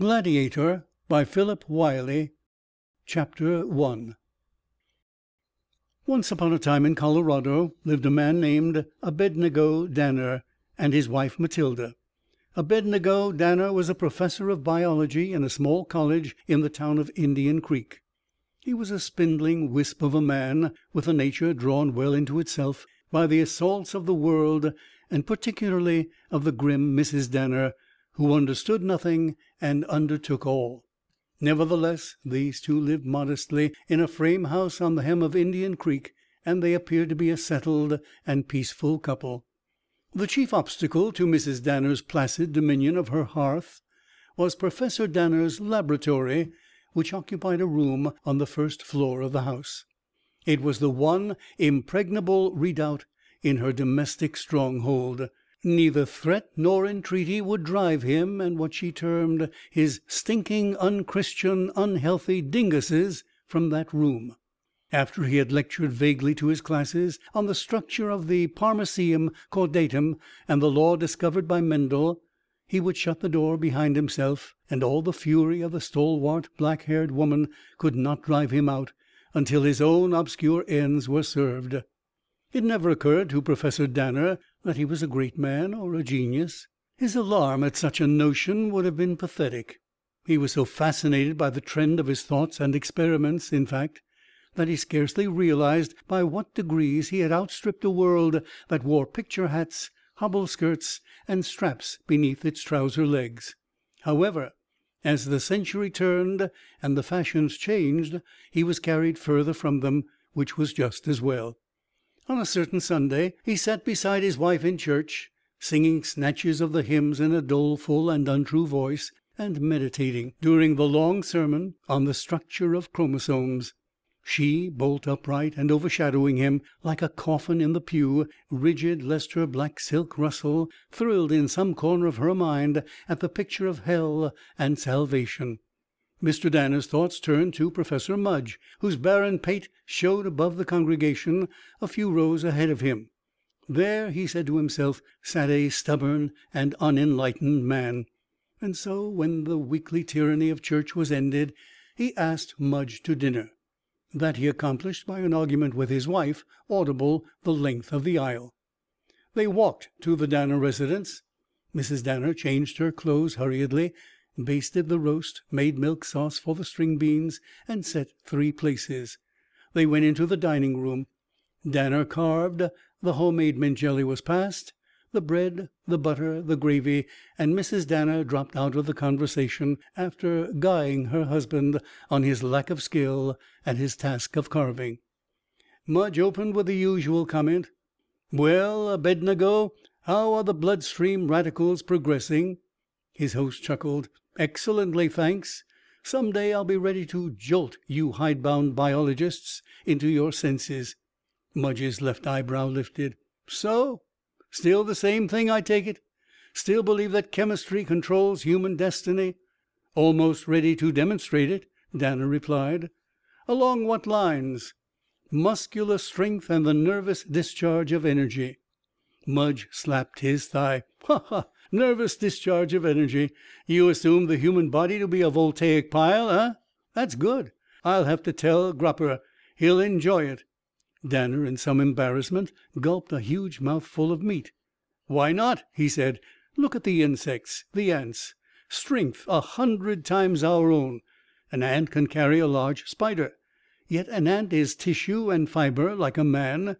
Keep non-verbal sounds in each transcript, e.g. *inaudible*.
GLADIATOR by Philip Wylie CHAPTER I Once upon a time in Colorado lived a man named Abednego Danner and his wife Matilda. Abednego Danner was a professor of biology in a small college in the town of Indian Creek. He was a spindling wisp of a man, with a nature drawn well into itself by the assaults of the world and particularly of the grim Mrs. Danner, who understood nothing and undertook all. Nevertheless, these two lived modestly in a frame house on the hem of Indian Creek, and they appeared to be a settled and peaceful couple. The chief obstacle to Mrs. Danner's placid dominion of her hearth was Professor Danner's laboratory, which occupied a room on the first floor of the house. It was the one impregnable redoubt in her domestic stronghold. Neither threat nor entreaty would drive him and what she termed his "stinking, unchristian, unhealthy dinguses" from that room. After he had lectured vaguely to his classes on the structure of the Paramecium caudatum and the law discovered by Mendel, he would shut the door behind himself, and all the fury of the stalwart, black haired woman could not drive him out until his own obscure ends were served. It never occurred to Professor Danner that he was a great man or a genius. His alarm at such a notion would have been pathetic. He was so fascinated by the trend of his thoughts and experiments, in fact, that he scarcely realized by what degrees he had outstripped a world that wore picture hats, hobble skirts, and straps beneath its trouser legs. However, as the century turned and the fashions changed, he was carried further from them, which was just as well. On a certain Sunday he sat beside his wife in church, singing snatches of the hymns in a doleful and untrue voice, and meditating, during the long sermon, on the structure of chromosomes she bolt upright and overshadowing him, like a coffin in the pew, rigid lest her black silk rustle, thrilled in some corner of her mind at the picture of hell and salvation. Mr. Danner's thoughts turned to Professor Mudge, whose barren pate showed above the congregation a few rows ahead of him. There, he said to himself, sat a stubborn and unenlightened man. And so, when the weekly tyranny of church was ended, he asked Mudge to dinner. That he accomplished by an argument with his wife, audible the length of the aisle. They walked to the Danner residence. Mrs. Danner changed her clothes hurriedly, basted the roast, made milk sauce for the string beans, and set three places. They went into the dining room. Danner carved, the homemade mint jelly was passed, the bread, the butter, the gravy, and Mrs. Danner dropped out of the conversation, after guying her husband on his lack of skill at his task of carving. Mudge opened with the usual comment: "Well, Abednego, how are the blood stream radicals progressing?" His host chuckled: "Excellently, thanks. Some day I'll be ready to jolt you hidebound biologists into your senses." Mudge's left eyebrow lifted. "So? Still the same thing, I take it? Still believe that chemistry controls human destiny?" "Almost ready to demonstrate it," Danner replied. "Along what lines?" "Muscular strength and the nervous discharge of energy." Mudge slapped his thigh. *laughs* "Ha, ha! Nervous discharge of energy. You assume the human body to be a voltaic pile, eh? That's good. I'll have to tell Gropper. He'll enjoy it." Danner, in some embarrassment, gulped a huge mouthful of meat. "Why not?" he said. "Look at the insects the ants. Strength a hundred times our own. An ant can carry a large spider. Yet an ant is tissue and fibre like a man.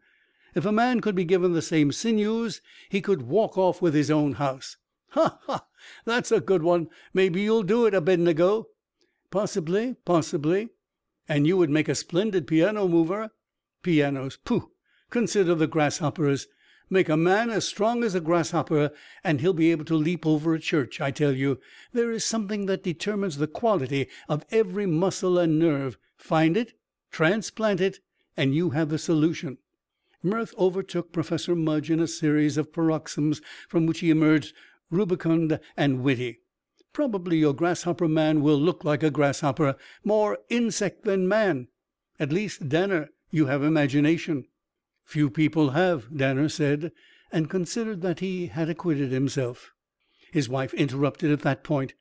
If a man could be given the same sinews he could walk off with his own house. Ha, ha! That's a good one. Maybe you'll do it, Abednego." "Possibly, possibly." "And you would make a splendid piano mover." Pianos! Pooh! Consider the grasshoppers. Make a man as strong as a grasshopper and he'll be able to leap over a church. I tell you, there is something that determines the quality of every muscle and nerve. Find it, transplant it, and you have the solution." Mirth overtook Professor Mudge in a series of paroxysms from which he emerged rubicund and witty. "Probably your grasshopper man will look like a grasshopper more insect than man. At least, Danner, you have imagination." "Few people have," Danner said, and considered that he had acquitted himself. His wife interrupted at that point.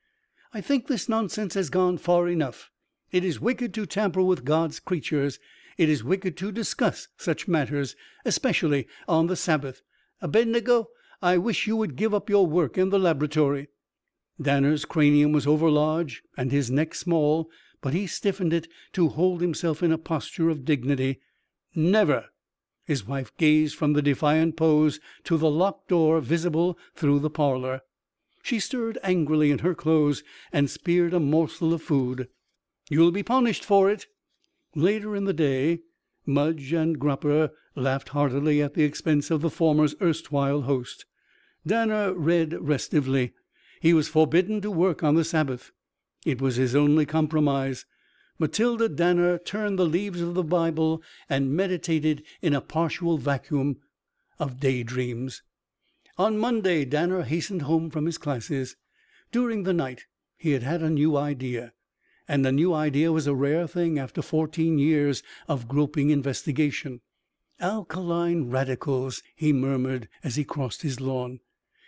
I think this nonsense has gone far enough. It is wicked to tamper with God's creatures. It is wicked to discuss such matters, especially on the Sabbath. Abednego, I wish you would give up your work in the laboratory." Danner's cranium was overlarge and his neck small, but he stiffened it to hold himself in a posture of dignity. "Never!" His wife gazed from the defiant pose to the locked door visible through the parlour. She stirred angrily in her clothes and speared a morsel of food. "You'll be punished for it." Later in the day Mudge and Gropper laughed heartily at the expense of the former's erstwhile host. Danner read restively. He was forbidden to work on the Sabbath. It was his only compromise. Matilda Danner turned the leaves of the Bible and meditated in a partial vacuum of day dreams. On Monday Danner hastened home from his classes. During the night he had had a new idea. And a new idea was a rare thing after fourteen years of groping investigation. "Alkaline radicals," he murmured as he crossed his lawn.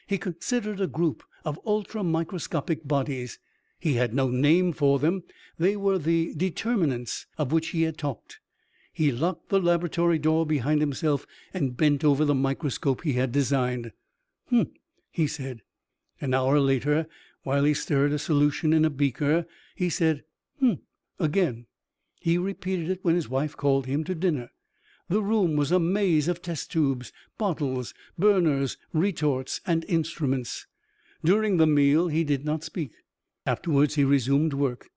He considered a group of ultra microscopic bodies. He had no name for them. They were the determinants of which he had talked. He locked the laboratory door behind himself and bent over the microscope he had designed. "Hm!" he said. An hour later, while he stirred a solution in a beaker, he said "Hm!" again. He repeated it when his wife called him to dinner. The room was a maze of test tubes, bottles, burners, retorts, and instruments. During the meal he did not speak. Afterwards he resumed work.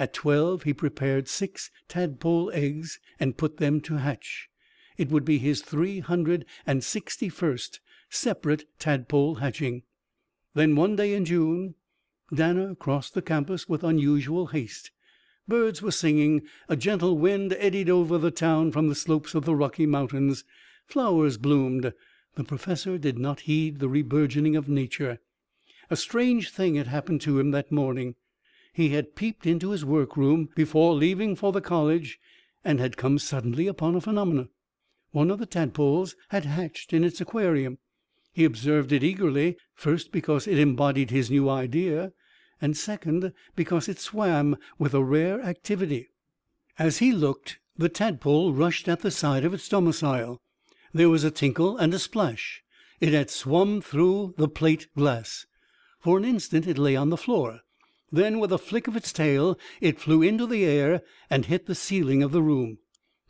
At twelve he prepared six tadpole eggs and put them to hatch. It would be his three hundred and sixty first separate tadpole hatching. Then one day in June Danner crossed the campus with unusual haste. Birds were singing, a gentle wind eddied over the town from the slopes of the Rocky Mountains, flowers bloomed. The professor did not heed the reburgeoning of nature. A strange thing had happened to him that morning. He had peeped into his workroom before leaving for the college and had come suddenly upon a phenomenon. One of the tadpoles had hatched in its aquarium. He observed it eagerly, first because it embodied his new idea, and second because it swam with a rare activity. As he looked, the tadpole rushed at the side of its domicile. There was a tinkle and a splash. It had swum through the plate glass. For an instant it lay on the floor. Then, with a flick of its tail, it flew into the air and hit the ceiling of the room.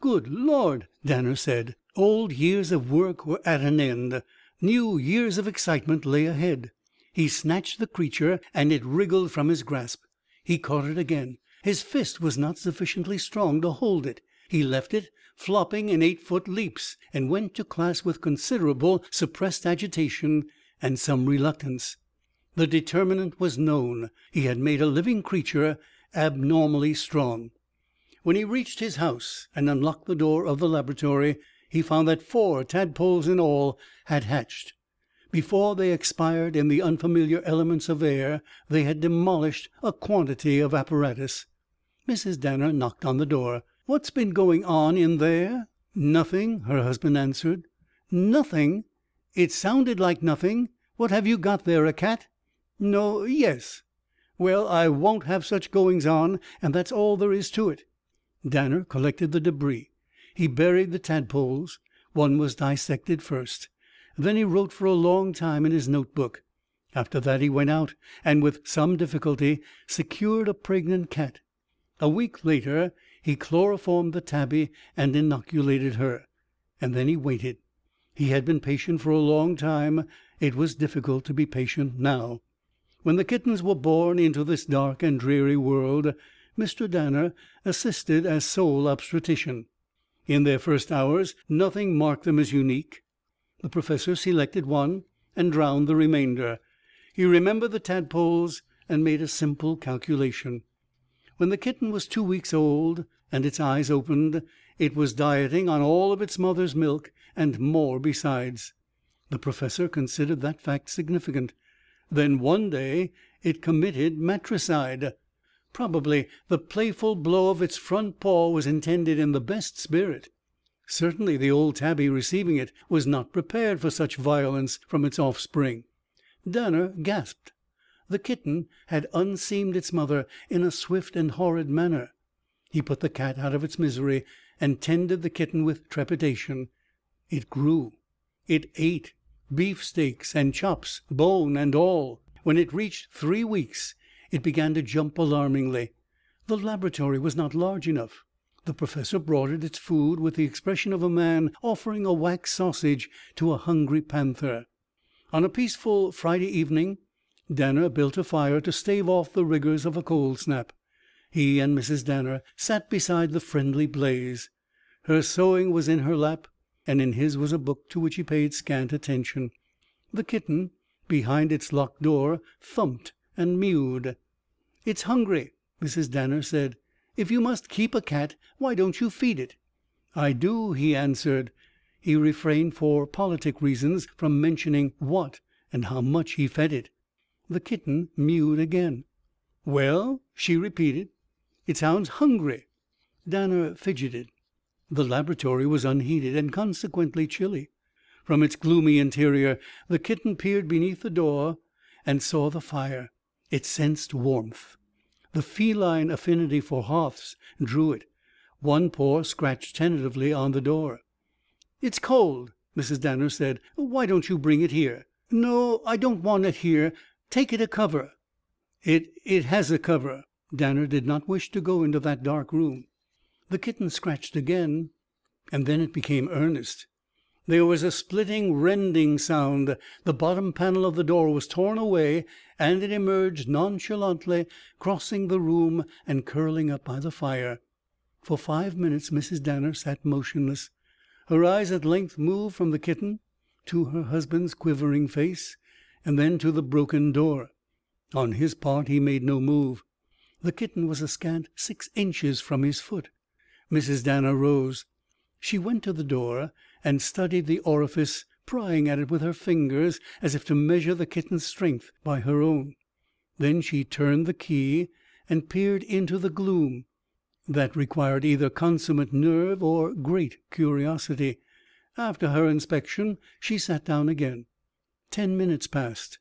"Good Lord!" Danner said. Old years of work were at an end. New years of excitement lay ahead. He snatched the creature and it wriggled from his grasp. He caught it again. His fist was not sufficiently strong to hold it. He left it, flopping in eight foot leaps, and went to class with considerable suppressed agitation and some reluctance. The determinant was known. He had made a living creature abnormally strong. When he reached his house and unlocked the door of the laboratory, he found that four tadpoles in all had hatched. Before they expired in the unfamiliar elements of air, they had demolished a quantity of apparatus. Mrs. Danner knocked on the door. "What's been going on in there?" "Nothing," her husband answered. "Nothing! It sounded like nothing. What have you got there, a cat?" "No yes." "Well, I won't have such goings on, and that's all there is to it." Danner collected the debris. He buried the tadpoles. One was dissected first. Then he wrote for a long time in his notebook. After that he went out and with some difficulty secured a pregnant cat. A week later he chloroformed the tabby and inoculated her. And then he waited. He had been patient for a long time. It was difficult to be patient now. When the kittens were born into this dark and dreary world, Mr. Danner assisted as sole obstetrician. In their first hours nothing marked them as unique. The professor selected one and drowned the remainder. He remembered the tadpoles and made a simple calculation. When the kitten was two weeks old and its eyes opened, it was dieting on all of its mother's milk and more besides. The professor considered that fact significant. Then one day it committed matricide. Probably the playful blow of its front paw was intended in the best spirit. Certainly the old tabby receiving it was not prepared for such violence from its offspring. Danner gasped. The kitten had unseamed its mother in a swift and horrid manner. He put the cat out of its misery, and tended the kitten with trepidation. It grew. It ate beefsteaks and chops, bone and all. When it reached three weeks it began to jump alarmingly. The laboratory was not large enough. The professor brought it its food with the expression of a man offering a wax sausage to a hungry panther. On a peaceful Friday evening Danner built a fire to stave off the rigors of a cold snap. He and Mrs. Danner sat beside the friendly blaze. Her sewing was in her lap, and in his was a book to which he paid scant attention. The kitten, behind its locked door, thumped and mewed. "It's hungry," Mrs. Danner said. "If you must keep a cat, why don't you feed it?" "I do," he answered. He refrained for politic reasons from mentioning what and how much he fed it. The kitten mewed again. "Well?" she repeated. "It sounds hungry." Danner fidgeted. The laboratory was unheated and consequently chilly. From its gloomy interior the kitten peered beneath the door and saw the fire. It sensed warmth. The feline affinity for hearths drew it. One paw scratched tentatively on the door. "It's cold," Mrs. Danner said. "Why don't you bring it here?" "No, I don't want it here. Take it a cover." "It it has a cover." Danner did not wish to go into that dark room. The kitten scratched again, and then it became earnest. There was a splitting, rending sound. The bottom panel of the door was torn away, and it emerged nonchalantly, crossing the room and curling up by the fire. For five minutes Mrs. Danner sat motionless. Her eyes at length moved from the kitten to her husband's quivering face, and then to the broken door. On his part he made no move. The kitten was a scant six inches from his foot. Mrs. Danner rose. She went to the door and studied the orifice, prying at it with her fingers as if to measure the kitten's strength by her own. Then she turned the key and peered into the gloom. That required either consummate nerve or great curiosity. After her inspection she sat down again. Ten minutes passed.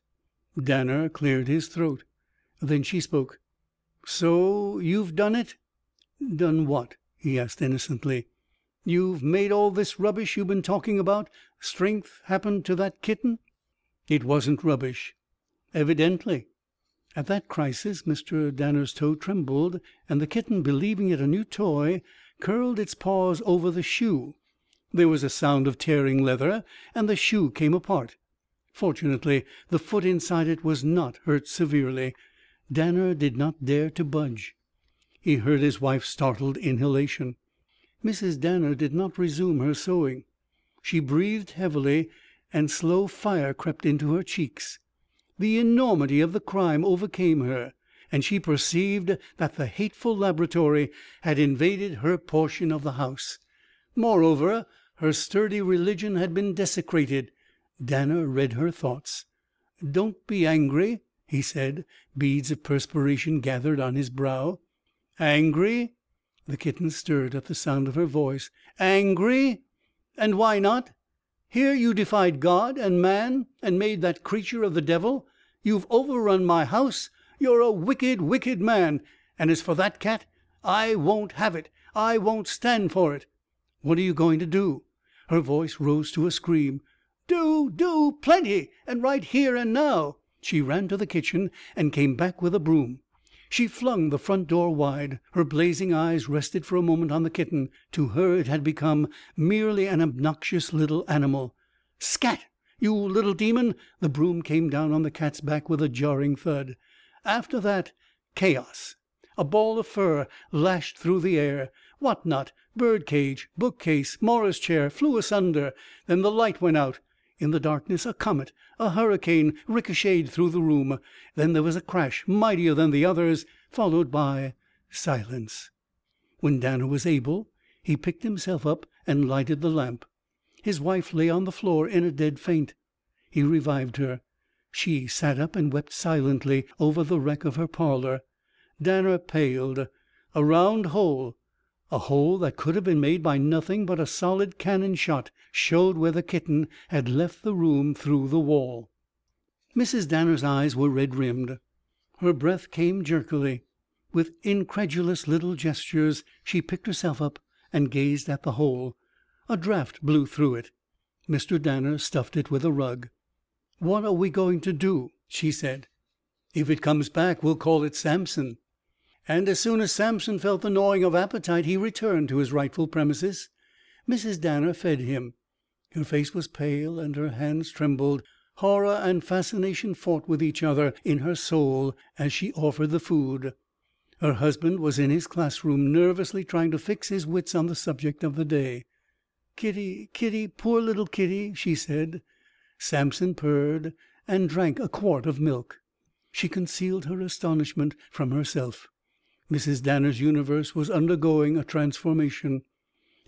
Danner cleared his throat. Then she spoke. "So you've done it?" "Done what?" he asked innocently. "You've made all this rubbish you've been talking about strength happen to that kitten?" "It wasn't rubbish." "Evidently." At that crisis Mr. Danner's toe trembled, and the kitten, believing it a new toy, curled its paws over the shoe. There was a sound of tearing leather, and the shoe came apart. Fortunately the foot inside it was not hurt severely. Danner did not dare to budge. He heard his wife's startled inhalation. Mrs. Danner did not resume her sewing. She breathed heavily, and slow fire crept into her cheeks. The enormity of the crime overcame her, and she perceived that the hateful laboratory had invaded her portion of the house. Moreover, her sturdy religion had been desecrated. Danner read her thoughts. "Don't be angry," he said. Beads of perspiration gathered on his brow. "Angry?" The kitten stirred at the sound of her voice. "Angry? And why not? Here you defied God and man and made that creature of the devil. You've overrun my house. You're a wicked, wicked man. And as for that cat, I won't have it. I won't stand for it." "What are you going to do?" Her voice rose to a scream. "Do! Do! Plenty! And right here and now!" She ran to the kitchen and came back with a broom. She flung the front door wide. Her blazing eyes rested for a moment on the kitten. To her it had become merely an obnoxious little animal. "Scat! You little demon!" The broom came down on the cat's back with a jarring thud. After that chaos. A ball of fur lashed through the air. What not bird cage, bookcase, Morris chair flew asunder. Then the light went out. In the darkness a comet, a hurricane, ricocheted through the room. Then there was a crash mightier than the others, followed by silence. When Danner was able, he picked himself up and lighted the lamp. His wife lay on the floor in a dead faint. He revived her. She sat up and wept silently over the wreck of her parlour. Danner paled. A round hole a hole that could have been made by nothing but a solid cannon shot showed where the kitten had left the room through the wall. Mrs. Danner's eyes were red rimmed. Her breath came jerkily. With incredulous little gestures she picked herself up and gazed at the hole. A draught blew through it. Mr. Danner stuffed it with a rug. "What are we going to do?" she said. "If it comes back we'll call it Samson." And as soon as Samson felt the gnawing of appetite he returned to his rightful premises. Mrs. Danner fed him. Her face was pale and her hands trembled. Horror and fascination fought with each other in her soul as she offered the food. Her husband was in his classroom nervously trying to fix his wits on the subject of the day. "Kitty, kitty, poor little kitty," she said. Samson purred and drank a quart of milk. She concealed her astonishment from herself. Mrs. Danner's universe was undergoing a transformation.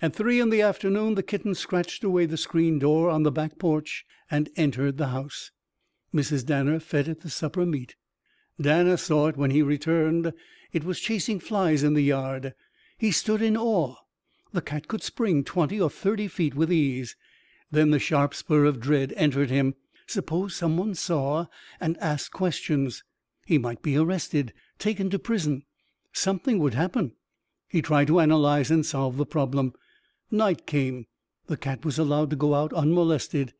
At three in the afternoon the kitten scratched away the screen door on the back porch and entered the house. Mrs. Danner fed it the supper meat. Danner saw it when he returned. It was chasing flies in the yard. He stood in awe. The cat could spring twenty or thirty feet with ease. Then the sharp spur of dread entered him. Suppose some one saw and asked questions. He might be arrested, taken to prison. Something would happen. He tried to analyze and solve the problem. Night came. The cat was allowed to go out unmolested.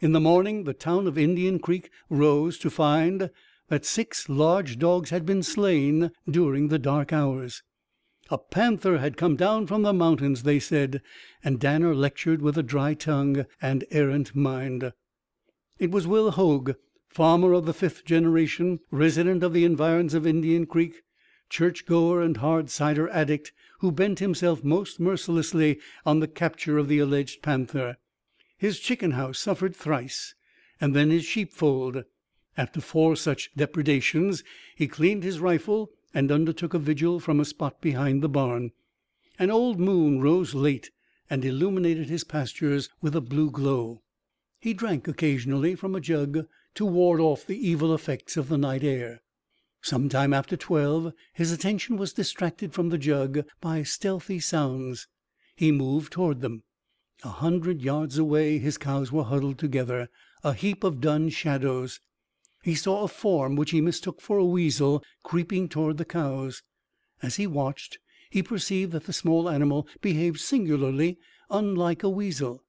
In the morning the town of Indian Creek rose to find that six large dogs had been slain during the dark hours. A panther had come down from the mountains, they said, and Danner lectured with a dry tongue and errant mind. It was Will Hoag, farmer of the fifth generation, resident of the environs of Indian Creek, church goer and hard cider addict, who bent himself most mercilessly on the capture of the alleged panther. His chicken house suffered thrice, and then his sheepfold. After four such depredations he cleaned his rifle and undertook a vigil from a spot behind the barn. An old moon rose late and illuminated his pastures with a blue glow. He drank occasionally from a jug to ward off the evil effects of the night air. Some time after twelve his attention was distracted from the jug by stealthy sounds. He moved toward them. A hundred yards away his cows were huddled together, a heap of dun shadows. He saw a form which he mistook for a weasel creeping toward the cows. As he watched, he perceived that the small animal behaved singularly unlike a weasel.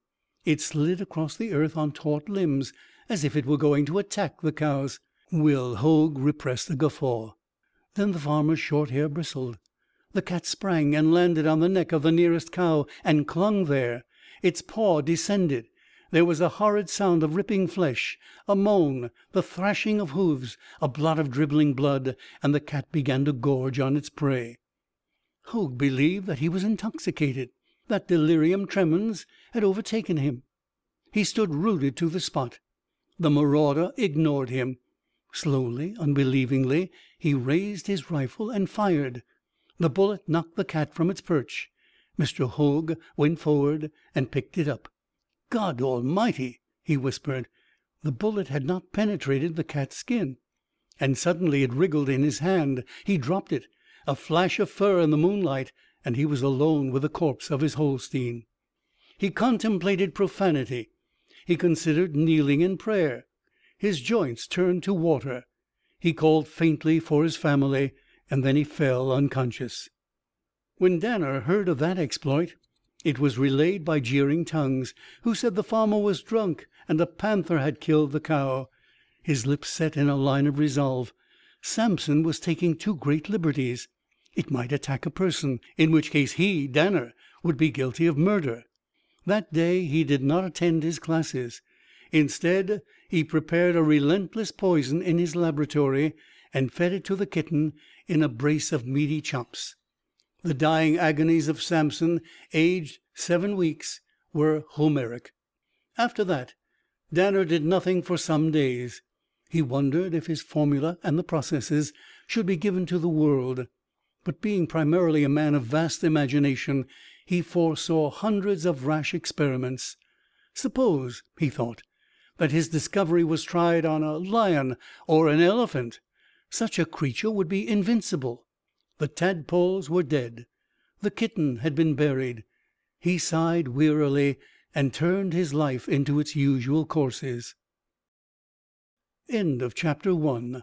It slid across the earth on taut limbs, as if it were going to attack the cows. Will Hoag repressed a guffaw. Then the farmer's short hair bristled. The cat sprang and landed on the neck of the nearest cow and clung there. Its paw descended. There was a horrid sound of ripping flesh, a moan, the thrashing of hoofs, a blot of dribbling blood, and the cat began to gorge on its prey. Hoag believed that he was intoxicated, that delirium tremens had overtaken him. He stood rooted to the spot. The marauder ignored him. Slowly, unbelievingly, he raised his rifle and fired. The bullet knocked the cat from its perch. Mr. Hoag went forward and picked it up. "God Almighty!" he whispered. The bullet had not penetrated the cat's skin. And suddenly it wriggled in his hand. He dropped it. A flash of fur in the moonlight, and he was alone with the corpse of his Holstein. He contemplated profanity. He considered kneeling in prayer. His joints turned to water. He called faintly for his family, and then he fell unconscious. When Danner heard of that exploit, it was relayed by jeering tongues, who said the farmer was drunk and a panther had killed the cow. His lips set in a line of resolve. Samson was taking too great liberties. It might attack a person, in which case he, Danner, would be guilty of murder. That day he did not attend his classes. Instead, he prepared a relentless poison in his laboratory and fed it to the kitten in a brace of meaty chops. The dying agonies of Samson, aged seven weeks, were Homeric. After that, Danner did nothing for some days. He wondered if his formula and the processes should be given to the world. But being primarily a man of vast imagination, he foresaw hundreds of rash experiments. Suppose, he thought, that his discovery was tried on a lion or an elephant. Such a creature would be invincible. The tadpoles were dead. The kitten had been buried. He sighed wearily and turned his life into its usual courses. End of chapter one.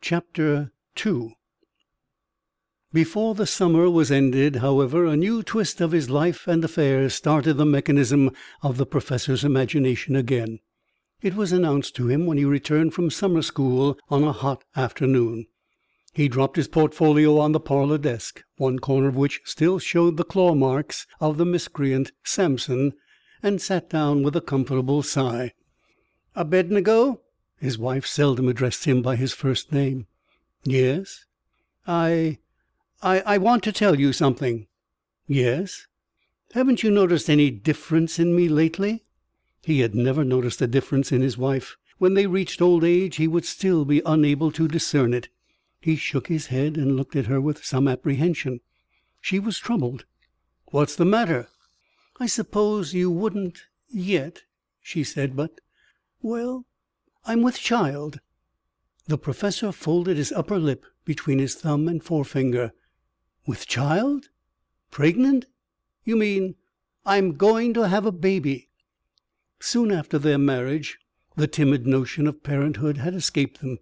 CHAPTER II Before the summer was ended, however, a new twist of his life and affairs started the mechanism of the professor's imagination again. It was announced to him when he returned from summer school on a hot afternoon. He dropped his portfolio on the parlor desk, one corner of which still showed the claw marks of the miscreant Samson, and sat down with a comfortable sigh. "Abednego?" His wife seldom addressed him by his first name. "Yes." "I I I want to tell you something." "Yes." "Haven't you noticed any difference in me lately?" He had never noticed a difference in his wife. When they reached old age he would still be unable to discern it. He shook his head and looked at her with some apprehension. She was troubled. "What's the matter?" "I suppose you wouldn't yet," she said, "but well I'm with child." The professor folded his upper lip between his thumb and forefinger. "With child? Pregnant? You mean I'm going to have a baby." Soon after their marriage the timid notion of parenthood had escaped them.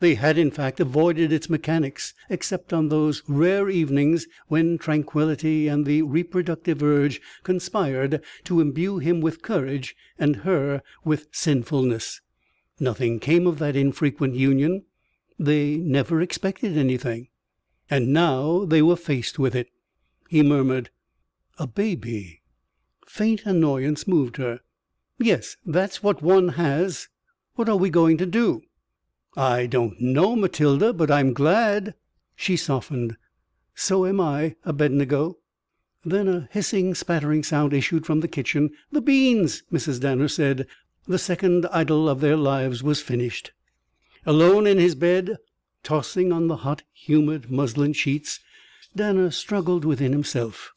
They had, in fact, avoided its mechanics, except on those rare evenings when tranquillity and the reproductive urge conspired to imbue him with courage and her with sinfulness. Nothing came of that infrequent union. They never expected anything. And now they were faced with it. He murmured, "A baby." Faint annoyance moved her. "Yes, that's what one has. What are we going to do?" "I don't know, Matilda, but I'm glad." She softened. "So am I, Abednego." Then a hissing, spattering sound issued from the kitchen. "The beans!" Mrs. Danner said. The second idyl of their lives was finished. Alone in his bed, tossing on the hot, humid muslin sheets, Danner struggled within himself.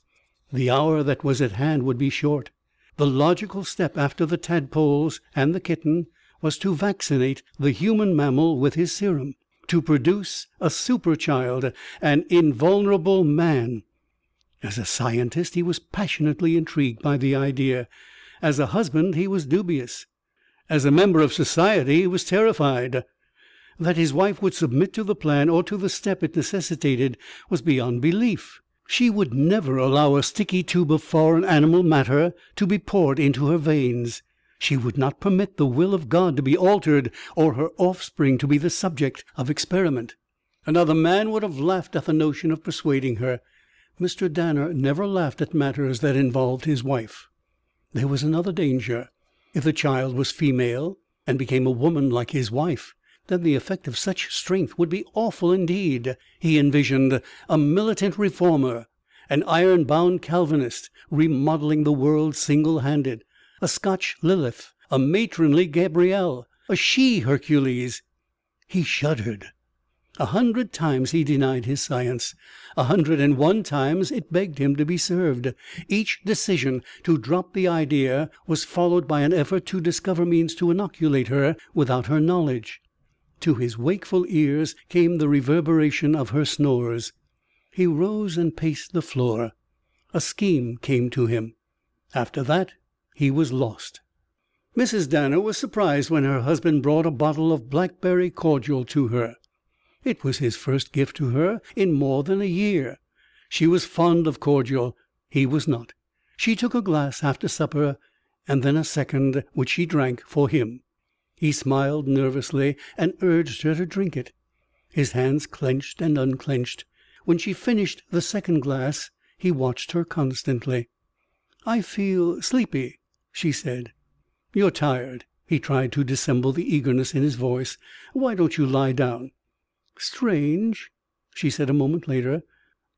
The hour that was at hand would be short. The logical step after the tadpoles and the kitten was to vaccinate the human mammal with his serum, to produce a super child, an invulnerable man. As a scientist he was passionately intrigued by the idea. As a husband he was dubious. As a member of society he was terrified. That his wife would submit to the plan or to the step it necessitated was beyond belief. She would never allow a sticky tube of foreign animal matter to be poured into her veins. She would not permit the will of God to be altered or her offspring to be the subject of experiment. Another man would have laughed at the notion of persuading her. Mr. Danner never laughed at matters that involved his wife. There was another danger. If the child was female and became a woman like his wife, then the effect of such strength would be awful indeed. He envisioned a militant reformer, an iron bound Calvinist, remodelling the world single handed, a Scotch Lilith, a matronly Gabriel, a she Hercules. He shuddered. A hundred times he denied his science. A hundred and one times it begged him to be served. Each decision to drop the idea was followed by an effort to discover means to inoculate her without her knowledge. To his wakeful ears came the reverberation of her snores. He rose and paced the floor. A scheme came to him. After that he was lost. Mrs. Danner was surprised when her husband brought a bottle of blackberry cordial to her. It was his first gift to her in more than a year. She was fond of cordial. He was not. She took a glass after supper, and then a second, which she drank for him. He smiled nervously and urged her to drink it. His hands clenched and unclenched. When she finished the second glass he watched her constantly. "I feel sleepy," she said. "You're tired." He tried to dissemble the eagerness in his voice. "Why don't you lie down?" "Strange," she said a moment later.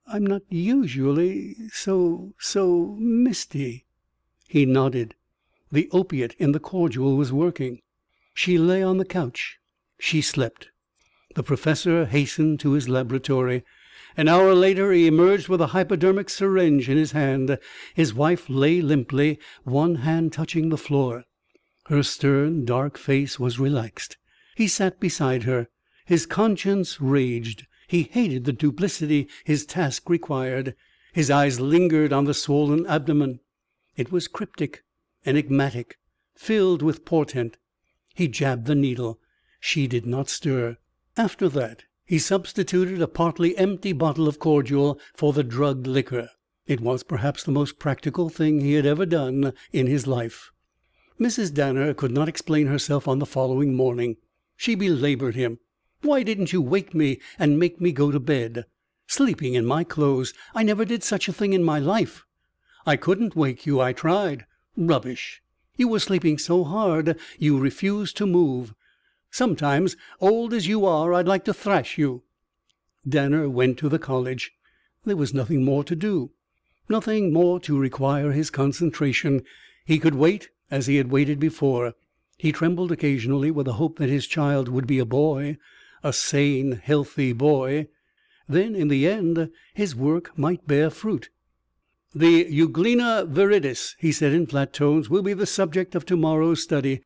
"I'm not usually so so misty." He nodded. The opiate in the cordial was working. She lay on the couch. She slept. The professor hastened to his laboratory. An hour later he emerged with a hypodermic syringe in his hand. His wife lay limply, one hand touching the floor. Her stern, dark face was relaxed. He sat beside her. His conscience raged. He hated the duplicity his task required. His eyes lingered on the swollen abdomen. It was cryptic, enigmatic, filled with portent. He jabbed the needle. She did not stir. After that he substituted a partly empty bottle of cordial for the drugged liquor. It was perhaps the most practical thing he had ever done in his life. Mrs. Danner could not explain herself on the following morning. She belabored him. "Why didn't you wake me and make me go to bed? Sleeping in my clothes! I never did such a thing in my life." "I couldn't wake you. I tried." "Rubbish! You were sleeping so hard you refused to move. Sometimes, old as you are, I'd like to thrash you." Danner went to the college. There was nothing more to do, nothing more to require his concentration. He could wait as he had waited before. He trembled occasionally with the hope that his child would be a boy, a sane, healthy boy. Then, in the end, his work might bear fruit. "The Euglena viridis," he said in flat tones, "will be the subject of to morrow's study.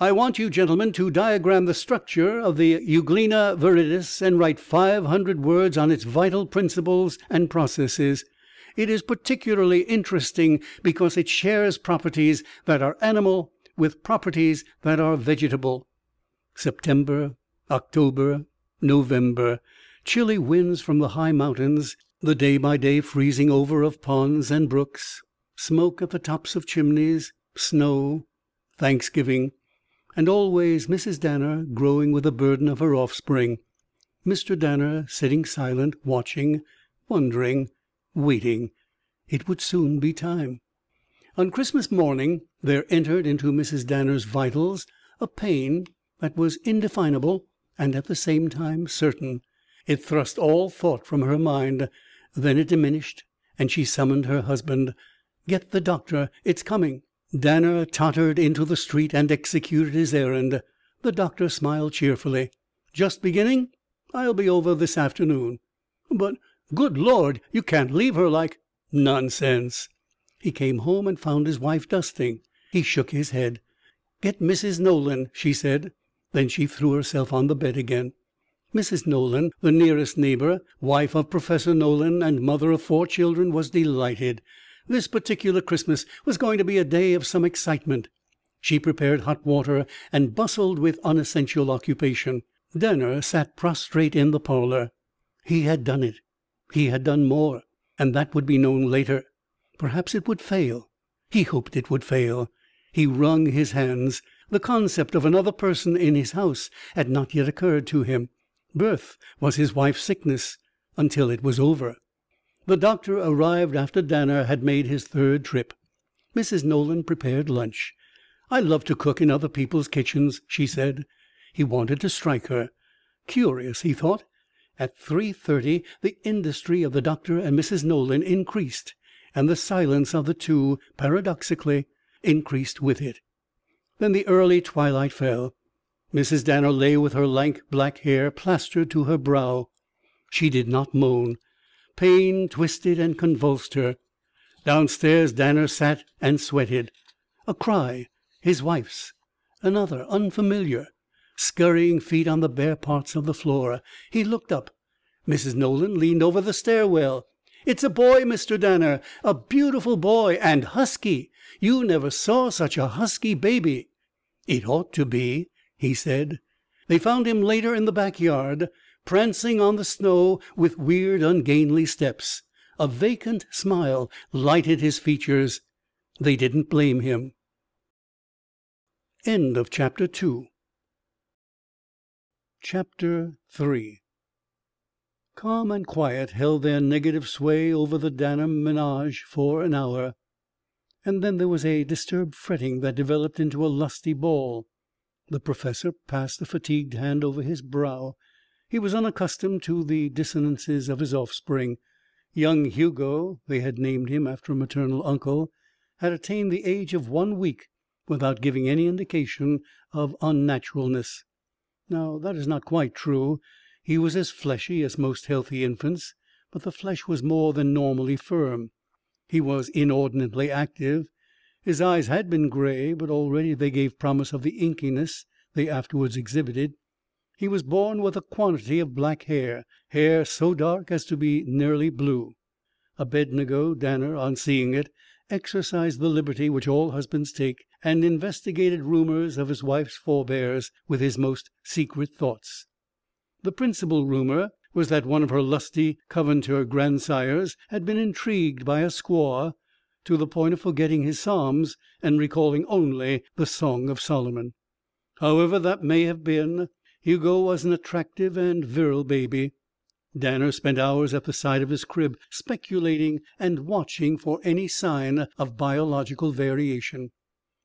I want you gentlemen to diagram the structure of the Euglena viridis and write five hundred words on its vital principles and processes. It is particularly interesting because it shares properties that are animal with properties that are vegetable." September, October, November. Chilly winds from the high mountains, the day by day freezing over of ponds and brooks, smoke at the tops of chimneys, snow, Thanksgiving and always Mrs. Danner growing with the burden of her offspring. Mr. Danner sitting silent, watching, wondering, waiting. It would soon be time. On Christmas morning there entered into Mrs. Danner's vitals a pain that was indefinable and at the same time certain. It thrust all thought from her mind. Then it diminished and she summoned her husband. "Get the doctor. It's coming." Danner tottered into the street and executed his errand. The doctor smiled cheerfully. "Just beginning? I'll be over this afternoon." "But good Lord! You can't leave her like " "Nonsense." He came home and found his wife dusting. He shook his head. "Get Mrs. Nolan," she said. Then she threw herself on the bed again. Mrs. Nolan, the nearest neighbor, wife of Professor Nolan and mother of four children, was delighted. This particular Christmas was going to be a day of some excitement. She prepared hot water and bustled with unessential occupation. Danner sat prostrate in the parlour. He had done it. He had done more. And that would be known later. Perhaps it would fail. He hoped it would fail. He wrung his hands. The concept of another person in his house had not yet occurred to him. Birth was his wife's sickness until it was over. The doctor arrived after Danner had made his third trip. Mrs. Nolan prepared lunch. "I love to cook in other people's kitchens," she said. He wanted to strike her. Curious, he thought. At three thirty the industry of the doctor and Mrs. Nolan increased, and the silence of the two, paradoxically, increased with it. Then the early twilight fell. Mrs. Danner lay with her lank black hair plastered to her brow. She did not moan. Pain twisted and convulsed her. Downstairs Danner sat and sweated. A cry his wife's. Another, unfamiliar. Scurrying feet on the bare parts of the floor. He looked up. Mrs. Nolan leaned over the stair well. "It's a boy, Mr. Danner. A beautiful boy and husky. You never saw such a husky baby." "It ought to be," he said. They found him later in the back yard prancing on the snow with weird, ungainly steps. A vacant smile lighted his features. They didn't blame him. End of chapter 2 Chapter 3 Calm and quiet held their negative sway over the Danner menage for an hour. And then there was a disturbed fretting that developed into a lusty bawl. The professor passed a fatigued hand over his brow. He was unaccustomed to the dissonances of his offspring. Young Hugo they had named him after a maternal uncle had attained the age of one week without giving any indication of unnaturalness. Now, that is not quite true. He was as fleshy as most healthy infants, but the flesh was more than normally firm. He was inordinately active. His eyes had been gray, but already they gave promise of the inkiness they afterwards exhibited. He was born with a quantity of black hair, hair so dark as to be nearly blue. Abednego Danner, on seeing it, exercised the liberty which all husbands take, and investigated rumors of his wife's forebears with his most secret thoughts. The principal rumour was that one of her lusty Covenanter grandsires had been intrigued by a squaw to the point of forgetting his psalms and recalling only the Song of Solomon. However that may have been, Hugo was an attractive and virile baby. Danner spent hours at the side of his crib speculating and watching for any sign of biological variation.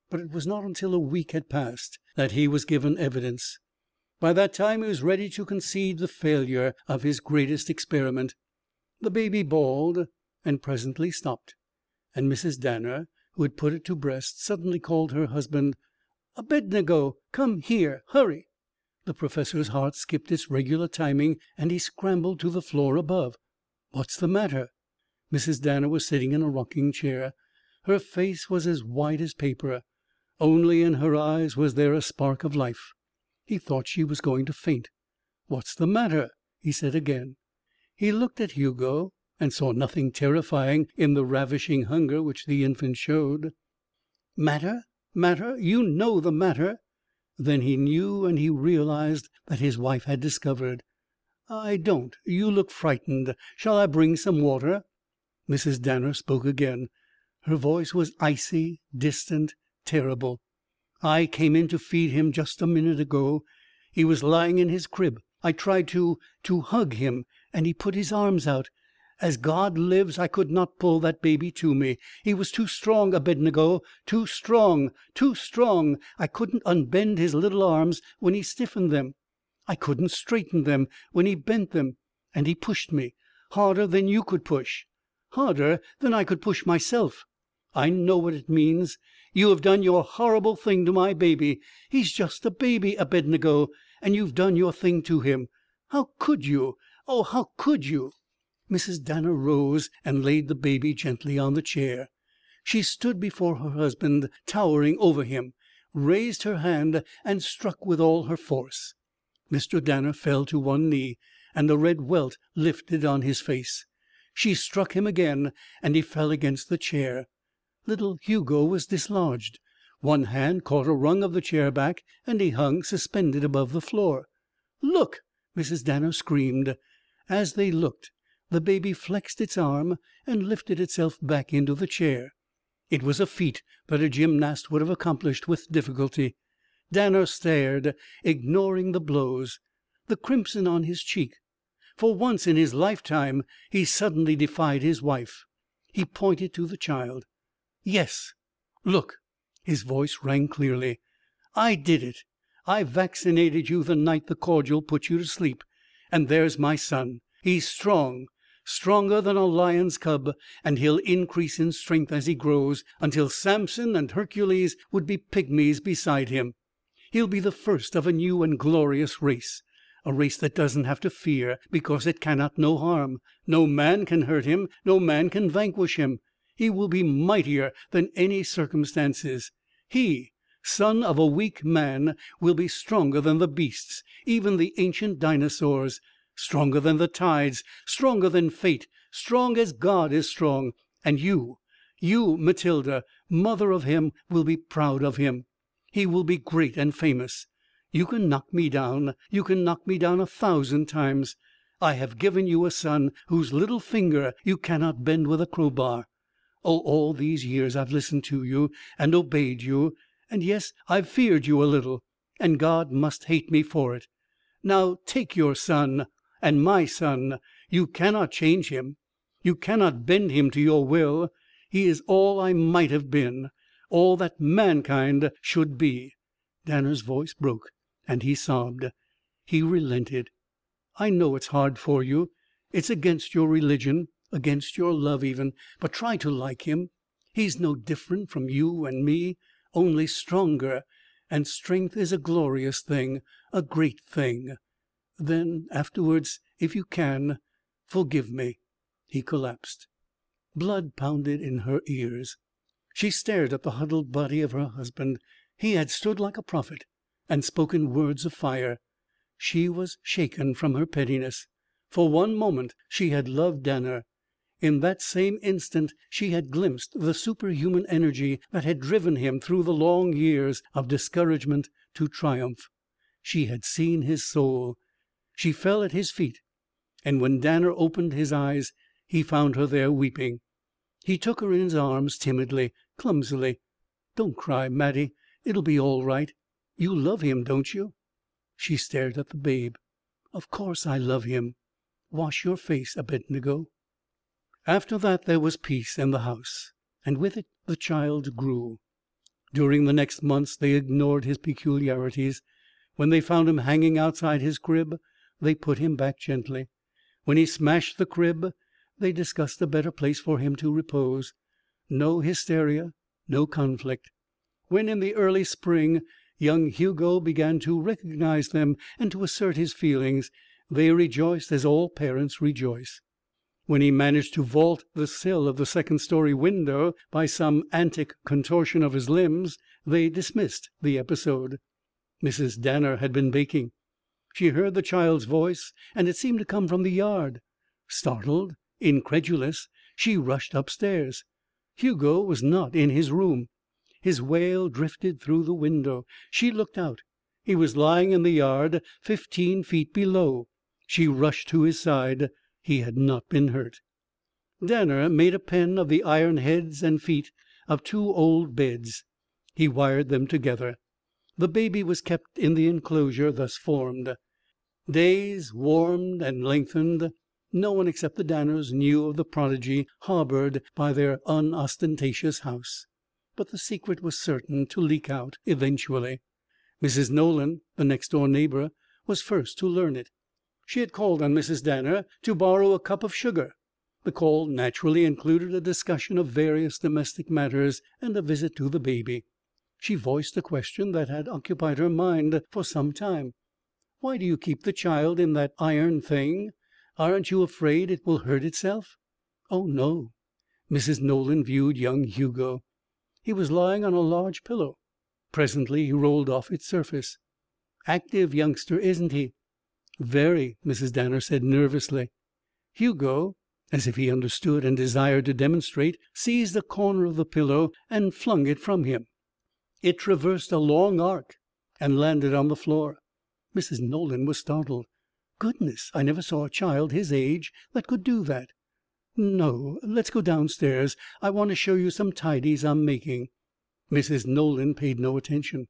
But it was not until a week had passed that he was given evidence. By that time he was ready to concede the failure of his greatest experiment. The baby bawled and presently stopped, and Mrs. Danner, who had put it to breast, suddenly called her husband. "Abednego, come here. Hurry!" The professor's heart skipped its regular timing and he scrambled to the floor above. "What's the matter?" Mrs. Danner was sitting in a rocking chair. Her face was as white as paper. Only in her eyes was there a spark of life. He thought she was going to faint. "What's the matter?" he said again. He looked at Hugo and saw nothing terrifying in the ravishing hunger which the infant showed. "Matter? Matter? You know the matter." Then he knew and he realized that his wife had discovered. "I don't. You look frightened. Shall I bring some water?" Mrs. Danner spoke again. Her voice was icy, distant, terrible. "I came in to feed him just a minute ago. He was lying in his crib. I tried to to hug him, and he put his arms out. As God lives, I could not pull that baby to me. He was too strong, Abednego too strong too strong. I couldn't unbend his little arms when he stiffened them. I couldn't straighten them when he bent them. And he pushed me harder than you could push harder than I could push myself. I know what it means. You have done your horrible thing to my baby. He's just a baby, Abednego, and you've done your thing to him. How could you? Oh, how could you?" Mrs. Danner rose and laid the baby gently on the chair. She stood before her husband, towering over him, raised her hand and struck with all her force. Mr. Danner fell to one knee, and a red welt lifted on his face. She struck him again, and he fell against the chair. Little Hugo was dislodged. One hand caught a rung of the chair back, and he hung suspended above the floor. "Look!" Mrs. Danner screamed. As they looked, the baby flexed its arm and lifted itself back into the chair. It was a feat that a gymnast would have accomplished with difficulty. Danner stared, ignoring the blows, the crimson on his cheek. For once in his lifetime he suddenly defied his wife. He pointed to the child. "Yes. Look." His voice rang clearly. "I did it. I vaccinated you the night the cordial put you to sleep. And there's my son. He's strong stronger than a lion's cub, and he'll increase in strength as he grows, until Samson and Hercules would be pygmies beside him. He'll be the first of a new and glorious race a race that doesn't have to fear because it cannot know harm. No man can hurt him, no man can vanquish him. He will be mightier than any circumstances. He, son of a weak man, will be stronger than the beasts, even the ancient dinosaurs stronger than the tides, stronger than fate, strong as God is strong. And you, you, Matilda, mother of him, will be proud of him. He will be great and famous. You can knock me down. You can knock me down a thousand times. I have given you a son whose little finger you cannot bend with a crowbar. Oh, all these years I've listened to you and obeyed you, and yes, I've feared you a little, and God must hate me for it. Now take your son and my son. You cannot change him. You cannot bend him to your will. He is all I might have been, all that mankind should be." Danner's voice broke and he sobbed. He relented. "I know it's hard for you. It's against your religion, against your love even, but try to like him. He's no different from you and me, only stronger, and strength is a glorious thing, a great thing. Then afterwards, if you can, forgive me." He collapsed. Blood pounded in her ears. She stared at the huddled body of her husband. He had stood like a prophet and spoken words of fire. She was shaken from her pettiness. For one moment she had loved Danner. In that same instant she had glimpsed the superhuman energy that had driven him through the long years of discouragement to triumph. She had seen his soul. She fell at his feet, and when Danner opened his eyes he found her there weeping. He took her in his arms timidly, clumsily. "Don't cry, Mattie. It'll be all right. You love him, don't you?" She stared at the babe. "Of course I love him. Wash your face, Abednego." After that there was peace in the house, and with it the child grew. During the next months they ignored his peculiarities. When they found him hanging outside his crib, they put him back gently. When he smashed the crib, they discussed a better place for him to repose. No hysteria, no conflict. When, in the early spring, young Hugo began to recognize them and to assert his feelings, they rejoiced as all parents rejoice. When he managed to vault the sill of the second story window by some antic contortion of his limbs, they dismissed the episode. Mrs. Danner had been baking. She heard the child's voice, and it seemed to come from the yard. Startled, incredulous, she rushed upstairs. Hugo was not in his room. His wail drifted through the window. She looked out. He was lying in the yard, fifteen feet below. She rushed to his side. He had not been hurt. Danner made a pen of the iron heads and feet of two old beds. He wired them together. The baby was kept in the enclosure thus formed. Days warmed and lengthened. No one except the Danners knew of the prodigy harboured by their unostentatious house. But the secret was certain to leak out eventually. Mrs. Nolan, the next door neighbour, was first to learn it. She had called on Mrs. Danner to borrow a cup of sugar. The call naturally included a discussion of various domestic matters and a visit to the baby. She voiced a question that had occupied her mind for some time. "Why do you keep the child in that iron thing? Aren't you afraid it will hurt itself?" "Oh, no." Mrs. Nolan viewed young Hugo. He was lying on a large pillow. Presently he rolled off its surface. "Active youngster, isn't he?" "Very," Mrs. Danner said nervously. Hugo, as if he understood and desired to demonstrate, seized a corner of the pillow and flung it from him. It traversed a long arc and landed on the floor. Mrs. Nolan was startled. "Goodness! I never saw a child his age that could do that. No, let's go downstairs. I want to show you some tidies I'm making." Mrs. Nolan paid no attention.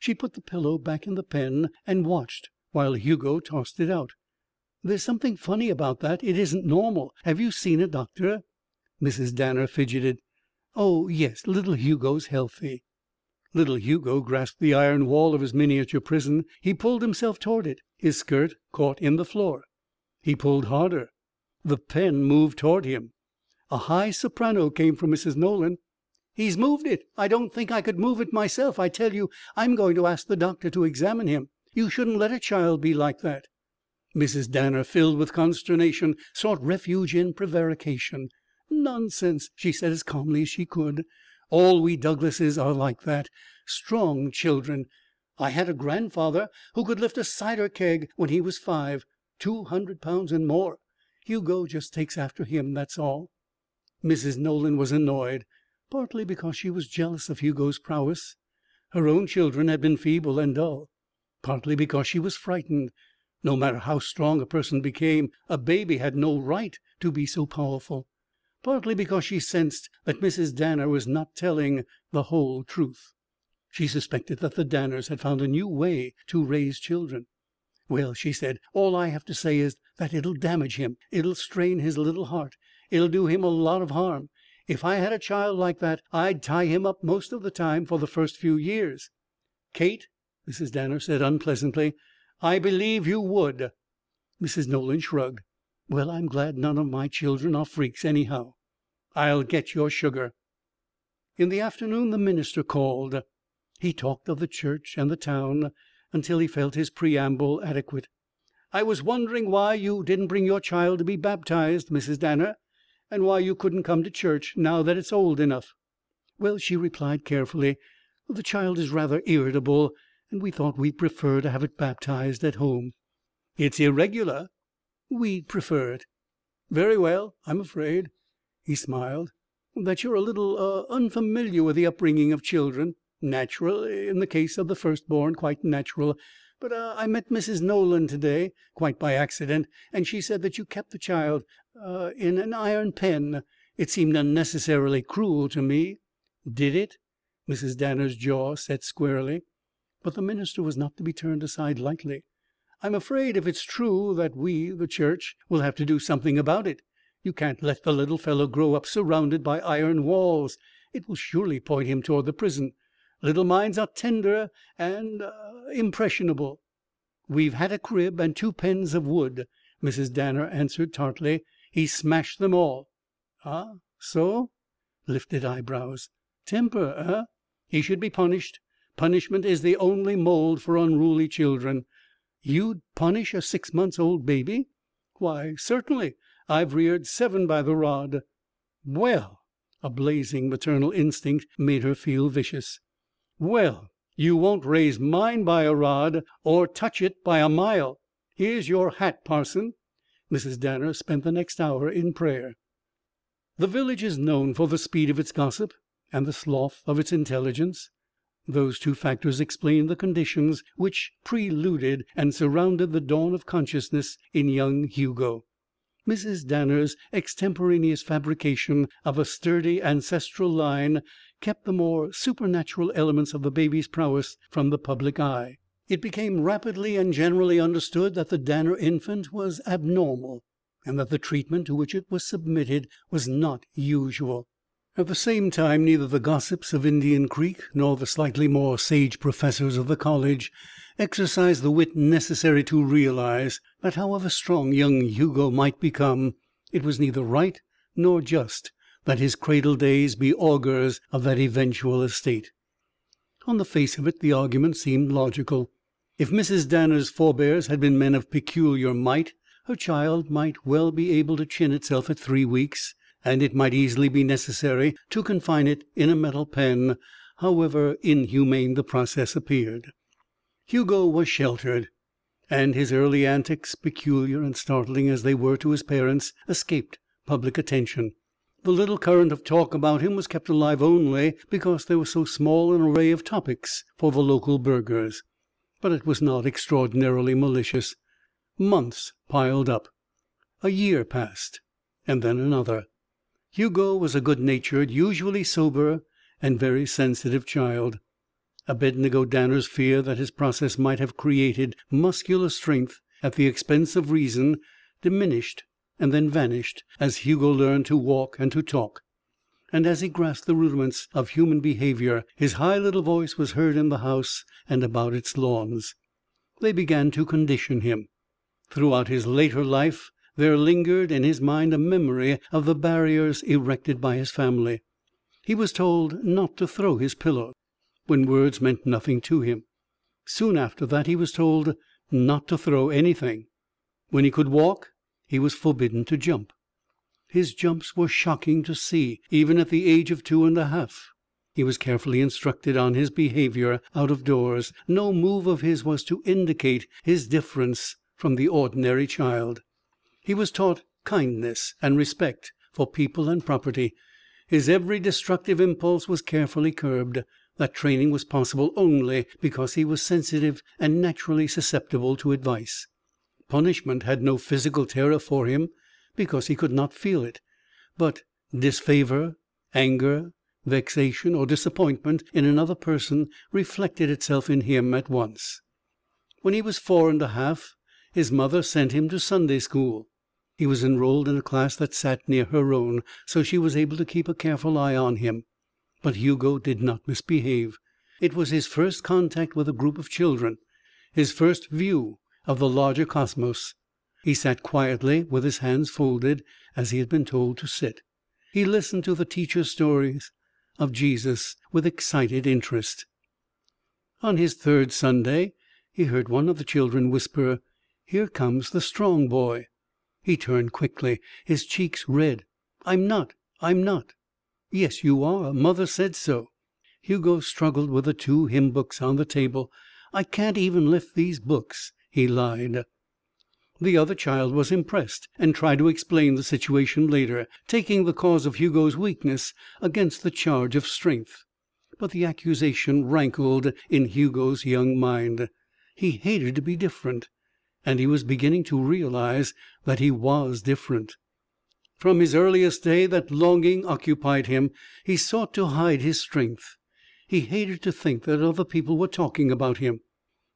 She put the pillow back in the pen and watched while Hugo tossed it out. "There's something funny about that. It isn't normal. Have you seen a doctor?" Mrs. Danner fidgeted. "Oh, yes. Little Hugo's healthy." Little Hugo grasped the iron wall of his miniature prison. He pulled himself toward it. His skirt caught in the floor. He pulled harder. The pen moved toward him. A high soprano came from Mrs. Nolan. "He's moved it. I don't think I could move it myself. I tell you, I'm going to ask the doctor to examine him. You shouldn't let a child be like that." Mrs. Danner, filled with consternation, sought refuge in prevarication. "Nonsense," she said as calmly as she could. All we Douglases are like that strong children. I had a grandfather who could lift a cider keg when he was five two hundred pounds and more. Hugo just takes after him, that's all." Mrs. Nolan was annoyed, partly because she was jealous of Hugo's prowess. Her own children had been feeble and dull. Partly because she was frightened. No matter how strong a person became, a baby had no right to be so powerful partly because she sensed that Mrs. Danner was not telling the whole truth. She suspected that the Danners had found a new way to raise children. "Well," she said, "all I have to say is that it'll damage him. It'll strain his little heart. It'll do him a lot of harm. If I had a child like that, I'd tie him up most of the time for the first few years." "Kate," Mrs. Danner said unpleasantly, "I believe you would." Mrs. Nolan shrugged. "Well, I'm glad none of my children are freaks, anyhow. I'll get your sugar." In the afternoon the minister called. He talked of the church and the town until he felt his preamble adequate. "I was wondering why you didn't bring your child to be baptized, Mrs. Danner, and why you couldn't come to church now that it's old enough." "Well," she replied carefully, "the child is rather irritable, and we thought we'd prefer to have it baptized at home." "It's irregular." "We'd prefer it." "Very well. I'm afraid," he smiled, "that you're a little er unfamiliar with the upbringing of children. Natural, in the case of the first born, quite natural. But uh, I met Mrs. Nolan to day, quite by accident, and she said that you kept the child uh, in an iron pen. It seemed unnecessarily cruel to me." "Did it?" Mrs. Danner's jaw set squarely. But the minister was not to be turned aside lightly. "I'm afraid, if it's true, that we, the church, will have to do something about it. You can't let the little fellow grow up surrounded by iron walls. It will surely point him toward the prison. Little minds are tender and er impressionable." "We've had a crib and two pens of wood," Mrs. Danner answered tartly. "He smashed them all." "Ah? So?" Lifted eyebrows. "Temper, eh? He should be punished. Punishment is the only mold for unruly children." "You'd punish a six months old baby?" "Why, certainly. I've reared seven by the rod." "Well!" A blazing maternal instinct made her feel vicious. "Well! You won't raise mine by a rod, or touch it by a mile. Here's your hat, parson." Mrs. Danner spent the next hour in prayer. The village is known for the speed of its gossip and the sloth of its intelligence. Those two factors explain the conditions which preluded and surrounded the dawn of consciousness in young Hugo. Mrs. Danner's extemporaneous fabrication of a sturdy ancestral line kept the more supernatural elements of the baby's prowess from the public eye. It became rapidly and generally understood that the Danner infant was abnormal, and that the treatment to which it was submitted was not usual. At the same time, neither the gossips of Indian Creek nor the slightly more sage professors of the college exercised the wit necessary to realize that, however strong young Hugo might become, it was neither right nor just that his cradle days be augurs of that eventual estate. On the face of it, the argument seemed logical. If Mrs. Danner's forebears had been men of peculiar might, her child might well be able to chin itself at three weeks, and it might easily be necessary to confine it in a metal pen, however inhumane the process appeared. Hugo was sheltered, and his early antics, peculiar and startling as they were to his parents, escaped public attention. The little current of talk about him was kept alive only because there was so small an array of topics for the local burghers. But it was not extraordinarily malicious. Months piled up. A year passed, and then another. Hugo was a good natured, usually sober, and very sensitive child. Abednego Danner's fear that his process might have created muscular strength at the expense of reason diminished and then vanished as Hugo learned to walk and to talk. And as he grasped the rudiments of human behavior, his high little voice was heard in the house and about its lawns. They began to condition him. Throughout his later life there lingered in his mind a memory of the barriers erected by his family. He was told not to throw his pillow, when words meant nothing to him. Soon after that he was told not to throw anything. When he could walk, he was forbidden to jump. His jumps were shocking to see, even at the age of two and a half. He was carefully instructed on his behavior out of doors. No move of his was to indicate his difference from the ordinary child. He was taught kindness and respect for people and property. His every destructive impulse was carefully curbed. That training was possible only because he was sensitive and naturally susceptible to advice. Punishment had no physical terror for him because he could not feel it. But disfavor, anger, vexation, or disappointment in another person reflected itself in him at once. When he was four and a half, his mother sent him to Sunday school. He was enrolled in a class that sat near her own, so she was able to keep a careful eye on him. But Hugo did not misbehave. It was his first contact with a group of children, his first view of the larger cosmos. He sat quietly with his hands folded, as he had been told to sit. He listened to the teacher's stories of Jesus with excited interest. On his third Sunday he heard one of the children whisper, "Here comes the strong boy." He turned quickly, his cheeks red. "I'm not. I'm not." "Yes, you are. Mother said so." Hugo struggled with the two hymn books on the table. "I can't even lift these books." He lied. The other child was impressed and tried to explain the situation later, taking the cause of Hugo's weakness against the charge of strength. But the accusation rankled in Hugo's young mind. He hated to be different, and he was beginning to realize that he was different. From his earliest day that longing occupied him. He sought to hide his strength. He hated to think that other people were talking about him.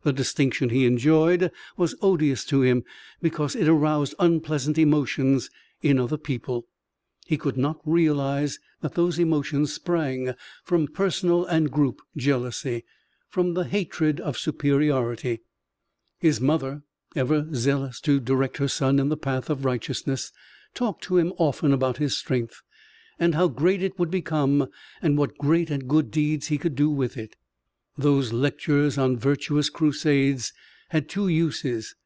The distinction he enjoyed was odious to him because it aroused unpleasant emotions in other people. He could not realize that those emotions sprang from personal and group jealousy, from the hatred of superiority. His mother, ever zealous to direct her son in the path of righteousness, talked to him often about his strength, and how great it would become, and what great and good deeds he could do with it. Those lectures on virtuous crusades had two uses.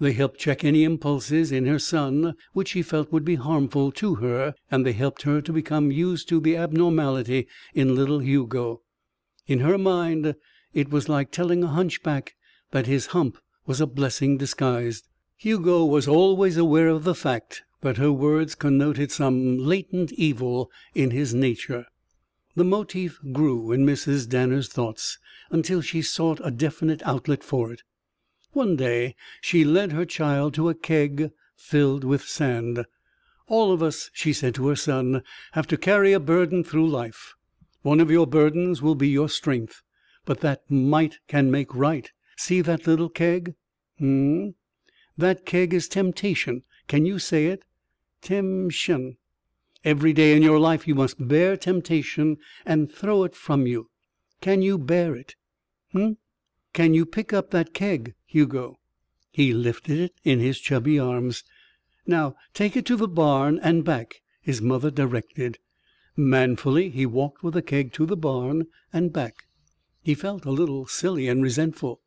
They helped check any impulses in her son which she felt would be harmful to her, and they helped her to become used to the abnormality in little Hugo. In her mind it was like telling a hunchback that his hump was a blessing disguised. Hugo was always aware of the fact that her words connoted some latent evil in his nature. The motif grew in Mrs. Danner's thoughts until she sought a definite outlet for it. One day she led her child to a keg filled with sand. "All of us," she said to her son, "have to carry a burden through life. One of your burdens will be your strength, but that might can make right. See that little keg? Hm? That keg is temptation. Can you say it? Tem Every day in your life you must bear temptation and throw it from you. Can you bear it? Hm? Can you pick up that keg, Hugo?" He lifted it in his chubby arms. "Now take it to the barn and back," his mother directed. Manfully he walked with the keg to the barn and back. He felt a little silly and resentful.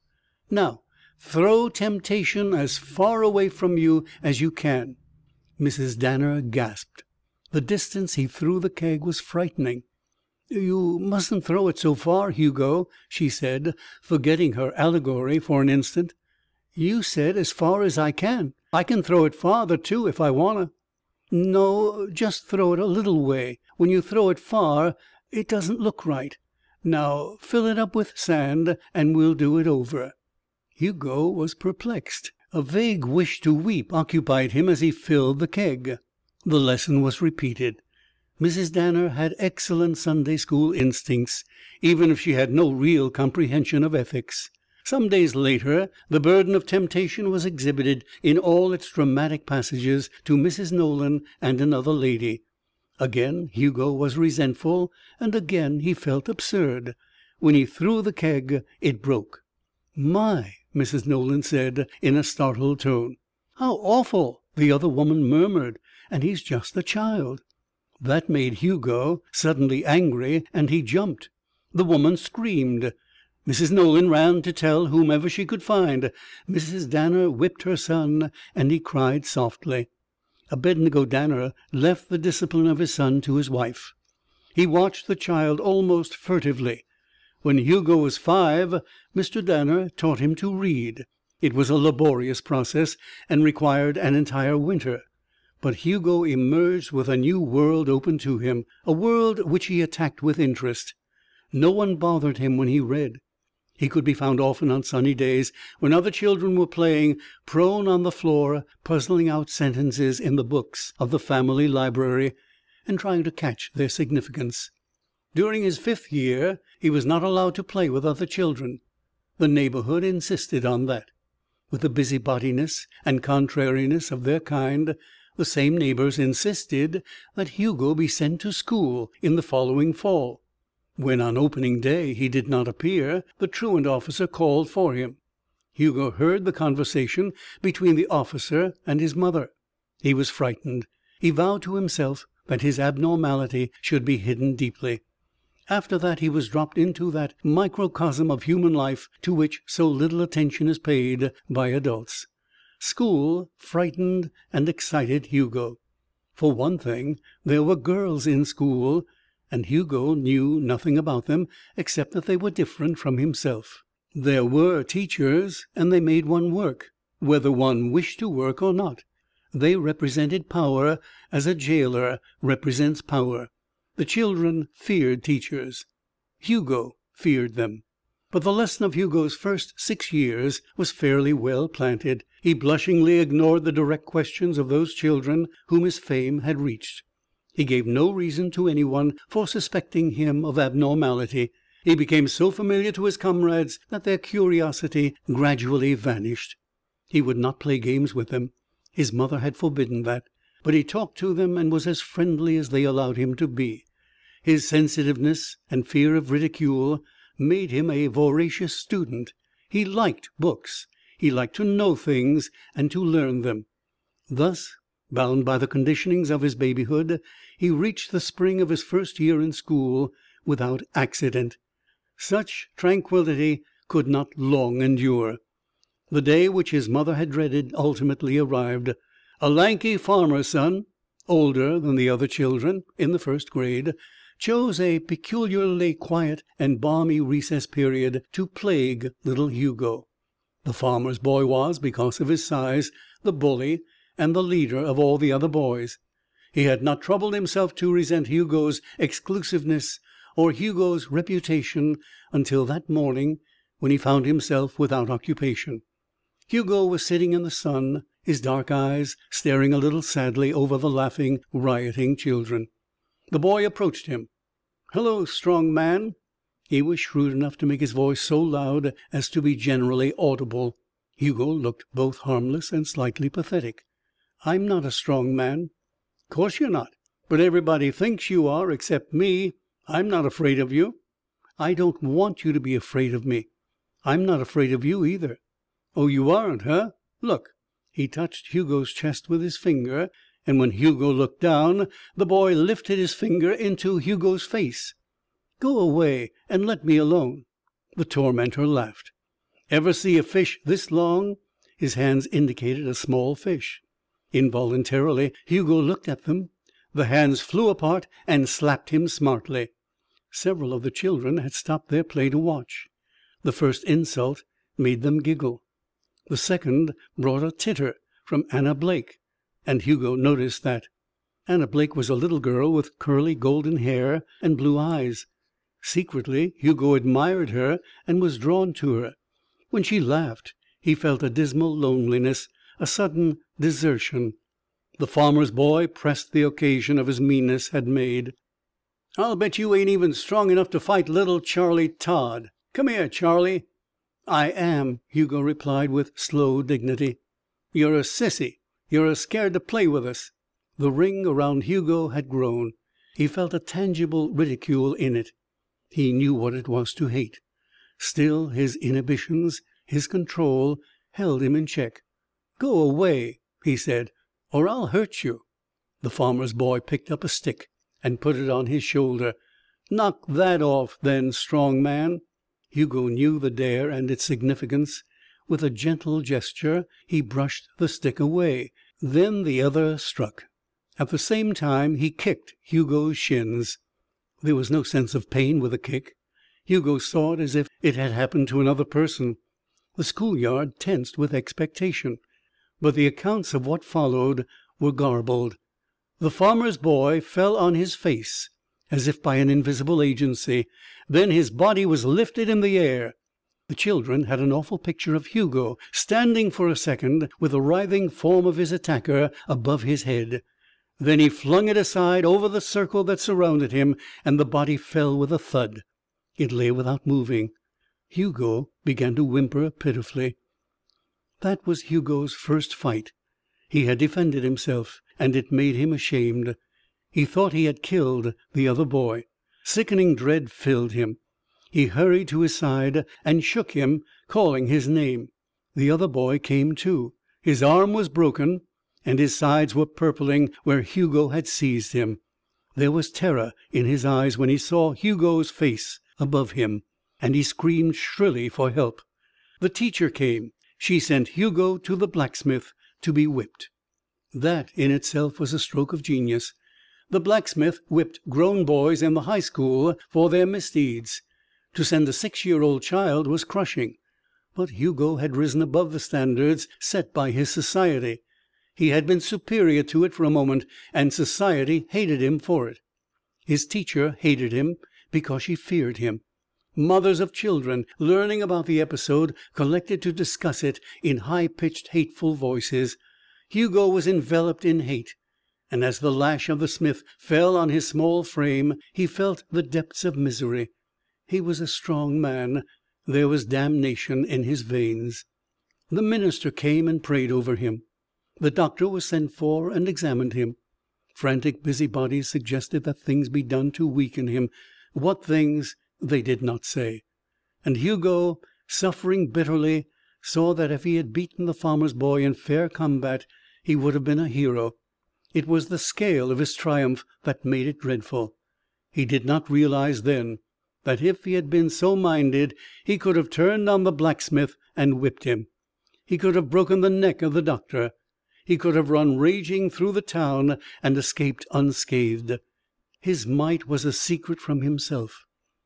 "Now throw temptation as far away from you as you can." Mrs. Danner gasped. The distance he threw the keg was frightening. "You mustn't throw it so far, Hugo," she said, forgetting her allegory for an instant. "You said as far as I can. I can throw it farther, too, if I want to." "No, just throw it a little way. When you throw it far it doesn't look right. Now fill it up with sand and we'll do it over." Hugo was perplexed. A vague wish to weep occupied him as he filled the keg. The lesson was repeated. Mrs. Danner had excellent Sunday school instincts, even if she had no real comprehension of ethics. Some days later the burden of temptation was exhibited in all its dramatic passages to Mrs. Nolan and another lady. Again Hugo was resentful, and again he felt absurd. When he threw the keg it broke. "My!" Mrs. Nolan said, in a startled tone. "How awful!" the other woman murmured. "And he's just a child." That made Hugo suddenly angry, and he jumped. The woman screamed. Mrs. Nolan ran to tell whomever she could find. Mrs. Danner whipped her son, and he cried softly. Abednego Danner left the discipline of his son to his wife. He watched the child almost furtively. When Hugo was five, Mr. Danner taught him to read. It was a laborious process, and required an entire winter. But Hugo emerged with a new world open to him, a world which he attacked with interest. No one bothered him when he read. He could be found often on sunny days, when other children were playing, prone on the floor, puzzling out sentences in the books of the family library, and trying to catch their significance. During his fifth year he was not allowed to play with other children. The neighborhood insisted on that. With the busybodiness and contrariness of their kind, the same neighbors insisted that Hugo be sent to school in the following fall. When on opening day he did not appear, the truant officer called for him. Hugo heard the conversation between the officer and his mother. He was frightened. He vowed to himself that his abnormality should be hidden deeply. After that he was dropped into that microcosm of human life to which so little attention is paid by adults. School frightened and excited Hugo. For one thing, there were girls in school, and Hugo knew nothing about them except that they were different from himself. There were teachers, and they made one work, whether one wished to work or not. They represented power as a jailer represents power. The children feared teachers. Hugo feared them. But the lesson of Hugo's first six years was fairly well planted. He blushingly ignored the direct questions of those children whom his fame had reached. He gave no reason to any one for suspecting him of abnormality. He became so familiar to his comrades that their curiosity gradually vanished. He would not play games with them. His mother had forbidden that. But he talked to them and was as friendly as they allowed him to be. His sensitiveness and fear of ridicule made him a voracious student. He liked books. He liked to know things and to learn them. Thus, bound by the conditionings of his babyhood, he reached the spring of his first year in school without accident. Such tranquillity could not long endure. The day which his mother had dreaded ultimately arrived. A lanky farmer's son, older than the other children, in the first grade, chose a peculiarly quiet and balmy recess period to plague little Hugo. The farmer's boy was, because of his size, the bully and the leader of all the other boys. He had not troubled himself to resent Hugo's exclusiveness or Hugo's reputation until that morning when he found himself without occupation. Hugo was sitting in the sun, his dark eyes staring a little sadly over the laughing, rioting children. The boy approached him. "Hello, strong man." He was shrewd enough to make his voice so loud as to be generally audible. Hugo looked both harmless and slightly pathetic. "I'm not a strong man." "Course you're not. But everybody thinks you are, except me. I'm not afraid of you." "I don't want you to be afraid of me." "I'm not afraid of you, either." "Oh, you aren't, huh? Look." He touched Hugo's chest with his finger and when Hugo looked down, the boy lifted his finger into Hugo's face. "Go away and let me alone." The tormentor laughed. "Ever see a fish this long?" His hands indicated a small fish. Involuntarily Hugo looked at them. The hands flew apart and slapped him smartly. Several of the children had stopped their play to watch. The first insult made them giggle. The second brought a titter from Anna Blake and Hugo noticed that. Anna Blake was a little girl with curly golden hair and blue eyes. Secretly Hugo admired her and was drawn to her. When she laughed he felt a dismal loneliness, a sudden desertion. The farmer's boy pressed the occasion of his meanness had made. "I'll bet you ain't even strong enough to fight little Charlie Todd. Come here, Charlie." "I am," Hugo replied with slow dignity. "You're a sissy. You're scared to play with us." The ring around Hugo had grown. He felt a tangible ridicule in it. He knew what it was to hate. Still his inhibitions, his control, held him in check. "Go away," he said, "or I'll hurt you." The farmer's boy picked up a stick and put it on his shoulder. "Knock that off, then, strong man." Hugo knew the dare and its significance. With a gentle gesture he brushed the stick away. Then the other struck. At the same time he kicked Hugo's shins. There was no sense of pain with the kick. Hugo saw it as if it had happened to another person. The schoolyard tensed with expectation. But the accounts of what followed were garbled. The farmer's boy fell on his face as if by an invisible agency. Then his body was lifted in the air. The children had an awful picture of Hugo standing for a second with the writhing form of his attacker above his head. Then he flung it aside over the circle that surrounded him, and the body fell with a thud. It lay without moving. Hugo began to whimper pitifully. That was Hugo's first fight. He had defended himself, and it made him ashamed. He thought he had killed the other boy. Sickening dread filled him. He hurried to his side and shook him, calling his name. The other boy came to. His arm was broken and his sides were purpling where Hugo had seized him. There was terror in his eyes when he saw Hugo's face above him, and he screamed shrilly for help. The teacher came. She sent Hugo to the blacksmith to be whipped. That in itself was a stroke of genius. The blacksmith whipped grown boys in the high school for their misdeeds. To send a six year old child was crushing. But Hugo had risen above the standards set by his society. He had been superior to it for a moment, and society hated him for it. His teacher hated him because she feared him. Mothers of children, learning about the episode, collected to discuss it in high pitched, hateful voices. Hugo was enveloped in hate, and as the lash of the smith fell on his small frame he felt the depths of misery. He was a strong man. There was damnation in his veins. The minister came and prayed over him. The doctor was sent for and examined him. Frantic busybodies suggested that things be done to weaken him. What things they did not say. And Hugo, suffering bitterly, saw that if he had beaten the farmer's boy in fair combat he would have been a hero. It was the scale of his triumph that made it dreadful. He did not realize then that if he had been so minded he could have turned on the blacksmith and whipped him. He could have broken the neck of the doctor. He could have run raging through the town and escaped unscathed. His might was a secret from himself.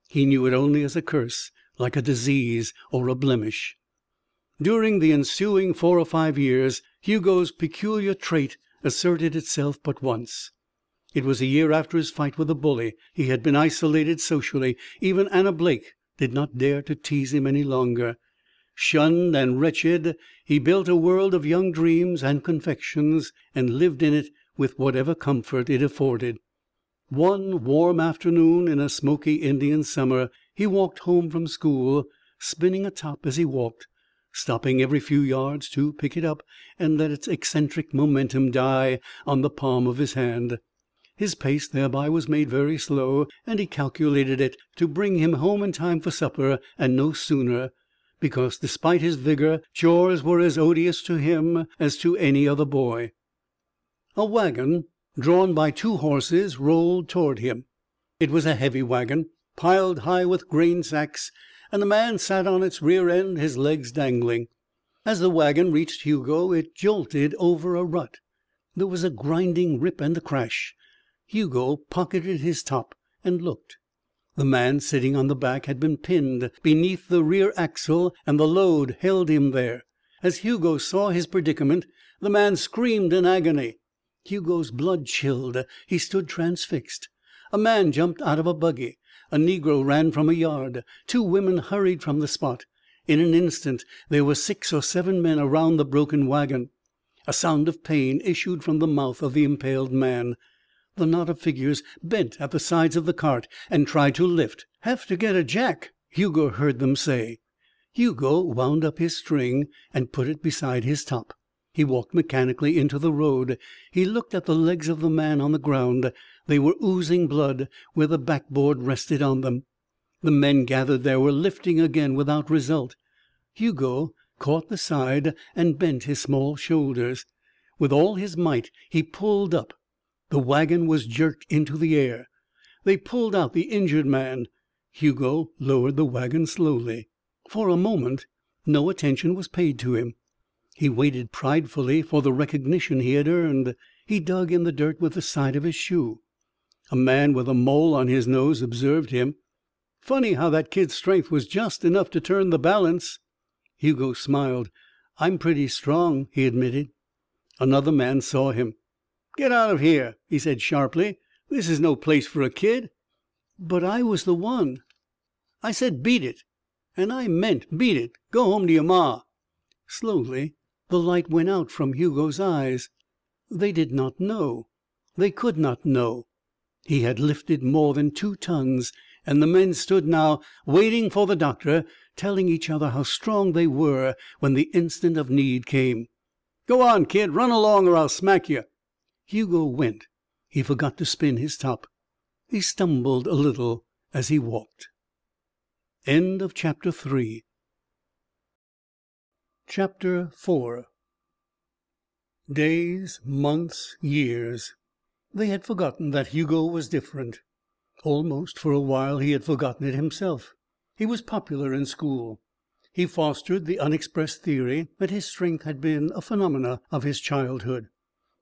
He knew it only as a curse, like a disease or a blemish. During the ensuing four or five years Hugo's peculiar trait asserted itself but once. It was a year after his fight with the bully. He had been isolated socially. Even Anna Blake did not dare to tease him any longer. Shunned and wretched, he built a world of young dreams and confections, and lived in it with whatever comfort it afforded. One warm afternoon in a smoky Indian summer he walked home from school, spinning a top as he walked, stopping every few yards to pick it up and let its eccentric momentum die on the palm of his hand. His pace thereby was made very slow, and he calculated it to bring him home in time for supper and no sooner, because, despite his vigor, chores were as odious to him as to any other boy. A wagon drawn by two horses rolled toward him. It was a heavy wagon, piled high with grain sacks, and a man sat on its rear end, his legs dangling. As the wagon reached Hugo it jolted over a rut. There was a grinding rip and a crash. Hugo pocketed his top and looked. The man sitting on the back had been pinned beneath the rear axle and the load held him there. As Hugo saw his predicament the man screamed in agony. Hugo's blood chilled. He stood transfixed. A man jumped out of a buggy. A negro ran from a yard. Two women hurried from the spot. In an instant there were six or seven men around the broken wagon. A sound of pain issued from the mouth of the impaled man. The knot of figures bent at the sides of the cart and tried to lift. "Have to get a jack," Hugo heard them say. Hugo wound up his string and put it beside his top. He walked mechanically into the road. He looked at the legs of the man on the ground. They were oozing blood where the backboard rested on them. The men gathered there were lifting again without result. Hugo caught the side and bent his small shoulders. With all his might he pulled up. The wagon was jerked into the air. They pulled out the injured man. Hugo lowered the wagon slowly. For a moment no attention was paid to him. He waited pridefully for the recognition he had earned. He dug in the dirt with the side of his shoe. A man with a mole on his nose observed him. "Funny how that kid's strength was just enough to turn the balance." Hugo smiled. "I'm pretty strong," he admitted. Another man saw him. "Get out of here," he said sharply. "This is no place for a kid." "But I was the one." "I said beat it. And I meant beat it. Go home to your ma." Slowly the light went out from Hugo's eyes. They did not know. They could not know. He had lifted more than two tons, and the men stood now, waiting for the doctor, telling each other how strong they were when the instant of need came. "Go on, kid. Run along or I'll smack you." Hugo went. He forgot to spin his top. He stumbled a little as he walked. End of chapter 3 Chapter 4 Days, months, years. They had forgotten that Hugo was different. Almost for a while he had forgotten it himself. He was popular in school. He fostered the unexpressed theory that his strength had been a phenomena of his childhood,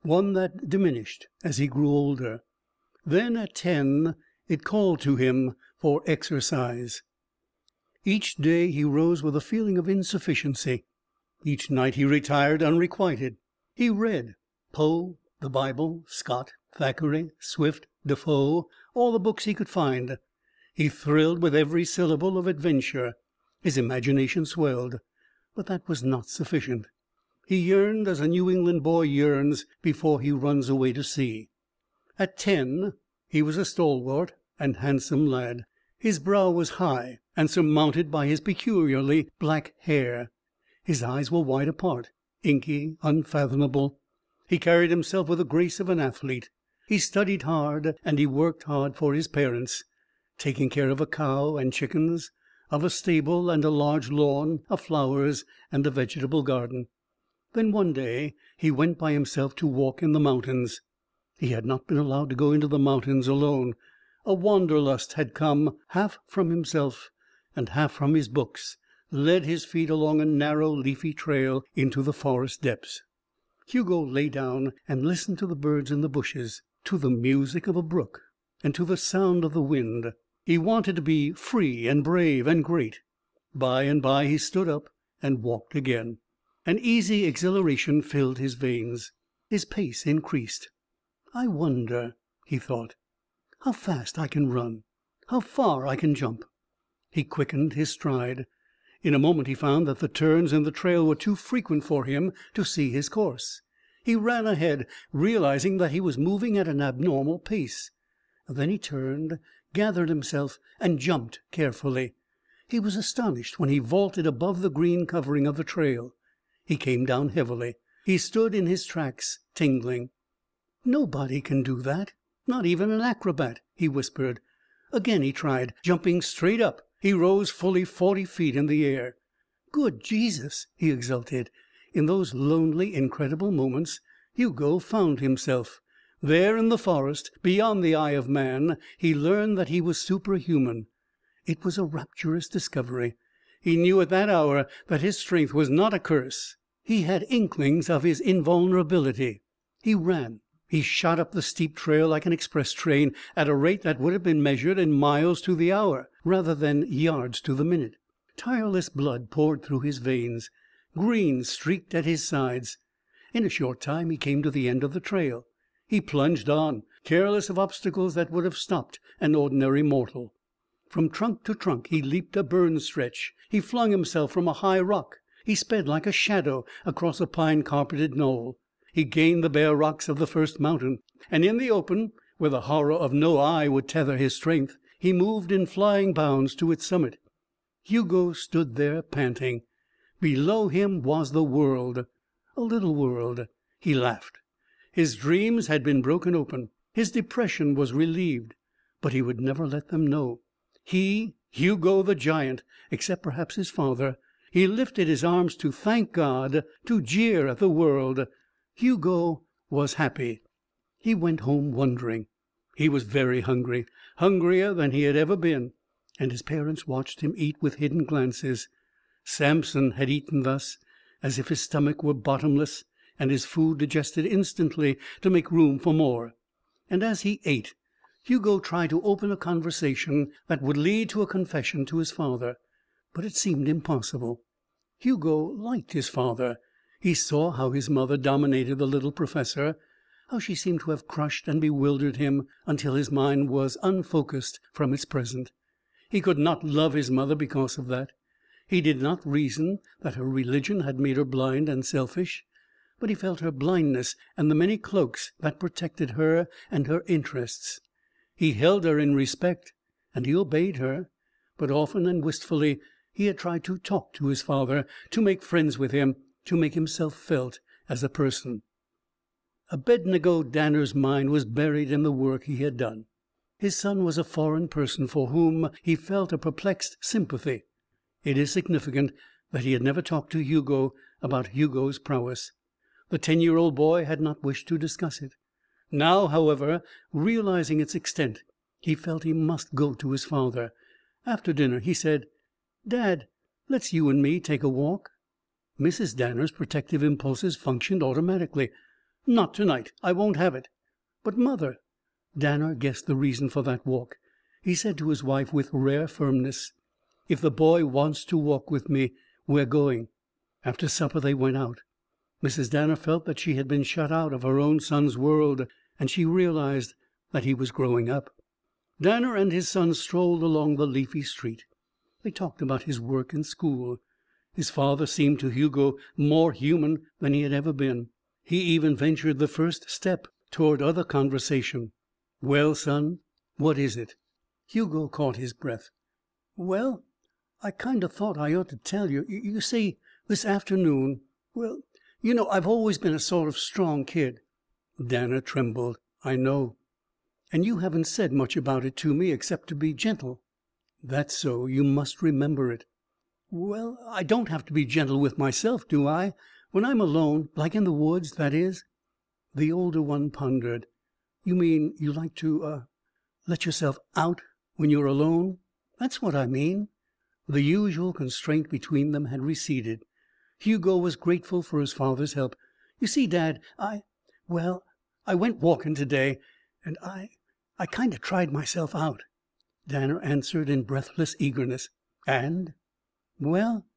one that diminished as he grew older. Then at ten it called to him for exercise. Each day he rose with a feeling of insufficiency. Each night he retired unrequited. He read Poe, the Bible, Scott, Thackeray, Swift, Defoe, all the books he could find. He thrilled with every syllable of adventure. His imagination swelled. But that was not sufficient. He yearned as a New England boy yearns before he runs away to sea. At ten he was a stalwart and handsome lad. His brow was high and surmounted by his peculiarly black hair. His eyes were wide apart, inky, unfathomable. He carried himself with the grace of an athlete. He studied hard and he worked hard for his parents, taking care of a cow and chickens, of a stable and a large lawn, of flowers and a vegetable garden. Then one day he went by himself to walk in the mountains. He had not been allowed to go into the mountains alone. A wanderlust had come, half from himself and half from his books, led his feet along a narrow, leafy trail into the forest depths. Hugo lay down and listened to the birds in the bushes, to the music of a brook, and to the sound of the wind. He wanted to be free and brave and great. By and by he stood up and walked again. An easy exhilaration filled his veins. His pace increased. I wonder, he thought, how fast I can run, how far I can jump. He quickened his stride. In a moment he found that the turns in the trail were too frequent for him to see his course. He ran ahead, realizing that he was moving at an abnormal pace. Then he turned, gathered himself, and jumped carefully. He was astonished when he vaulted above the green covering of the trail. He came down heavily. He stood in his tracks, tingling. "Nobody can do that not even an acrobat," he whispered. Again he tried, jumping straight up. He rose fully forty feet in the air. "Good Jesus!" he exulted. In those lonely, incredible moments Hugo found himself. There in the forest, beyond the eye of man, he learned that he was superhuman. It was a rapturous discovery. He knew at that hour that his strength was not a curse. He had inklings of his invulnerability. He ran. He shot up the steep trail like an express train, at a rate that would have been measured in miles to the hour rather than yards to the minute. Tireless blood poured through his veins. Green streaked at his sides. In a short time he came to the end of the trail. He plunged on, careless of obstacles that would have stopped an ordinary mortal. From trunk to trunk he leaped a burn stretch. He flung himself from a high rock. He sped like a shadow across a pine carpeted knoll. He gained the bare rocks of the first mountain, and in the open, where the horror of no eye would tether his strength, he moved in flying bounds to its summit. Hugo stood there panting. Below him was the world, a little world. He laughed. His dreams had been broken open. His depression was relieved. But he would never let them know. He, Hugo the giant, except perhaps his father, he lifted his arms to thank God, to jeer at the world. Hugo was happy. He went home wondering. He was very hungry, hungrier than he had ever been, and his parents watched him eat with hidden glances. Samson had eaten thus, as if his stomach were bottomless and his food digested instantly to make room for more. And as he ate, Hugo tried to open a conversation that would lead to a confession to his father, but it seemed impossible. Hugo liked his father. He saw how his mother dominated the little professor, how she seemed to have crushed and bewildered him until his mind was unfocused from its present. He could not love his mother because of that. He did not reason that her religion had made her blind and selfish, but he felt her blindness and the many cloaks that protected her and her interests. He held her in respect and he obeyed her, but often and wistfully he had tried to talk to his father, to make friends with him, to make himself felt as a person. Abednego Danner's mind was buried in the work he had done. His son was a foreign person for whom he felt a perplexed sympathy. It is significant that he had never talked to Hugo about Hugo's prowess. The ten year old boy had not wished to discuss it. Now, however, realizing its extent, he felt he must go to his father. After dinner he said, "Dad, let's you and me take a walk." Mrs. Danner's protective impulses functioned automatically. "Not to night. I won't have it." "But, mother " Danner guessed the reason for that walk. He said to his wife with rare firmness, "If the boy wants to walk with me, we're going." After supper they went out. Mrs. Danner felt that she had been shut out of her own son's world, and she realized that he was growing up. Danner and his son strolled along the leafy street. They talked about his work and school. His father seemed to Hugo more human than he had ever been. He even ventured the first step toward other conversation. "Well, son, what is it?" Hugo caught his breath. "Well, I kind of thought I ought to tell you. You see, this afternoon well, you know I've always been a sort of strong kid." Danner trembled. "I know." "And you haven't said much about it to me, except to be gentle." "That's so. You must remember it." "Well, I don't have to be gentle with myself, do I? When I'm alone like in the woods, that is?" The older one pondered. "You mean you like to uh let yourself out when you're alone?" "That's what I mean." The usual constraint between them had receded. Hugo was grateful for his father's help. "You see, dad, I well, I went walking to day, and I I kind of tried myself out." Danner answered in breathless eagerness. "And?" "Well,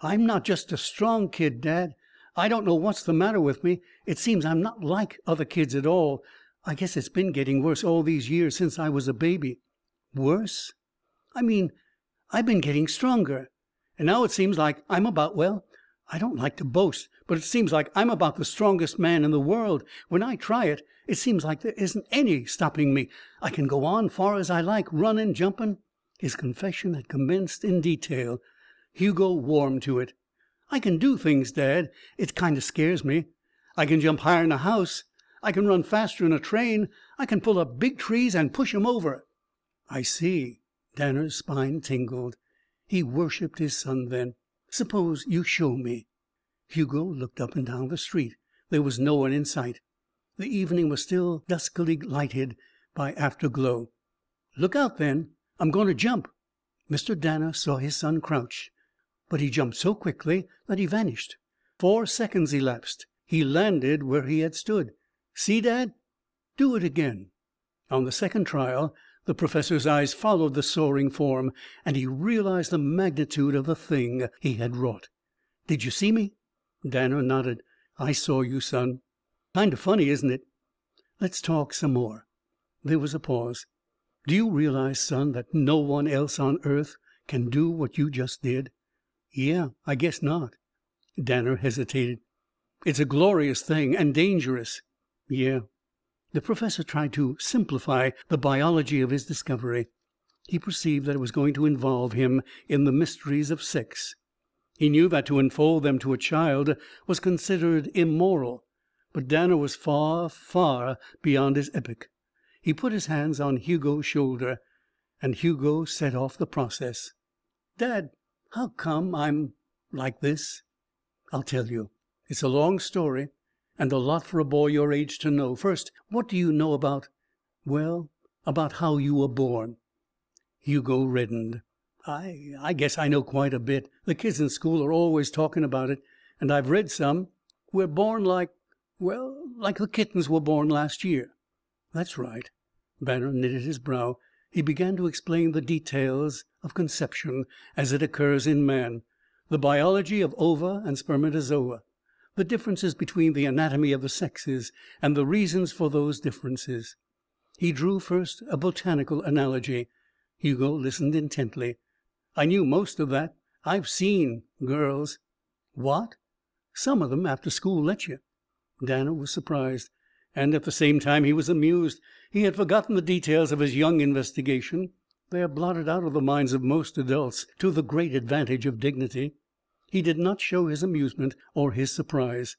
I'm not just a strong kid, dad. I don't know what's the matter with me. It seems I'm not like other kids at all. I guess it's been getting worse all these years since I was a baby." "Worse?" "I mean I've been getting stronger. And now it seems like I'm about well, I don't like to boast, but it seems like I'm about the strongest man in the world. When I try it, it seems like there isn't any stopping me. I can go on far as I like, running, jumping." His confession had commenced in detail. Hugo warmed to it. "I can do things, dad. It kind of scares me. I can jump higher'n a house. I can run faster'n a train. I can pull up big trees and push 'em over." "I see." Danner's spine tingled. He worshipped his son then. "Suppose you show me." Hugo looked up and down the street. There was no one in sight. The evening was still duskily lighted by afterglow. "Look out, then. I'm going to jump." Mr. Danner saw his son crouch. But he jumped so quickly that he vanished. Four seconds elapsed. He landed where he had stood. "See, dad?" "Do it again." On the second trial the professor's eyes followed the soaring form, and he realized the magnitude of the thing he had wrought. "Did you see me?" Danner nodded. "I saw you, son." "Kind of funny, isn't it?" "Let's talk some more." There was a pause. "Do you realize, son, that no one else on earth can do what you just did?" "Yeah, I guess not." Danner hesitated. "It's a glorious thing and dangerous." "Yeah." The professor tried to simplify the biology of his discovery. He perceived that it was going to involve him in the mysteries of sex. He knew that to unfold them to a child was considered immoral. But Danner was far, far beyond his epoch. He put his hands on Hugo's shoulder, and Hugo set off the process. "Dad, how come I'm like this?" "I'll tell you. It's a long story, and a lot for a boy your age to know. First, what do you know about well, about how you were born?" Hugo reddened. "I I guess I know quite a bit. The kids in school are always talking about it, and I've read some. We're born like well, like the kittens were born last year." "That's right." Danner knitted his brow. He began to explain the details of conception as it occurs in man, the biology of ova and spermatozoa, the differences between the anatomy of the sexes, and the reasons for those differences. He drew first a botanical analogy. Hugo listened intently. "I knew most of that. I've seen girls." "What?" "Some of them, after school let you." Danner was surprised. And at the same time he was amused. He had forgotten the details of his young investigation. They are blotted out of the minds of most adults, to the great advantage of dignity. He did not show his amusement or his surprise.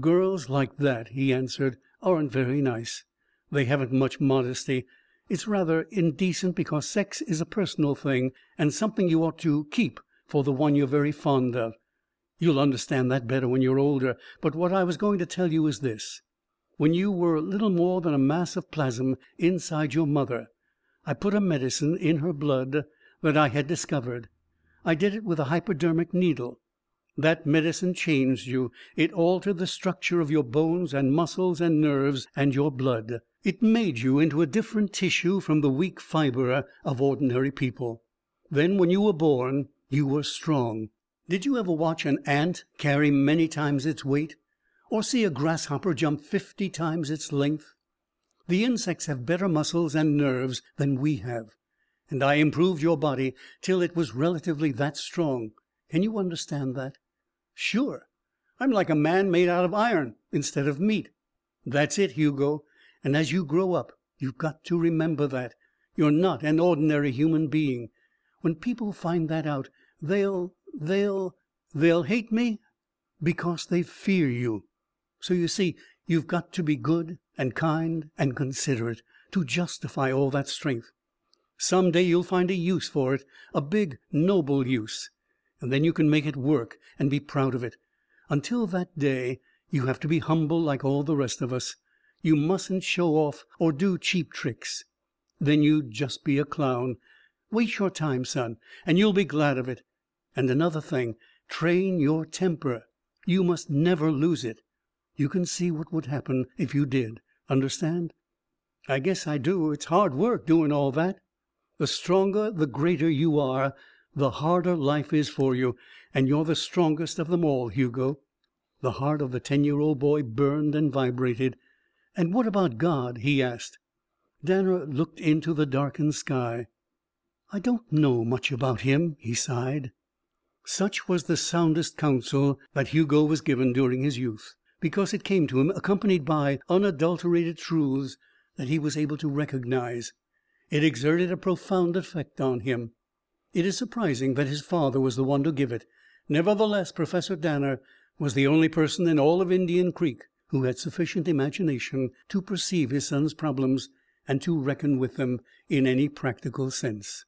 "Girls like that," he answered, "aren't very nice. They haven't much modesty. It's rather indecent because sex is a personal thing, and something you ought to keep for the one you're very fond of. You'll understand that better when you're older. But what I was going to tell you is this. When you were little more than a mass of plasm inside your mother, I put a medicine in her blood that I had discovered. I did it with a hypodermic needle. That medicine changed you. It altered the structure of your bones and muscles and nerves and your blood. It made you into a different tissue from the weak fibre of ordinary people. Then, when you were born, you were strong. Did you ever watch an ant carry many times its weight? or see a grasshopper jump fifty times its length. The insects have better muscles and nerves than we have, and I improved your body till it was relatively that strong. Can you understand that?" "Sure. I'm like a man made out of iron instead of meat." "That's it, Hugo. And as you grow up you've got to remember that. You're not an ordinary human being. When people find that out they'll they'll " "They'll hate me?" "Because they fear you. So you see you've got to be good and kind and considerate to justify all that strength. Some day you'll find a use for it a big, noble use. And then you can make it work and be proud of it. Until that day you have to be humble like all the rest of us. You mustn't show off or do cheap tricks. Then you'd just be a clown. Wait your time, son, and you'll be glad of it. And another thing train your temper. You must never lose it. You can see what would happen if you did. Understand?" "I guess I do. It's hard work doing all that." "The stronger, the greater you are, the harder life is for you. And you're the strongest of them all, Hugo." The heart of the ten year old boy burned and vibrated. "And what about God?" he asked. Danner looked into the darkened sky. "I don't know much about him," he sighed. Such was the soundest counsel that Hugo was given during his youth, because it came to him accompanied by unadulterated truths that he was able to recognize. It exerted a profound effect on him. It is surprising that his father was the one to give it. Nevertheless, Professor Danner was the only person in all of Indian Creek who had sufficient imagination to perceive his son's problems and to reckon with them in any practical sense.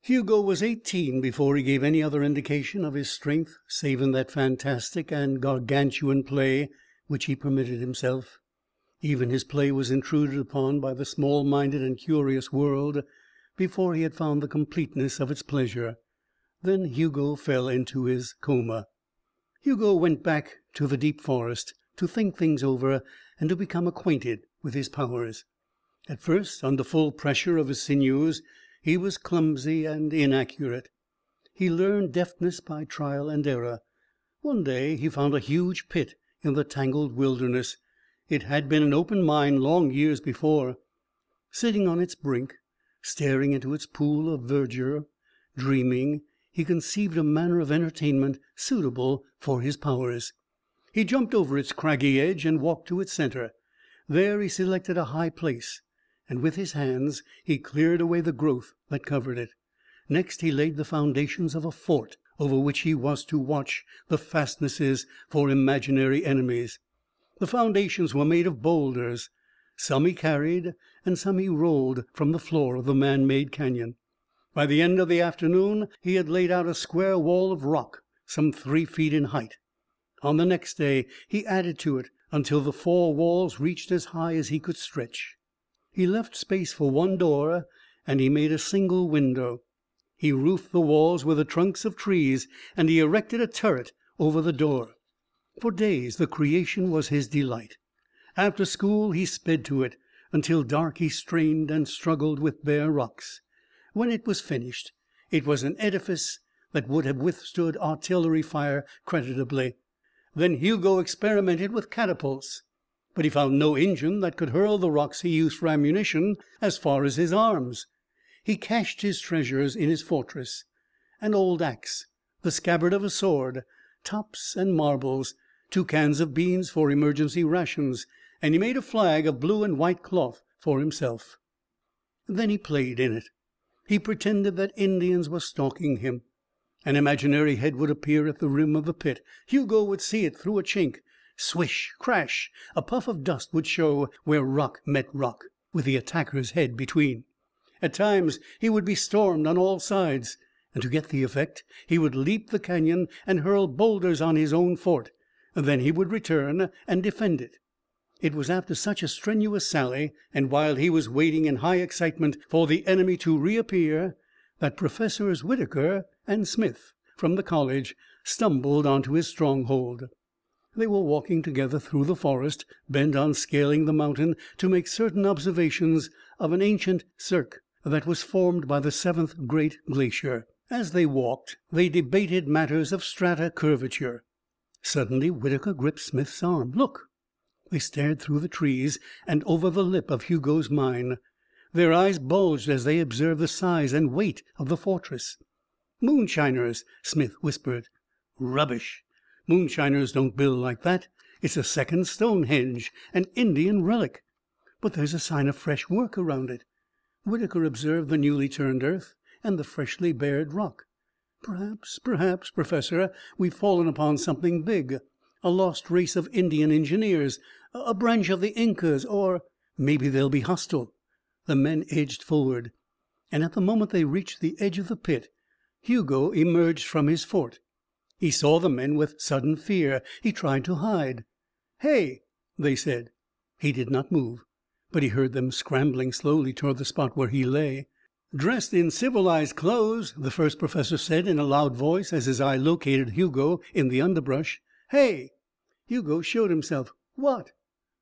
Hugo was eighteen before he gave any other indication of his strength save in that fantastic and gargantuan play which he permitted himself. Even his play was intruded upon by the small minded and curious world before he had found the completeness of its pleasure. Then Hugo fell into his coma. Hugo went back to the deep forest to think things over and to become acquainted with his powers. At first, under full pressure of his sinews, he was clumsy and inaccurate. He learned deftness by trial and error. One day he found a huge pit in the tangled wilderness. It had been an open mine long years before. Sitting on its brink, staring into its pool of verdure, dreaming, he conceived a manner of entertainment suitable for his powers. He jumped over its craggy edge and walked to its center. There he selected a high place, and with his hands he cleared away the growth that covered it. Next he laid the foundations of a fort over which he was to watch the fastnesses for imaginary enemies. The foundations were made of boulders. Some he carried and some he rolled from the floor of the man made canyon. By the end of the afternoon he had laid out a square wall of rock some three feet in height. On the next day he added to it until the four walls reached as high as he could stretch. He left space for one door and he made a single window. He roofed the walls with the trunks of trees and he erected a turret over the door. For days the creation was his delight. After school he sped to it. Until dark he strained and struggled with bare rocks. When it was finished, it was an edifice that would have withstood artillery fire creditably. Then Hugo experimented with catapults. But he found no engine that could hurl the rocks he used for ammunition as far as his arms. He cached his treasures in his fortress an old axe, the scabbard of a sword, tops and marbles, two cans of beans for emergency rations, and he made a flag of blue and white cloth for himself. Then he played in it. He pretended that Indians were stalking him. An imaginary head would appear at the rim of the pit. Hugo would see it through a chink. Swish! Crash! A puff of dust would show where rock met rock, with the attacker's head between. At times he would be stormed on all sides, and to get the effect he would leap the canyon and hurl boulders on his own fort. Then he would return and defend it. It was after such a strenuous sally, and while he was waiting in high excitement for the enemy to reappear, that Professors Whitaker and Smith from the college stumbled onto his stronghold. They were walking together through the forest, bent on scaling the mountain to make certain observations of an ancient cirque that was formed by the seventh great glacier. As they walked they debated matters of strata curvature. Suddenly Whitaker gripped Smith's arm. "Look!" They stared through the trees and over the lip of Hugo's mine. Their eyes bulged as they observed the size and weight of the fortress. "Moonshiners," Smith whispered. "Rubbish! Moonshiners don't build like that. It's a second Stonehenge an Indian relic. But there's a sign of fresh work around it." Whitaker observed the newly turned earth and the freshly bared rock. "Perhaps perhaps, Professor, we've fallen upon something big a lost race of Indian engineers a branch of the Incas or maybe they'll be hostile." The men edged forward, and at the moment they reached the edge of the pit Hugo emerged from his fort. He saw the men with sudden fear. He tried to hide. "Hey!" they said. He did not move, but he heard them scrambling slowly toward the spot where he lay. "Dressed in civilized clothes," the first professor said in a loud voice as his eye located Hugo in the underbrush. "Hey!" Hugo showed himself. "What?"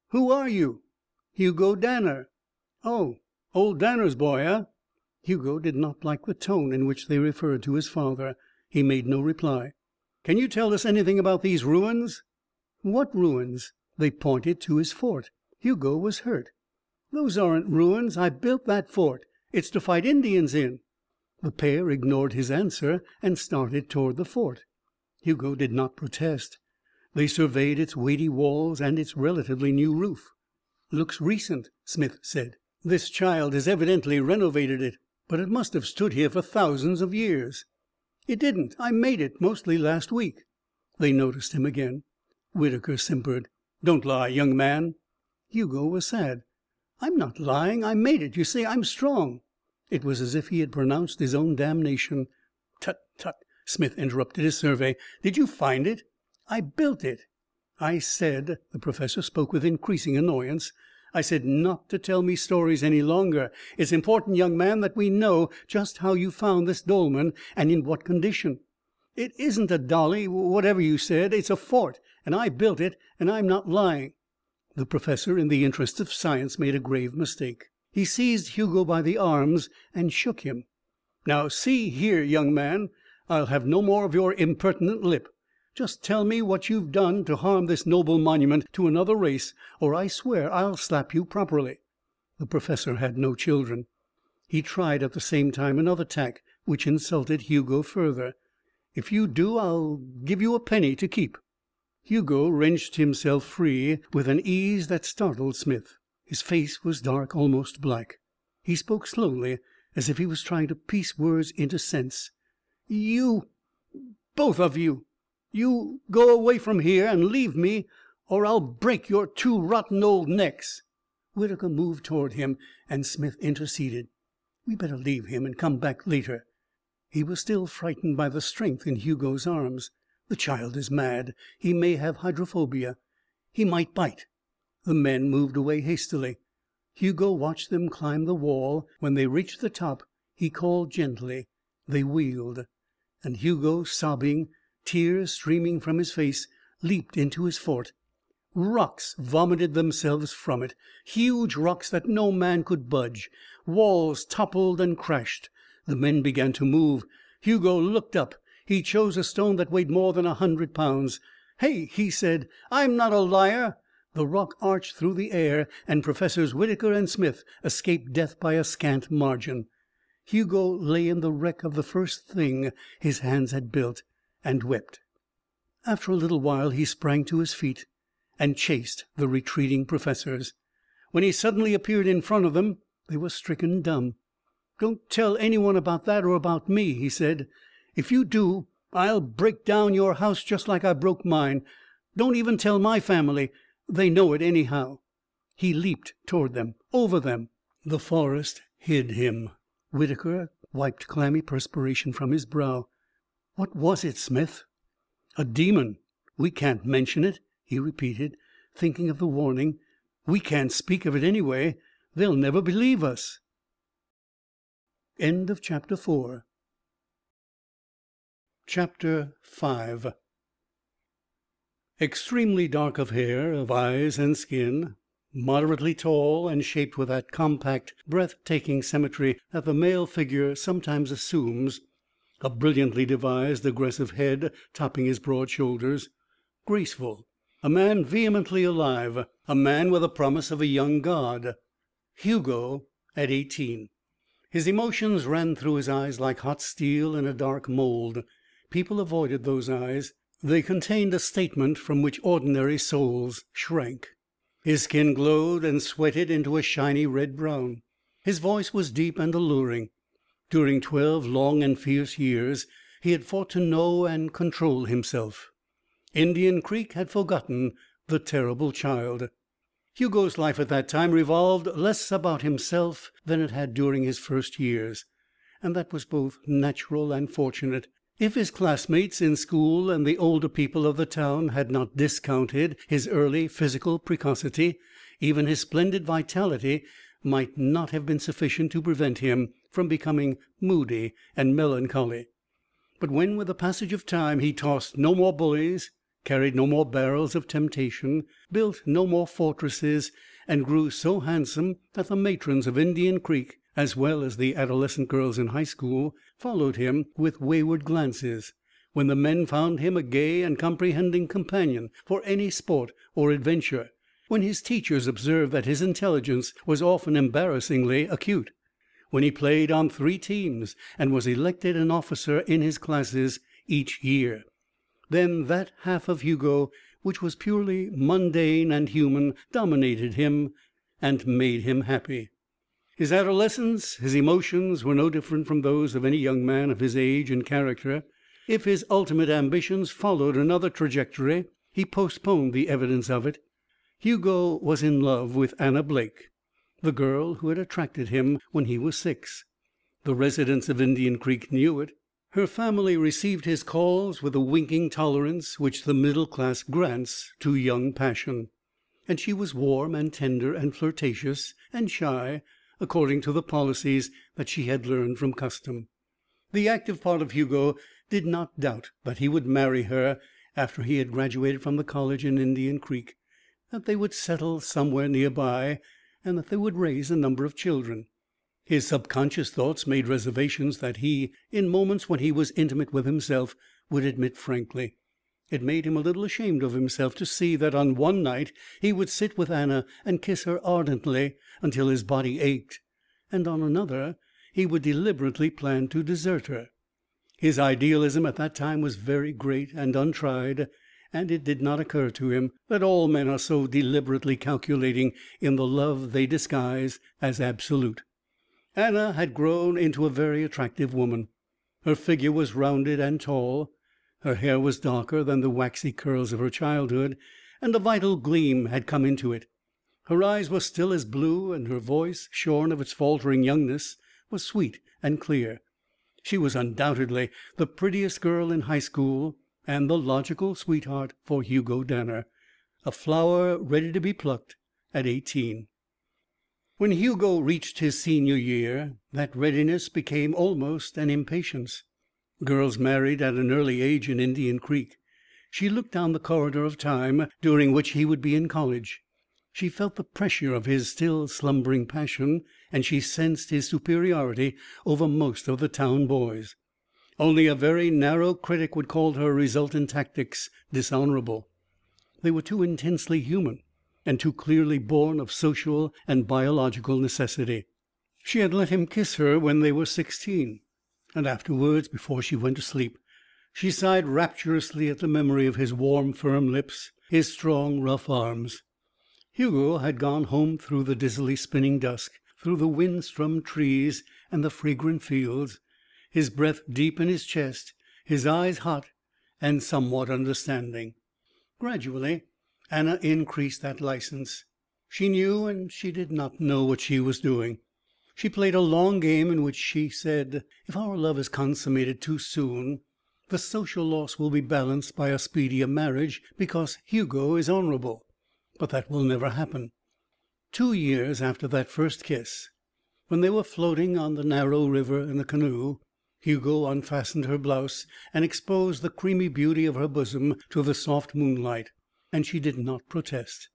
"Who are you?" "Hugo Danner." "Oh old Danner's boy, eh?" Hugo did not like the tone in which they referred to his father. He made no reply. "Can you tell us anything about these ruins?" "What ruins?" They pointed to his fort. Hugo was hurt. "Those aren't ruins. I built that fort. It's to fight Indians in." The pair ignored his answer and started toward the fort. Hugo did not protest. They surveyed its weighty walls and its relatively new roof. "Looks recent," Smith said. "This child has evidently renovated it. But it must have stood here for thousands of years." "It didn't. I made it mostly last week." They noticed him again. Whitaker simpered. "Don't lie, young man." Hugo was sad. "I'm not lying. I made it. You see, I'm strong." It was as if he had pronounced his own damnation. "Tut, tut!" Smith interrupted his survey. "Did you find it?" "I built it." "I said" the professor spoke with increasing annoyance I said not to tell me stories any longer. It's important, young man, that we know just how you found this dolmen and in what condition. It isn't a dolly, whatever you said. It's a fort, and I built it, and I'm not lying." The professor, in the interests of science, made a grave mistake. He seized Hugo by the arms and shook him. "Now, see here, young man, I'll have no more of your impertinent lip. Just tell me what you've done to harm this noble monument to another race, or I swear I'll slap you properly." The professor had no children. He tried at the same time another tack which insulted Hugo further. "If you do I'll give you a penny to keep." Hugo wrenched himself free with an ease that startled Smith. His face was dark, almost black. He spoke slowly, as if he was trying to piece words into sense. "You both of you you go away from here and leave me, or I'll break your two rotten old necks." Whitaker moved toward him, and Smith interceded. "We better leave him and come back later." He was still frightened by the strength in Hugo's arms. "The child is mad. He may have hydrophobia. He might bite." The men moved away hastily. Hugo watched them climb the wall. When they reached the top he called gently. They wheeled. And Hugo, sobbing, tears streaming from his face, leaped into his fort. Rocks vomited themselves from it, huge rocks that no man could budge. Walls toppled and crashed. The men began to move. Hugo looked up. He chose a stone that weighed more than a hundred pounds. "Hey!" he said. "I'm not a liar." The rock arched through the air, and Professors Whitaker and Smith escaped death by a scant margin. Hugo lay in the wreck of the first thing his hands had built and wept. After a little while he sprang to his feet and chased the retreating professors. When he suddenly appeared in front of them they were stricken dumb. "Don't tell anyone about that or about me," he said. "If you do I'll break down your house just like I broke mine. Don't even tell my family. They know it anyhow." He leaped toward them, over them. The forest hid him. Whitaker wiped clammy perspiration from his brow. "What was it, Smith?" "A demon. We can't mention it," he repeated, thinking of the warning. "We can't speak of it, anyway. They'll never believe us." End of chapter V Extremely dark of hair, of eyes and skin, moderately tall, and shaped with that compact, breath taking symmetry that the male figure sometimes assumes a brilliantly devised, aggressive head topping his broad shoulders. Graceful. A man vehemently alive. a man with the promise of a young god. Hugo at eighteen. His emotions ran through his eyes like hot steel in a dark mold. People avoided those eyes. They contained a statement from which ordinary souls shrank. His skin glowed and sweated into a shiny red brown. His voice was deep and alluring. During twelve long and fierce years he had fought to know and control himself. Indian Creek had forgotten the terrible child. Hugo's life at that time revolved less about himself than it had during his first years, and that was both natural and fortunate. If his classmates in school and the older people of the town had not discounted his early physical precocity, even his splendid vitality might not have been sufficient to prevent him from becoming moody and melancholy. But when with the passage of time he tossed no more bullies, carried no more barrels of temptation, built no more fortresses, and grew so handsome that the matrons of Indian Creek as well as the adolescent girls in high school, followed him with wayward glances; when the men found him a gay and comprehending companion for any sport or adventure; when his teachers observed that his intelligence was often embarrassingly acute; when he played on three teams and was elected an officer in his classes each year, then that half of Hugo which was purely mundane and human dominated him and made him happy. His adolescence, his emotions, were no different from those of any young man of his age and character. If his ultimate ambitions followed another trajectory, he postponed the evidence of it. Hugo was in love with Anna Blake, the girl who had attracted him when he was six. The residents of Indian Creek knew it. Her family received his calls with the winking tolerance which the middle class grants to young passion. And she was warm and tender and flirtatious and shy according to the policies that she had learned from custom. The active part of Hugo did not doubt that he would marry her after he had graduated from the college in Indian Creek, that they would settle somewhere near by, and that they would raise a number of children. His subconscious thoughts made reservations that he, in moments when he was intimate with himself, would admit frankly. It made him a little ashamed of himself to see that on one night he would sit with Anna and kiss her ardently until his body ached, and on another he would deliberately plan to desert her. His idealism at that time was very great and untried, and it did not occur to him that all men are so deliberately calculating in the love they disguise as absolute. Anna had grown into a very attractive woman. Her figure was rounded and tall. Her hair was darker than the waxy curls of her childhood, and a vital gleam had come into it. Her eyes were still as blue, and her voice, shorn of its faltering youngness, was sweet and clear. She was undoubtedly the prettiest girl in high school and the logical sweetheart for Hugo Danner, a flower ready to be plucked at eighteen. When Hugo reached his senior year, that readiness became almost an impatience. Girls married at an early age in Indian Creek. She looked down the corridor of time during which he would be in college. She felt the pressure of his still slumbering passion, and she sensed his superiority over most of the town boys. Only a very narrow critic would call her resultant tactics dishonorable. They were too intensely human and too clearly born of social and biological necessity. She had let him kiss her when they were sixteen and afterwards, before she went to sleep, she sighed rapturously at the memory of his warm, firm lips, his strong, rough arms. Hugo had gone home through the dizzily spinning dusk, through the wind strummed trees and the fragrant fields, his breath deep in his chest, his eyes hot and somewhat understanding. Gradually Anna increased that license. She knew and she did not know what she was doing. She played a long game in which she said, "If our love is consummated too soon, the social loss will be balanced by a speedier marriage, because Hugo is honorable. But that will never happen." Two years after that first kiss, when they were floating on the narrow river in a canoe, Hugo unfastened her blouse and exposed the creamy beauty of her bosom to the soft moonlight, and she did not protest.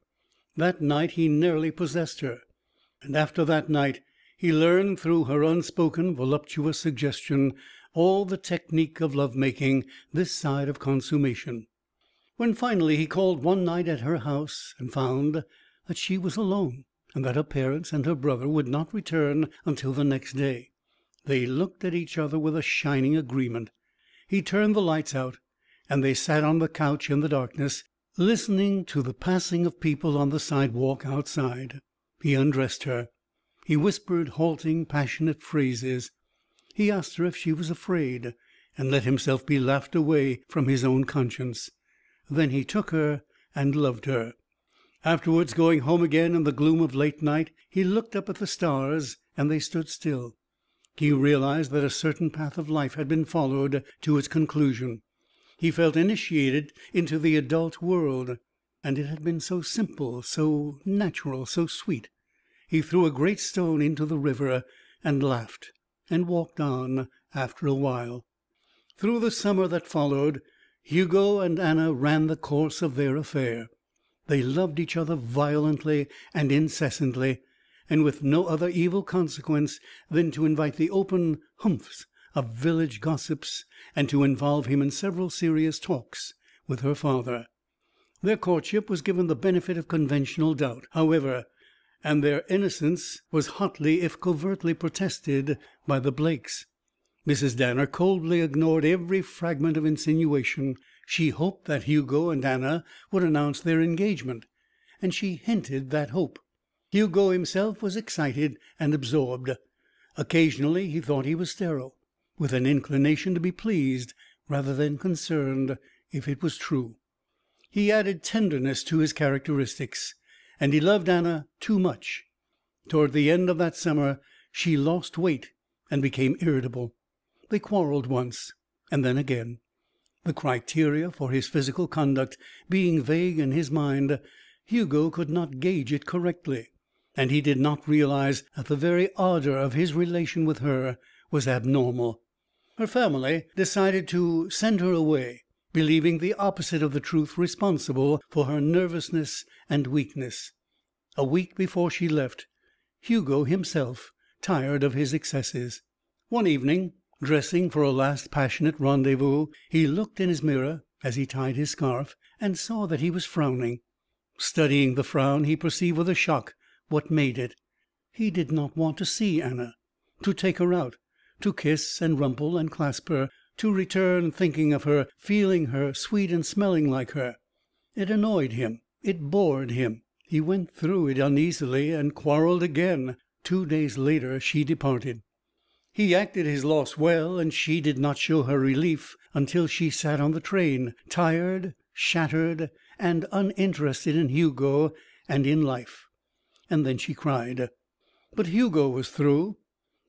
That night he nearly possessed her, and after that night he learned through her unspoken, voluptuous suggestion all the technique of love making this side of consummation. When finally he called one night at her house and found, that she was alone, and that her parents and her brother would not return until the next day. They looked at each other with a shining agreement. He turned the lights out, and they sat on the couch in the darkness, listening to the passing of people on the sidewalk outside. He undressed her. He whispered halting, passionate phrases. He asked her if she was afraid, and let himself be laughed away from his own conscience. Then he took her and loved her. Afterwards, going home again in the gloom of late night, he looked up at the stars, and they stood still. He realized that a certain path of life had been followed to its conclusion. He felt initiated into the adult world, and it had been so simple, so natural, so sweet. He threw a great stone into the river and laughed, and walked on after a while. Through the summer that followed, Hugo and Anna ran the course of their affair. They loved each other violently and incessantly, and with no other evil consequence than to invite the open humphs of village gossips, and to involve him in several serious talks with her father. Their courtship was given the benefit of conventional doubt, however, and their innocence was hotly if covertly protested by the Blakes. Mrs. Danner coldly ignored every fragment of insinuation. She hoped that Hugo and Anna would announce their engagement, and she hinted that hope. Hugo himself was excited and absorbed. Occasionally he thought he was sterile, with an inclination to be pleased rather than concerned if it was true. He added tenderness to his characteristics, and he loved Anna too much. Toward the end of that summer she lost weight and became irritable. They quarreled once, and then again. The criteria for his physical conduct being vague in his mind, Hugo could not gauge it correctly and he did not realize that the very ardor of his relation with her was abnormal. Her family decided to send her away, believing the opposite of the truth responsible for her nervousness and weakness. A week before she left, Hugo himself tired of his excesses. One evening, dressing for a last passionate rendezvous, he looked in his mirror as he tied his scarf and saw that he was frowning. Studying the frown, he perceived with a shock what made it. He did not want to see Anna, to take her out, to kiss and rumple and clasp her, to return thinking of her, feeling her, sweet and smelling like her. It annoyed him. It bored him. He went through it uneasily and quarreled again. Two days later she departed. He acted his loss well, and she did not show her relief until she sat on the train, tired, shattered, and uninterested in Hugo and in life and then she cried. But Hugo was through.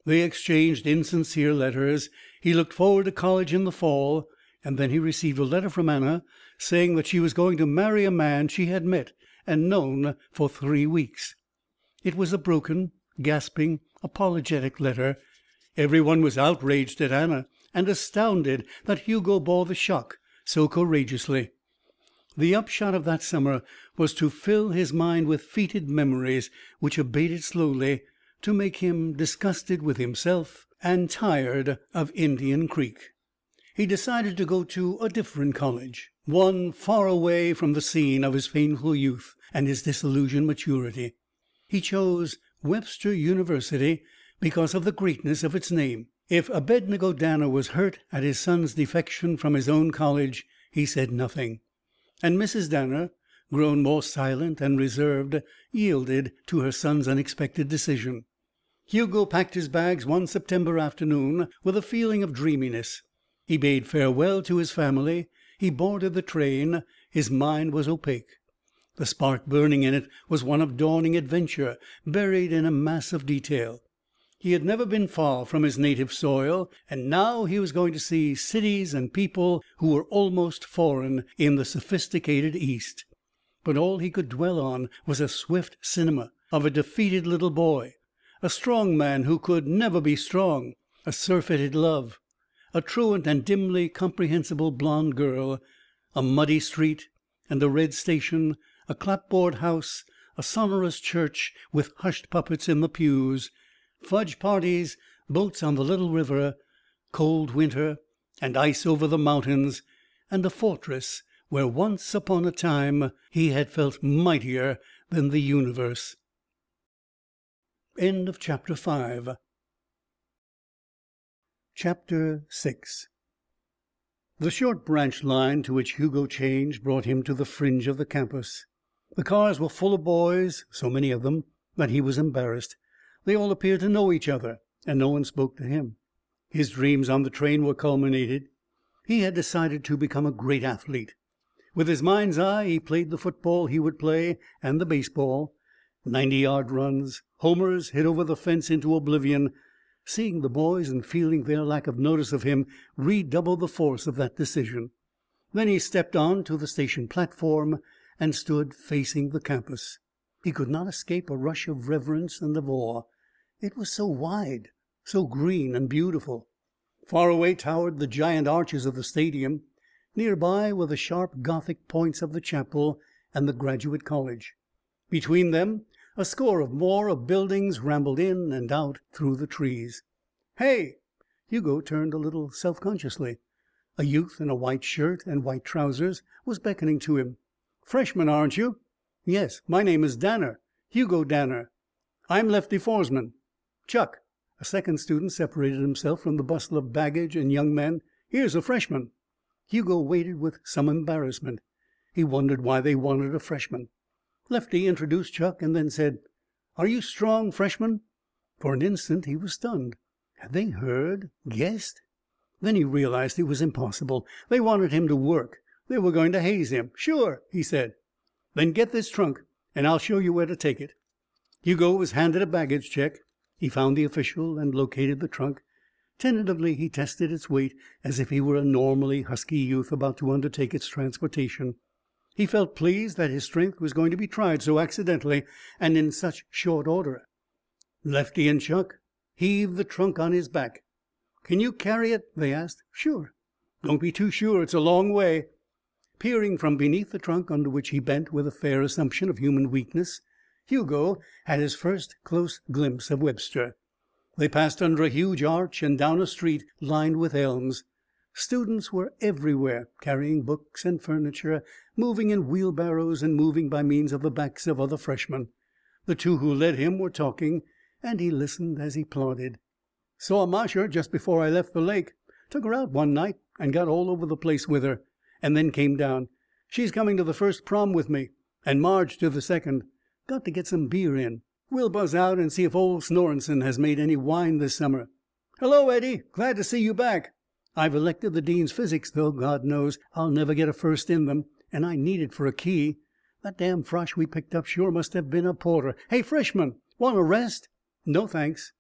They exchanged insincere letters. He looked forward to college in the fall, and then he received a letter from Anna saying that she was going to marry a man she had met and known for three weeks. It was a broken, gasping, apologetic letter. Everyone was outraged at Anna and astounded that Hugo bore the shock so courageously. The upshot of that summer was to fill his mind with fetid memories, which abated slowly, to make him disgusted with himself and tired of Indian Creek. He decided to go to a different college, one far away from the scene of his painful youth and his disillusioned maturity. He chose Webster University because of the greatness of its name. If Abednego Danner was hurt at his son's defection from his own college, he said nothing and Mrs. Danner, grown more silent and reserved, yielded to her son's unexpected decision. Hugo packed his bags one September afternoon with a feeling of dreaminess. He bade farewell to his family. He boarded the train. His mind was opaque. The spark burning in it was one of dawning adventure, buried in a mass of detail. He had never been far from his native soil, and now he was going to see cities and people who were almost foreign in the sophisticated East. But all he could dwell on was a swift cinema of a defeated little boy, a strong man who could never be strong, a surfeited love, a truant and dimly comprehensible blonde girl, a muddy street and a red station, a clapboard house, a sonorous church with hushed puppets in the pews. Fudge parties, boats on the little river, cold winter, and ice over the mountains, and a fortress where once upon a time he had felt mightier than the universe. End of chapter 5. Chapter 6 The short branch line to which Hugo changed brought him to the fringe of the campus. The cars were full of boys, so many of them that he was embarrassed. They all appeared to know each other, and no one spoke to him. His dreams on the train were culminated. He had decided to become a great athlete. With his mind's eye he played the football he would play and the baseball. Ninety yard runs, homers hit over the fence into oblivion. Seeing the boys and feeling their lack of notice of him redoubled the force of that decision. Then he stepped on to the station platform and stood facing the campus. He could not escape a rush of reverence and of awe. It was so wide, so green and beautiful. Far away towered the giant arches of the stadium. Near by were the sharp Gothic points of the chapel and the graduate college. Between them a score or more of buildings rambled in and out through the trees. "Hey!" Hugo turned a little self consciously. A youth in a white shirt and white trousers was beckoning to him. "Freshman, aren't you?" "Yes. My name is Danner Hugo Danner." "I'm Lefty Foresman." "Chuck." A second student separated himself from the bustle of baggage and young men. "Here's a freshman." Hugo waited with some embarrassment. He wondered why they wanted a freshman. Lefty introduced Chuck and then said, "Are you strong, freshman?" For an instant he was stunned. Had they heard guessed? Then he realized it was impossible. They wanted him to work. They were going to haze him. "Sure," he said. "Then get this trunk and I'll show you where to take it." Hugo was handed a baggage check. He found the official and located the trunk. Tentatively he tested its weight as if he were a normally husky youth about to undertake its transportation. He felt pleased that his strength was going to be tried so accidentally and in such short order. Lefty and Chuck heaved the trunk on his back. "Can you carry it?" they asked. "Sure." "Don't be too sure. It's a long way." Peering from beneath the trunk, under which he bent with a fair assumption of human weakness, Hugo had his first close glimpse of Webster. They passed under a huge arch and down a street lined with elms. Students were everywhere, carrying books and furniture, moving in wheelbarrows and moving by means of the backs of other freshmen. The two who led him were talking, and he listened as he plodded. "Saw Marcia just before I left the lake. Took her out one night and got all over the place with her, and then came down. She's coming to the first prom with me, and Marge to the second. Got to get some beer in. We'll buzz out and see if old Snorenson has made any wine this summer. Hello, Eddie. Glad to see you back. I've elected the dean's physics, though, God knows, I'll never get a first in them, and I need it for a key. That damn frosh we picked up sure must have been a porter. Hey, freshman, want a rest? No, thanks.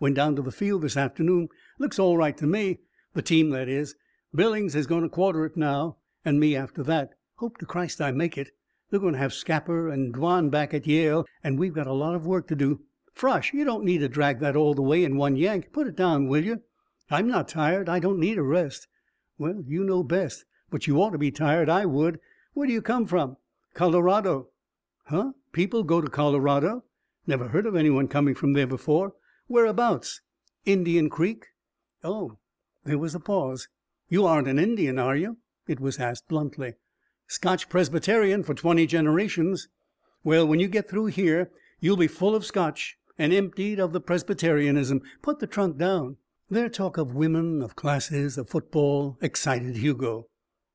Went down to the field this afternoon. Looks all right to me. The team, that is. Billings is going to quarter it now, and me after that. Hope to Christ I make it. They're going to have Scapper and Dwan back at Yale, and we've got a lot of work to do. Frosh, you don't need to drag that all the way in one yank. Put it down, will you? I'm not tired. I don't need a rest. Well, you know best. But you ought to be tired. I would. Where do you come from? Colorado. Huh? People go to Colorado? Never heard of anyone coming from there before. Whereabouts? Indian Creek. Oh. There was a pause. You aren't an Indian, are you? It was asked bluntly. Scotch Presbyterian for twenty generations. Well, when you get through here, you'll be full of Scotch and emptied of the Presbyterianism. Put the trunk down. Their talk of women, of classes, of football, excited Hugo.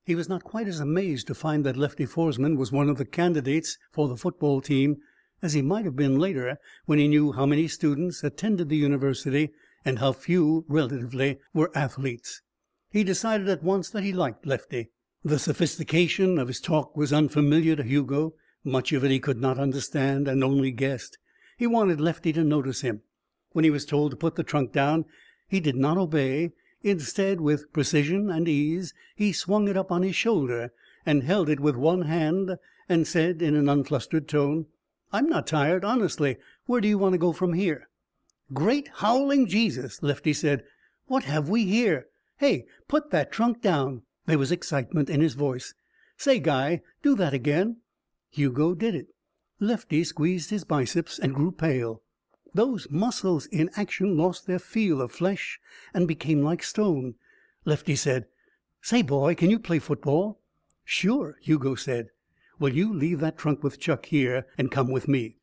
He was not quite as amazed to find that Lefty Foresman was one of the candidates for the football team as he might have been later when he knew how many students attended the university and how few, relatively, were athletes. He decided at once that he liked Lefty. The sophistication of his talk was unfamiliar to Hugo. Much of it he could not understand and only guessed. He wanted Lefty to notice him. When he was told to put the trunk down, he did not obey. Instead, with precision and ease, he swung it up on his shoulder and held it with one hand and said in an unflustered tone, "I'm not tired, honestly. Where do you want to go from here?" "Great howling Jesus!" Lefty said. "What have we here? Hey, put that trunk down." There was excitement in his voice. "Say, Guy, do that again." Hugo did it. Lefty squeezed his biceps and grew pale. Those muscles in action lost their feel of flesh and became like stone. Lefty said, "Say, boy, can you play football?" "Sure," Hugo said. Well, you leave that trunk with Chuck here and come with me."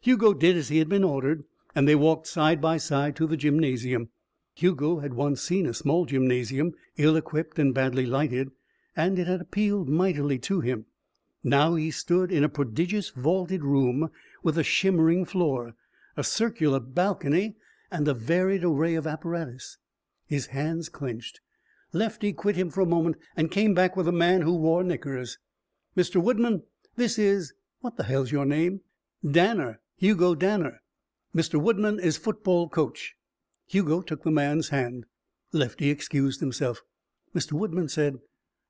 Hugo did as he had been ordered, and they walked side by side to the gymnasium. Hugo had once seen a small gymnasium, ill equipped and badly lighted, and it had appealed mightily to him. Now he stood in a prodigious vaulted room with a shimmering floor, a circular balcony and a varied array of apparatus. His hands clenched. Lefty quit him for a moment and came back with a man who wore knickers. "Mr. Woodman, this is what the hell's your name?" "Danner. Hugo Danner. Mr. Woodman is football coach." Hugo took the man's hand. Lefty excused himself. Mr. Woodman said: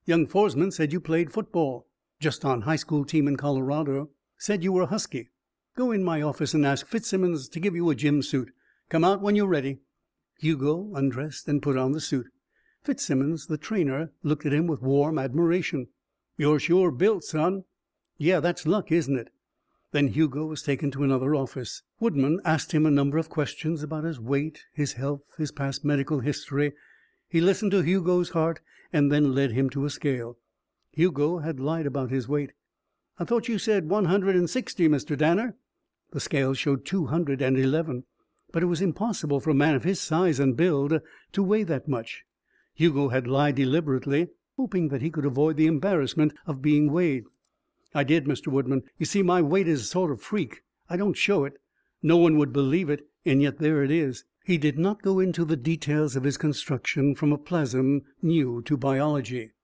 "Young Foresman said you played football. Just on high school team in Colorado. Said you were husky. Go in my office and ask Fitzsimmons to give you a gym suit. Come out when you're ready." Hugo undressed and put on the suit. Fitzsimmons, the trainer, looked at him with warm admiration. "You're sure built, son." "Yeah, that's luck, isn't it?" Then Hugo was taken to another office. Woodman asked him a number of questions about his weight, his health, his past medical history. He listened to Hugo's heart and then led him to a scale. Hugo had lied about his weight. "I thought you said one hundred and sixty, Mr. Danner." The scale showed two hundred and eleven. But it was impossible for a man of his size and build to weigh that much. Hugo had lied deliberately, hoping that he could avoid the embarrassment of being weighed. "I did, Mr. Woodman. You see, my weight is a sort of freak. I don't show it. No one would believe it, and yet there it is." He did not go into the details of his construction from a plasm new to biology.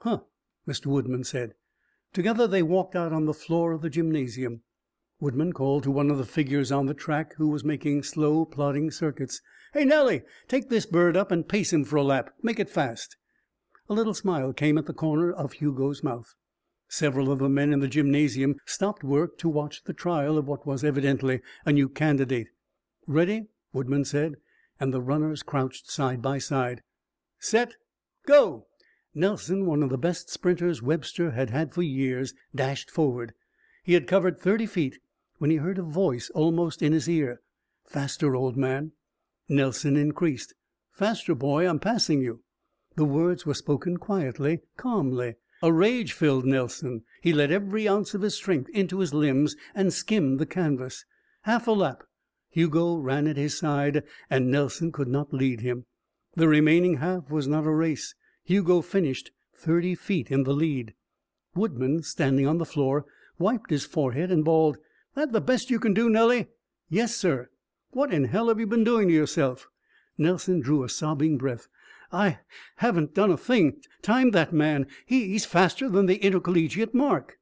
"Huh," Mr. Woodman said. Together they walked out on the floor of the gymnasium. Woodman called to one of the figures on the track, who was making slow, plodding circuits. "Hey, Nellie, take this bird up and pace him for a lap. Make it fast." A little smile came at the corner of Hugo's mouth. Several of the men in the gymnasium stopped work to watch the trial of what was evidently a new candidate. "Ready?" Woodman said, and the runners crouched side by side. "Set! Go!" Nelson, one of the best sprinters Webster had had for years, dashed forward. He had covered thirty feet when he heard a voice almost in his ear. "Faster, old man." Nelson increased. "Faster, boy. I'm passing you." The words were spoken quietly, calmly. A rage filled Nelson. He let every ounce of his strength into his limbs and skimmed the canvas. Half a lap. Hugo ran at his side, and Nelson could not lead him. The remaining half was not a race. Hugo finished thirty feet in the lead. Woodman, standing on the floor, wiped his forehead and bawled, "That the best you can do, Nellie?" "Yes, sir." "What in hell have you been doing to yourself?" Nelson drew a sobbing breath. "I haven't done a thing. Time that man. He's faster than the intercollegiate mark."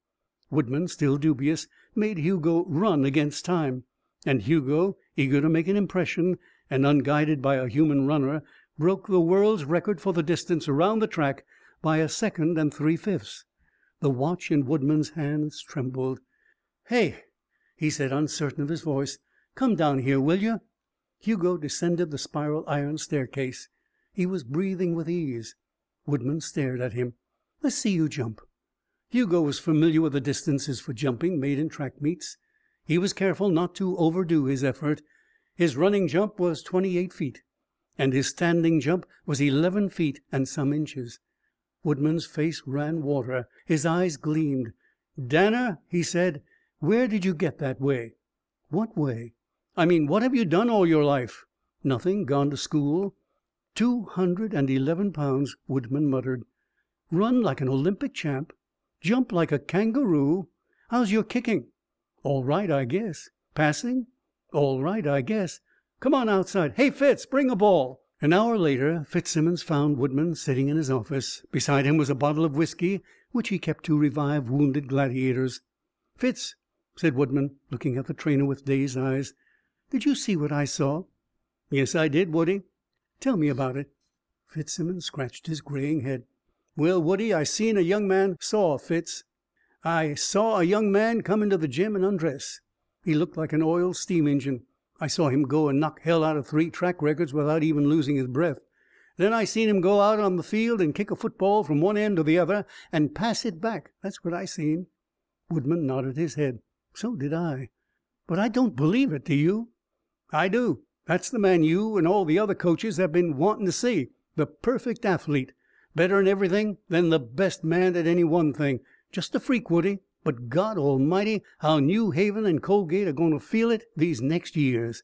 Woodman, still dubious, made Hugo run against time. And Hugo, eager to make an impression, and unguided by a human runner, broke the world's record for the distance around the track by a second and three fifths. The watch in Woodman's hands trembled. "Hey," he said, uncertain of his voice, "come down here, will you?" Hugo descended the spiral iron staircase. He was breathing with ease. Woodman stared at him. "Let's see you jump." Hugo was familiar with the distances for jumping made in track meets. He was careful not to overdo his effort. His running jump was twenty eight feet, and his standing jump was eleven feet and some inches. Woodman's face ran water. His eyes gleamed. "Danner," he said, "where did you get that way?" "What way?" "I mean, what have you done all your life?" "Nothing. Gone to school." "Two hundred and eleven pounds," Woodman muttered. "Run like an Olympic champ. Jump like a kangaroo. How's your kicking?" "All right, I guess." "Passing?" "All right, I guess." "Come on outside. Hey, Fitz, bring a ball." An hour later Fitzsimmons found Woodman sitting in his office. Beside him was a bottle of whisky which he kept to revive wounded gladiators. "Fitz," said Woodman, looking at the trainer with dazed eyes, "did you see what I saw?" "Yes, I did, Woody." "Tell me about it." Fitzsimmons scratched his graying head. "Well, Woody, I seen a young man saw Fitz. I saw a young man come into the gym and undress. He looked like an oil steam engine. I saw him go and knock hell out of three track records without even losing his breath. Then I seen him go out on the field and kick a football from one end to the other and pass it back. That's what I seen." Woodman nodded his head. "So did I. But I don't believe it, do you?" "I do. That's the man you and all the other coaches have been wanting to see. The perfect athlete. Better in everything than the best man at any one thing. Just a freak, Woody. but God Almighty, how New Haven and Colgate are going to feel it these next years.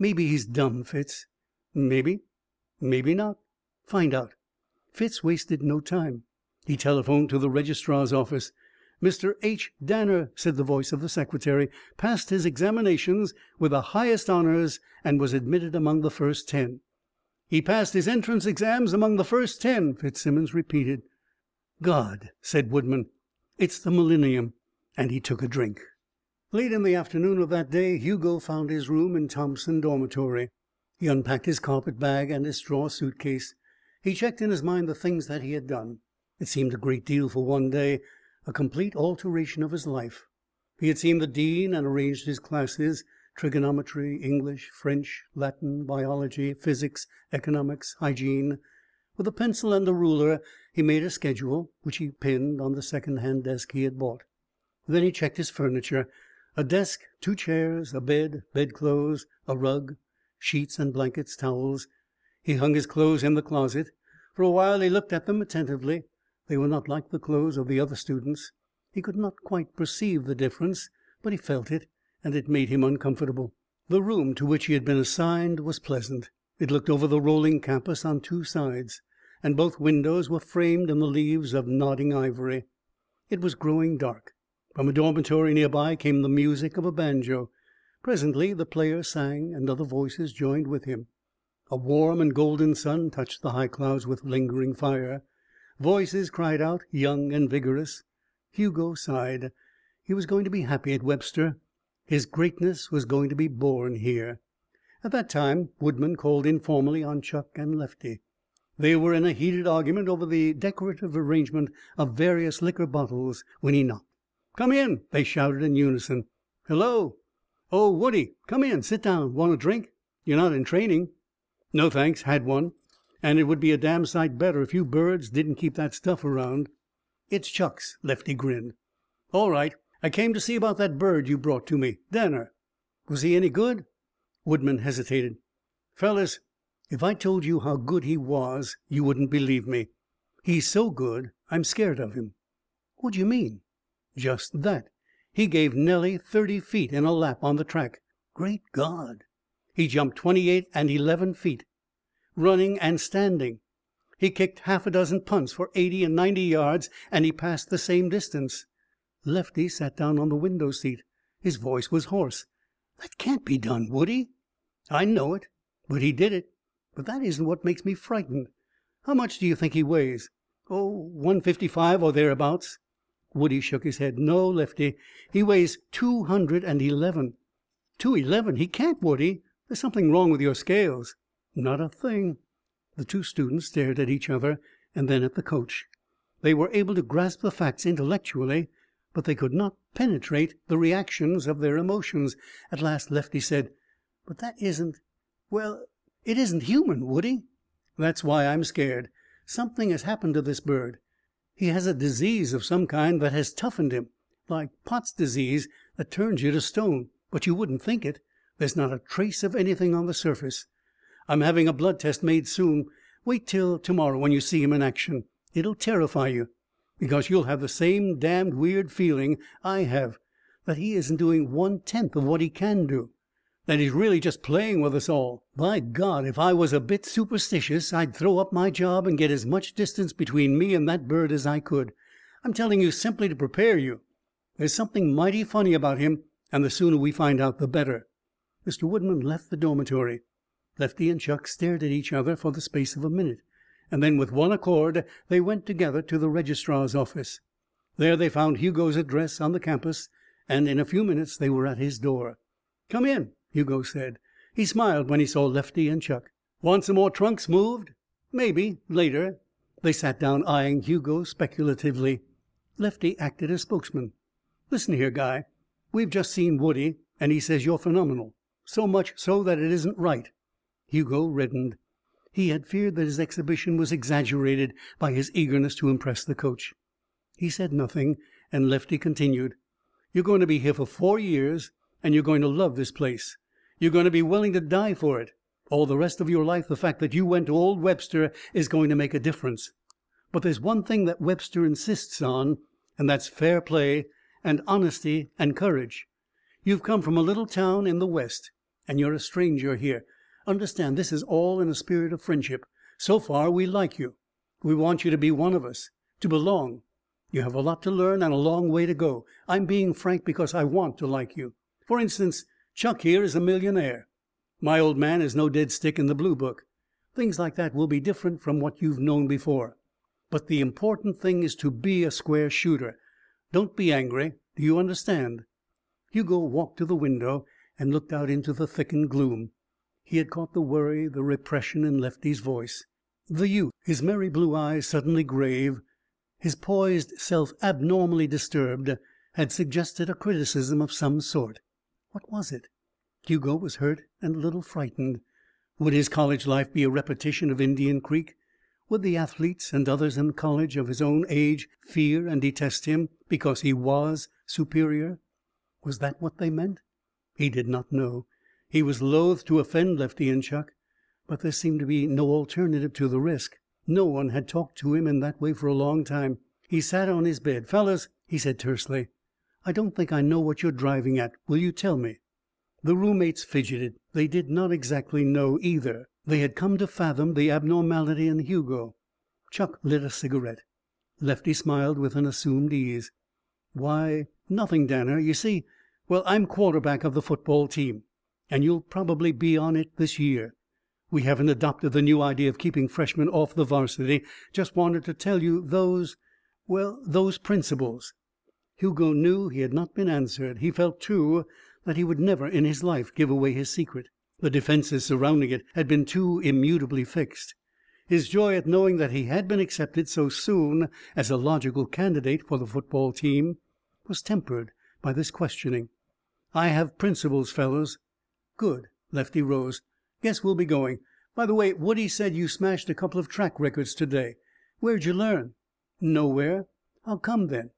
Maybe he's dumb, Fitz. Maybe. Maybe not. Find out. Fitz wasted no time. He telephoned to the registrar's office. Mr. H. Danner, said the voice of the secretary, passed his examinations with the highest honors and was admitted among the first ten. He passed his entrance exams among the first ten, Fitzsimmons repeated. God, said Woodman, it's the millennium. And he took a drink. Late in the afternoon of that day, Hugo found his room in Thompson dormitory. He unpacked his carpet bag and his straw suitcase. He checked in his mind the things that he had done. It seemed a great deal for one day, a complete alteration of his life. He had seen the dean and arranged his classes trigonometry, English, French, Latin, biology, physics, economics, hygiene. With a pencil and a ruler he made a schedule, which he pinned on the second hand desk he had bought. Then he checked his furniture a desk, two chairs, a bed, bedclothes, a rug, sheets and blankets, towels. He hung his clothes in the closet. For a while he looked at them attentively. They were not like the clothes of the other students. He could not quite perceive the difference, but he felt it, and it made him uncomfortable. The room to which he had been assigned was pleasant. It looked over the rolling campus on two sides, and both windows were framed in the leaves of nodding ivory. It was growing dark. From a dormitory near by came the music of a banjo. Presently the player sang, and other voices joined with him. A warm and golden sun touched the high clouds with lingering fire. Voices cried out, young and vigorous. Hugo sighed. He was going to be happy at Webster. His greatness was going to be born here. At that time Woodman called informally on Chuck and Lefty. They were in a heated argument over the decorative arrangement of various liquor bottles when he knocked. "Come in!" they shouted in unison. "Hello!" "Oh, Woodie! Come in. Sit down. Want a drink? You're not in training." "No, thanks. Had one. And it would be a damn sight better if you birds didn't keep that stuff around." "It's Chuck's." Lefty grinned. "All right. I came to see about that bird you brought to me Danner." "Was he any good?" Woodman hesitated. "Fellows, if I told you how good he was, you wouldn't believe me. He's so good I'm scared of him." "What do you mean?" "Just that. He gave Nellie thirty feet in a lap on the track. Great God! He jumped twenty eight and eleven feet running and standing. He kicked half a dozen punts for eighty and ninety yards, and he passed the same distance." Lefty sat down on the window seat. His voice was hoarse. "That can't be done, Woodie." "I know it, but he did it. But that isn't what makes me frightened. How much do you think he weighs?" "Oh, one fifty five or thereabouts." Woodie shook his head. "No, Lefty, he weighs two hundred and eleven." "Two eleven! He can't, Woodie. There's something wrong with your scales." "Not a thing." The two students stared at each other and then at the coach. They were able to grasp the facts intellectually, but they could not penetrate the reactions of their emotions. At last Lefty said: "But that isn't well, it isn't human, Woodie." "That's why I'm scared. Something has happened to this bird. He has a disease of some kind that has toughened him like Pott's disease that turns you to stone. But you wouldn't think it. There's not a trace of anything on the surface. I'm having a blood test made soon. Wait till to morrow when you see him in action. It'll terrify you, because you'll have the same damned weird feeling I have that he isn't doing one tenth of what he can do. That he's really just playing with us all. By God, if I was a bit superstitious I'd throw up my job and get as much distance between me and that bird as I could. I'm telling you simply to prepare you. There's something mighty funny about him, and the sooner we find out the better." Mr. Woodman left the dormitory. Lefty and Chuck stared at each other for the space of a minute, and then with one accord they went together to the registrar's office. There they found Hugo's address on the campus, and in a few minutes they were at his door. "Come in," Hugo said. He smiled when he saw Lefty and Chuck. "Want some more trunks moved?" "Maybe later." They sat down, eyeing Hugo speculatively. Lefty acted as spokesman. "Listen here, guy. We've just seen Woodie, and he says you're phenomenal. So much so that it isn't right. Hugo reddened. He had feared that his exhibition was exaggerated by his eagerness to impress the coach. He said nothing, and Lefty continued: "You're going to be here for four years, and you're going to love this place. You're going to be willing to die for it. All the rest of your life the fact that you went to old Webster is going to make a difference. But there's one thing that Webster insists on, and that's fair play and honesty and courage. You've come from a little town in the West, and you're a stranger here. Understand, this is all in a spirit of friendship. So far we like you. We want you to be one of us, to belong. You have a lot to learn and a long way to go. I'm being frank because I want to like you. For instance, Chuck here is a millionaire. My old man is no dead stick in the blue book. Things like that will be different from what you've known before. But the important thing is to be a square shooter. Don't be angry. Do you understand?" Hugo walked to the window and looked out into the thickened gloom. He had caught the worry, the repression in Lefty's voice. The youth, his merry blue eyes suddenly grave, his poised self abnormally disturbed, had suggested a criticism of some sort. What was it? Hugo was hurt and a little frightened. Would his college life be a repetition of Indian Creek? Would the athletes and others in college of his own age fear and detest him because he was superior? Was that what they meant? He did not know. He was loath to offend Lefty and Chuck, but there seemed to be no alternative to the risk. No one had talked to him in that way for a long time. He sat on his bed. "Fellows," he said tersely, "I don't think I know what you're driving at. Will you tell me?" The roommates fidgeted. They did not exactly know, either. They had come to fathom the abnormality in Hugo. Chuck lit a cigarette. Lefty smiled with an assumed ease. "Why, nothing, Danner. You see well, I'm quarterback of the football team, and you'll probably be on it this year. We haven't adopted the new idea of keeping freshmen off the varsity. Just wanted to tell you those well, those principles." Hugo knew he had not been answered. He felt, too, that he would never in his life give away his secret. The defenses surrounding it had been too immutably fixed. His joy at knowing that he had been accepted so soon as a logical candidate for the football team was tempered by this questioning. "I have principles, fellows." "Good." Lefty rose. "Guess we'll be going. By the way, Woodie said you smashed a couple of track records to day. Where'd you learn?" "Nowhere." "How come, then?"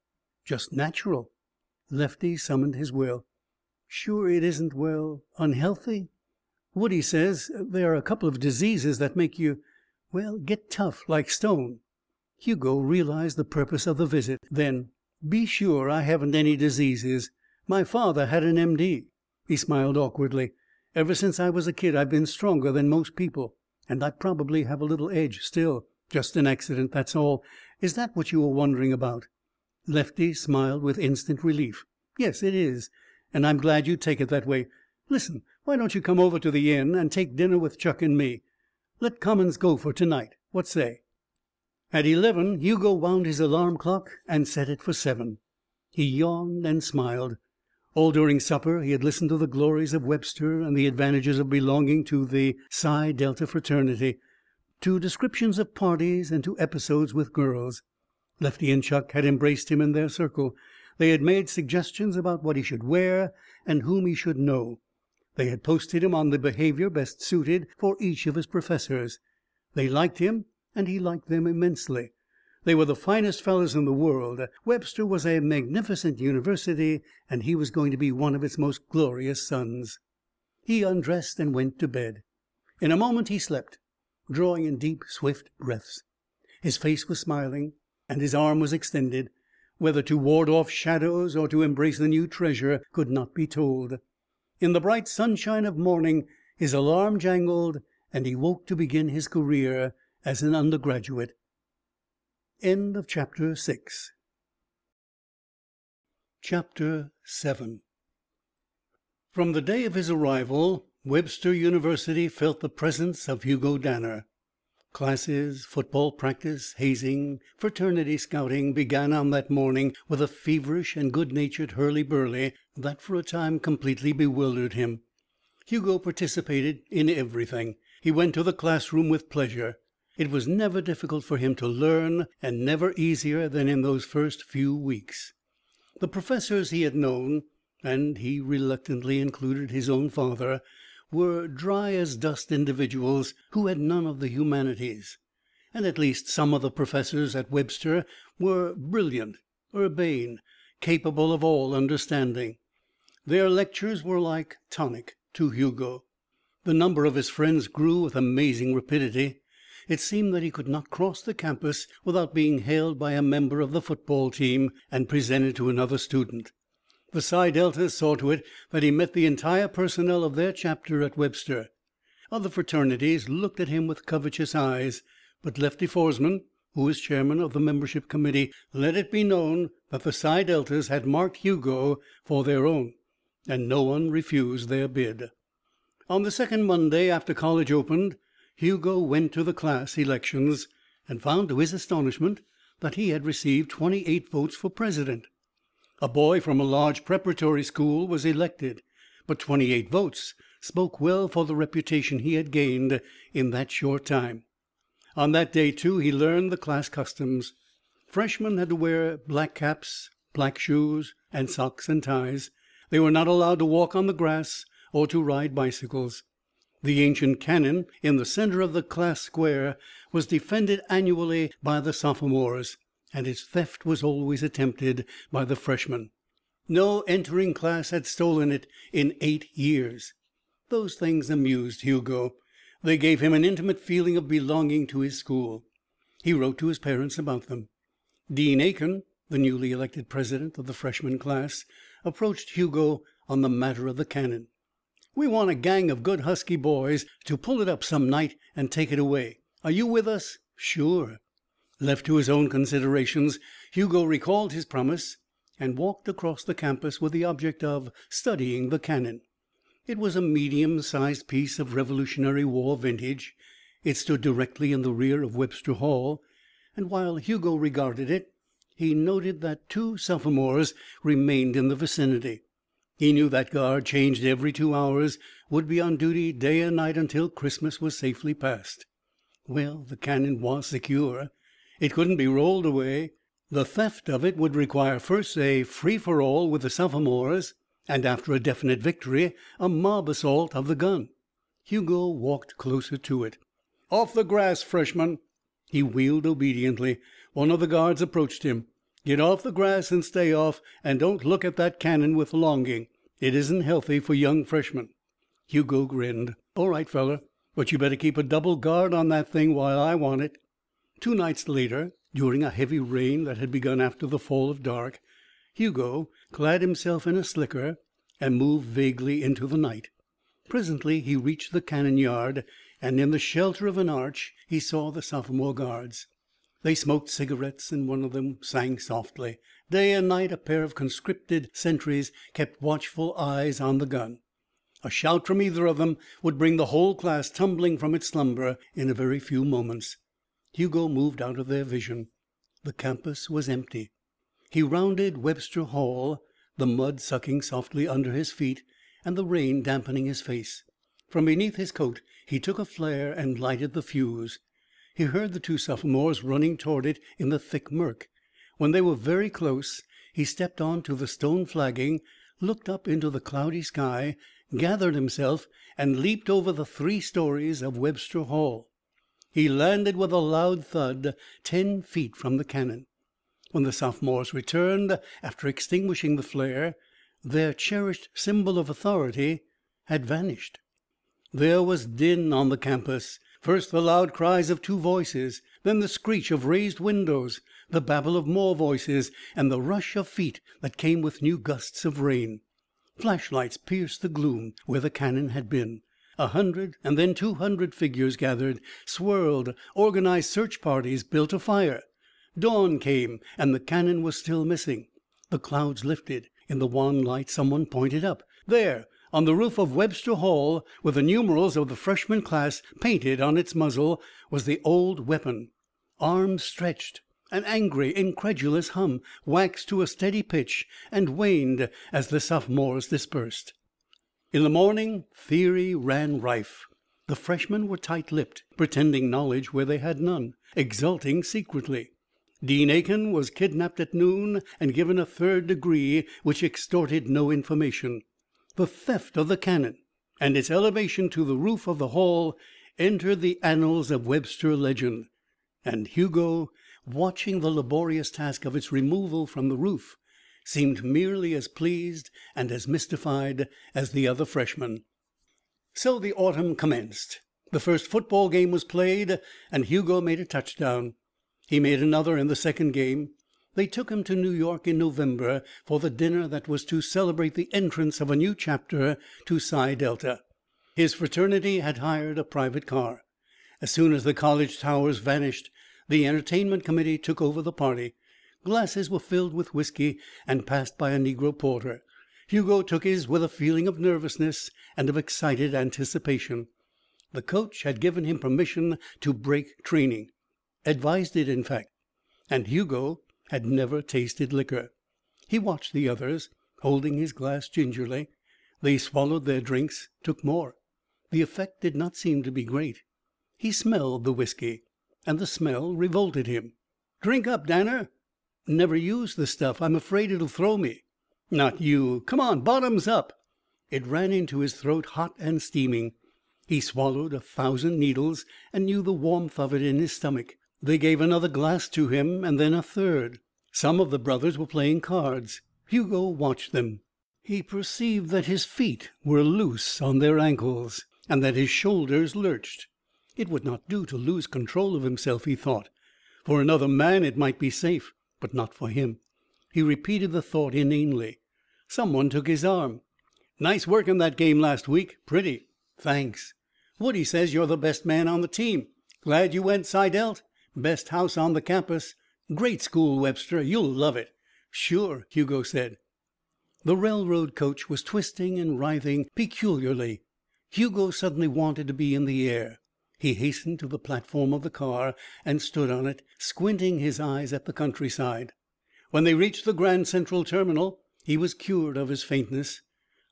"Just natural." Lefty summoned his will. "Sure it isn't well unhealthy?" Woodie says there are a couple of diseases that make you well, get tough, like stone." Hugo realized the purpose of the visit. Then: "Be sure I haven't any diseases. My father had an M.D." He smiled awkwardly. "Ever since I was a kid I've been stronger than most people. And I probably have a little edge still. Just an accident, that's all. Is that what you were wondering about?" Lefty smiled with instant relief. "Yes, it is. And I'm glad you take it that way. Listen, why don't you come over to the inn and take dinner with Chuck and me? Let commons go for to night. What say?" At eleven Hugo wound his alarm clock and set it for seven. He yawned and smiled. All during supper he had listened to the glories of Webster and the advantages of belonging to the Psi Delta fraternity, to descriptions of parties and to episodes with girls. Lefty and Chuck had embraced him in their circle. They had made suggestions about what he should wear and whom he should know. They had posted him on the behavior best suited for each of his professors. They liked him and he liked them immensely. They were the finest fellows in the world. Webster was a magnificent university and he was going to be one of its most glorious sons. He undressed and went to bed. In a moment he slept, drawing in deep, swift breaths. His face was smiling and his arm was extended. Whether to ward off shadows or to embrace the new treasure could not be told. In the bright sunshine of morning his alarm jangled and he woke to begin his career as an undergraduate. End of chapter VII From the day of his arrival Webster University felt the presence of Hugo Danner. Classes, football practice, hazing, fraternity scouting began on that morning with a feverish and good natured hurly burly that for a time completely bewildered him. Hugo participated in everything. He went to the classroom with pleasure. It was never difficult for him to learn and never easier than in those first few weeks. The professors he had known and he reluctantly included his own father were dry as dust individuals who had none of the humanities. And at least some of the professors at Webster were brilliant, urbane, capable of all understanding. Their lectures were like tonic to Hugo. The number of his friends grew with amazing rapidity. It seemed that he could not cross the campus without being hailed by a member of the football team and presented to another student. The Psi Deltas saw to it that he met the entire personnel of their chapter at Webster. Other fraternities looked at him with covetous eyes, but Lefty Foresman, who was chairman of the membership committee, let it be known that the Psi Deltas had marked Hugo for their own, and no one refused their bid. On the second Monday after college opened, Hugo went to the class elections, and found to his astonishment that he had received twenty eight votes for president. A boy from a large preparatory school was elected, but twenty eight votes spoke well for the reputation he had gained in that short time. On that day, too, he learned the class customs. Freshmen had to wear black caps, black shoes, and socks and ties. They were not allowed to walk on the grass or to ride bicycles. The ancient cannon in the center of the class square was defended annually by the sophomores, and its theft was always attempted by the freshmen. No entering class had stolen it in eight years. Those things amused Hugo. They gave him an intimate feeling of belonging to his school. He wrote to his parents about them. Dean Aiken, the newly elected president of the freshman class, approached Hugo on the matter of the cannon. We want a gang of good husky boys to pull it up some night and take it away. Are you with us?" "Sure." Left to his own considerations, Hugo recalled his promise and walked across the campus with the object of studying the cannon. It was a medium sized piece of Revolutionary War vintage. It stood directly in the rear of Webster Hall, and while Hugo regarded it, he noted that two sophomores remained in the vicinity. He knew that guard, changed every two hours, would be on duty day and night until Christmas was safely passed. Well, the cannon was secure. It couldn't be rolled away. The theft of it would require first a free for all with the sophomores, and after a definite victory a mob assault of the gun. Hugo walked closer to it. "Off the grass, freshman!" He wheeled obediently. One of the guards approached him. Get off the grass and stay off, and don't look at that cannon with longing. It isn't healthy for young freshmen." Hugo grinned. "All right, feller, but you better keep a double guard on that thing while I want it." Two nights later, during a heavy rain that had begun after the fall of dark, Hugo clad himself in a slicker and moved vaguely into the night. Presently he reached the cannon yard, and in the shelter of an arch he saw the sophomore guards. They smoked cigarettes and one of them sang softly. Day and night a pair of conscripted sentries kept watchful eyes on the gun. A shout from either of them would bring the whole class tumbling from its slumber in a very few moments. Hugo moved out of their vision. The campus was empty. He rounded Webster Hall, the mud sucking softly under his feet and the rain dampening his face. From beneath his coat he took a flare and lighted the fuse. He heard the two sophomores running toward it in the thick murk. When they were very close, he stepped on to the stone flagging, looked up into the cloudy sky, gathered himself, and leaped over the three stories of Webster Hall. He landed with a loud thud ten feet from the cannon. When the sophomores returned, after extinguishing the flare, their cherished symbol of authority had vanished. There was din on the campus. First the loud cries of two voices, then the screech of raised windows, the babble of more voices, and the rush of feet that came with new gusts of rain. Flashlights pierced the gloom where the cannon had been. A hundred and then two hundred figures gathered, swirled, organized search parties, built a fire. Dawn came, and the cannon was still missing. The clouds lifted. In the wan light someone pointed up. There, on the roof of Webster Hall, with the numerals of the freshman class painted on its muzzle, was the old weapon. Arms stretched, an angry, incredulous hum waxed to a steady pitch and waned as the sophomores dispersed. In the morning theory ran rife. The freshmen were tight-lipped, pretending knowledge where they had none, exulting secretly. Dean Aiken was kidnapped at noon and given a third degree which extorted no information the theft of the cannon and its elevation to the roof of the hall entered the annals of Webster legend. And Hugo, watching the laborious task of its removal from the roof, seemed merely as pleased and as mystified as the other freshmen. So the autumn commenced. The first football game was played, and Hugo made a touchdown. He made another in the second game. They took him to New York in November for the dinner that was to celebrate the entrance of a new chapter to Psi Delta. His fraternity had hired a private car. As soon as the college towers vanished, the entertainment committee took over the party. Glasses were filled with whisky and passed by a negro porter. Hugo took his with a feeling of nervousness and of excited anticipation. The coach had given him permission to break training advised it, in fact. And Hugo had never tasted liquor. He watched the others, holding his glass gingerly. They swallowed their drinks, took more. The effect did not seem to be great. He smelled the whisky, and the smell revolted him. "Drink up, Danner." "Never used the stuff. I'm afraid it'll throw me." "Not you. Come on, bottoms up." It ran into his throat hot and steaming. He swallowed a thousand needles and knew the warmth of it in his stomach. They gave another glass to him, and then a third. Some of the brothers were playing cards. Hugo watched them. He perceived that his feet were loose on their ankles and that his shoulders lurched. It would not do to lose control of himself, he thought. For another man it might be safe, but not for him. He repeated the thought inanely. Someone took his arm. "Nice work in that game last week. Pretty." "Thanks." "Woodie says you're the best man on the team. Glad you went Psi Delt. Best house on the campus. Great school, Webster. You'll love it." "Sure," Hugo said. The railroad coach was twisting and writhing peculiarly. Hugo suddenly wanted to be in the air. He hastened to the platform of the car and stood on it, squinting his eyes at the countryside. When they reached the Grand Central Terminal he was cured of his faintness.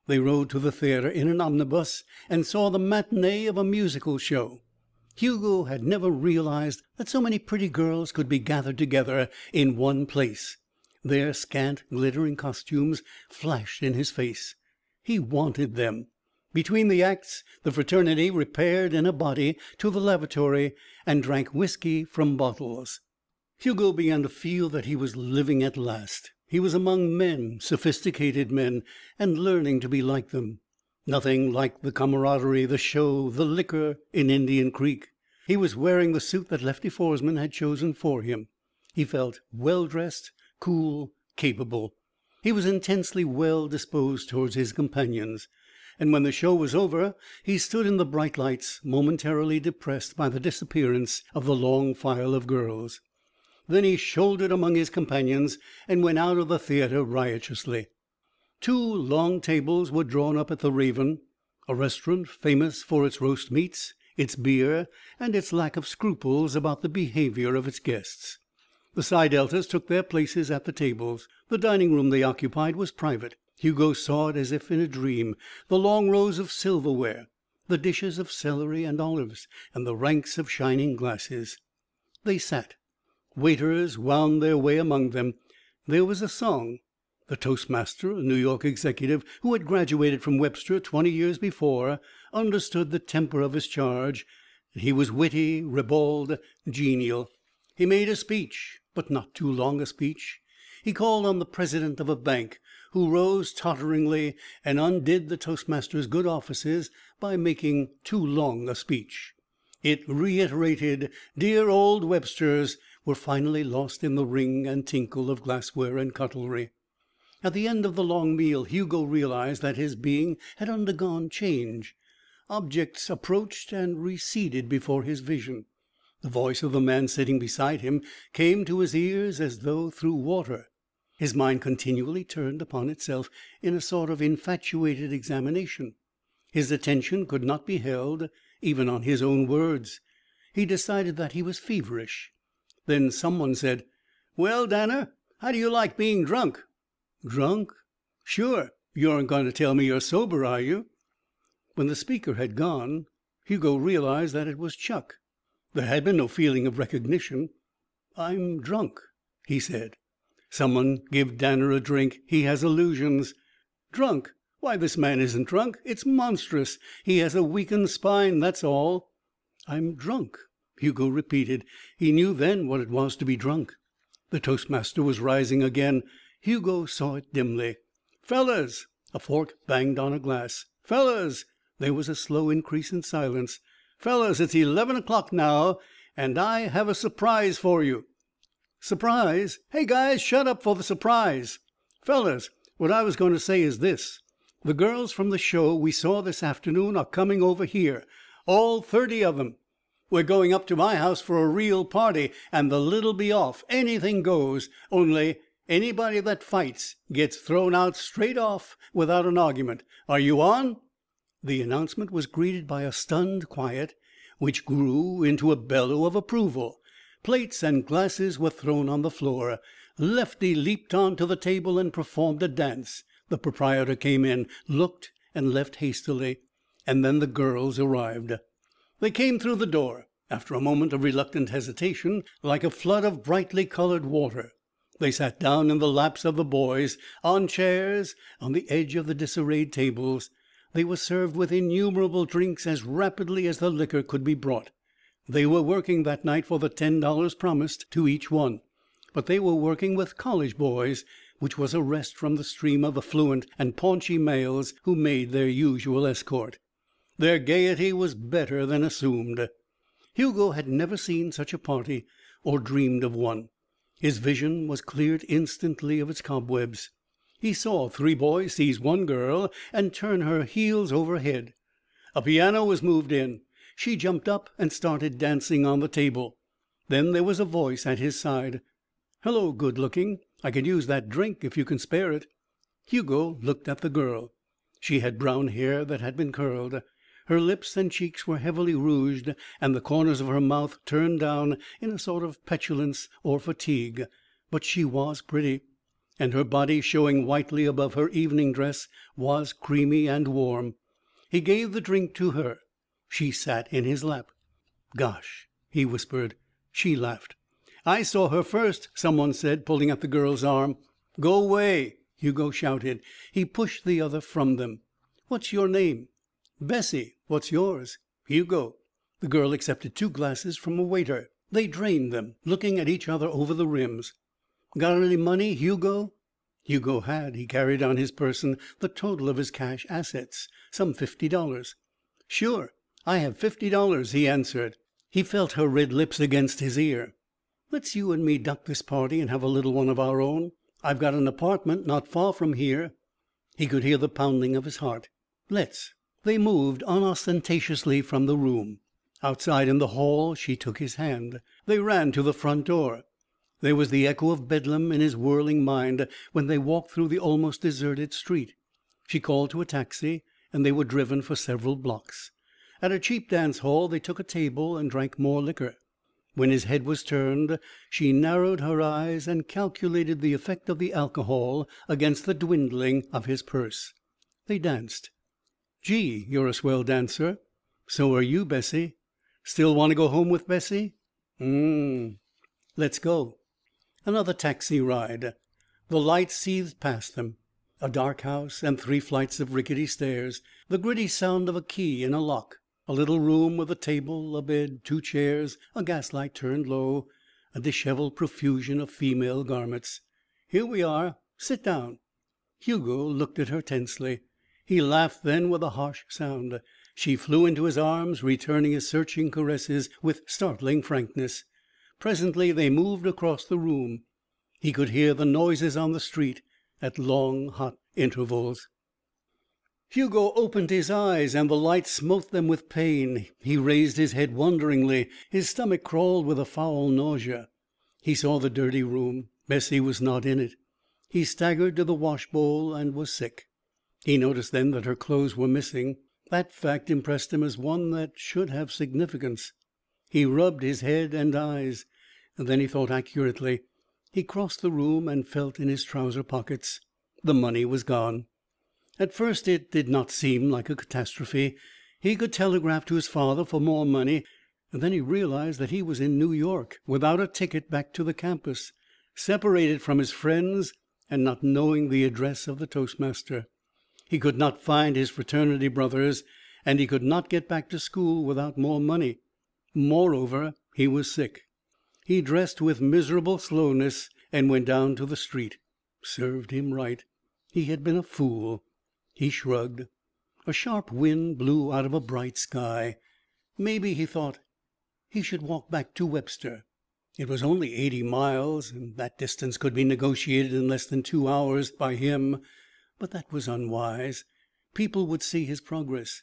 They rode to the theatre in an omnibus and saw the matinee of a musical show. Hugo had never realized that so many pretty girls could be gathered together in one place. Their scant, glittering costumes flashed in his face. He wanted them. Between the acts the fraternity repaired in a body to the lavatory and drank whisky from bottles. Hugo began to feel that he was living at last. He was among men, sophisticated men, and learning to be like them. Nothing like the camaraderie, the show, the liquor in Indian Creek. He was wearing the suit that Lefty Foresman had chosen for him. He felt well dressed, cool, capable. He was intensely well disposed towards his companions and when the show was over he stood in the bright lights, momentarily depressed by the disappearance of the long file of girls. Then he shouldered among his companions and went out of the theatre riotously. Two long tables were drawn up at the Raven, a restaurant famous for its roast meats, its beer, and its lack of scruples about the behavior of its guests. The Psi Deltas took their places at the tables. The dining room they occupied was private. Hugo saw it as if in a dream the long rows of silverware, the dishes of celery and olives, and the ranks of shining glasses. They sat. Waiters wound their way among them. There was a song. The toastmaster, a New York executive who had graduated from Webster twenty years before, understood the temper of his charge. He was witty, ribald, genial. He made a speech, but not too long a speech. He called on the president of a bank, who rose totteringly and undid the toastmaster's good offices by making too long a speech. It reiterated dear old Websters were finally lost in the ring and tinkle of glassware and cutlery. At the end of the long meal Hugo realized that his being had undergone change. Objects approached and receded before his vision. The voice of the man sitting beside him came to his ears as though through water. His mind continually turned upon itself in a sort of infatuated examination. His attention could not be held even on his own words. He decided that he was feverish. Then some one said, "Well, Danner, how do you like being drunk?" "Drunk? Sure. You aren't going to tell me you're sober, are you?" When the speaker had gone, Hugo realized that it was Chuck. There had been no feeling of recognition. "I'm drunk," he said. Someone give Danner a drink. He has illusions. Drunk? Why, this man isn't drunk. It's monstrous. He has a weakened spine, that's all. I'm drunk, Hugo repeated. He knew then what it was to be drunk. The toastmaster was rising again. Hugo saw it dimly. "Fellows!" A fork banged on a glass. "Fellows!" There was a slow increase in silence. Fellows, it's eleven o'clock now, and I have a surprise for you." "Surprise? Hey, guys, shut up for the surprise." "Fellows, what I was going to say is this: the girls from the show we saw this afternoon are coming over here all thirty of them. We're going up to my house for a real party, and the lid'll be off anything goes only anybody that fights gets thrown out straight off without an argument. Are you on?" The announcement was greeted by a stunned quiet, which grew into a bellow of approval. Plates and glasses were thrown on the floor. Lefty leaped on to the table and performed a dance. The proprietor came in, looked, and left hastily. And then the girls arrived. They came through the door, after a moment of reluctant hesitation, like a flood of brightly colored water. They sat down in the laps of the boys, on chairs, on the edge of the disarrayed tables. They were served with innumerable drinks as rapidly as the liquor could be brought. They were working that night for the ten dollars promised to each one. But they were working with college boys, which was a rest from the stream of affluent and paunchy males who made their usual escort. Their gaiety was better than assumed. Hugo had never seen such a party or dreamed of one. His vision was cleared instantly of its cobwebs. He saw three boys seize one girl and turn her heels over head. A piano was moved in. She jumped up and started dancing on the table. Then there was a voice at his side. "Hello, good looking. I could use that drink if you can spare it." Hugo looked at the girl. She had brown hair that had been curled. Her lips and cheeks were heavily rouged and the corners of her mouth turned down in a sort of petulance or fatigue. But she was pretty and her body, showing whitely above her evening dress, was creamy and warm. He gave the drink to her. She sat in his lap. "Gosh!" he whispered. She laughed. "I saw her first," someone said, pulling at the girl's arm. Go "Go 'way!" Hugo shouted. He pushed the other from them. "What's your name?" "Bessie. What's yours?" "Hugo." The girl accepted two glasses from a waiter. They drained them, looking at each other over the rims. "Got any money, Hugo?" Hugo had. He carried on his person the total of his cash assets some fifty dollars. "Sure. I have fifty dollars," he answered. He felt her red lips against his ear. "Let's you and me duck this party and have a little one of our own. I've got an apartment not far from here." He could hear the pounding of his heart. "Let's." They moved unostentatiously from the room. Outside in the hall she took his hand. They ran to the front door. There was the echo of Bedlam in his whirling mind when they walked through the almost deserted street. She called to a taxi and they were driven for several blocks. At a cheap dance hall they took a table and drank more liquor. When his head was turned, she narrowed her eyes and calculated the effect of the alcohol against the dwindling of his purse. They danced. "Gee, you're a swell dancer." "So are you, Bessie." "Still want to go home with Bessie?" "Mm." "Let's go." Another taxi ride. The lights seethed past them. A dark house and three flights of rickety stairs. The gritty sound of a key in a lock. A little room with a table, a bed, two chairs, a gaslight turned low, a dishevelled profusion of female garments. "Here we are. Sit down." Hugo looked at her tensely. He laughed then with a harsh sound. She flew into his arms, returning his searching caresses with startling frankness. Presently they moved across the room. He could hear the noises on the street at long, hot intervals. Hugo opened his eyes and the light smote them with pain. He raised his head wonderingly. His stomach crawled with a foul nausea. He saw the dirty room. Bessie was not in it. He staggered to the washbowl and was sick. He noticed then that her clothes were missing. That fact impressed him as one that should have significance. He rubbed his head and eyes. Then he thought accurately. He crossed the room and felt in his trouser pockets. The money was gone. At first it did not seem like a catastrophe. He could telegraph to his father for more money. Then he realized that he was in New York, without a ticket back to the campus, separated from his friends and not knowing the address of the toastmaster. He could not find his fraternity brothers and he could not get back to school without more money. Moreover, he was sick. He dressed with miserable slowness and went down to the street. Served him right. He had been a fool. He shrugged. A sharp wind blew out of a bright sky. Maybe, he thought, he should walk back to Webster. It was only eighty miles, and that distance could be negotiated in less than two hours by him. But that was unwise. People would see his progress.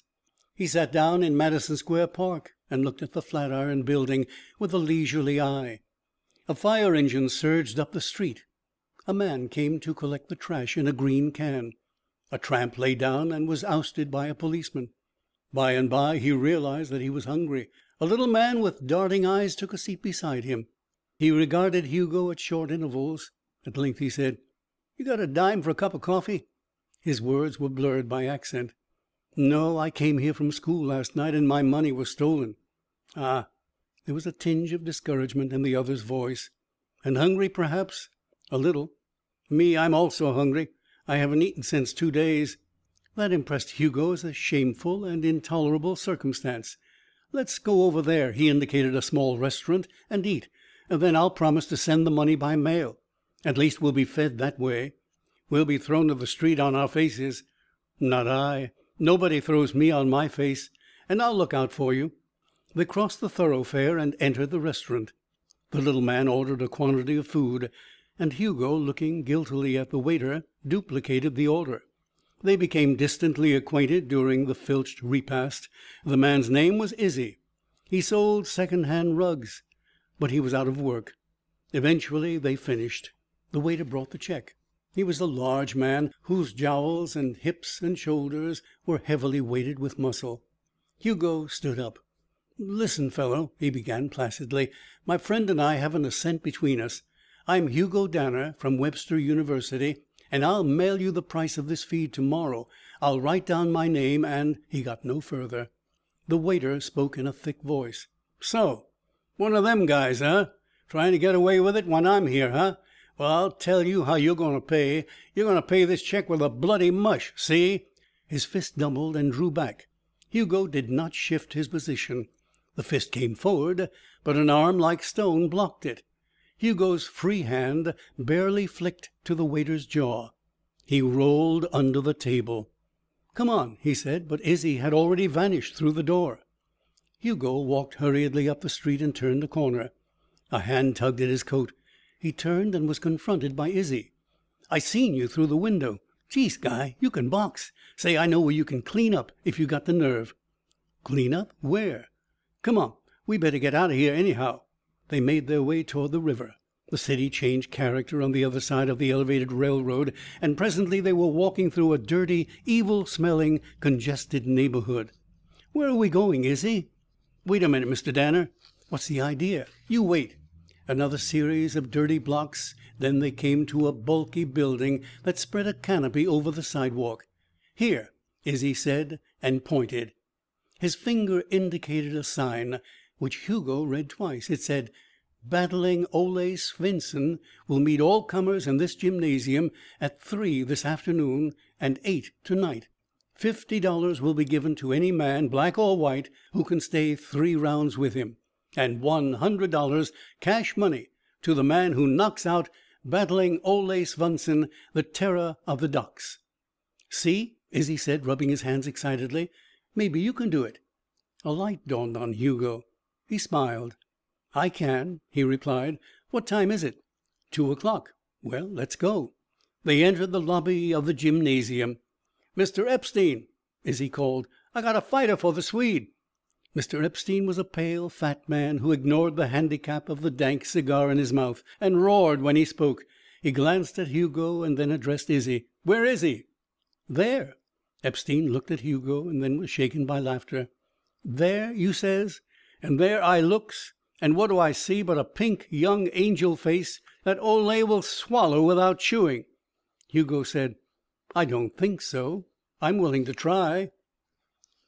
He sat down in Madison Square Park and looked at the Flatiron Building with a leisurely eye. A fire engine surged up the street. A man came to collect the trash in a green can. A tramp lay down and was ousted by a policeman. By and by he realized that he was hungry. A little man with darting eyes took a seat beside him. He regarded Hugo at short intervals. At length he said: "You got a dime for a cup of coffee?" His words were blurred by accent. "No. I came here from school last night and my money was stolen." "Ah!" There was a tinge of discouragement in the other's voice. "And hungry, perhaps?" "A little." "Me, I'm also hungry. I haven't eaten since two days." That impressed Hugo as a shameful and intolerable circumstance. "Let's go over there," he indicated a small restaurant, "and eat. Then I'll promise to send the money by mail. At least we'll be fed that way. We'll be thrown to the street on our faces." "Not I. Nobody throws me on my face. And I'll look out for you." They crossed the thoroughfare and entered the restaurant. The little man ordered a quantity of food, and Hugo, looking guiltily at the waiter, duplicated the order. They became distantly acquainted during the filched repast. The man's name was Izzi. He sold second hand rugs. But he was out of work. Eventually they finished. The waiter brought the check. He was a large man whose jowls and hips and shoulders were heavily weighted with muscle. Hugo stood up. "Listen, fellow," he began placidly. "My friend and I haven't a cent between us. I'm Hugo Danner from Webster University and I'll mail you the price of this feed to morrow. I'll write down my name and " He got no further. The waiter spoke in a thick voice. "So one of them guys, huh? Trying to get away with it when I'm here, huh? Well, I'll tell you how you're going to pay. You're going to pay this check with a bloody mush, see?" His fist doubled and drew back. Hugo did not shift his position. The fist came forward, but an arm like stone blocked it. Hugo's free hand barely flicked to the waiter's jaw. He rolled under the table. "Come on," he said, but Izzi had already vanished through the door. Hugo walked hurriedly up the street and turned a corner. A hand tugged at his coat. He turned and was confronted by Izzi. "I seen you through the window. Jeest, guy, you can box. Say, I know where you can clean up if you got the nerve." "Clean up? Where?" "Come on. We better get out of here, anyhow." They made their way toward the river. The city changed character on the other side of the elevated railroad, and presently they were walking through a dirty, evil smelling, congested neighborhood. "Where are we going, Izzi?" "Wait a minute, Mr. Danner." "What's the idea?" "You wait." Another series of dirty blocks, then they came to a bulky building that spread a canopy over the sidewalk. "Here," Izzi said, and pointed. His finger indicated a sign, which Hugo read twice. It said: "Battling Ole Swenson will meet all comers in this gymnasium at three this afternoon and eight to night. Fifty dollars will be given to any man, black or white, who can stay three rounds with him, and one hundred dollars, cash money, to the man who knocks out Battling Ole Swenson, the terror of the docks." "See," Izzi said, rubbing his hands excitedly. "Maybe you can do it." A light dawned on Hugo. He smiled. "I can," he replied. "What time is it?" "Two o'clock." "Well, let's go." They entered the lobby of the gymnasium. "Mr. Epstein," Izzi called, "I got a fighter for the Swede." Mr. Epstein was a pale, fat man who ignored the handicap of the dank cigar in his mouth, and roared when he spoke. He glanced at Hugo and then addressed Izzi. "Where is he?" "There." Epstein looked at Hugo and then was shaken by laughter. "There, you says? And there I looks, and what do I see but a pink young angel face that Ole will swallow without chewing." Hugo said: "I don't think so. I'm willing to try."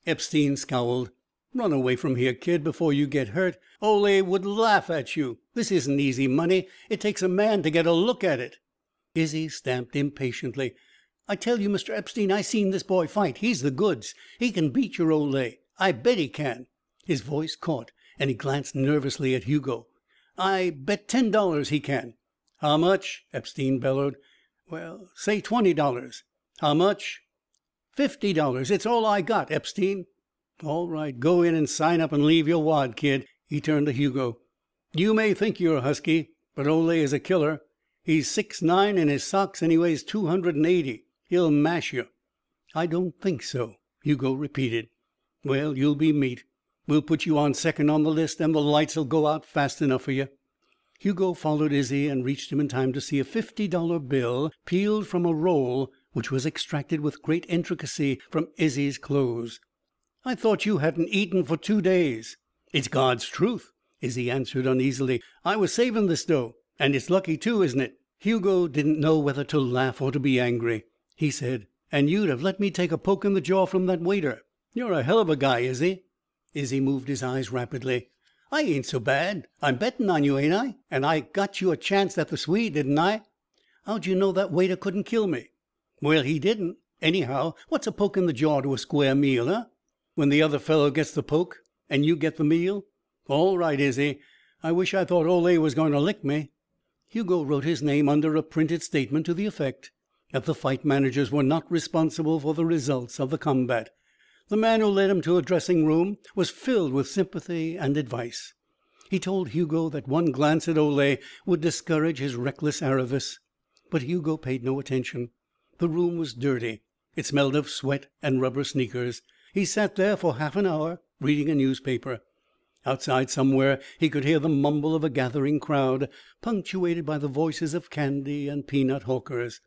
Epstein scowled. "Run away from here, kid, before you get hurt. Ole would laugh at you. This isn't easy money. It takes a man to get a look at it." Izzi stamped impatiently. "I tell you, Mr. Epstein, I seen this boy fight. He's the goods. He can beat your Ole. I bet he can." His voice caught and he glanced nervously at Hugo. "I bet ten dollars he can." "How much?" Epstein bellowed. "Well, say twenty dollars." "How much?" "Fifty dollars. It's all I got, Epstein." "All right, go in and sign up and leave your wad, kid." He turned to Hugo. "You may think you're a husky, but Ole is a killer. He's six nine in his socks and he weighs two hundred and eighty. He'll mash you." "I don't think so," Hugo repeated. "Well, you'll be meat. We'll put you on second on the list and the lights'll go out fast enough for you." Hugo followed Izzie and reached him in time to see a fifty dollar bill peeled from a roll which was extracted with great intricacy from Izzie's clothes. "I thought you hadn't eaten for two days." "It's God's truth," Izzie answered uneasily. "I was saving this dough. And it's lucky, too, isn't it?" Hugo didn't know whether to laugh or to be angry. He said: "And you'd have let me take a poke in the jaw from that waiter. You're a hell of a guy, Izzie." Izzie moved his eyes rapidly. "I ain't so bad. I'm betting on you, ain't I? And I got you a chance at the Swede, didn't I?" "How'd you know that waiter couldn't kill me?" "Well, he didn't. Anyhow, what's a poke in the jaw to a square meal, eh? When the other fellow gets the poke and you get the meal? All right, Izzie. I wish I thought Ole was going to lick me." Hugo wrote his name under a printed statement to the effect that the fight managers were not responsible for the results of the combat. The man who led him to a dressing room was filled with sympathy and advice. He told Hugo that one glance at Ole would discourage his reckless avarice. But Hugo paid no attention. The room was dirty. It smelled of sweat and rubber sneakers. He sat there for half an hour, reading a newspaper. Outside somewhere he could hear the mumble of a gathering crowd, punctuated by the voices of candy and peanut hawkers.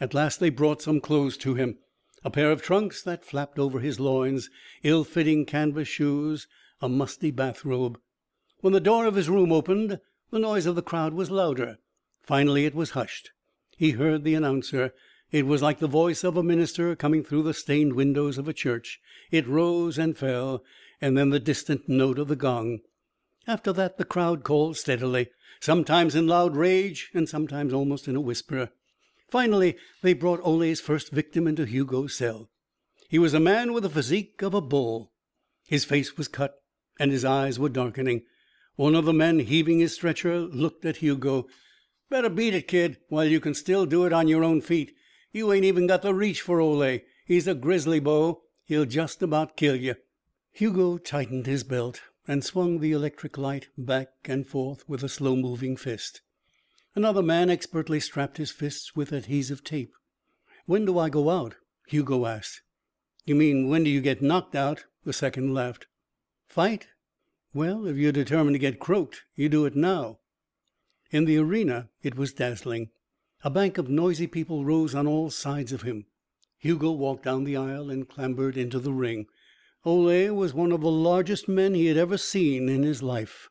At last they brought some clothes to him a pair of trunks that flapped over his loins, ill fitting canvas shoes, a musty bathrobe. When the door of his room opened, the noise of the crowd was louder. Finally it was hushed. He heard the announcer. It was like the voice of a minister coming through the stained windows of a church. It rose and fell, and then the distant note of the gong. After that the crowd called steadily, sometimes in loud rage and sometimes almost in a whisper. Finally they brought Ole's first victim into Hugo's cell. He was a man with the physique of a bull. His face was cut and his eyes were darkening. One of the men heaving his stretcher looked at Hugo. "Better beat it, kid, while you can still do it on your own feet. You ain't even got the reach for Ole. He's a grizzly bo. He'll just about kill you." Hugo tightened his belt and swung the electric light back and forth with a slow moving fist. Another man expertly strapped his fists with adhesive tape. "When do I go out?" Hugo asked. "You mean when do you get knocked out?" The second laughed. "Fight? Well, if you're determined to get croaked, you do it now." In the arena it was dazzling. A bank of noisy people rose on all sides of him. Hugo walked down the aisle and clambered into the ring. Ole was one of the largest men he had ever seen in his life.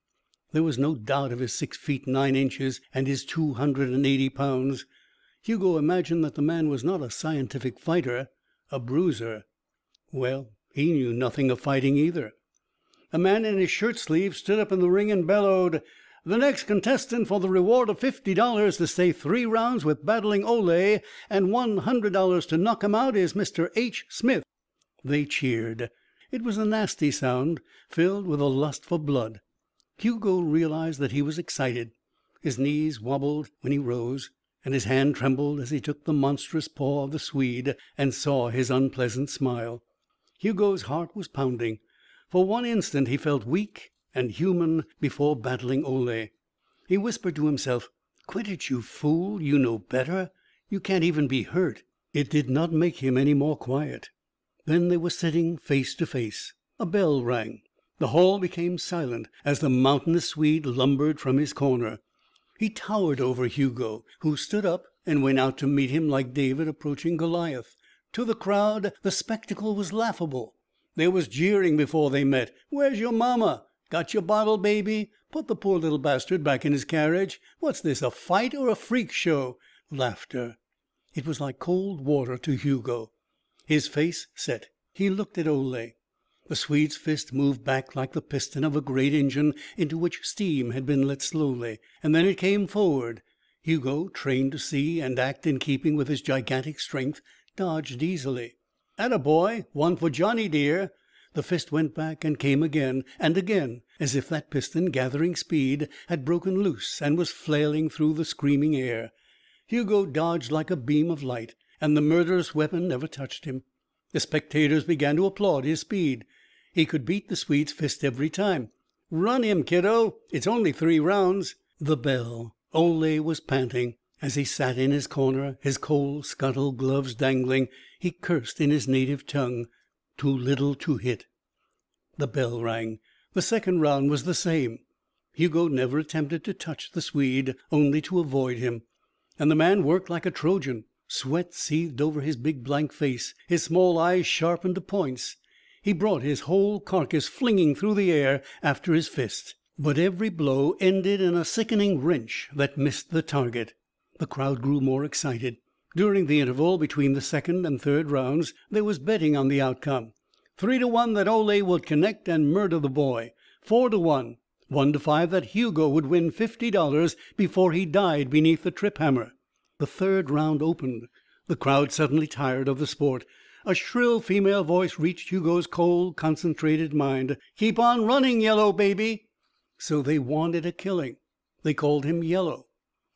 There was no doubt of his six feet nine inches and his two hundred and eighty pounds. Hugo imagined that the man was not a scientific fighter a bruiser. Well, he knew nothing of fighting either. A man in his shirt sleeves stood up in the ring and bellowed: "The next contestant for the reward of fifty dollars to stay three rounds with battling Ole and one hundred dollars to knock him out is Mr. H. Smith." They cheered. It was a nasty sound, filled with a lust for blood. Hugo realized that he was excited. His knees wobbled when he rose, and his hand trembled as he took the monstrous paw of the Swede and saw his unpleasant smile. Hugo's heart was pounding. For one instant he felt weak and human before battling Ole. He whispered to himself: "Quit it, you fool! You know better. You can't even be hurt." It did not make him any more quiet. Then they were sitting face to face. A bell rang. The hall became silent as the mountainous Swede lumbered from his corner. He towered over Hugo, who stood up and went out to meet him like David approaching Goliath. To the crowd the spectacle was laughable. There was jeering before they met. "Where's your mamma?" "Got your bottle, baby?" "Put the poor little bastard back in his carriage." "What's this, a fight or a freak show?" Laughter. It was like cold water to Hugo. His face set. He looked at Ole. The Swede's fist moved back like the piston of a great engine into which steam had been let slowly. And then it came forward. Hugo, trained to see and act in keeping with his gigantic strength, dodged easily. "Atta boy! One for Johnny, dear." The fist went back and came again and again, as if that piston, gathering speed, had broken loose and was flailing through the screaming air. Hugo dodged like a beam of light, and the murderous weapon never touched him. The spectators began to applaud his speed. He could beat the Swede's fist every time. "Run him, kiddo. It's only three rounds." The bell. Ole was panting. As he sat in his corner, his coal scuttle gloves dangling, he cursed in his native tongue. Too little to hit. The bell rang. The second round was the same. Hugo never attempted to touch the Swede, only to avoid him. And the man worked like a Trojan. Sweat seethed over his big blank face, his small eyes sharpened to points. He brought his whole carcass flinging through the air after his fist. But every blow ended in a sickening wrench that missed the target. The crowd grew more excited. During the interval between the second and third rounds there was betting on the outcome. Three to one that Ole would connect and murder the boy. Four to one. One to five that Hugo would win fifty dollars before he died beneath the trip hammer. The third round opened. The crowd suddenly tired of the sport. A shrill female voice reached Hugo's cold, concentrated mind. "Keep on running, yellow baby." So they wanted a killing. They called him yellow.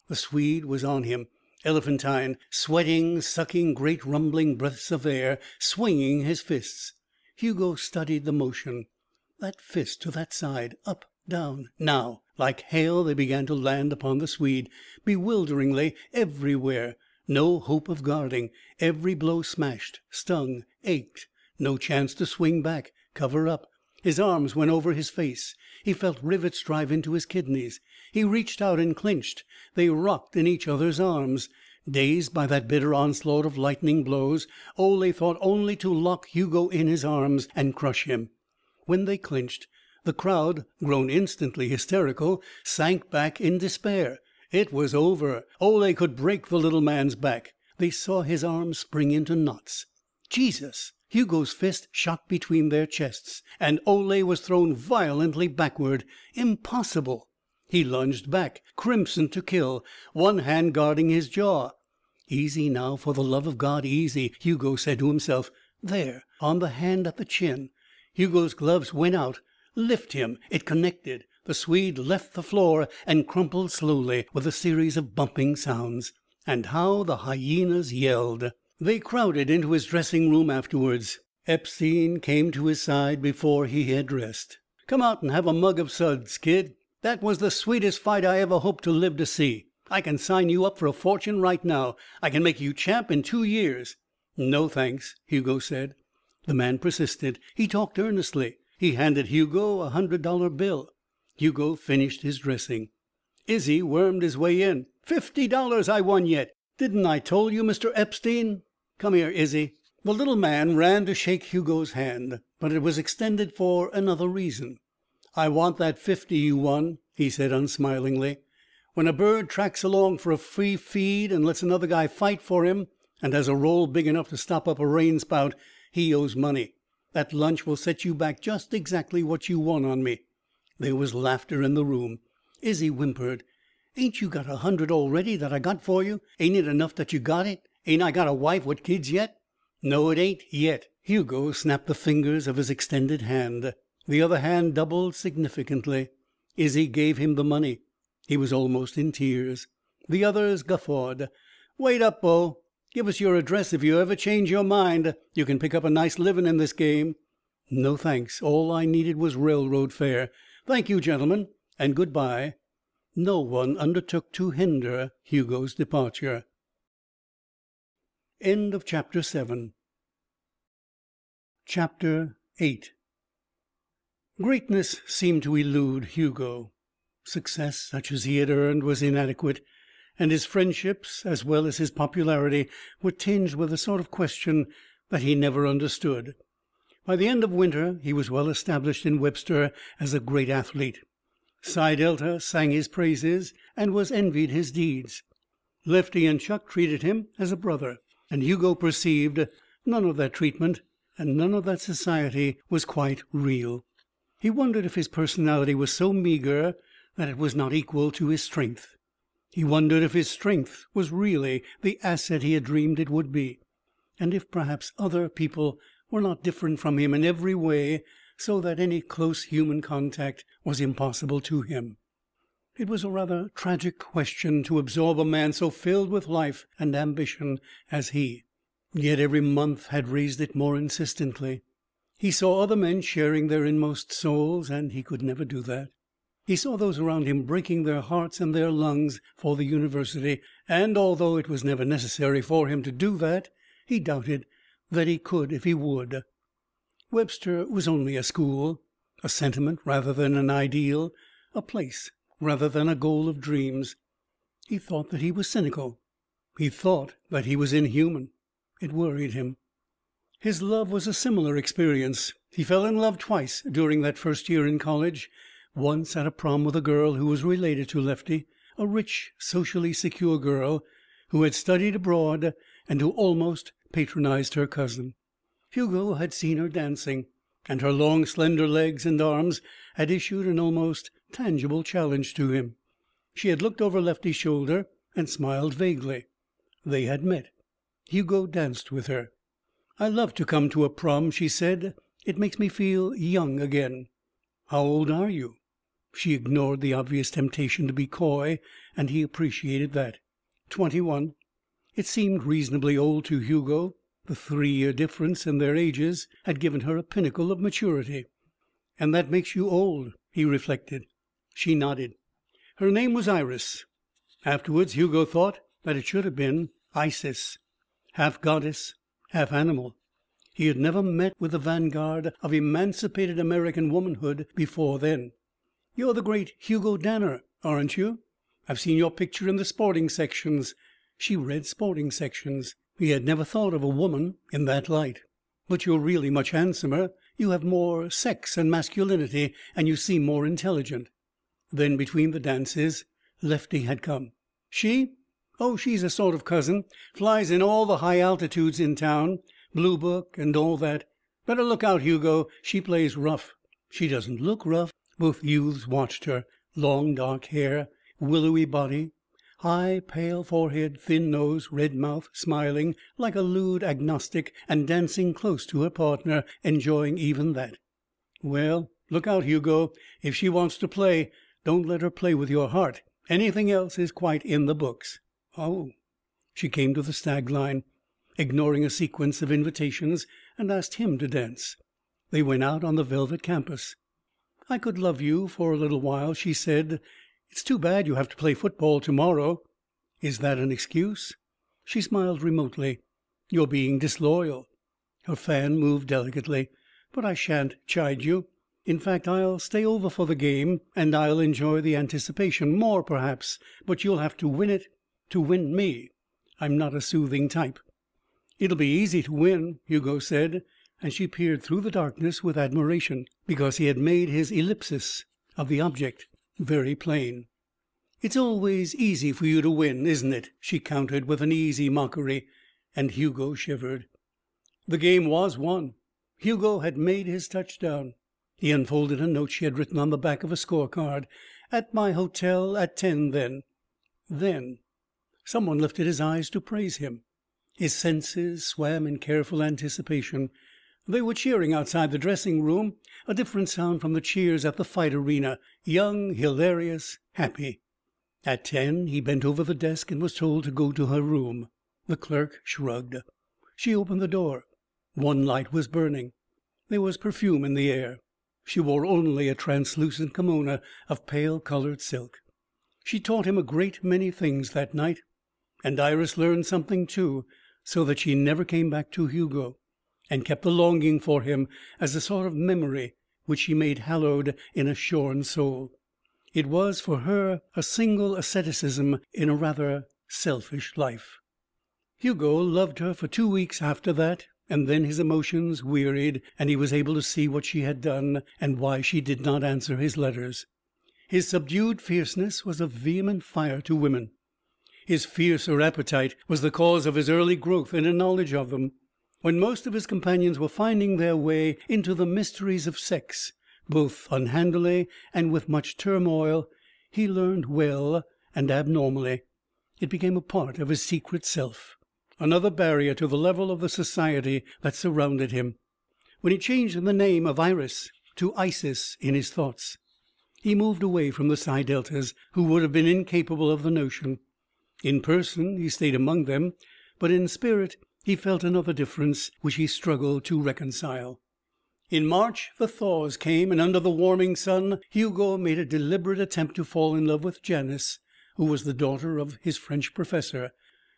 The Swede was on him, elephantine, sweating, sucking great rumbling breaths of air, swinging his fists. Hugo studied the motion. That fist to that side, up, down. Now, like hail they began to land upon the Swede, bewilderingly, everywhere. No hope of guarding. Every blow smashed, stung, ached. No chance to swing back, cover up. His arms went over his face. He felt rivets drive into his kidneys. He reached out and clinched. They rocked in each other's arms. Dazed by that bitter onslaught of lightning blows, Ole thought only to lock Hugo in his arms and crush him. When they clinched, the crowd, grown instantly hysterical, sank back in despair. It was over. Ole could break the little man's back. They saw his arms spring into knots. Jesus! Hugo's fist shot between their chests, and Ole was thrown violently backward. Impossible! He lunged back, crimson to kill, one hand guarding his jaw. Easy now, for the love of God, easy, Hugo said to himself. There, on the hand at the chin. Hugo's gloves went out. Lift him. It connected. The Swede left the floor and crumpled slowly, with a series of bumping sounds. And how the hyenas yelled! They crowded into his dressing room afterwards. Epstein came to his side before he had dressed. "Come out and have a mug of suds, kid. That was the sweetest fight I ever hoped to live to see. I can sign you up for a fortune right now. I can make you champ in two years." "No, thanks," Hugo said. The man persisted. He talked earnestly. He handed Hugo a hundred dollar bill. Hugo finished his dressing. Izzie wormed his way in. "Fifty dollars I won yet. Didn't I told you, Mr. Epstein? Come here, Izzie." The little man ran to shake Hugo's hand, but it was extended for another reason. "I want that fifty you won," he said unsmilingly. "When a bird tracks along for a free feed and lets another guy fight for him, and has a roll big enough to stop up a rain spout, he owes money. That lunch will set you back just exactly what you won on me." There was laughter in the room. Izzie whimpered. Ain't you got a hundred already that I got for you? Ain't it enough that you got it? Ain't I got a wife with kids yet?" "No, it ain't yet." Hugo snapped the fingers of his extended hand. The other hand doubled significantly. Izzie gave him the money. He was almost in tears. The others guffawed. "Wait up, Bo. Give us your address if you ever change your mind. You can pick up a nice living in this game." "No, thanks. All I needed was railroad fare. Thank you, gentlemen, and good bye." No one undertook to hinder Hugo's departure. End of chapter 7 Chapter 8 Greatness seemed to elude Hugo. Success such as he had earned was inadequate, and his friendships as well as his popularity were tinged with a sort of question that he never understood. By the end of winter he was well established in Webster as a great athlete. Psi Delta sang his praises and was envied his deeds. Lefty and Chuck treated him as a brother, and Hugo perceived none of that treatment and none of that society was quite real. He wondered if his personality was so meager that it was not equal to his strength. He wondered if his strength was really the asset he had dreamed it would be, and if perhaps other people were not different from him in every way so that any close human contact was impossible to him. It was a rather tragic question to absorb a man so filled with life and ambition as he. Yet every month had raised it more insistently. He saw other men sharing their inmost souls, and he could never do that. He saw those around him breaking their hearts and their lungs for the university, and although it was never necessary for him to do that, he doubted that he could if he would. Webster was only a school, a sentiment rather than an ideal, a place rather than a goal of dreams. He thought that he was cynical. He thought that he was inhuman. It worried him. His love was a similar experience. He fell in love twice during that first year in college once at a prom with a girl who was related to Lefty, a rich, socially secure girl who had studied abroad and who almost patronized her cousin. Hugo had seen her dancing, and her long, slender legs and arms had issued an almost tangible challenge to him. She had looked over Lefty's shoulder and smiled vaguely. They had met. Hugo danced with her. "I love to come to a prom," she said. "It makes me feel young again." "How old are you?" She ignored the obvious temptation to be coy, and he appreciated that. "Twenty one." It seemed reasonably old to Hugo. The three year difference in their ages had given her a pinnacle of maturity. "And that makes you old," he reflected. She nodded. Her name was Iris. Afterwards Hugo thought that it should have been Isis. Half goddess, half animal. He had never met with the vanguard of emancipated American womanhood before then. You're the great Hugo Danner, aren't you? I've seen your picture in the sporting sections. She read sporting sections. He had never thought of a woman in that light. But you're really much handsomer. You have more sex and masculinity, and you seem more intelligent. Then, between the dances, Lefty had come. She? Oh, she's a sort of cousin. Flies in all the high altitudes in town. Blue Book and all that. Better look out, Hugo. She plays rough. She doesn't look rough. Both youths watched her. Long dark hair, willowy body, high pale forehead, thin nose, red mouth, smiling like a lewd agnostic and dancing close to her partner, enjoying even that. Well, look out, Hugo. If she wants to play, don't let her play with your heart. Anything else is quite in the books. Oh. She came to the stag line, ignoring a sequence of invitations, and asked him to dance. They went out on the velvet campus. "I could love you for a little while," she said. "It's too bad you have to play football to morrow." "Is that an excuse?" She smiled remotely. "You're being disloyal." Her fan moved delicately. "But I shan't chide you. In fact, I'll stay over for the game, and I'll enjoy the anticipation more, perhaps. But you'll have to win it to win me. I'm not a soothing type." "It'll be easy to win," Hugo said and she peered through the darkness with admiration, because he had made his ellipsis of the object very plain. "It's always easy for you to win, isn't it?" she countered with an easy mockery, and Hugo shivered. The game was won. Hugo had made his touchdown. He unfolded a note she had written on the back of a score card. "At my hotel at ten, then." Then. Someone lifted his eyes to praise him. His senses swam in careful anticipation. They were cheering outside the dressing room, a different sound from the cheers at the fight arena, young, hilarious, happy. At ten he bent over the desk and was told to go to her room. The clerk shrugged. She opened the door. One light was burning. There was perfume in the air. She wore only a translucent kimono of pale colored silk. She taught him a great many things that night. And Iris learned something, too, so that she never came back to Hugo and kept the longing for him as a sort of memory which she made hallowed in a shorn soul. It was for her a single asceticism in a rather selfish life. Hugo loved her for two weeks after that, and then his emotions wearied, and he was able to see what she had done and why she did not answer his letters. His subdued fierceness was a vehement fire to women. His fiercer appetite was the cause of his early growth in a knowledge of them. When most of his companions were finding their way into the mysteries of sex, both unhandily and with much turmoil, he learned well and abnormally. It became a part of his secret self, another barrier to the level of the society that surrounded him. When he changed the name of Iris to Isis in his thoughts, he moved away from the Psi Deltas, who would have been incapable of the notion. In person he stayed among them, but in spirit he felt another difference which he struggled to reconcile. In March the thaws came, and under the warming sun Hugo made a deliberate attempt to fall in love with Janice, who was the daughter of his French professor.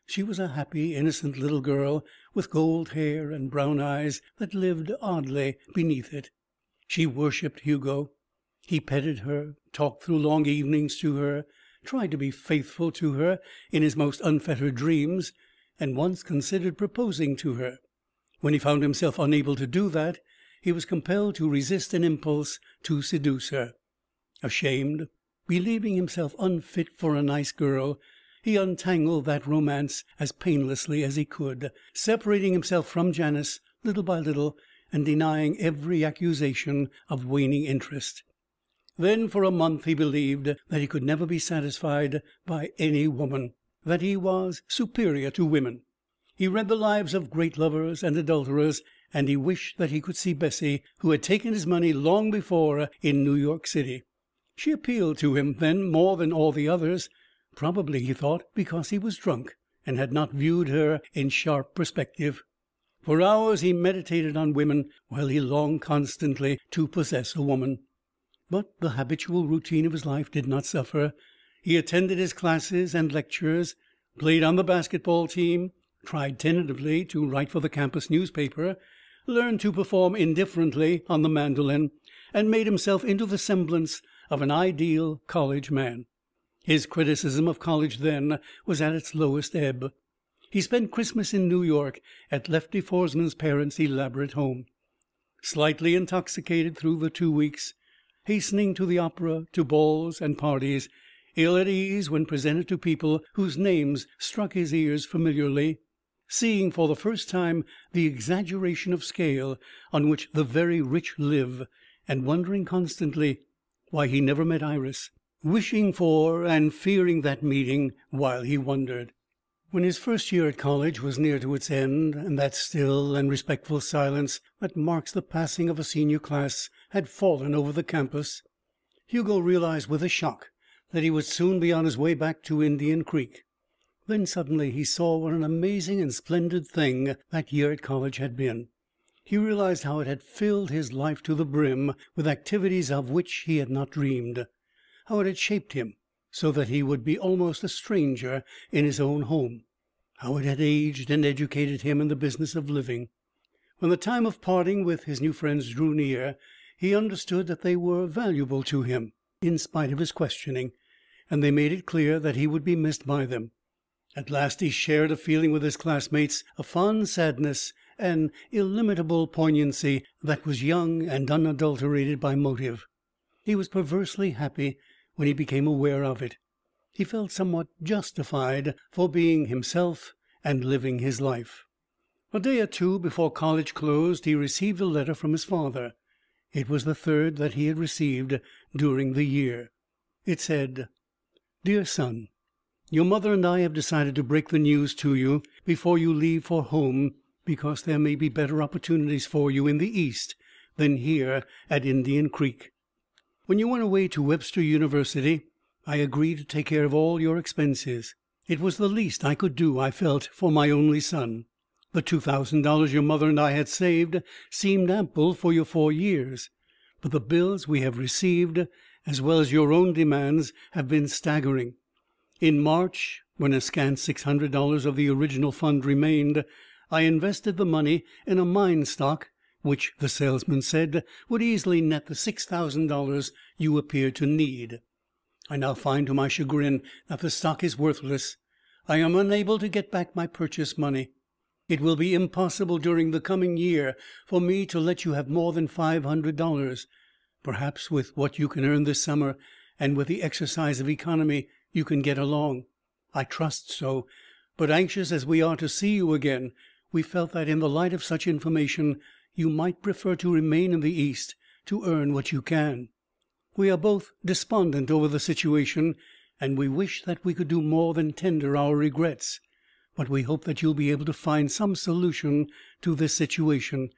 She was a happy, innocent little girl, with gold hair and brown eyes that lived oddly beneath it. She worshipped Hugo. He petted her, talked through long evenings to her, tried to be faithful to her in his most unfettered dreams, and once considered proposing to her. When he found himself unable to do that, he was compelled to resist an impulse to seduce her. Ashamed, believing himself unfit for a nice girl, he untangled that romance as painlessly as he could, separating himself from Janice little by little and denying every accusation of waning interest. Then for a month he believed that he could never be satisfied by any woman, that he was superior to women. He read the lives of great lovers and adulterers, and he wished that he could see Bessie, who had taken his money long before in New York City. She appealed to him then more than all the others, Probably, he thought, because he was drunk and had not viewed her in sharp perspective. For hours he meditated on women, while he longed constantly to possess a woman. But the habitual routine of his life did not suffer. He attended his classes and lectures, played on the basketball team, tried tentatively to write for the campus newspaper, learned to perform indifferently on the mandolin, and made himself into the semblance of an ideal college man. His criticism of college then was at its lowest ebb. He spent Christmas in New York at Lefty Foresman's parents' elaborate home. Slightly intoxicated through the two weeks, hastening to the opera, to balls and parties, ill at ease when presented to people whose names struck his ears familiarly, seeing for the first time the exaggeration of scale on which the very rich live, and wondering constantly why he never met Iris wishing for and fearing that meeting while he wondered. When his first year at college was near to its end, and that still and respectful silence that marks the passing of a senior class had fallen over the campus, Hugo realized with a shock that he would soon be on his way back to Indian Creek. Then suddenly he saw what an amazing and splendid thing that year at college had been. He realized how it had filled his life to the brim with activities of which he had not dreamed how it had shaped him so that he would be almost a stranger in his own home, how it had aged and educated him in the business of living. When the time of parting with his new friends drew near, he understood that they were valuable to him, in spite of his questioning, and they made it clear that he would be missed by them. At last he shared a feeling with his classmates, a fond sadness, an illimitable poignancy that was young and unadulterated by motive. He was perversely happy when he became aware of it. He felt somewhat justified for being himself and living his life. A day or two before college closed he received a letter from his father. It was the third that he had received during the year. It said: Dear son, Your mother and I have decided to break the news to you before you leave for home because there may be better opportunities for you in the East than here at Indian Creek. When you went away to Webster University, I agreed to take care of all your expenses. It was the least I could do, I felt, for my only son. The two thousand dollars your mother and I had saved seemed ample for your four years, but the bills we have received, as well as your own demands, have been staggering. In March, when a scant six hundred dollars of the original fund remained, I invested the money in a mine stock which, the salesman said, would easily net the six thousand dollars you appeared to need. I now find to my chagrin that the stock is worthless. I am unable to get back my purchase money. It will be impossible during the coming year for me to let you have more than five hundred dollars. Perhaps with what you can earn this summer, and with the exercise of economy, you can get along. I trust so. But anxious as we are to see you again, we felt that in the light of such information you might prefer to remain in the East to earn what you can. We are both despondent over the situation, and we wish that we could do more than tender our regrets. But we hope that you will be able to find some solution to this situation,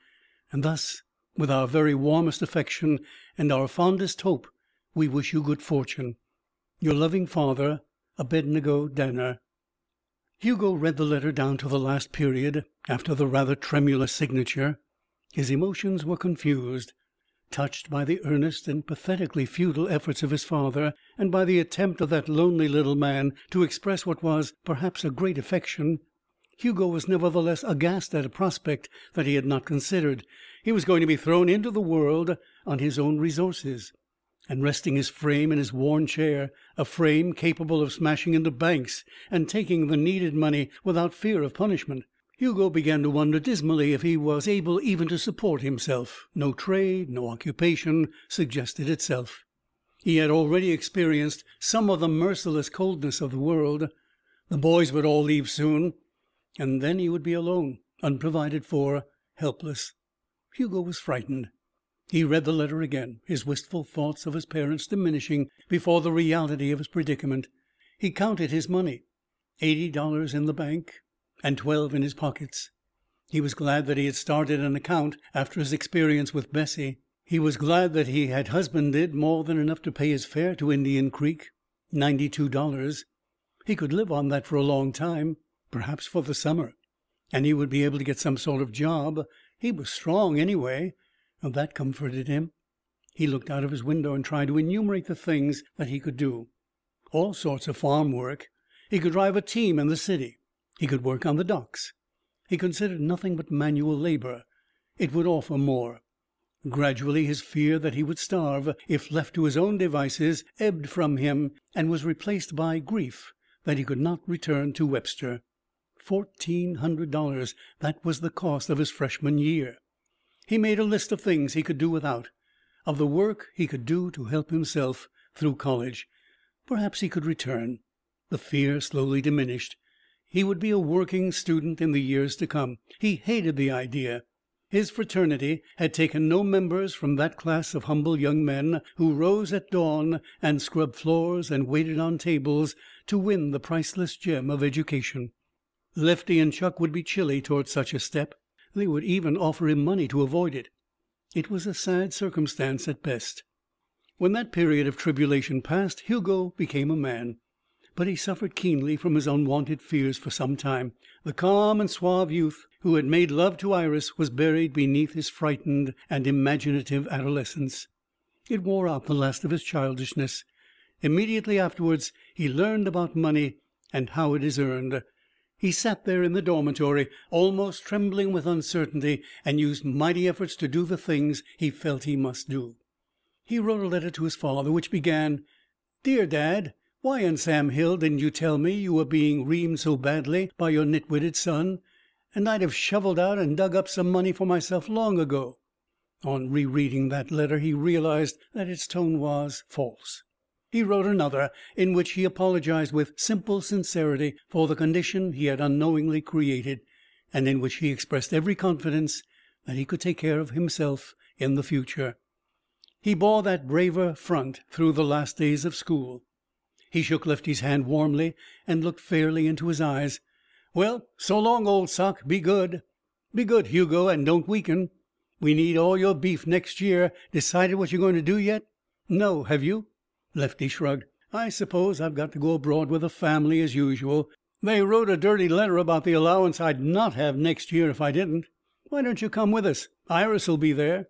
and thus, with our very warmest affection and our fondest hope, we wish you good fortune. Your loving father, Abednego Danner. Hugo read the letter down to the last period, after the rather tremulous signature. His emotions were confused. Touched by the earnest and pathetically futile efforts of his father, and by the attempt of that lonely little man to express what was, perhaps, a great affection, Hugo was nevertheless aghast at a prospect that he had not considered. He was going to be thrown into the world on his own resources. And resting his frame in his worn chair a frame capable of smashing into banks and taking the needed money without fear of punishment Hugo began to wonder dismally if he was able even to support himself. No trade, no occupation, suggested itself. He had already experienced some of the merciless coldness of the world. The boys would all leave soon, and then he would be alone, unprovided for, helpless. Hugo was frightened. He read the letter again, his wistful thoughts of his parents diminishing before the reality of his predicament. He counted his money eighty dollars in the bank and twelve in his pockets. He was glad that he had started an account after his experience with Bessie. He was glad that he had husbanded more than enough to pay his fare to Indian Creek ninety two dollars. He could live on that for a long time perhaps for the summer. And he would be able to get some sort of job. He was strong, anyway. That comforted him. He looked out of his window and tried to enumerate the things that he could do. All sorts of farm work. He could drive a team in the city. He could work on the docks. He considered nothing but manual labor. It would offer more. Gradually his fear that he would starve if left to his own devices ebbed from him and was replaced by grief that he could not return to Webster. Fourteen hundred dollars that was the cost of his freshman year. He made a list of things he could do without, of the work he could do to help himself through college. Perhaps he could return. The fear slowly diminished. He would be a working student in the years to come. He hated the idea. His fraternity had taken no members from that class of humble young men who rose at dawn and scrubbed floors and waited on tables to win the priceless gem of education. Lefty and Chuck would be chilly toward such a step. They would even offer him money to avoid it. It was a sad circumstance at best. When that period of tribulation passed, Hugo became a man. But he suffered keenly from his unwonted fears for some time. The calm and suave youth who had made love to Iris was buried beneath his frightened and imaginative adolescence. It wore out the last of his childishness. Immediately afterwards he learned about money and how it is earned. He sat there in the dormitory, almost trembling with uncertainty, and used mighty efforts to do the things he felt he must do. He wrote a letter to his father which began, Dear Dad, why in Sam Hill didn't you tell me you were being reamed so badly by your nitwitted son, and I'd have shovelled out and dug up some money for myself long ago. On rereading that letter he realized that its tone was false. He wrote another, in which he apologized with simple sincerity for the condition he had unknowingly created, and in which he expressed every confidence that he could take care of himself in the future. He bore that braver front through the last days of school. He shook Lefty's hand warmly and looked fairly into his eyes. "Well, so long, old sock. Be good. Be good, Hugo, and don't weaken. We need all your beef next year. Decided what you're going to do yet?" "No. Have you?" Lefty shrugged. "I suppose I've got to go abroad with the family as usual. They wrote a dirty letter about the allowance I'd not have next year if I didn't. Why don't you come with us? Iris'll be there."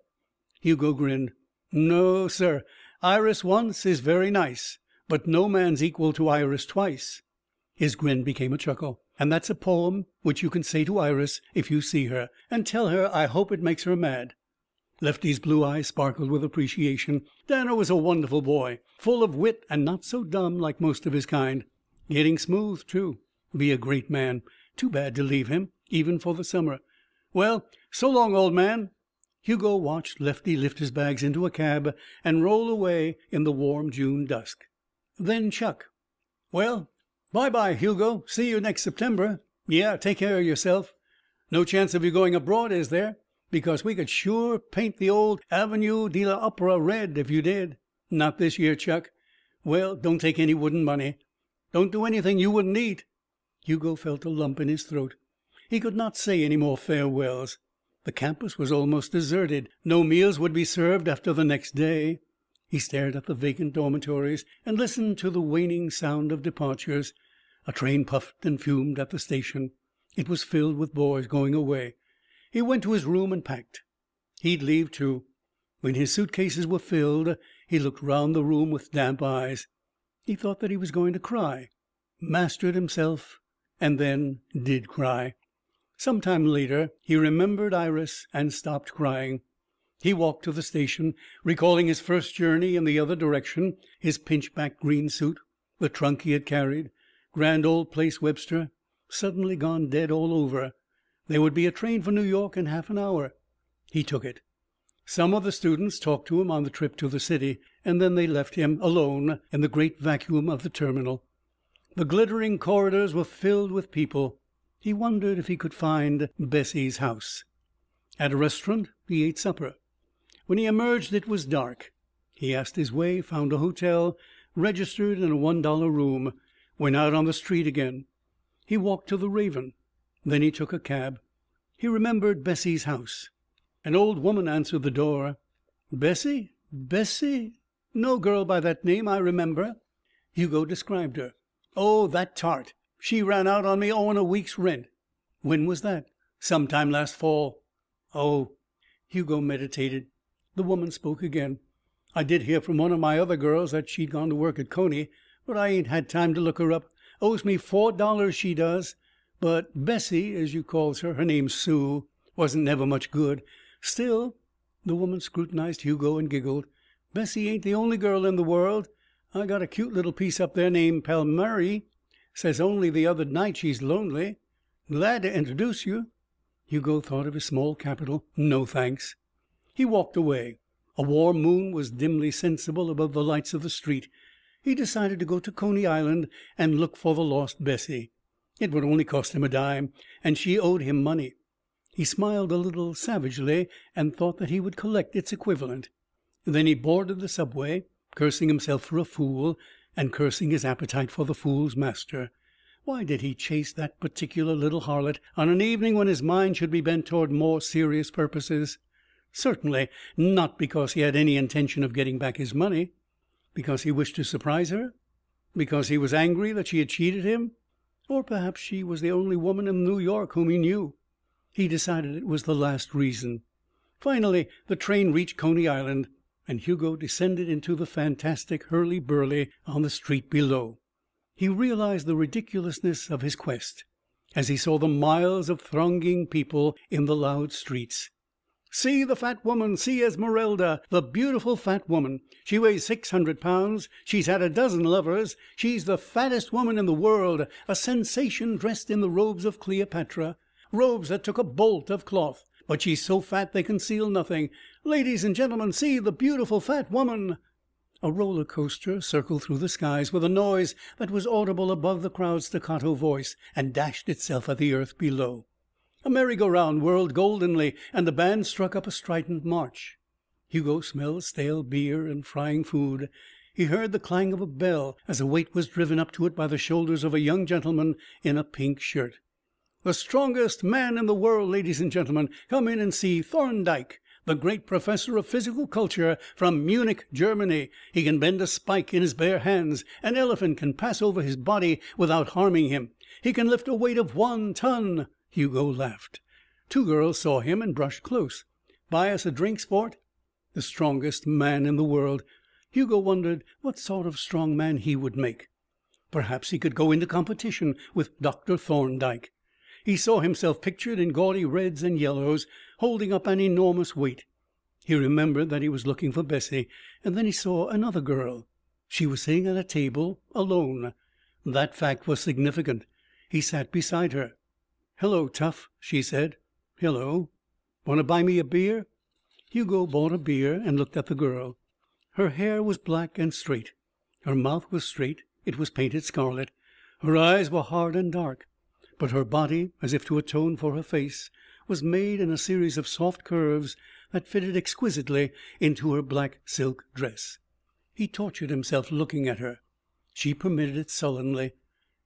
Hugo grinned. "No, sir. Iris once is very nice, but no man's equal to Iris twice." His grin became a chuckle. "And that's a poem which you can say to Iris if you see her, and tell her I hope it makes her mad." Lefty's blue eyes sparkled with appreciation. Danner was a wonderful boy, full of wit and not so dumb like most of his kind. Getting smooth, too. Be a great man. Too bad to leave him, even for the summer. Well, so long, old man. Hugo watched Lefty lift his bags into a cab and roll away in the warm June dusk. Then Chuck. Well, bye bye, Hugo. See you next September. Yeah, take care of yourself. No chance of you going abroad, is there? because we could sure paint the old Avenue de l'Opera red if you did. Not this year, Chuck. Well, don't take any wooden money. Don't do anything you wouldn't eat. Hugo felt a lump in his throat. He could not say any more farewells. The campus was almost deserted. No meals would be served after the next day. He stared at the vacant dormitories and listened to the waning sound of departures. A train puffed and fumed at the station. It was filled with boys going away. He went to his room and packed. He'd leave, too. When his suitcases were filled, he looked round the room with damp eyes. He thought that he was going to cry, mastered himself, and then did cry. Some time later he remembered Iris and stopped crying. He walked to the station, recalling his first journey in the other direction, his pinchback green suit, the trunk he had carried. Grand old place, Webster. Suddenly gone dead all over. There would be a train for New York in half an hour. He took it. Some of the students talked to him on the trip to the city, and then they left him alone in the great vacuum of the terminal. The glittering corridors were filled with people. He wondered if he could find Bessie's house. At a restaurant he ate supper. When he emerged it was dark. He asked his way, found a hotel, registered in a one dollar room, went out on the street again. He walked to the Raven. Then he took a cab. He remembered Bessie's house. An old woman answered the door. "Bessie? Bessie? No girl by that name I remember." Hugo described her. "Oh, that tart. She ran out on me owin' a week's rent." "When was that?" "Some time last fall." "Oh." Hugo meditated. The woman spoke again. "I did hear from one of my other girls that she'd gone to work at Coney, but I ain't had time to look her up. Owes me four dollars, she does. But Bessie, as you calls her her name's Sue wasn't never much good. Still " The woman scrutinized Hugo and giggled. "Bessie ain't the only girl in the world. I got a cute little piece up there named Palmiry. Says only the other night she's lonely. Glad to introduce you." Hugo thought of his small capital. No, thanks. He walked away. A warm moon was dimly sensible above the lights of the street. He decided to go to Coney Island and look for the lost Bessie. It would only cost him a dime, and she owed him money. He smiled a little savagely and thought that he would collect its equivalent. Then he boarded the subway, cursing himself for a fool and cursing his appetite for the fool's master. Why did he chase that particular little harlot on an evening when his mind should be bent toward more serious purposes? Certainly not because he had any intention of getting back his money. Because he wished to surprise her? Because he was angry that she had cheated him? Or perhaps she was the only woman in New York whom he knew. He decided it was the last reason. Finally the train reached Coney Island, and Hugo descended into the fantastic hurly burly on the street below. He realized the ridiculousness of his quest as he saw the miles of thronging people in the loud streets. "See the fat woman! See Esmeralda, the beautiful fat woman! She weighs six hundred pounds. She's had a dozen lovers. She's the fattest woman in the world, a sensation dressed in the robes of Cleopatra robes that took a bolt of cloth. But she's so fat they conceal nothing. Ladies and gentlemen, see the beautiful fat woman!" A roller coaster circled through the skies with a noise that was audible above the crowd's staccato voice, and dashed itself at the earth below. A merry-go-round whirled goldenly, and a band struck up a strident march. Hugo smelled stale beer and frying food. He heard the clang of a bell as a weight was driven up to it by the shoulders of a young gentleman in a pink shirt. The strongest man in the world, ladies and gentlemen. Come in and see Thorndyke, the great professor of physical culture from Munich, Germany. He can bend a spike in his bare hands. An elephant can pass over his body without harming him. He can lift a weight of one ton." Hugo laughed. Two girls saw him and brushed close. "Buy us a drink, sport?" The strongest man in the world. Hugo wondered what sort of strong man he would make. Perhaps he could go into competition with Dr. Thorndyke. He saw himself pictured in gaudy reds and yellows, holding up an enormous weight. He remembered that he was looking for Bessie. And then he saw another girl. She was sitting at a table, alone. That fact was significant. He sat beside her. "Hello, tough," she said. "Hello. Want to buy me a beer?" Hugo bought a beer and looked at the girl. Her hair was black and straight. Her mouth was straight. It was painted scarlet. Her eyes were hard and dark. But her body, as if to atone for her face, was made in a series of soft curves that fitted exquisitely into her black silk dress. He tortured himself looking at her. She permitted it sullenly.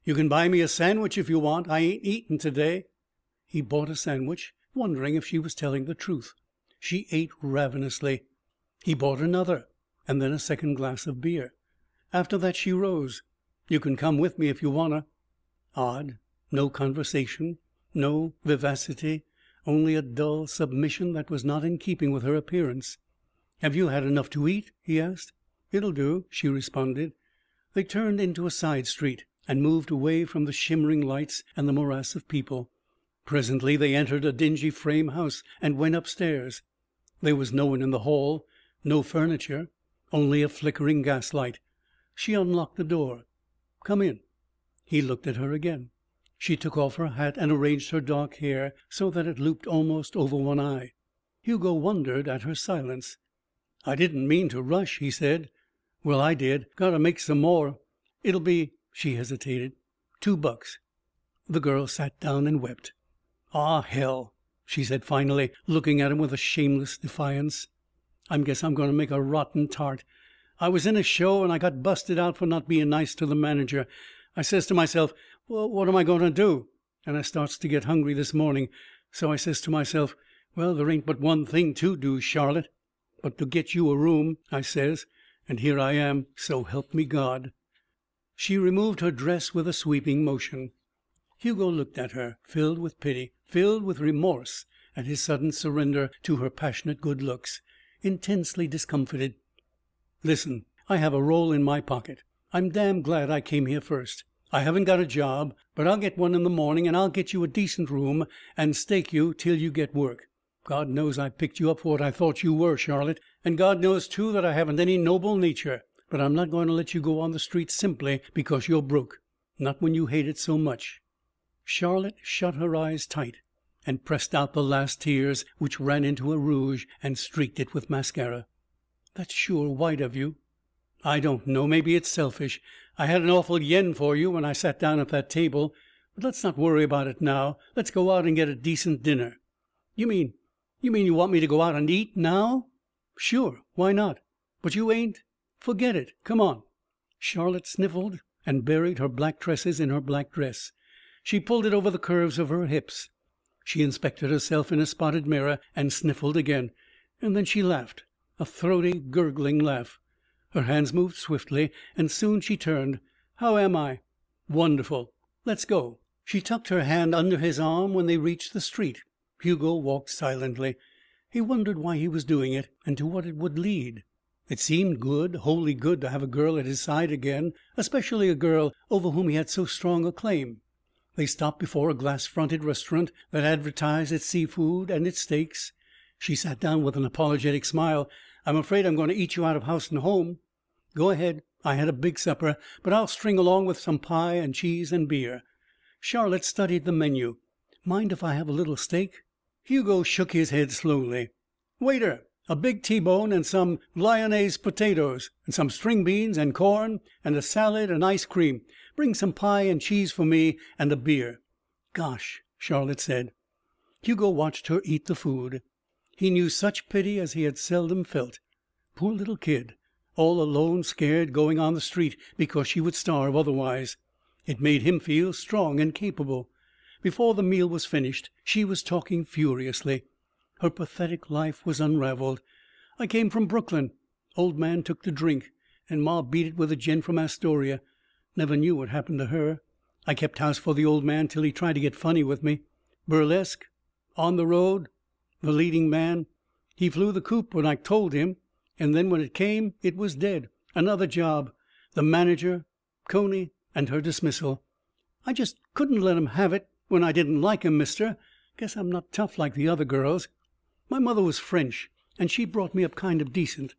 "You can buy me a sandwich if you want. I ain't eaten to day." He bought a sandwich, wondering if she was telling the truth. She ate ravenously. He bought another, and then a second glass of beer. After that she rose. "You can come with me if you wanna." Odd. No conversation, no vivacity, only a dull submission that was not in keeping with her appearance. "Have you had enough to eat?" he asked. "It'll do," she responded. They turned into a side street and moved away from the shimmering lights and the morass of people. Presently they entered a dingy frame house and went upstairs. There was no one in the hall, no furniture, only a flickering gaslight. She unlocked the door. "Come in." He looked at her again. She took off her hat and arranged her dark hair so that it looped almost over one eye. Hugo wondered at her silence. "I didn't mean to rush," he said. "Well, I did. Got to make some more. It'll be" she hesitated "two bucks." The girl sat down and wept. "Aw, hell," she said finally, looking at him with a shameless defiance. "I guess I'm going to make a rotten tart. I was in a show and I got busted out for not being nice to the manager. I says to myself, well, what am I going to do? And I starts to get hungry this morning. So I says to myself, well, there ain't but one thing to do, Charlotte, but to get you a room, I says, and here I am, so help me God. She removed her dress with a sweeping motion. Hugo looked at her, filled with pity, filled with remorse at his sudden surrender to her passionate good looks, intensely discomfited. "Listen, I have a roll in my pocket. I'm damn glad I came here first. I haven't got a job, but I'll get one in the morning and I'll get you a decent room and stake you till you get work. God knows I picked you up for what I thought you were, Charlotte, and God knows, too, that I haven't any noble nature. But I'm not going to let you go on the street simply because you're broke. Not when you hate it so much." Charlotte shut her eyes tight and pressed out the last tears, which ran into her rouge and streaked it with mascara. "That's sure white of you." "I don't know. Maybe it's selfish. I had an awful yen for you when I sat down at that table. But let's not worry about it now. Let's go out and get a decent dinner." "You mean you mean you want me to go out and eat now?" "Sure. Why not? But you ain't forget it. Come on." Charlotte sniffled and buried her black tresses in her black dress. She pulled it over the curves of her hips. She inspected herself in a spotted mirror and sniffled again. And then she laughed, a throaty, gurgling laugh. Her hands moved swiftly, and soon she turned. "How am I?" "Wonderful. Let's go." She tucked her hand under his arm when they reached the street. Hugo walked silently. He wondered why he was doing it and to what it would lead. It seemed good, wholly good, to have a girl at his side again, especially a girl over whom he had so strong a claim. They stopped before a glass fronted restaurant that advertised its seafood and its steaks. She sat down with an apologetic smile. "I'm afraid I'm going to eat you out of house and home." "Go ahead. I had a big supper, but I'll string along with some pie and cheese and beer." Charlotte studied the menu. "Mind if I have a little steak?" Hugo shook his head slowly. "Waiter, a big T bone and some lyonnaise potatoes, and some string beans and corn and a salad and ice cream. Bring some pie and cheese for me and a beer." "Gosh!" Charlotte said. Hugo watched her eat the food. He knew such pity as he had seldom felt. Poor little kid all alone, scared, going on the street because she would starve otherwise. It made him feel strong and capable. Before the meal was finished she was talking furiously. Her pathetic life was unraveled. "I came from Brooklyn. Old man took to drink, and ma beat it with a gent from Astoria. Never knew what happened to her. I kept house for the old man till he tried to get funny with me. Burlesque. On the road. The leading man. He flew the coop when I told him. And then when it came it was dead. Another job. The manager. Coney. And her dismissal. I just couldn't let 'em have it when I didn't like 'em, mister. Guess I'm not tough like the other girls. My mother was French, and she brought me up kind of decent.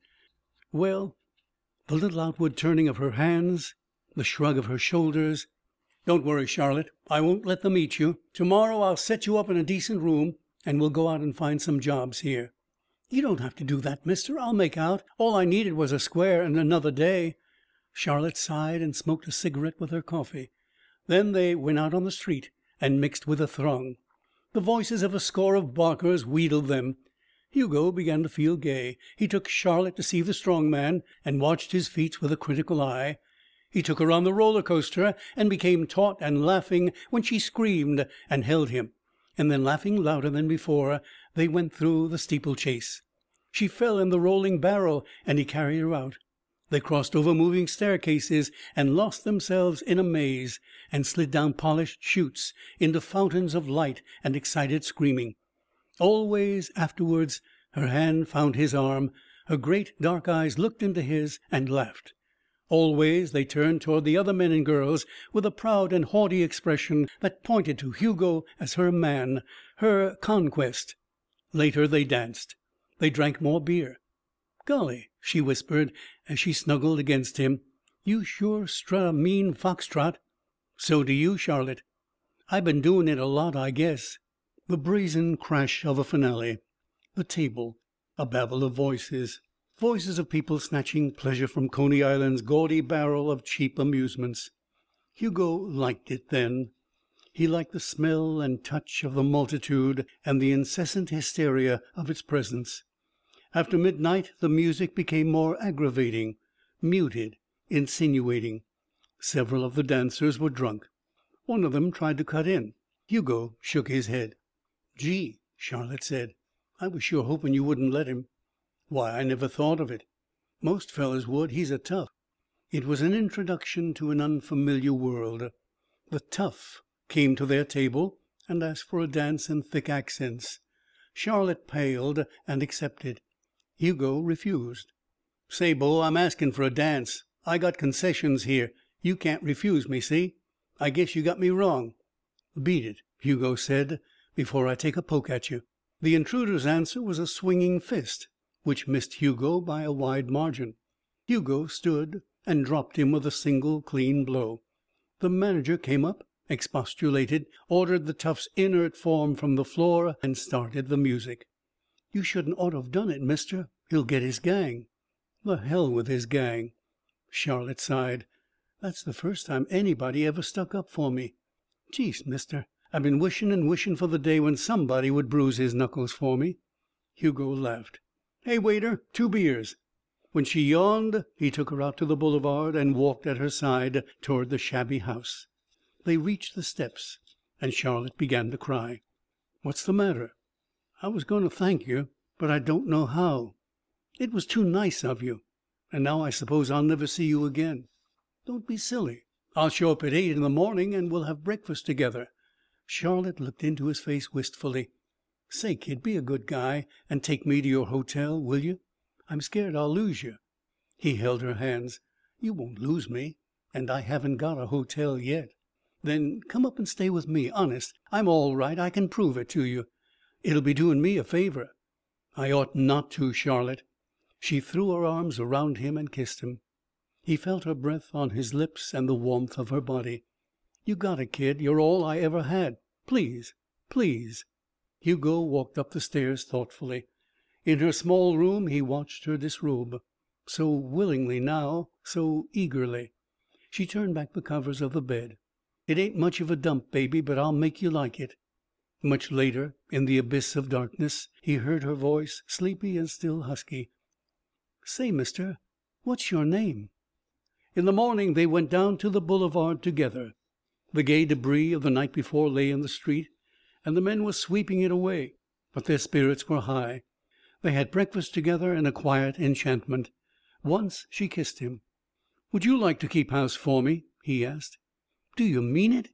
Well " The little outward turning of her hands, the shrug of her shoulders. "Don't worry, Charlotte. I won't let them eat you. To morrow I'll set you up in a decent room, and we'll go out and find some jobs here." "You don't have to do that, mister. I'll make out. All I needed was a square and another day." Charlotte sighed and smoked a cigarette with her coffee. Then they went out on the street and mixed with the throng. The voices of a score of barkers wheedled them. Hugo began to feel gay. He took Charlotte to see the strong man and watched his feats with a critical eye. He took her on the roller coaster and became taut and laughing when she screamed and held him. And then, laughing louder than before, they went through the steeplechase. She fell in the rolling barrel, and he carried her out. They crossed over moving staircases and lost themselves in a maze, and slid down polished chutes into fountains of light and excited screaming. Always, afterwards, her hand found his arm, her great dark eyes looked into his and laughed. Always they turned toward the other men and girls with a proud and haughty expression that pointed to Hugo as her man, her conquest. Later they danced. They drank more beer. "Golly," she whispered, as she snuggled against him, "you sure strut a mean fox trot." "So do you, Charlotte." "I been doing it a lot, I guess." The brazen crash of a finale. The table. A babel of voices. Voices of people snatching pleasure from Coney Island's gaudy barrel of cheap amusements. Hugo liked it then. He liked the smell and touch of the multitude and the incessant hysteria of its presence. After midnight the music became more aggravating, muted, insinuating. Several of the dancers were drunk. One of them tried to cut in. Hugo shook his head. "Gee!" Charlotte said. "I was sure hoping you wouldn't let him." "Why, I never thought of it." "Most fellows would. He's a tough." It was an introduction to an unfamiliar world. The tough came to their table and asked for a dance in thick accents. Charlotte paled and accepted. Hugo refused. "Say, Bo, I'm asking for a dance. I got concessions here. You can't refuse me, see? I guess you got me wrong." "Beat it," Hugo said, "before I take a poke at you." The intruder's answer was a swinging fist which missed Hugo by a wide margin. Hugo stood and dropped him with a single clean blow. The manager came up, expostulated, ordered the tough's inert form from the floor, and started the music. "You shouldn't ought to have done it, mister. He'll get his gang." "The hell with his gang." Charlotte sighed. "That's the first time anybody ever stuck up for me. Jeest, mister, I've been wishing and wishing for the day when somebody would bruise his knuckles for me." Hugo laughed. "Hey, waiter, two beers." When she yawned he took her out to the boulevard and walked at her side toward the shabby house. They reached the steps and Charlotte began to cry. "What's the matter?" "I was going to thank you, but I don't know how. It was too nice of you. And now I suppose I'll never see you again." "Don't be silly. I'll show up at eight in the morning and we'll have breakfast together." Charlotte looked into his face wistfully. "Say, kid, be a good guy and take me to your hotel, will you? I'm scared I'll lose you." He held her hands. "You won't lose me. And I haven't got a hotel yet." "Then come up and stay with me. Honest, I'm all right. I can prove it to you. It'll be doing me a favor." "I ought not to, Charlotte." She threw her arms around him and kissed him. He felt her breath on his lips and the warmth of her body. "You got it, kid. You're all I ever had. Please, please." Hugo walked up the stairs thoughtfully. In her small room he watched her disrobe. So willingly now, so eagerly. She turned back the covers of the bed. "It ain't much of a dump, baby, but I'll make you like it." Much later, in the abyss of darkness, he heard her voice, sleepy and still husky. "Say, mister, what's your name?" In the morning they went down to the boulevard together. The gay debris of the night before lay in the street, and the men were sweeping it away, but their spirits were high. They had breakfast together in a quiet enchantment. Once she kissed him. "Would you like to keep house for me?" he asked. "Do you mean it?"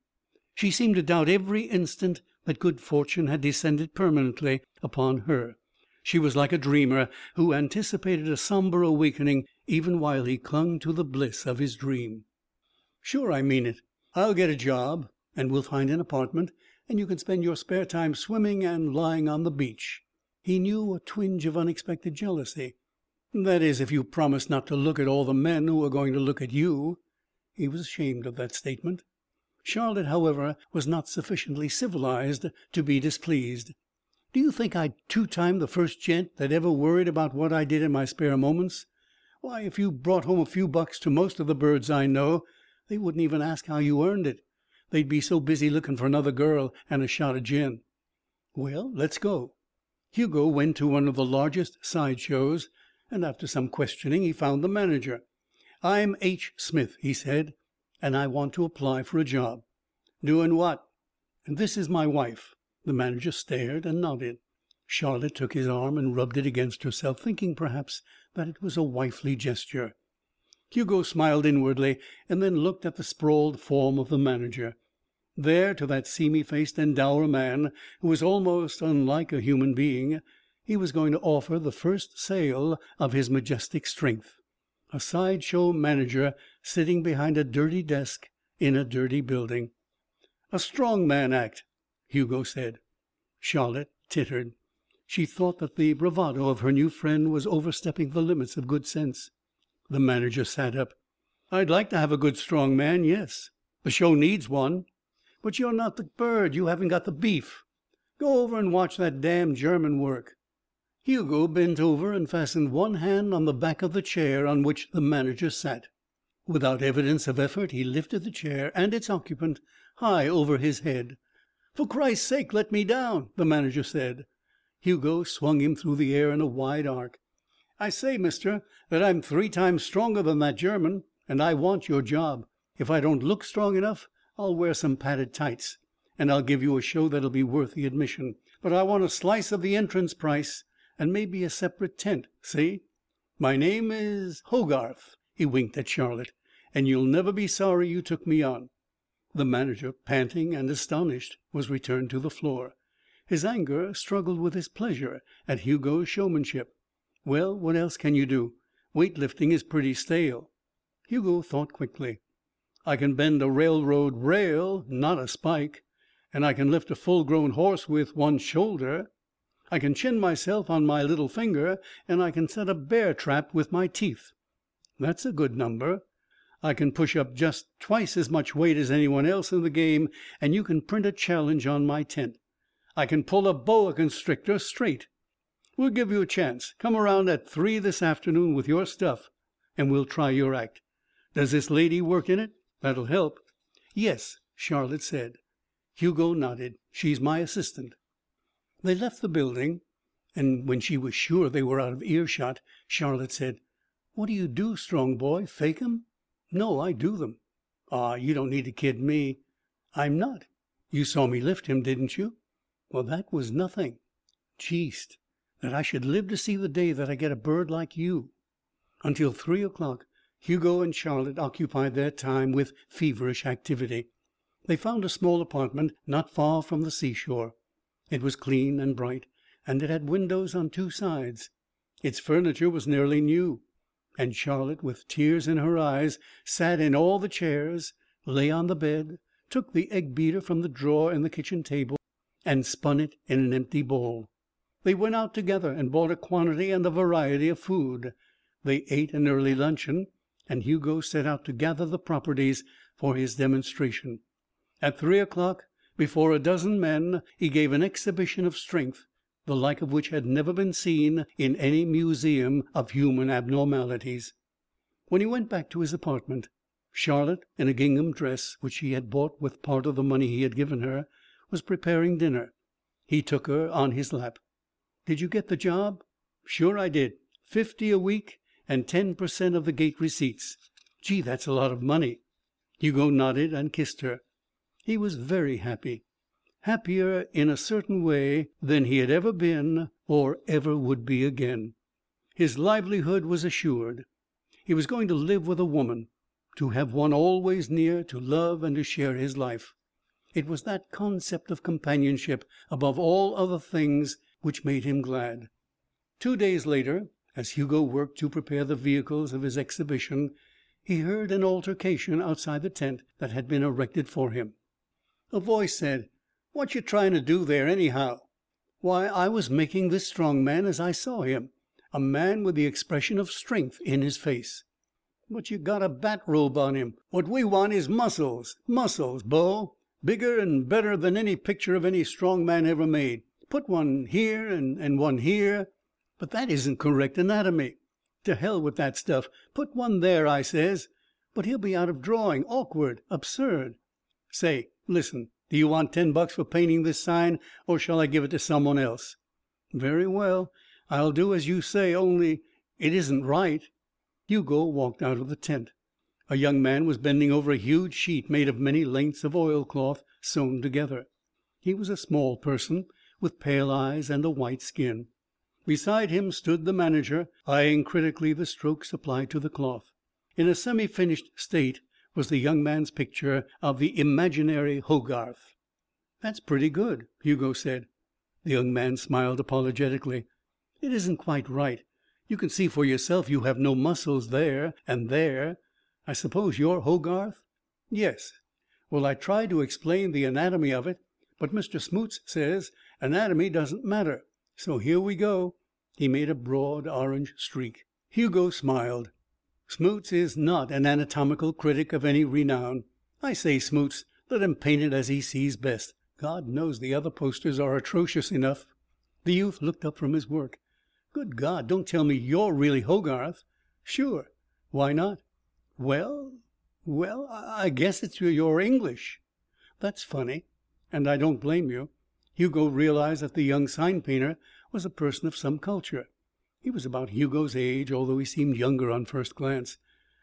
She seemed to doubt every instant that good fortune had descended permanently upon her. She was like a dreamer who anticipated a somber awakening even while he clung to the bliss of his dream. "Sure I mean it. I'll get a job and we'll find an apartment and you can spend your spare time swimming and lying on the beach." He knew a twinge of unexpected jealousy. "That is, if you promise not to look at all the men who are going to look at you." He was ashamed of that statement. Charlotte, however, was not sufficiently civilized to be displeased. "Do you think I'd two time the first gent that ever worried about what I did in my spare moments? Why, if you brought home a few bucks to most of the birds I know, they wouldn't even ask how you earned it. They'd be so busy looking for another girl and a shot of gin." "Well, let's go." Hugo went to one of the largest side shows, and after some questioning he found the manager. "I'm H. Smith," he said, "and I want to apply for a job." "Doing what?" "And this is my wife." The manager stared and nodded. Charlotte took his arm and rubbed it against herself, thinking, perhaps, that it was a wifely gesture. Hugo smiled inwardly and then looked at the sprawled form of the manager. There, to that seamy faced and dour man, who was almost unlike a human being, he was going to offer the first sale of his majestic strength a side show manager sitting behind a dirty desk in a dirty building. "A strong man act," Hugo said. Charlotte tittered. She thought that the bravado of her new friend was overstepping the limits of good sense. The manager sat up. "I'd like to have a good strong man, yes. The show needs one. But you're not the bird. You haven't got the beef. Go over and watch that damn German work." Hugo bent over and fastened one hand on the back of the chair on which the manager sat. Without evidence of effort he lifted the chair and its occupant high over his head. "For Christ's sake, let me down," the manager said. Hugo swung him through the air in a wide arc. "I say, mister, that I'm three times stronger than that German, and I want your job. If I don't look strong enough, I'll wear some padded tights, and I'll give you a show that'll be worth the admission. But I want a slice of the entrance price and maybe a separate tent. See? My name is Hogarth." He winked at Charlotte. "And you'll never be sorry you took me on." The manager, panting and astonished, was returned to the floor. His anger struggled with his pleasure at Hugo's showmanship. "Well, what else can you do? Weight lifting is pretty stale." Hugo thought quickly. "I can bend a railroad rail, not a spike. And I can lift a full grown horse with one shoulder. I can chin myself on my little finger, and I can set a bear trap with my teeth. That's a good number. I can push up just twice as much weight as anyone else in the game, and you can print a challenge on my tent. I can pull a boa constrictor straight. We'll give you a chance. Come around at three this afternoon with your stuff, and we'll try your act. Does this lady work in it? That'll help." "Yes," Charlotte said. Hugo nodded. "She's my assistant." They left the building, and when she was sure they were out of earshot, Charlotte said: "What do you do, strong boy? Fake 'em?" "No, I do them." "Aw, you don't need to kid me." "I'm not. You saw me lift him, didn't you?" "Well, that was nothing." "Jeest, that I should live to see the day that I get a bird like you." Until three o'clock Hugo and Charlotte occupied their time with feverish activity. They found a small apartment not far from the seashore. It was clean and bright, and it had windows on two sides. Its furniture was nearly new, and Charlotte, with tears in her eyes, sat in all the chairs, lay on the bed, took the egg beater from the drawer in the kitchen table, and spun it in an empty bowl. They went out together and bought a quantity and a variety of food. They ate an early luncheon, and Hugo set out to gather the properties for his demonstration. At three o'clock before a dozen men he gave an exhibition of strength the like of which had never been seen in any museum of human abnormalities. When he went back to his apartment, Charlotte, in a gingham dress which she had bought with part of the money he had given her, was preparing dinner. He took her on his lap. "Did you get the job?" "Sure I did. Fifty a week and ten per cent of the gate receipts." "Gee, that's a lot of money." Hugo nodded and kissed her. He was very happy, happier in a certain way than he had ever been or ever would be again. His livelihood was assured. He was going to live with a woman, to have one always near to love and to share his life. It was that concept of companionship above all other things which made him glad. Two days later, as Hugo worked to prepare the vehicles of his exhibition, he heard an altercation outside the tent that had been erected for him. A voice said: "What you trying to do there, anyhow?" "Why, I was making this strong man as I saw him a man with the expression of strength in his face." "But you got a bat robe on him. What we want is muscles muscles, bo. Bigger and better than any picture of any strong man ever made. Put one here and one here." "But that isn't correct anatomy." "To hell with that stuff. Put one there, I says." "But he'll be out of drawing awkward absurd." "Say Listen, do you want ten bucks for painting this sign, or shall I give it to someone else?" "Very well, I'll do as you say. Only it isn't right." Hugo walked out of the tent. A young man was bending over a huge sheet made of many lengths of oilcloth sewn together. He was a small person, with pale eyes and a white skin. Beside him stood the manager, eyeing critically the strokes applied to the cloth. In a semi finished state was the young man's picture of the imaginary Hogarth. "That's pretty good," Hugo said. The young man smiled apologetically. "It isn't quite right. You can see for yourself you have no muscles there and there. I suppose you're Hogarth?" "Yes." "Well, I tried to explain the anatomy of it, but Mr. Smoots says anatomy doesn't matter. So here we go." He made a broad orange streak. Hugo smiled. "Smoots is not an anatomical critic of any renown. I say, Smoots, let him paint it as he sees best. God knows the other posters are atrocious enough." The youth looked up from his work. "Good God, don't tell me you're really Hogarth." "Sure. Why not?" "Well well I guess it's you're English." "That's funny. And I don't blame you." Hugo realized that the young sign painter was a person of some culture. He was about Hugo's age, although he seemed younger on first glance.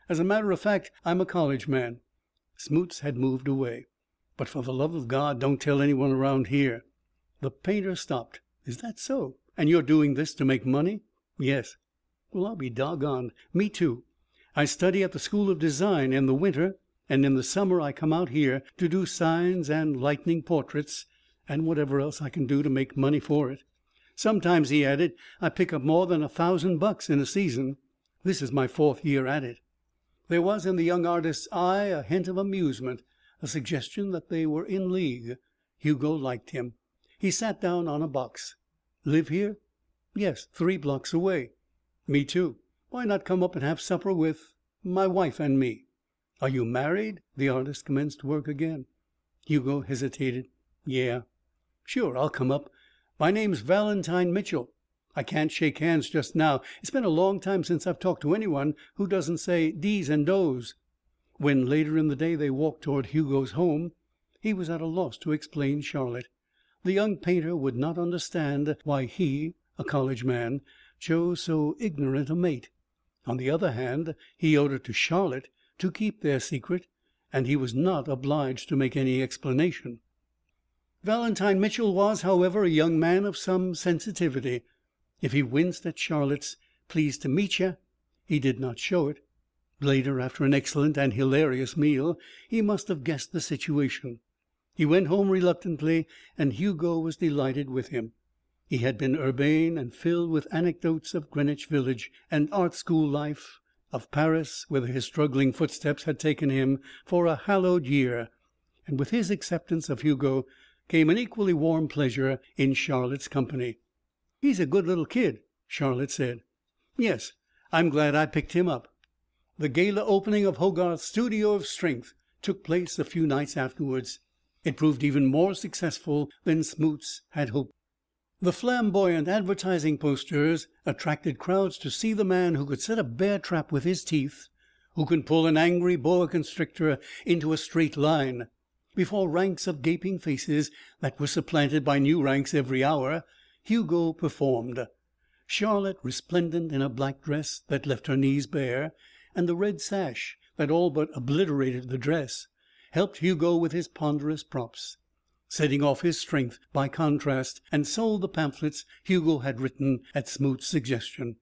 "As a matter of fact, I'm a college man." Smoots had moved away. But for the love of God don't tell anyone around here." The painter stopped. "Is that so? And you're doing this to make money?" "Yes." "Well, I'll be doggoned. Me, too. I study at the School of Design in the winter, and in the summer I come out here to do signs and lightning portraits and whatever else I can do to make money for it. Sometimes," he added, "I pick up more than a thousand bucks in a season. This is my fourth year at it." There was in the young artist's eye a hint of amusement a suggestion that they were in league. Hugo liked him. He sat down on a box. "Live here?" "Yes, three blocks away." "Me, too. Why not come up and have supper with my wife and me?" "Are you married?" The artist commenced work again. Hugo hesitated. "Yeah." "Sure, I'll come up. My name's Valentine Mitchel. I can't shake hands just now. It's been a long time since I've talked to anyone who doesn't say dees and does." When, later in the day, they walked toward Hugo's home, he was at a loss to explain Charlotte. The young painter would not understand why he, a college man, chose so ignorant a mate. On the other hand, he owed it to Charlotte to keep their secret, and he was not obliged to make any explanation. Valentine Mitchel was, however, a young man of some sensitivity. If he winced at Charlotte's "Pleased to meetcha," he did not show it. Later, after an excellent and hilarious meal, he must have guessed the situation. He went home reluctantly, and Hugo was delighted with him. He had been urbane and filled with anecdotes of Greenwich Village and art school life, of Paris, whither his struggling footsteps had taken him for a hallowed year. And with his acceptance of Hugo came an equally warm pleasure in Charlotte's company. "He's a good little kid," Charlotte said. "Yes, I'm glad I picked him up." The gala opening of Hogarth's Studio of Strength took place a few nights afterwards. It proved even more successful than Smoots had hoped. The flamboyant advertising posters attracted crowds to see the man who could set a bear trap with his teeth, who could pull an angry boa constrictor into a straight line. Before ranks of gaping faces that were supplanted by new ranks every hour, Hugo performed. Charlotte, resplendent in a black dress that left her knees bare, and a red sash that all but obliterated the dress, helped Hugo with his ponderous props, setting off his strength by contrast, and sold the pamphlets Hugo had written at Smoot's suggestion.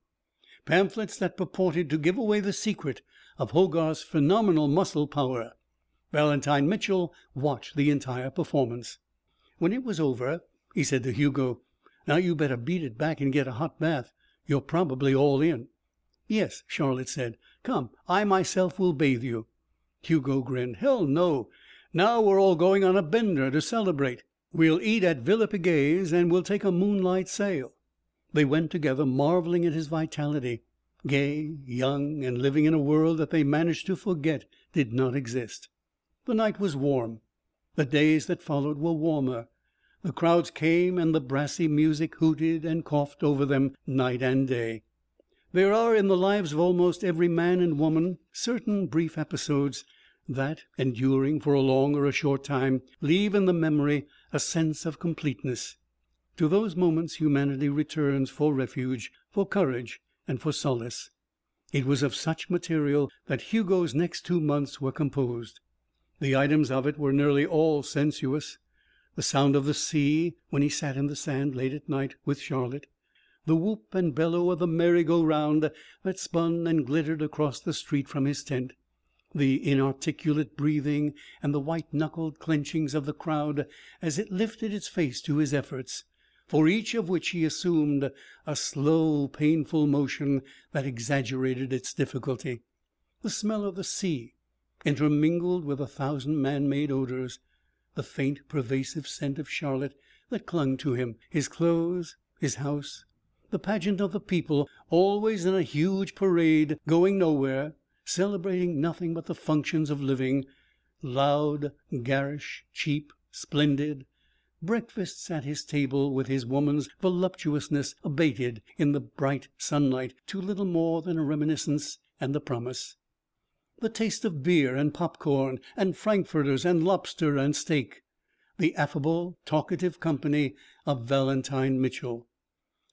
Pamphlets that purported to give away the secret of Hogarth's phenomenal muscle power. Valentine Mitchel watched the entire performance. When it was over, he said to Hugo, "Now you better beat it back and get a hot bath. You're probably all in." "Yes," Charlotte said. Come, I myself will bathe you." Hugo grinned. "Hell, no! Now we're all going on a bender to celebrate. We'll eat at Villepigue's and we'll take a moonlight sail." They went together, marveling at his vitality. Gay, young, and living in a world that they managed to forget did not exist. The night was warm. The days that followed were warmer. The crowds came and the brassy music hooted and coughed over them night and day. There are in the lives of almost every man and woman certain brief episodes that, enduring for a long or a short time, leave in the memory a sense of completeness. To those moments humanity returns for refuge, for courage, and for solace. It was of such material that Hugo's next two months were composed. The items of it were nearly all sensuous. The sound of the sea when he sat in the sand late at night with Charlotte the whoop and bellow of the merry go round that spun and glittered across the street from his tent, the inarticulate breathing and the white knuckled clenchings of the crowd as it lifted its face to his efforts, for each of which he assumed a slow, painful motion that exaggerated its difficulty. The smell of the sea, intermingled with a thousand man made odors, the faint, pervasive scent of Charlotte that clung to him, his clothes, his house, the pageant of the people, always in a huge parade, going nowhere, celebrating nothing but the functions of living, loud, garish, cheap, splendid, breakfasts at his table with his woman's voluptuousness abated in the bright sunlight to little more than a reminiscence and a promise, the taste of beer and popcorn and frankfurters and lobster and steak, the affable, talkative company of Valentine Mitchel.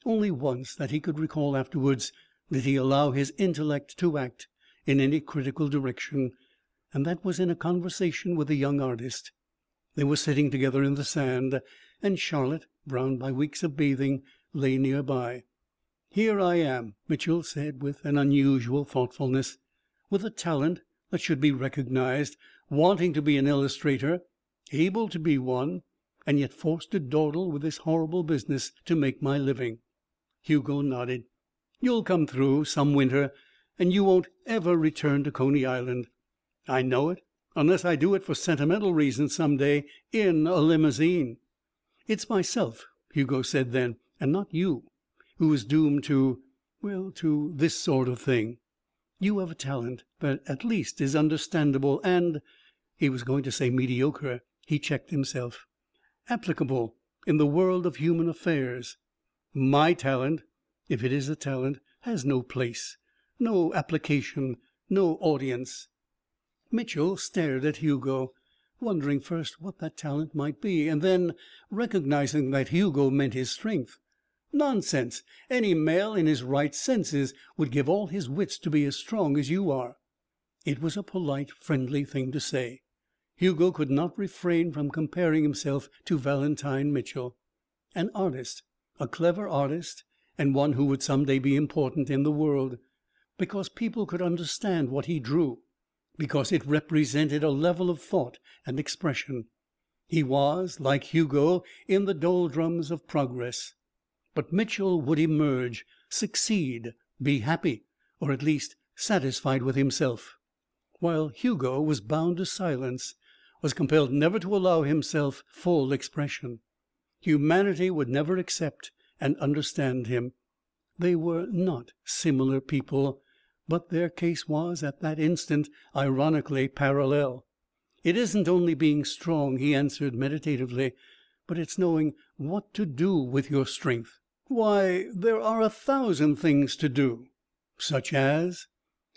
Only once, that he could recall afterwards, did he allow his intellect to act in any critical direction, and that was in a conversation with the young artist. They were sitting together in the sand, and Charlotte, browned by weeks of bathing, lay near by. "Here I am," Mitchel said with an unusual thoughtfulness, "with a talent that should be recognized, wanting to be an illustrator, able to be one, and yet forced to dawdle with this horrible business to make my living." Hugo nodded. "You'll come through, some winter and you won't ever return to Coney Island." "I know it, unless I do it for sentimental reasons some day in a limousine." "It's myself," Hugo said then, "and not you, who is doomed to well, to this sort of thing. You have a talent that at least is understandable and" he was going to say mediocre. He checked himself. "Applicable in the world of human affairs. My talent, if it is a talent, has no place no application, no audience." Mitchel stared at Hugo, wondering first what that talent might be, and then recognizing that Hugo meant his strength. "Nonsense! Any male in his right senses would give all his wits to be as strong as you are." It was a polite, friendly thing to say. Hugo could not refrain from comparing himself to Valentine Mitchel. An artist, a clever artist, and one who would some day be important in the world because people could understand what he drew, because it represented a level of thought and expression. He was, like Hugo, in the doldrums of progress. But Mitchel would emerge, succeed, be happy, or at least satisfied with himself, while Hugo was bound to silence, was compelled never to allow himself full expression. Humanity would never accept and understand him. They were not similar people. But their case was, at that instant, ironically parallel. "It isn't only being strong," he answered meditatively, "but it's knowing what to do with your strength." "Why, there are a thousand things to do." "Such as?"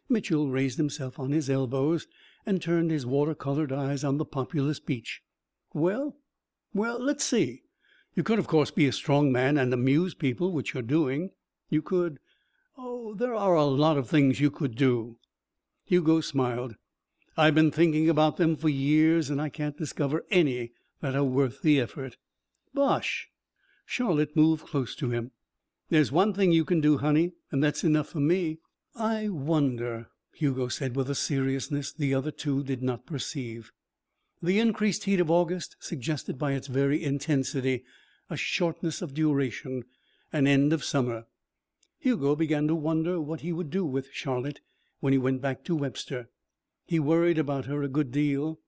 Mitchel raised himself on his elbows and turned his water colored eyes on the populous beach. "Well well, let's see. You could, of course, be a strong man and amuse people, which you're doing. You could Oh, there are a lot of things you could do." Hugo smiled. "I've been thinking about them for years and I can't discover any that are worth the effort." "Bosh!" Charlotte moved close to him. "There's one thing you can do, honey, and that's enough for me." "I wonder," Hugo said with a seriousness the other two did not perceive. The increased heat of August suggested by its very intensity a shortness of duration, an end of summer. Hugo began to wonder what he would do with Charlotte when he went back to Webster. He worried about her a good deal,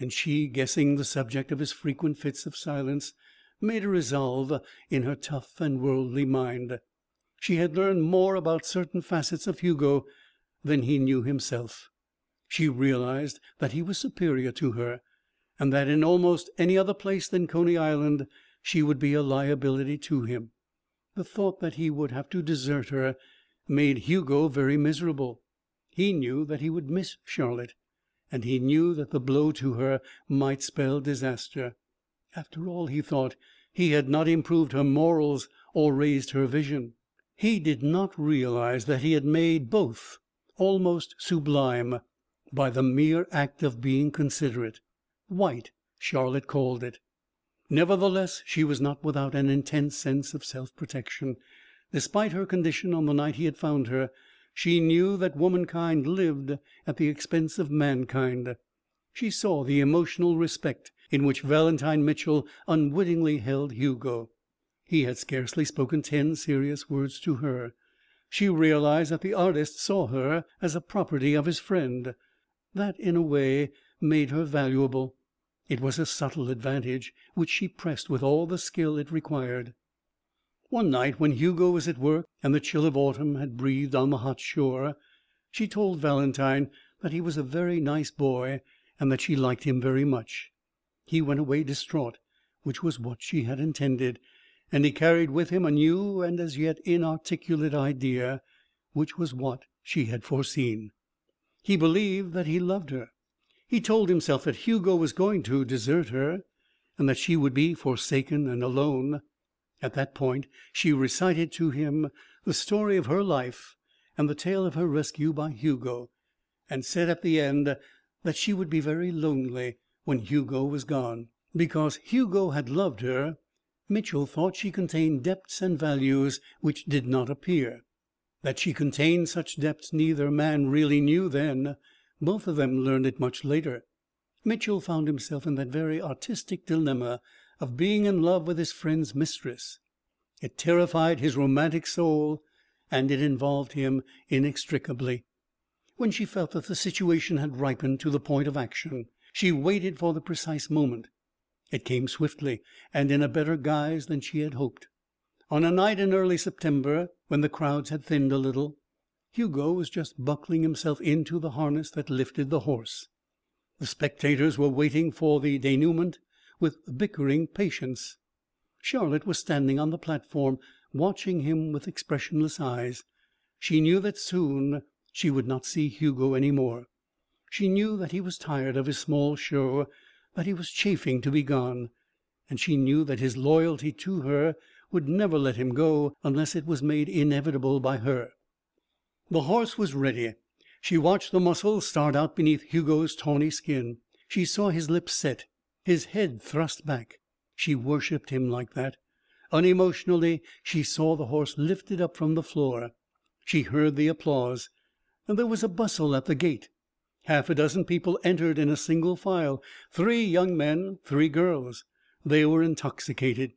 and she, guessing the subject of his frequent fits of silence, made a resolve in her tough and worldly mind. She had learned more about certain facets of Hugo than he knew himself. She realized that he was superior to her, and that in almost any other place than Coney Island she would be a liability to him. The thought that he would have to desert her made Hugo very miserable. He knew that he would miss Charlotte, and he knew that the blow to her might spell disaster. After all, he thought, he had not improved her morals or raised her vision. He did not realize that he had made both almost sublime by the mere act of being considerate. White, Charlotte called it. Nevertheless, she was not without an intense sense of self protection. Despite her condition on the night he had found her, She knew that womankind lived at the expense of mankind. She saw the emotional respect in which Valentine Mitchel unwittingly held Hugo. He had scarcely spoken ten serious words to her. She realized that the artist saw her as a property of his friend. That, in a way, made her valuable. It was a subtle advantage, which she pressed with all the skill it required. One night, when Hugo was at work and the chill of autumn had breathed on the hot shore, she told Valentine that he was a very nice boy and that she liked him very much. He went away distraught, which was what she had intended, and he carried with him a new and as yet inarticulate idea, which was what she had foreseen. He believed that he loved her. He told himself that Hugo was going to desert her, and that she would be forsaken and alone. At that point she recited to him the story of her life and the tale of her rescue by Hugo, and said at the end that she would be very lonely when Hugo was gone. Because Hugo had loved her, Mitchel thought she contained depths and values which did not appear. That she contained such depths neither man really knew then. Both of them learned it much later. Mitchel found himself in that very artistic dilemma of being in love with his friend's mistress. It terrified his romantic soul and it involved him inextricably. When she felt that the situation had ripened to the point of action, she waited for the precise moment. It came swiftly and in a better guise than she had hoped. On a night in early September, when the crowds had thinned a little, Hugo was just buckling himself into the harness that lifted the horse. The spectators were waiting for the denouement with bickering patience. Charlotte was standing on the platform, watching him with expressionless eyes. She knew that soon she would not see Hugo any more. She knew that he was tired of his small show, that he was chafing to be gone. And she knew that his loyalty to her would never let him go unless it was made inevitable by her. The horse was ready. She watched the muscles start out beneath Hugo's tawny skin. She saw his lips set, his head thrust back. She worshipped him like that. Unemotionally she saw the horse lifted up from the floor. She heard the applause. There was a bustle at the gate. Half a dozen people entered in a single file. Three young men, three girls. They were intoxicated.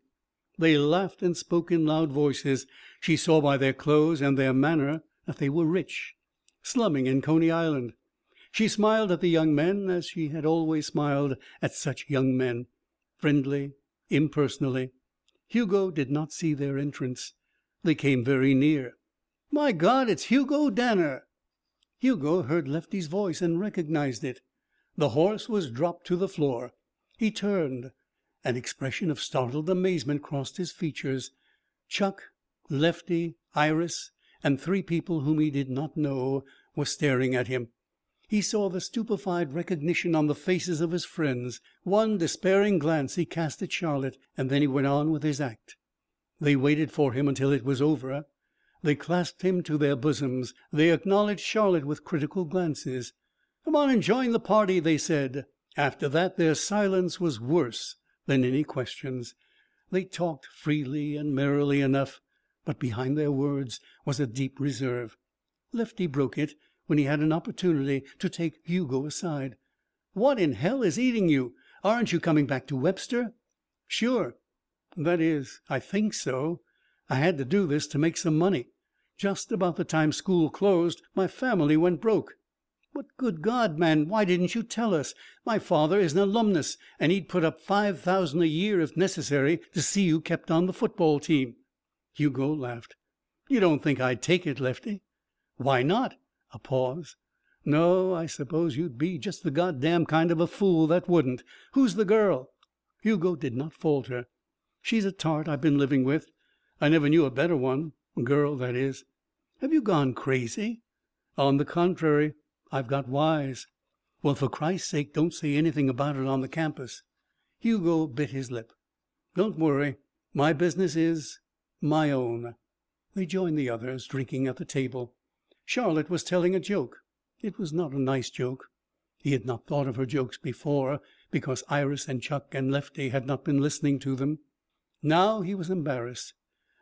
They laughed and spoke in loud voices. She saw by their clothes and their manner that they were rich, slumming in Coney Island. She smiled at the young men as she had always smiled at such young men, friendly, impersonally. Hugo did not see their entrance. They came very near. "My God, it's Hugo Danner!" Hugo heard Lefty's voice and recognized it. The horse was dropped to the floor. He turned. An expression of startled amazement crossed his features. Chuck, Lefty, Iris, and three people whom he did not know were staring at him. He saw the stupefied recognition on the faces of his friends. One despairing glance he cast at Charlotte, and then he went on with his act. They waited for him until it was over. They clasped him to their bosoms. They acknowledged Charlotte with critical glances. "Come on and join the party," they said. After that their silence was worse than any questions. They talked freely and merrily enough, but behind their words was a deep reserve. Lefty broke it when he had an opportunity to take Hugo aside. "What in hell is eating you? Aren't you coming back to Webster?" "Sure. That is, I think so. I had to do this to make some money. Just about the time school closed my family went broke." "But, good God, man, why didn't you tell us? My father is an alumnus and he'd put up five thousand a year if necessary to see you kept on the football team." Hugo laughed. "You don't think I'd take it, Lefty?" "Why not?" A pause. "No, I suppose you'd be just the goddam kind of a fool that wouldn't. Who's the girl?" Hugo did not falter. "She's a tart I've been living with. I never knew a better one girl, that is." "Have you gone crazy?" "On the contrary, I've got wise." "Well, for Christ's sake, don't say anything about it on the campus." Hugo bit his lip. "Don't worry. My business is my own." They joined the others, drinking at the table. Charlotte was telling a joke. It was not a nice joke. He had not thought of her jokes before, because Iris and Chuck and Lefty had not been listening to them. Now he was embarrassed.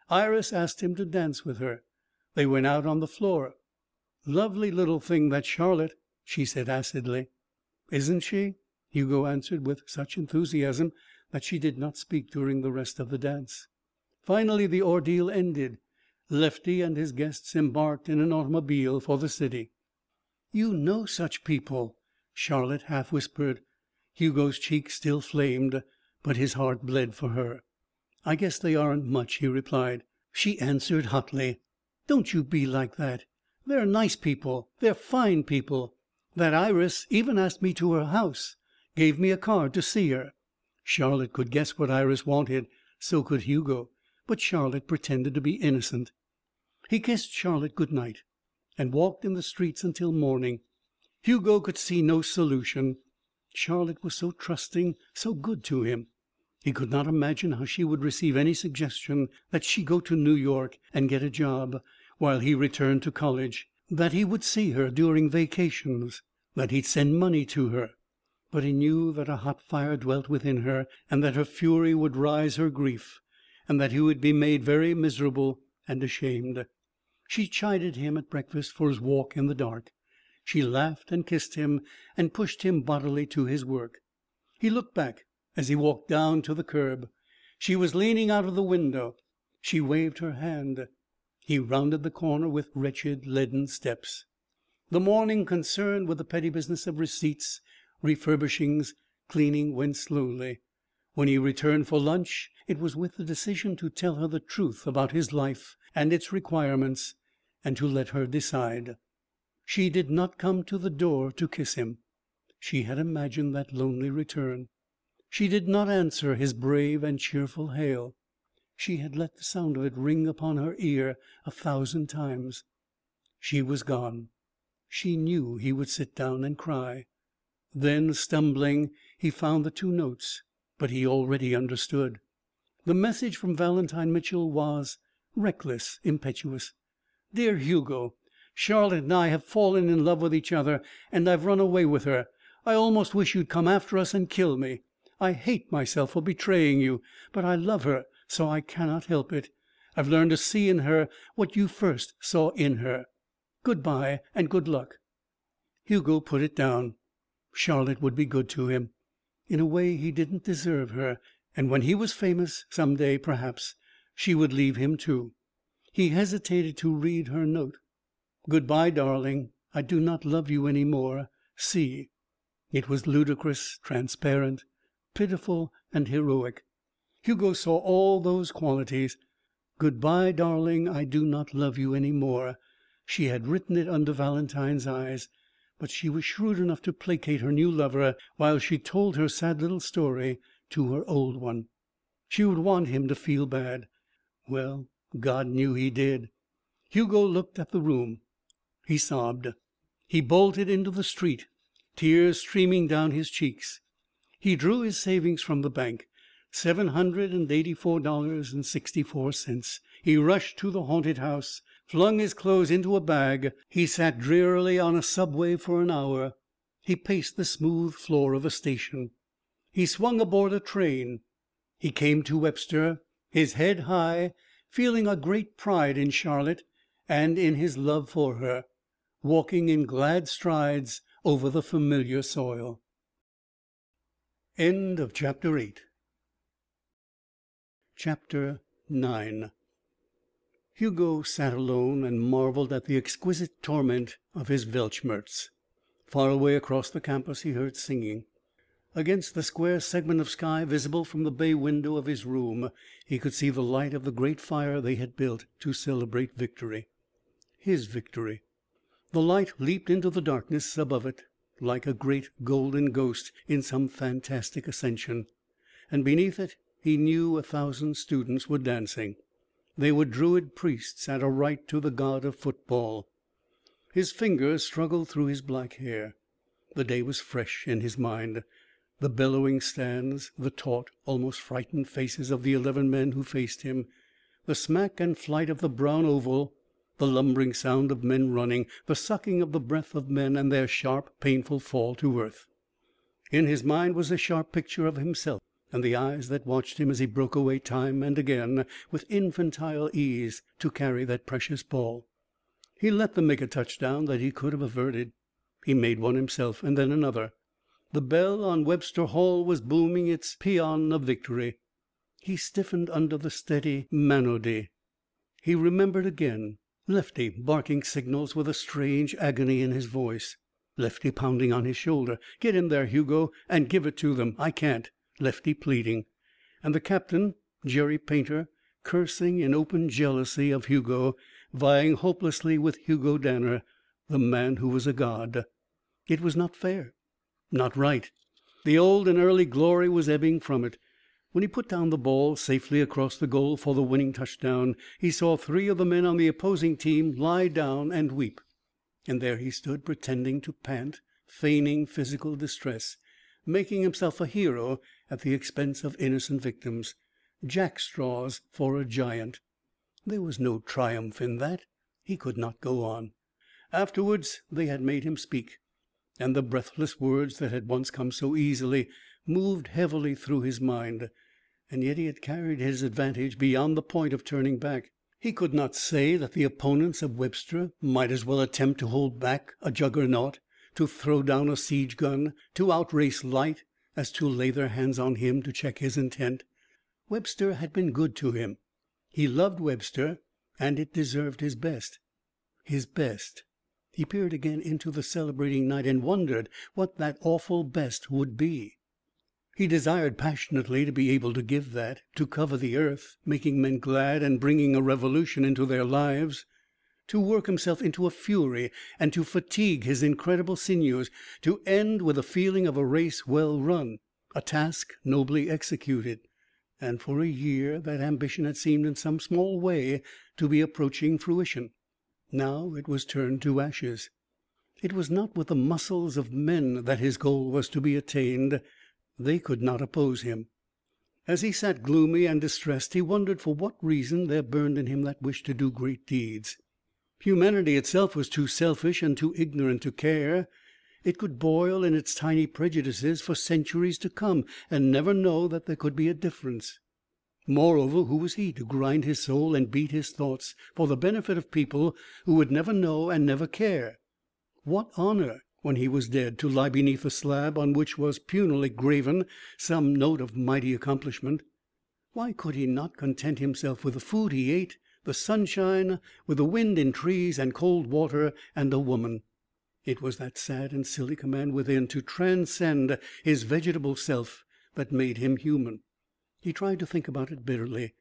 Iris asked him to dance with her. They went out on the floor. "Lovely little thing, that Charlotte," she said acidly. "Isn't she?" Hugo answered with such enthusiasm that she did not speak during the rest of the dance. Finally the ordeal ended. Lefty and his guests embarked in an automobile for the city. "You know such people," Charlotte half whispered. Hugo's cheeks still flamed, but his heart bled for her. "I guess they aren't much," he replied. She answered hotly: "Don't you be like that. They're nice people. They're fine people. That Iris even asked me to her house gave me a card to see her." Charlotte could guess what Iris wanted. So could Hugo. But Charlotte pretended to be innocent. He kissed Charlotte good night and walked in the streets until morning. Hugo could see no solution. Charlotte was so trusting, so good to him. He could not imagine how she would receive any suggestion that she go to New York and get a job, while he returned to college; that he would see her during vacations; that he'd send money to her. But he knew that a hot fire dwelt within her, and that her fury would rise her grief, and that he would be made very miserable and ashamed. She chided him at breakfast for his walk in the dark. She laughed and kissed him and pushed him bodily to his work. He looked back as he walked down to the curb. She was leaning out of the window. She waved her hand. He rounded the corner with wretched, leaden steps. The morning concerned with the petty business of receipts, refurbishings, cleaning went slowly. When he returned for lunch it was with the decision to tell her the truth about his life and its requirements and to let her decide. She did not come to the door to kiss him. She had imagined that lonely return. She did not answer his brave and cheerful hail. She had let the sound of it ring upon her ear a thousand times. She was gone. She knew he would sit down and cry. Then, stumbling, he found the two notes. But he already understood. The message from Valentine Mitchel was reckless, impetuous. Dear Hugo, Charlotte and I have fallen in love with each other and I've run away with her. I almost wish you'd come after us and kill me. I hate myself for betraying you, but I love her so I cannot help it. I've learned to see in her what you first saw in her. Good bye and good luck." Hugo put it down. Charlotte would be good to him. In a way he didn't deserve her, and when he was famous, some day, perhaps, she would leave him too. He hesitated to read her note. "Good bye, darling. I do not love you any more. C." It was ludicrous, transparent pitiful and heroic. Hugo saw all those qualities. "Good bye, darling. I do not love you any more." She had written it under Valentine's eyes. But she was shrewd enough to placate her new lover while she told her sad little story to her old one. She would want him to feel bad. Well, God knew he did. Hugo looked at the room. He sobbed. He bolted into the street, tears streaming down his cheeks. He drew his savings from the bank seven hundred and eighty four dollars and sixty four cents. He rushed to the haunted house, flung his clothes into a bag. He sat drearily on a subway for an hour. He paced the smooth floor of a station. He swung aboard a train. He came to Webster, his head high, feeling a great pride in Charlotte and in his love for her, walking in glad strides over the familiar soil. End of chapter 8 Chapter 9 Hugo sat alone and marveled at the exquisite torment of his Weltschmerz. Far away across the campus he heard singing. Against the square segment of sky visible from the bay window of his room he could see the light of the great fire they had built to celebrate victory. His victory. The light leaped into the darkness above it like a great golden ghost in some fantastic ascension. And beneath it he knew a thousand students were dancing. They were druid priests at a rite to the god of football. His fingers struggled through his black hair. The day was fresh in his mind. The bellowing stands, the taut, almost frightened faces of the eleven men who faced him, the smack and flight of the brown oval the lumbering sound of men running, the sucking of the breath of men and their sharp, painful fall to earth. In his mind was a sharp picture of himself and the eyes that watched him as he broke away time and again with infantile ease to carry that precious ball. He let them make a touchdown that he could have averted. He made one himself, and then another. The bell on Webster Hall was booming its paean of victory. He stiffened under the steady monody. He remembered again Lefty barking signals with a strange agony in his voice. Lefty pounding on his shoulder. "Get in there, Hugo, and give it to them. I can't." Lefty pleading. And the captain, Jerry Painter, cursing in open jealousy of Hugo, vying hopelessly with Hugo Danner, the man who was a god. It was not fair. Not right. The old and early glory was ebbing from it. When he put down the ball safely across the goal for the winning touchdown, he saw three of the men on the opposing team lie down and weep. And there he stood pretending to pant, feigning physical distress, making himself a hero at the expense of innocent victims. Jackstraws for a giant. There was no triumph in that. He could not go on. Afterwards they had made him speak and the breathless words that had once come so easily moved heavily through his mind. And yet he had carried his advantage beyond the point of turning back. He could not say that the opponents of Webster might as well attempt to hold back a Juggernaut, to throw down a siege gun, to outrace light, as to lay their hands on him to check his intent. Webster had been good to him. He loved Webster, and it deserved his best. His best. He peered again into the celebrating night and wondered what that awful best would be. He desired passionately to be able to give that, to cover the earth, making men glad and bringing a revolution into their lives, to work himself into a fury and to fatigue his incredible sinews, to end with the feeling of a race well run, a task nobly executed. And for a year that ambition had seemed in some small way to be approaching fruition. Now it was turned to ashes. It was not with the muscles of men that his goal was to be attained. They could not oppose him. As he sat gloomy and distressed he wondered for what reason there burned in him that wish to do great deeds. Humanity itself was too selfish and too ignorant to care. It could boil in its tiny prejudices for centuries to come and never know that there could be a difference. Moreover, who was he to grind his soul and beat his thoughts for the benefit of people who would never know and never care? What honor, when he was dead, to lie beneath a slab on which was punily graven some note of mighty accomplishment? Why could he not content himself with the food he ate, the sunshine, with the wind in trees and cold water and a woman? It was that sad and silly command within to transcend his vegetable self that made him human. He tried to think about it bitterly.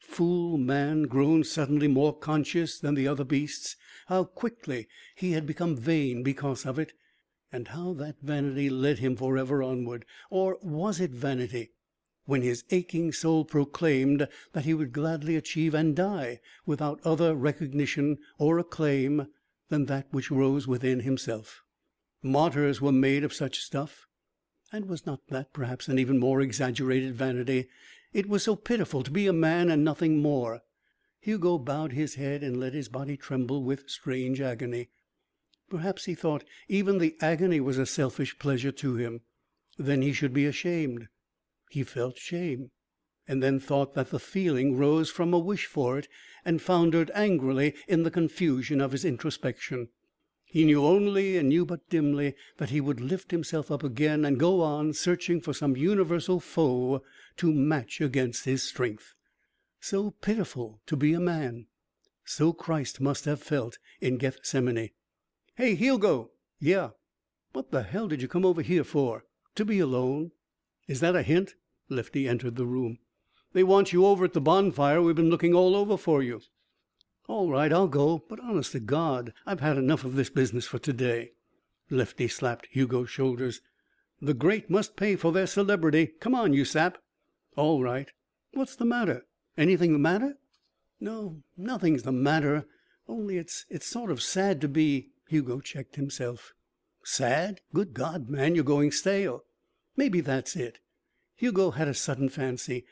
Fool man, grown suddenly more conscious than the other beasts, how quickly he had become vain because of it, and how that vanity led him forever onward. Or was it vanity, when his aching soul proclaimed that he would gladly achieve and die without other recognition or acclaim than that which rose within himself? Martyrs were made of such stuff. And was not that perhaps an even more exaggerated vanity? It was so pitiful to be a man and nothing more. Hugo bowed his head and let his body tremble with strange agony. Perhaps, he thought, even the agony was a selfish pleasure to him. Then he should be ashamed. He felt shame, and then thought that the feeling rose from a wish for it and foundered angrily in the confusion of his introspection. He knew only, and knew but dimly, that he would lift himself up again and go on, searching for some universal foe to match against his strength. So pitiful to be a man. So Christ must have felt in Gethsemane. "Hey, Hugo!" "Yeah." "What the hell did you come over here for? To be alone?" "Is that a hint?" Lefty entered the room. "They want you over at the bonfire. We've been looking all over for you." "All right, I'll go, but honest to God, I've had enough of this business for to day." Lefty slapped Hugo's shoulders. "The great must pay for their celebrity. Come on, you sap." "All right. What's the matter? Anything the matter?" "No, nothing's the matter. Only it's it's sort of sad to be " Hugo checked himself. "Sad? Good God, man, you're going stale." "Maybe that's it." Hugo had a sudden fancy.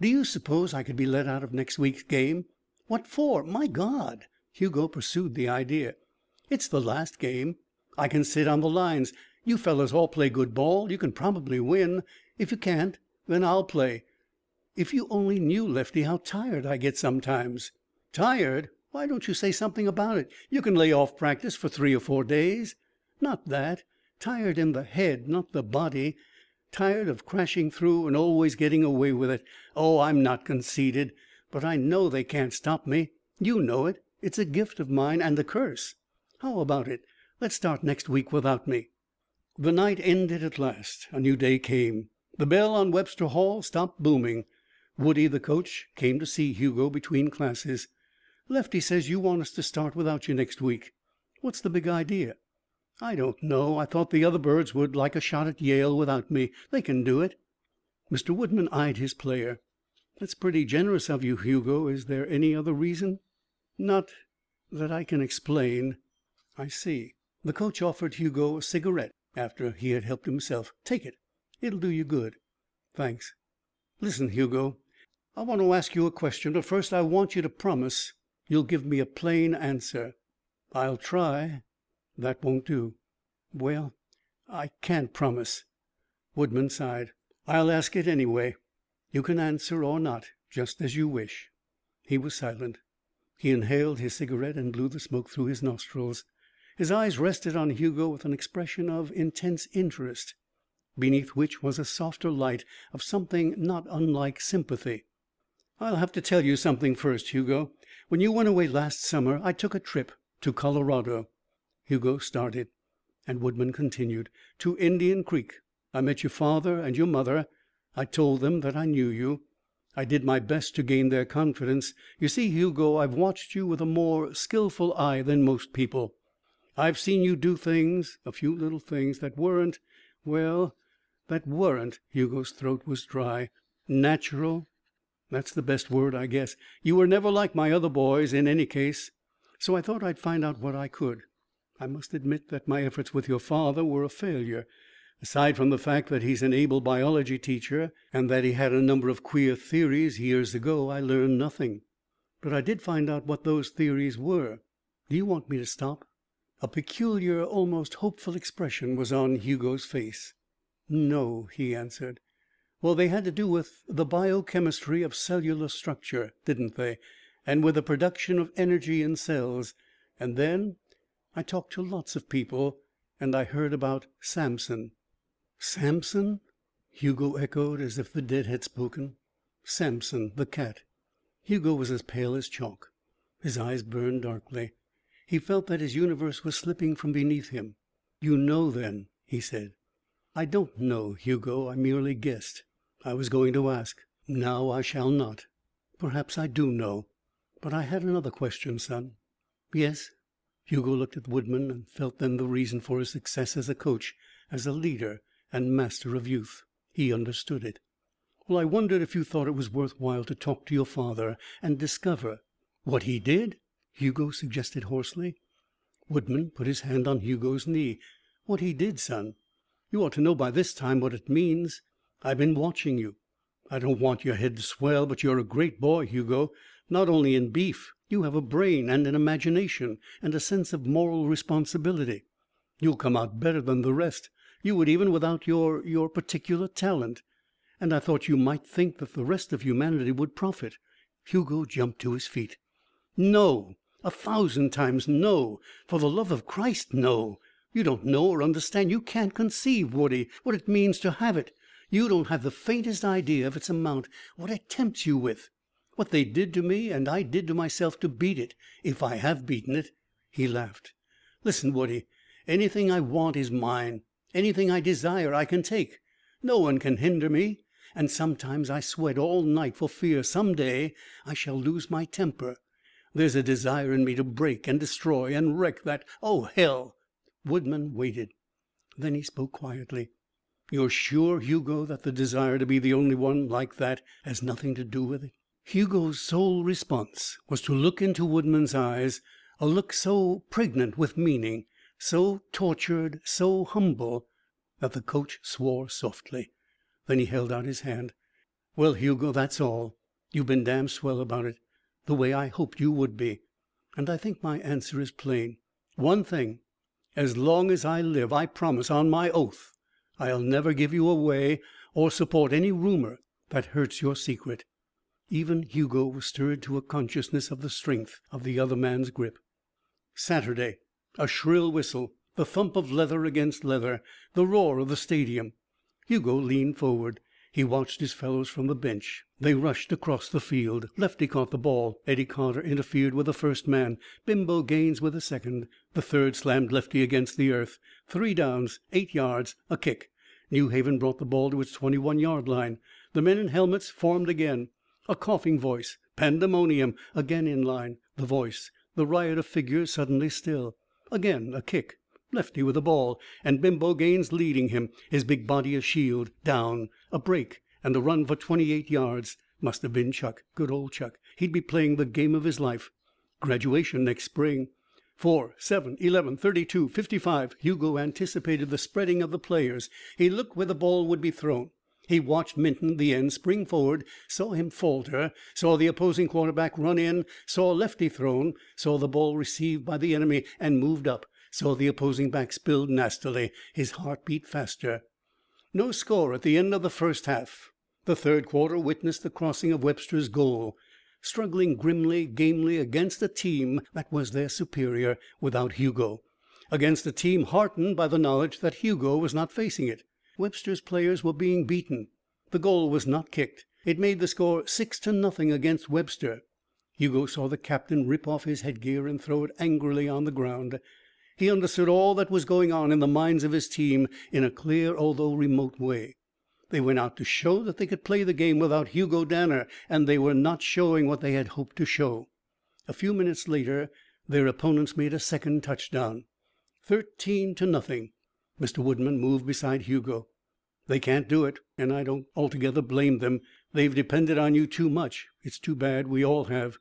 "Do you suppose I could be let out of next week's game?" "What for? My God!" Hugo pursued the idea. "It's the last game. I can sit on the lines. You fellows all play good ball. You can probably win. If you can't, then I'll play. If you only knew, Lefty, how tired I get sometimes." "Tired? Why don't you say something about it? You can lay off practice for three or four days. Not that. Tired in the head, not the body. Tired of crashing through and always getting away with it. Oh, I'm not conceited. But I know they can't stop me. You know it. It's a gift of mine and a curse. How about it? Let's start next week without me." The night ended at last. A new day came. The bell on Webster Hall stopped booming. Woodie, the coach, came to see Hugo between classes. "Lefty says you want us to start without you next week. What's the big idea?" "I don't know. I thought the other birds would like a shot at Yale without me. They can do it." Mr. Woodman eyed his player. "That's pretty generous of you, Hugo. Is there any other reason?" "Not that I can explain." "I see." The coach offered Hugo a cigarette after he had helped himself. "Take it. It'll do you good." "Thanks." "Listen, Hugo. I want to ask you a question, but first I want you to promise You'll give me a plain answer." "I'll try." "That won't do." "Well, I can't promise." Woodman sighed. "I'll ask it anyway. You can answer or not, just as you wish." He was silent. He inhaled his cigarette and blew the smoke through his nostrils. His eyes rested on Hugo with an expression of intense interest, beneath which was a softer light of something not unlike sympathy. "I'll have to tell you something first, Hugo. When you went away last summer I took a trip to Colorado." Hugo started, and Woodman continued. "To Indian Creek. I met your father and your mother. I told them that I knew you. I did my best to gain their confidence. You see, Hugo, I've watched you with a more skillful eye than most people. I've seen you do things, a few little things, that weren't well, that weren't" Hugo's throat was dry "natural that's the best word, I guess. You were never like my other boys, in any case. So I thought I'd find out what I could. I must admit that my efforts with your father were a failure. Aside from the fact that he's an able biology teacher and that he had a number of queer theories years ago, I learned nothing. But I did find out what those theories were. Do you want me to stop?" A peculiar, almost hopeful expression was on Hugo's face. "No," he answered. "Well, they had to do with the biochemistry of cellular structure, didn't they, and with the production of energy in cells. And then I talked to lots of people, and I heard about Samson." "Samson?" Hugo echoed, as if the dead had spoken. "Samson, the cat." Hugo was as pale as chalk. His eyes burned darkly. He felt that his universe was slipping from beneath him. "You know, then?" he said. "I don't know, Hugo. I merely guessed. I was going to ask. Now I shall not. Perhaps I do know. But I had another question, son." "Yes?" Hugo looked at Woodman and felt then the reason for his success as a coach, as a leader and master of youth. He understood it. "Well, I wondered if you thought it was worth while to talk to your father and discover " "What he did?" Hugo suggested hoarsely. Woodman put his hand on Hugo's knee. "What he did, son. You ought to know by this time what it means. I've been watching you. I don't want your head to swell, but you're a great boy, Hugo. Not only in beef. You have a brain and an imagination and a sense of moral responsibility. You'll come out better than the rest. You would even without your your particular talent. And I thought you might think that the rest of humanity would profit." Hugo jumped to his feet. "No! A thousand times no! For the love of Christ, no! You don't know or understand you can't conceive, Woodie, what it means to have it. You don't have the faintest idea of its amount what it tempts you with. What they did to me and I did to myself to beat it if I have beaten it." He laughed. "Listen, Woodie. Anything I want is mine. Anything I desire I can take. No one can hinder me. And sometimes I sweat all night for fear some day I shall lose my temper. There's a desire in me to break and destroy and wreck that oh, hell!" Woodman waited. Then he spoke quietly. "You're sure, Hugo, that the desire to be the only one like that has nothing to do with it?" Hugo's sole response was to look into Woodman's eyes, a look so pregnant with meaning, so tortured, so humble, that the coach swore softly. Then he held out his hand. "Well, Hugo, that's all. You've been damn swell about it, the way I hoped you would be. And I think my answer is plain. One thing. As long as I live I promise, on my oath, I'll never give you away or support any rumor that hurts your secret." Even Hugo was stirred to a consciousness of the strength of the other man's grip. Saturday. A shrill whistle, the thump of leather against leather, the roar of the stadium. Hugo leaned forward. He watched his fellows from the bench. They rushed across the field. Lefty caught the ball. Eddie Carter interfered with the first man. Bimbo Gaines with the second. The third slammed Lefty against the earth. Three downs, eight yards, a kick. New Haven brought the ball to its 21 yard line. The men in helmets formed again. A coughing voice. Pandemonium. Again in line. The voice. The riot of figures suddenly still. Again a kick. Lefty with the ball, and Bimbo Gaines leading him, his big body a shield. Down. A break and a run for twenty eight yards. Must have been Chuck. Good old Chuck. He'd be playing the game of his life. Graduation next spring. Four, seven, eleven, thirty-two, fifty-five. Hugo anticipated the spreading of the players. He looked where the ball would be thrown. He watched Minton, the end, spring forward, saw him falter, saw the opposing quarterback run in, saw Lefty thrown, saw the ball received by the enemy and moved up, saw the opposing back spilled nastily. His heart beat faster. No score at the end of the first half. The third quarter witnessed the crossing of Webster's goal. Struggling grimly, gamely against a team that was their superior without Hugo. Against a team heartened by the knowledge that Hugo was not facing it. Webster's players were being beaten. The goal was not kicked. It made the score six to nothing against Webster. Hugo saw the captain rip off his headgear and throw it angrily on the ground. He understood all that was going on in the minds of his team in a clear although remote way. They went out to show that they could play the game without Hugo Danner, and they were not showing what they had hoped to show. A few minutes later their opponents made a second touchdown. Thirteen to nothing. Mr. Woodman moved beside Hugo. "They can't do it, and I don't altogether blame them. They've depended on you too much. It's too bad. We all have."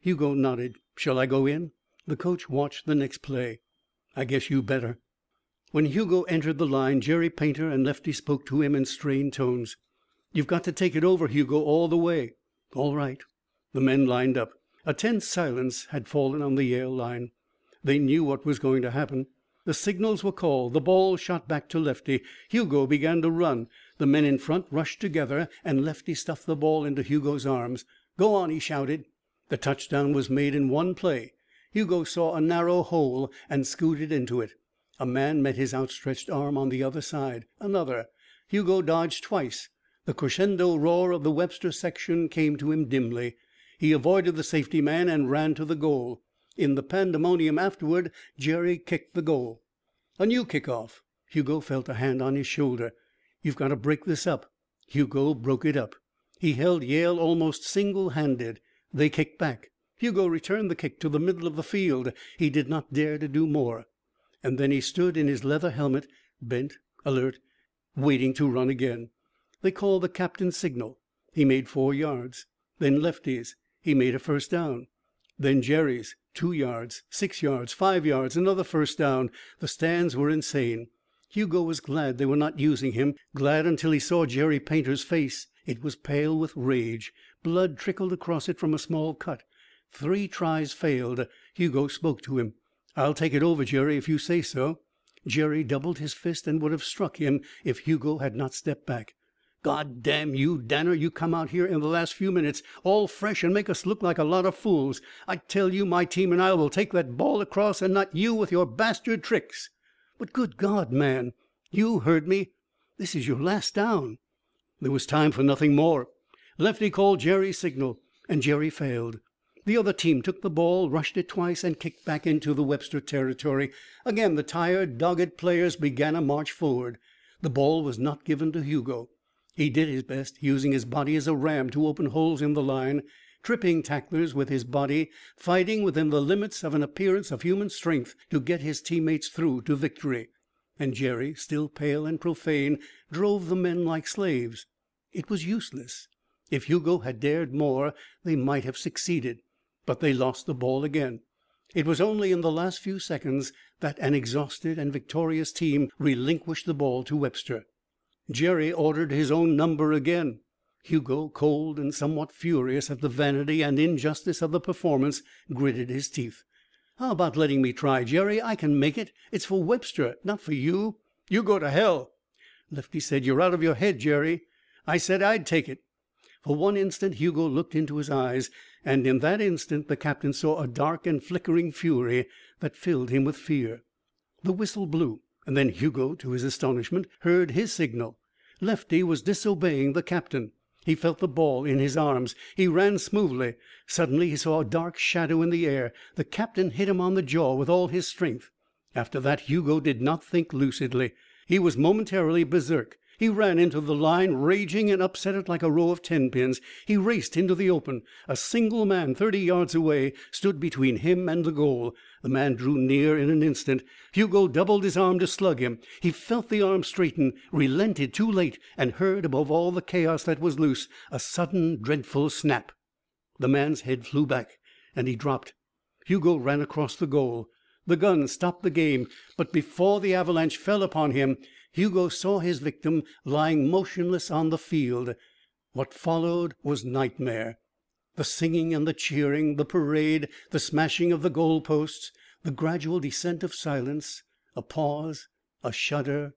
Hugo nodded. "Shall I go in?" The coach watched the next play. "I guess you better." When Hugo entered the line Jerry Painter and Lefty spoke to him in strained tones. "You've got to take it over, Hugo, all the way." "All right." The men lined up. A tense silence had fallen on the Yale line. They knew what was going to happen. The signals were called. The ball shot back to Lefty. Hugo began to run. The men in front rushed together, and Lefty stuffed the ball into Hugo's arms. "Go on!" he shouted. The touchdown was made in one play. Hugo saw a narrow hole and scooted into it. A man met his outstretched arm on the other side. Another. Hugo dodged twice. The crescendo roar of the Webster section came to him dimly. He avoided the safety man and ran to the goal. In the pandemonium afterward Jerry kicked the goal. A new kick off. Hugo felt a hand on his shoulder. "You've got to break this up." Hugo broke it up. He held Yale almost single handed. They kicked back. Hugo returned the kick to the middle of the field. He did not dare to do more. And then he stood in his leather helmet, bent, alert, waiting to run again. They called the captain's signal. He made four yards. Then Lefty's. He made a first down. Then Jerry's. Two yards, six yards, five yards, another first down. The stands were insane. Hugo was glad they were not using him, glad until he saw Jerry Painter's face. It was pale with rage. Blood trickled across it from a small cut. Three tries failed. Hugo spoke to him. "I'll take it over, Jerry, if you say so." Jerry doubled his fist and would have struck him if Hugo had not stepped back. God damn you, Danner, you come out here in the last few minutes all fresh and make us look like a lot of fools. I tell you my team and I will take that ball across and not you with your bastard tricks. But good God, man, you heard me. This is your last down. There was time for nothing more. Lefty called Jerry's signal and Jerry failed. The other team took the ball, rushed it twice and kicked back into the Webster territory. Again the tired, dogged players began a march forward. The ball was not given to Hugo. He did his best, using his body as a ram to open holes in the line, tripping tacklers with his body, fighting within the limits of an appearance of human strength to get his teammates through to victory. And Jerry, still pale and profane, drove the men like slaves. It was useless. If Hugo had dared more, they might have succeeded. But they lost the ball again. It was only in the last few seconds that an exhausted and victorious team relinquished the ball to Webster. Jerry ordered his own number again. Hugo, cold and somewhat furious at the vanity and injustice of the performance, gritted his teeth. "How about letting me try, Jerry? I can make it. It's for Webster, not for you." "You go to hell." Lefty said, "You're out of your head, Jerry." "I said I'd take it." For one instant Hugo looked into his eyes, and in that instant the captain saw a dark and flickering fury that filled him with fear. The whistle blew, and then Hugo, to his astonishment, heard his signal. Lefty was disobeying the captain. He felt the ball in his arms. He ran smoothly. Suddenly he saw a dark shadow in the air. The captain hit him on the jaw with all his strength. After that Hugo did not think lucidly. He was momentarily berserk. He ran into the line, raging, and upset it like a row of tenpins. He raced into the open. A single man, thirty yards away, stood between him and the goal. The man drew near in an instant. Hugo doubled his arm to slug him. He felt the arm straighten, relented too late, and heard, above all the chaos that was loose, a sudden, dreadful snap. The man's head flew back, and he dropped. Hugo ran across the goal. The gun stopped the game, but before the avalanche fell upon him, Hugo saw his victim lying motionless on the field. What followed was nightmare. The singing and the cheering, the parade, the smashing of the goal posts, the gradual descent of silence, a pause, a shudder.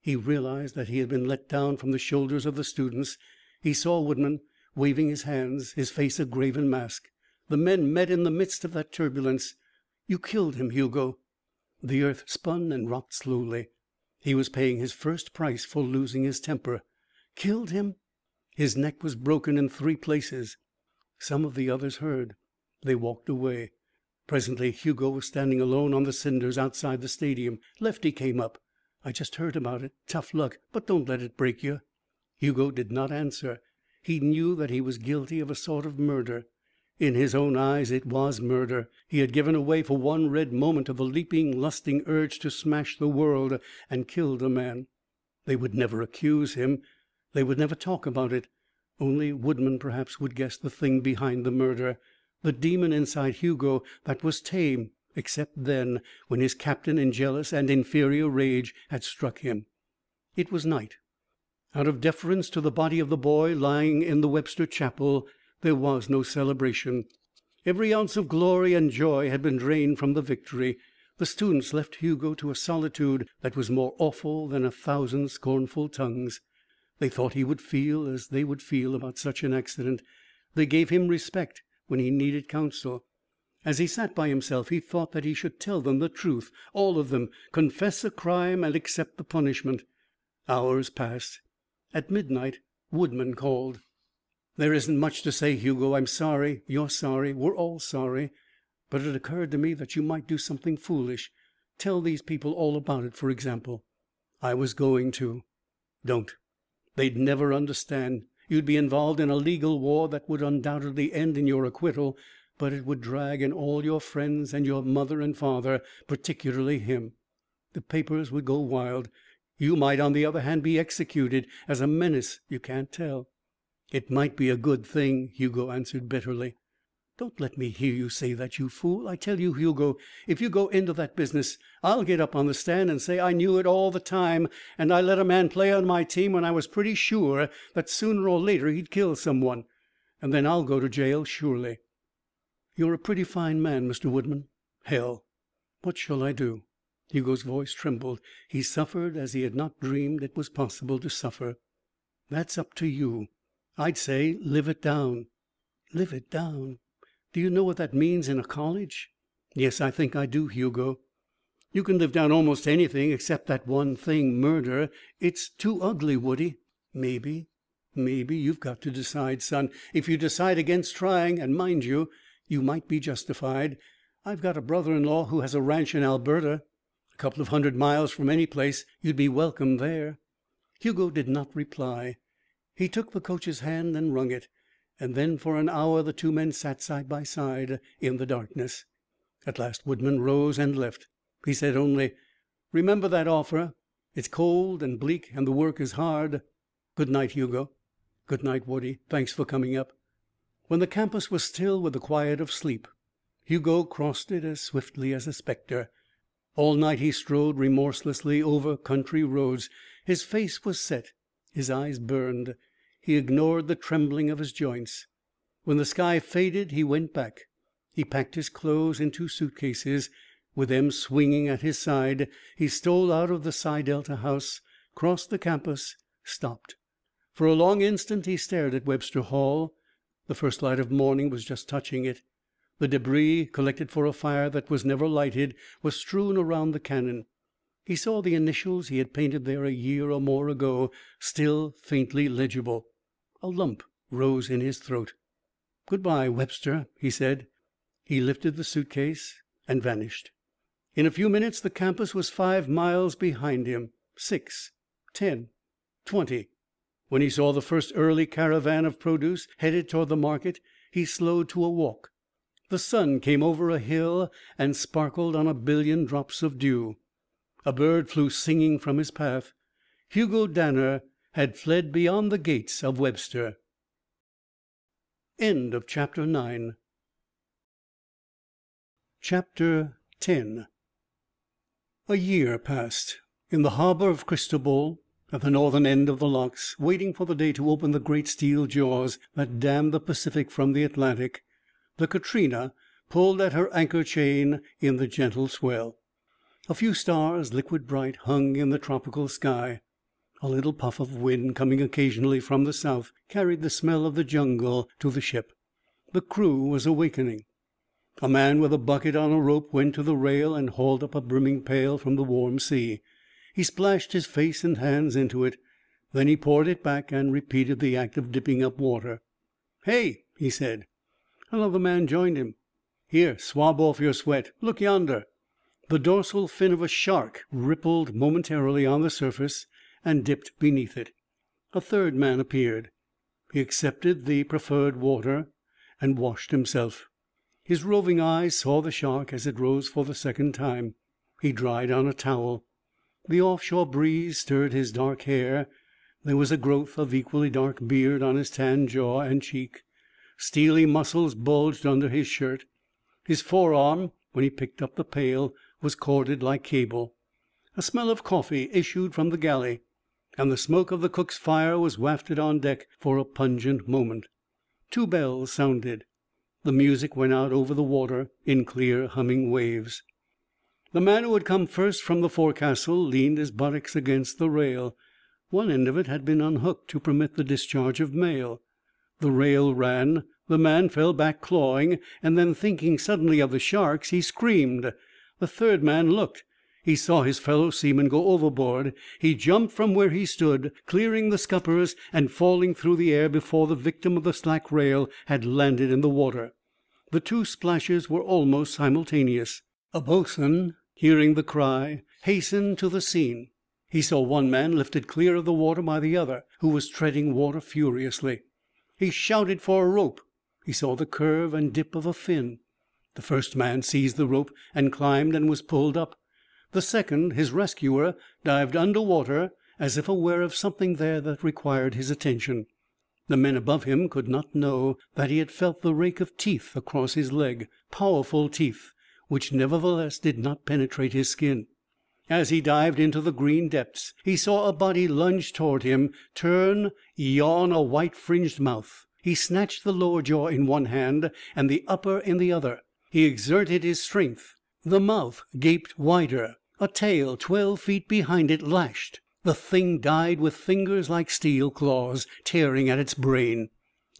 He realized that he had been let down from the shoulders of the students. He saw Woodman waving his hands, his face a graven mask. The men met in the midst of that turbulence. "You killed him, Hugo." The earth spun and rocked slowly. He was paying his first price for losing his temper. Killed him? His neck was broken in three places. Some of the others heard. They walked away. Presently Hugo was standing alone on the cinders outside the stadium. Lefty came up. "I just heard about it. Tough luck, but don't let it break you." Hugo did not answer. He knew that he was guilty of a sort of murder. In his own eyes it was murder. He had given away for one red moment to the leaping, lusting urge to smash the world, and killed a man. They would never accuse him. They would never talk about it. Only Woodman, perhaps, would guess the thing behind the murder. The demon inside Hugo that was tame, except then, when his captain in jealous and inferior rage had struck him. It was night. Out of deference to the body of the boy lying in the Webster chapel, there was no celebration. Every ounce of glory and joy had been drained from the victory. The students left Hugo to a solitude that was more awful than a thousand scornful tongues. They thought he would feel as they would feel about such an accident. They gave him respect when he needed counsel. As he sat by himself, he thought that he should tell them the truth, all of them, confess a crime and accept the punishment. Hours passed. At midnight Woodman called. "There isn't much to say, Hugo. I'm sorry. You're sorry. We're all sorry. But it occurred to me that you might do something foolish. Tell these people all about it, for example." "I was going to." "Don't. They'd never understand. You'd be involved in a legal war that would undoubtedly end in your acquittal, but it would drag in all your friends and your mother and father, particularly him. The papers would go wild. You might, on the other hand, be executed as a menace. You can't tell." "It might be a good thing," Hugo answered bitterly. "Don't let me hear you say that, you fool. I tell you, Hugo, if you go into that business, I'll get up on the stand and say I knew it all the time and I let a man play on my team when I was pretty sure that sooner or later he'd kill some one. And then I'll go to jail, surely." "You're a pretty fine man, Mr. Woodman." "Hell!" "What shall I do?" Hugo's voice trembled. He suffered as he had not dreamed it was possible to suffer. "That's up to you. I'd say live it down." "Live it down? Do you know what that means in a college?" "Yes, I think I do, Hugo." "You can live down almost anything except that one thing murder. It's too ugly, Woodie." "Maybe. Maybe. You've got to decide, son. If you decide against trying and, mind you, you might be justified I've got a brother in law who has a ranch in Alberta. A couple of hundred miles from any place you'd be welcome there." Hugo did not reply. He took the coach's hand and wrung it, and then for an hour the two men sat side by side in the darkness. At last Woodman rose and left. He said only: "Remember that offer. It's cold and bleak and the work is hard. Good night, Hugo." "Good night, Woodie. Thanks for coming up." When the campus was still with the quiet of sleep, Hugo crossed it as swiftly as a spectre. All night he strode remorselessly over country roads. His face was set, his eyes burned. He ignored the trembling of his joints. When the sky faded he went back. He packed his clothes in two suitcases. With them swinging at his side, he stole out of the Psi Delta house, crossed the campus, stopped. For a long instant he stared at Webster Hall. The first light of morning was just touching it. The debris, collected for a fire that was never lighted, was strewn around the cannon. He saw the initials he had painted there a year or more ago, still faintly legible. A lump rose in his throat. "Good bye, Webster," he said. He lifted the suitcase and vanished. In a few minutes the campus was five miles behind him six ten twenty. When he saw the first early caravan of produce headed toward the market he slowed to a walk. The sun came over a hill and sparkled on a billion drops of dew. A bird flew singing from his path. Hugo Danner had fled beyond the gates of Webster. CHAPTER X A year passed. In the harbor of Cristobal at the northern end of the locks, waiting for the day to open the great steel jaws that dammed the Pacific from the Atlantic, the Katrina pulled at her anchor chain in the gentle swell. A few stars, liquid bright, hung in the tropical sky. A little puff of wind, coming occasionally from the south, carried the smell of the jungle to the ship. The crew was awakening. A man with a bucket on a rope went to the rail and hauled up a brimming pail from the warm sea. He splashed his face and hands into it. Then he poured it back and repeated the act of dipping up water. "Hey!" he said. Another man joined him. "Here, swab off your sweat. Look yonder." The dorsal fin of a shark rippled momentarily on the surface and dipped beneath it. A third man appeared. He accepted the proffered water and washed himself. His roving eyes saw the shark as it rose for the second time. He dried on a towel. The offshore breeze stirred his dark hair. There was a growth of equally dark beard on his tanned jaw and cheek. Steely muscles bulged under his shirt. His forearm, when he picked up the pail, was corded like cable. A smell of coffee issued from the galley, and the smoke of the cook's fire was wafted on deck for a pungent moment. Two bells sounded. The music went out over the water in clear humming waves. The man who had come first from the forecastle leaned his buttocks against the rail. One end of it had been unhooked to permit the discharge of mail. The rail ran. The man fell back clawing, and then thinking suddenly of the sharks, he screamed. The third man looked. He saw his fellow seaman go overboard. He jumped from where he stood, clearing the scuppers and falling through the air before the victim of the slack rail had landed in the water. The two splashes were almost simultaneous. A boatswain hearing the cry, hastened to the scene. He saw one man lifted clear of the water by the other, who was treading water furiously. He shouted for a rope. He saw the curve and dip of a fin. The first man seized the rope and climbed and was pulled up. The second, his rescuer, dived under water as if aware of something there that required his attention. The men above him could not know that he had felt the rake of teeth across his leg powerful teeth which nevertheless did not penetrate his skin. As he dived into the green depths he saw a body lunge toward him, turn, yawn a white fringed mouth. He snatched the lower jaw in one hand and the upper in the other. He exerted his strength. The mouth gaped wider. A tail twelve feet behind it lashed. The thing died with fingers like steel claws, tearing at its brain.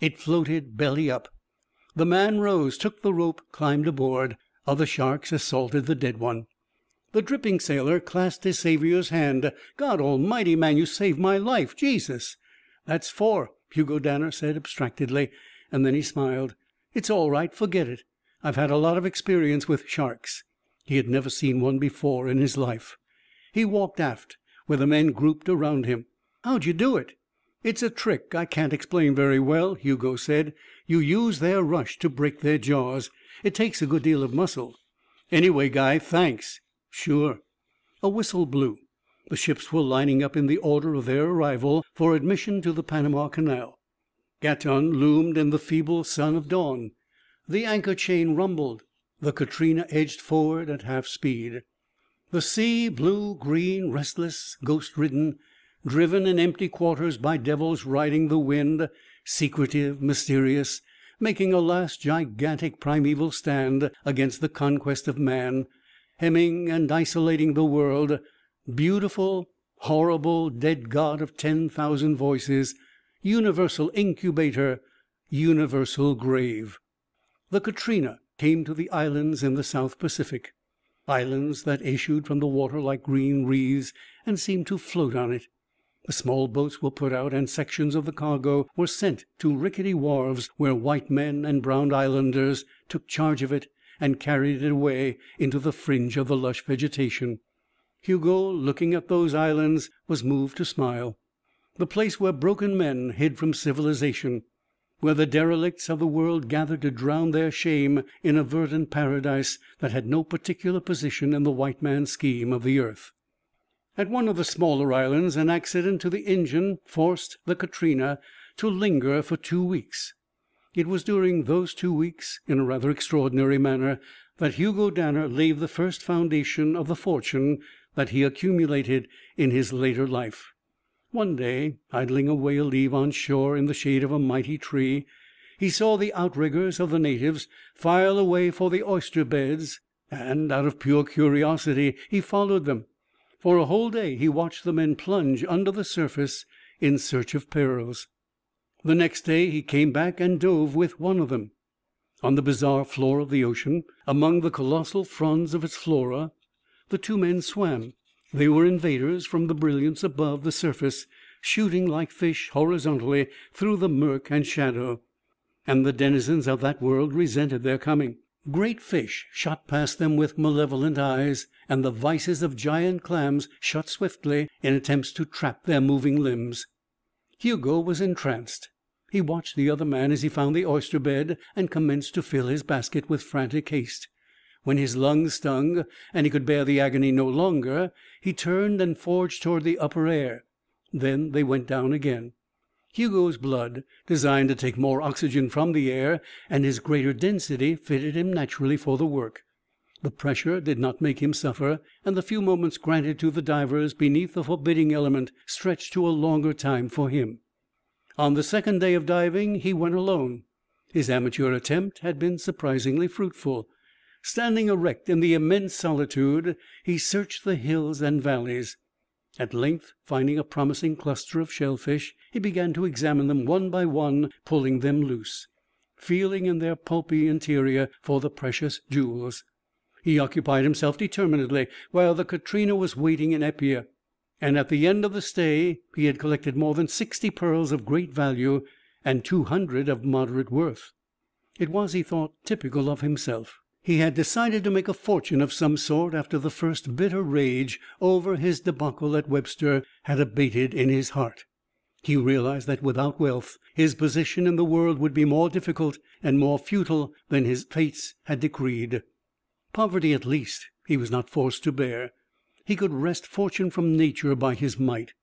It floated belly up. The man rose, took the rope, climbed aboard. Other sharks assaulted the dead one. The dripping sailor clasped his savior's hand. "God Almighty, man, you saved my life! Jesus!" "That's four," Hugo Danner said abstractedly. And then he smiled. "It's all right. Forget it. I've had a lot of experience with sharks." He had never seen one before in his life. He walked aft, where the men grouped around him. "How'd you do it?" "It's a trick I can't explain very well," Hugo said. "You use their rush to break their jaws. It takes a good deal of muscle. Anyway, guy, thanks." "Sure." A whistle blew. The ships were lining up in the order of their arrival for admission to the Panama Canal. Gatun loomed in the feeble sun of dawn. The anchor chain rumbled. The Katrina edged forward at half speed. The sea, blue green, restless, ghost ridden, driven in empty quarters by devils riding the wind, secretive, mysterious, making a last gigantic primeval stand against the conquest of man, hemming and isolating the world, beautiful, horrible, dead god of ten thousand voices, universal incubator, universal grave. The Katrina came to the islands in the South Pacific, islands that issued from the water like green wreaths and seemed to float on it. The small boats were put out and sections of the cargo were sent to rickety wharves where white men and brown islanders took charge of it and carried it away into the fringe of the lush vegetation. Hugo, looking at those islands, was moved to smile. The place where broken men hid from civilization, where the derelicts of the world gathered to drown their shame in a verdant paradise that had no particular position in the white man's scheme of the earth. At one of the smaller islands an accident to the engine forced the Katrina to linger for two weeks. It was during those two weeks, in a rather extraordinary manner, that Hugo Danner laid the first foundation of the fortune that he accumulated in his later life. One day, idling away a leave on shore in the shade of a mighty tree, he saw the outriggers of the natives file away for the oyster beds, and, out of pure curiosity, he followed them. For a whole day he watched the men plunge under the surface in search of pearls. The next day he came back and dove with one of them. On the bizarre floor of the ocean, among the colossal fronds of its flora, the two men swam. They were invaders from the brilliance above the surface, shooting like fish horizontally through the murk and shadow. And the denizens of that world resented their coming. Great fish shot past them with malevolent eyes, and the vices of giant clams shut swiftly in attempts to trap their moving limbs. Hugo was entranced. He watched the other man as he found the oyster bed and commenced to fill his basket with frantic haste. When his lungs stung and he could bear the agony no longer, he turned and forged toward the upper air. Then they went down again. Hugo's blood, designed to take more oxygen from the air, and his greater density fitted him naturally for the work. The pressure did not make him suffer, and the few moments granted to the divers beneath the forbidding element stretched to a longer time for him. On the second day of diving he went alone. His amateur attempt had been surprisingly fruitful. Standing erect in the immense solitude, he searched the hills and valleys. At length, finding a promising cluster of shellfish, he began to examine them one by one, pulling them loose, feeling in their pulpy interior for the precious jewels. He occupied himself determinedly while the Katrina was waiting in Apia, and at the end of the stay he had collected more than sixty pearls of great value and two hundred of moderate worth. It was, he thought, typical of himself. He had decided to make a fortune of some sort after the first bitter rage over his debacle at Webster had abated in his heart. He realized that without wealth his position in the world would be more difficult and more futile than his fates had decreed. Poverty, at least, he was not forced to bear. He could wrest fortune from nature by his might.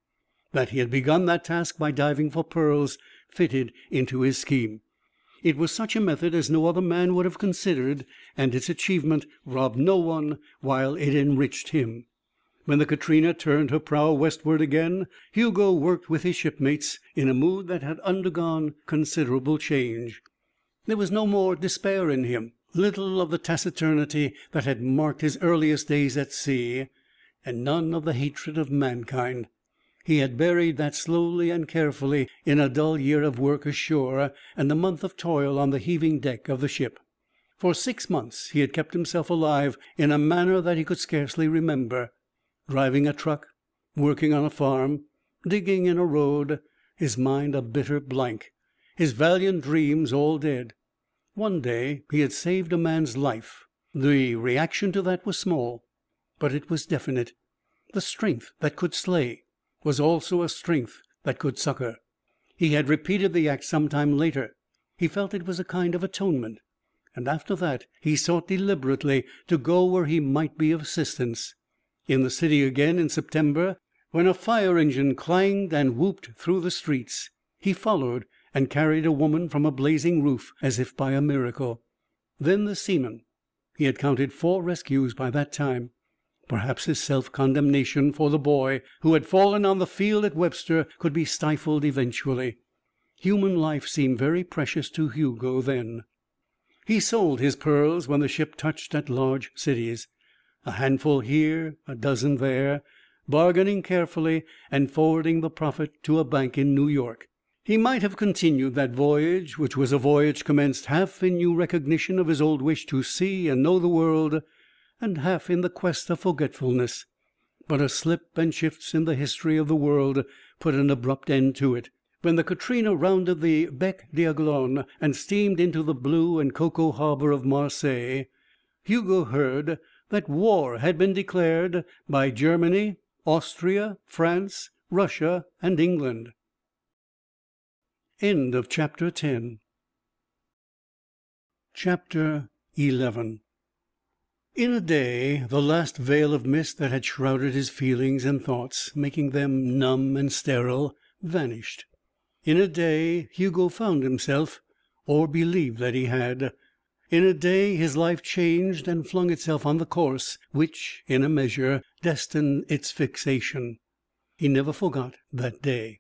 That he had begun that task by diving for pearls fitted into his scheme. It was such a method as no other man would have considered, and its achievement robbed no one while it enriched him. When the Katrina turned her prow westward again, Hugo worked with his shipmates in a mood that had undergone considerable change. There was no more despair in him, little of the taciturnity that had marked his earliest days at sea, and none of the hatred of mankind. He had buried that slowly and carefully in a dull year of work ashore and a month of toil on the heaving deck of the ship. For six months he had kept himself alive in a manner that he could scarcely remember, driving a truck, working on a farm, digging in a road, his mind a bitter blank, his valiant dreams all dead. One day he had saved a man's life. The reaction to that was small, but it was definite. The strength that could slay was also a strength that could succor. He had repeated the act some time later. He felt it was a kind of atonement. And after that he sought deliberately to go where he might be of assistance. In the city again in September, when a fire engine clanged and whooped through the streets, he followed and carried a woman from a blazing roof as if by a miracle. Then the seaman. He had counted four rescues by that time. Perhaps his self condemnation for the boy who had fallen on the field at Webster could be stifled eventually. Human life seemed very precious to Hugo then. He sold his pearls when the ship touched at large cities. A handful here, a dozen there, bargaining carefully and forwarding the profit to a bank in New York. He might have continued that voyage, which was a voyage commenced half in new recognition of his old wish to see and know the world, and half in the quest of forgetfulness. But a slip and shifts in the history of the world put an abrupt end to it. When the Katrina rounded the Bec d'Aiglon and steamed into the blue and cocoa harbor of Marseilles, Hugo heard that war had been declared by Germany, Austria, France, Russia and England. End of chapter XI In a day the last veil of mist that had shrouded his feelings and thoughts, making them numb and sterile, vanished. In a day Hugo found himself, or believed that he had. In a day his life changed and flung itself on the course which, in a measure, destined its fixation. He never forgot that day.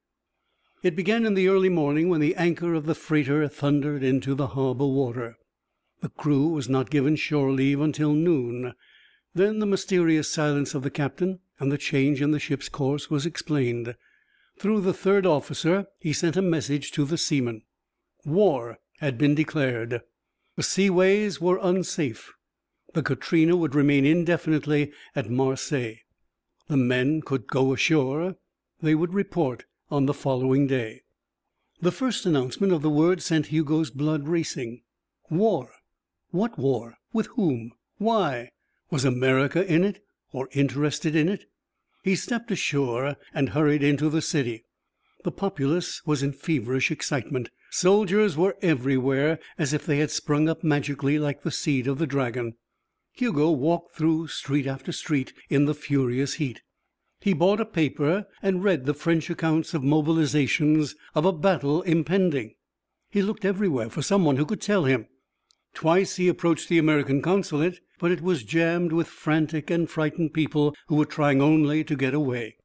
It began in the early morning when the anchor of the freighter thundered into the harbor water. The crew was not given shore leave until noon. Then the mysterious silence of the captain and the change in the ship's course was explained. Through the third officer he sent a message to the seamen. War had been declared. The seaways were unsafe. The Katrina would remain indefinitely at Marseilles. The men could go ashore. They would report on the following day. The first announcement of the word sent Hugo's blood racing. War! What war? With whom? Why? Was America in it, or interested in it? He stepped ashore and hurried into the city. The populace was in feverish excitement. Soldiers were everywhere, as if they had sprung up magically like the seed of the dragon. Hugo walked through street after street in the furious heat. He bought a paper and read the French accounts of mobilizations, of a battle impending. He looked everywhere for some one who could tell him. Twice he approached the American consulate, but it was jammed with frantic and frightened people who were trying only to get away.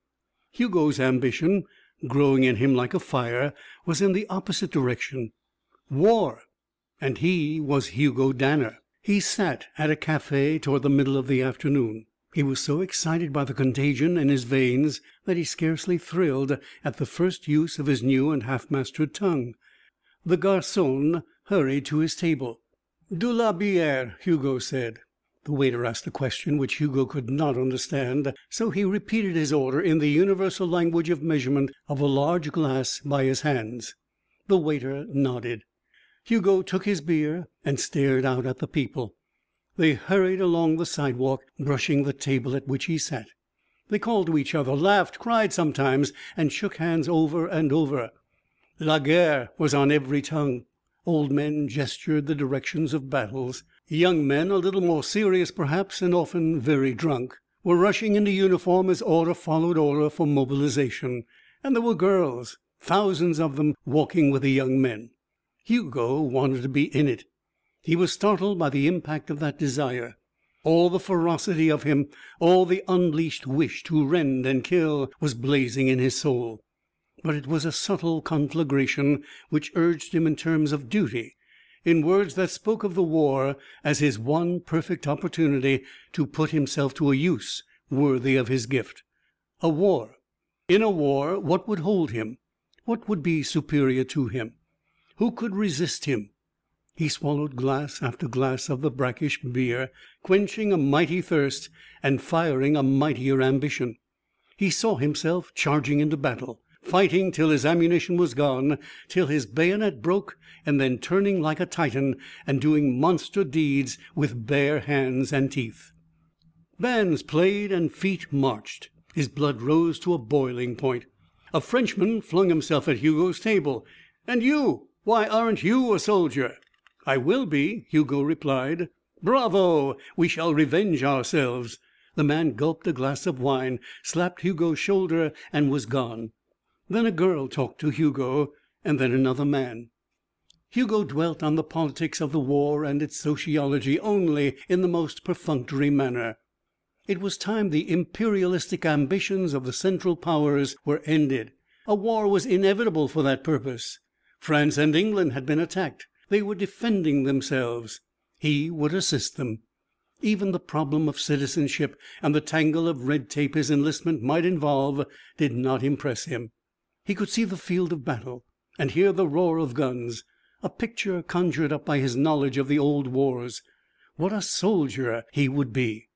Hugo's ambition, growing in him like a fire, was in the opposite direction war. And he was Hugo Danner. He sat at a café toward the middle of the afternoon. He was so excited by the contagion in his veins that he scarcely thrilled at the first use of his new and half mastered tongue. The garçon hurried to his table. "De la bière," Hugo said. The waiter asked a question which Hugo could not understand, so he repeated his order in the universal language of measurement of a large glass by his hands. The waiter nodded. Hugo took his beer and stared out at the people. They hurried along the sidewalk, brushing the table at which he sat. They called to each other, laughed, cried sometimes, and shook hands over and over. La guerre was on every tongue. Old men gestured the directions of battles. Young men, a little more serious perhaps, and often very drunk, were rushing into uniform as order followed order for mobilization. And there were girls, thousands of them, walking with the young men. Hugo wanted to be in it. He was startled by the impact of that desire. All the ferocity of him, all the unleashed wish to rend and kill, was blazing in his soul. But it was a subtle conflagration which urged him in terms of duty, in words that spoke of the war as his one perfect opportunity to put himself to a use worthy of his gift. A war. In a war what would hold him? What would be superior to him? Who could resist him? He swallowed glass after glass of the brackish beer, quenching a mighty thirst and firing a mightier ambition. He saw himself charging into battle fighting till his ammunition was gone, till his bayonet broke, and then turning like a Titan and doing monster deeds with bare hands and teeth. Bands played and feet marched. His blood rose to a boiling point. A Frenchman flung himself at Hugo's table. "And you? Why aren't you a soldier?" "I will be," Hugo replied. "Bravo! We shall revenge ourselves." The man gulped a glass of wine, slapped Hugo's shoulder, and was gone. Then a girl talked to Hugo, and then another man. Hugo dwelt on the politics of the war and its sociology only in the most perfunctory manner. It was time the imperialistic ambitions of the Central Powers were ended. A war was inevitable for that purpose. France and England had been attacked. They were defending themselves. He would assist them. Even the problem of citizenship and the tangle of red tape his enlistment might involve did not impress him. He could see the field of battle. and hear the roar of guns a picture conjured up by his knowledge of the old wars. What a soldier he would be!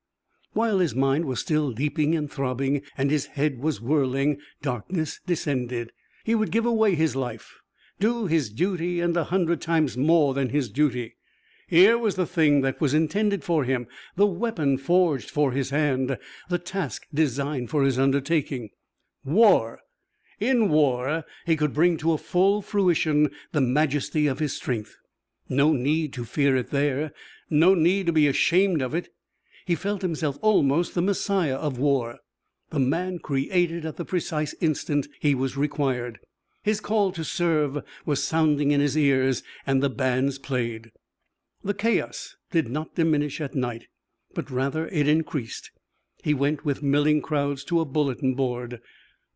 While his mind was still leaping and throbbing, and his head was whirling, darkness descended. He would give away his life, do his duty and a hundred times more than his duty. Here was the thing that was intended for him, the weapon forged for his hand, the task designed for his undertaking. War! In war he could bring to a full fruition the majesty of his strength. No need to fear it there, no need to be ashamed of it. He felt himself almost the Messiah of war, the man created at the precise instant he was required. His call to serve was sounding in his ears, and the bands played. The chaos did not diminish at night, but rather it increased. He went with milling crowds to a bulletin board.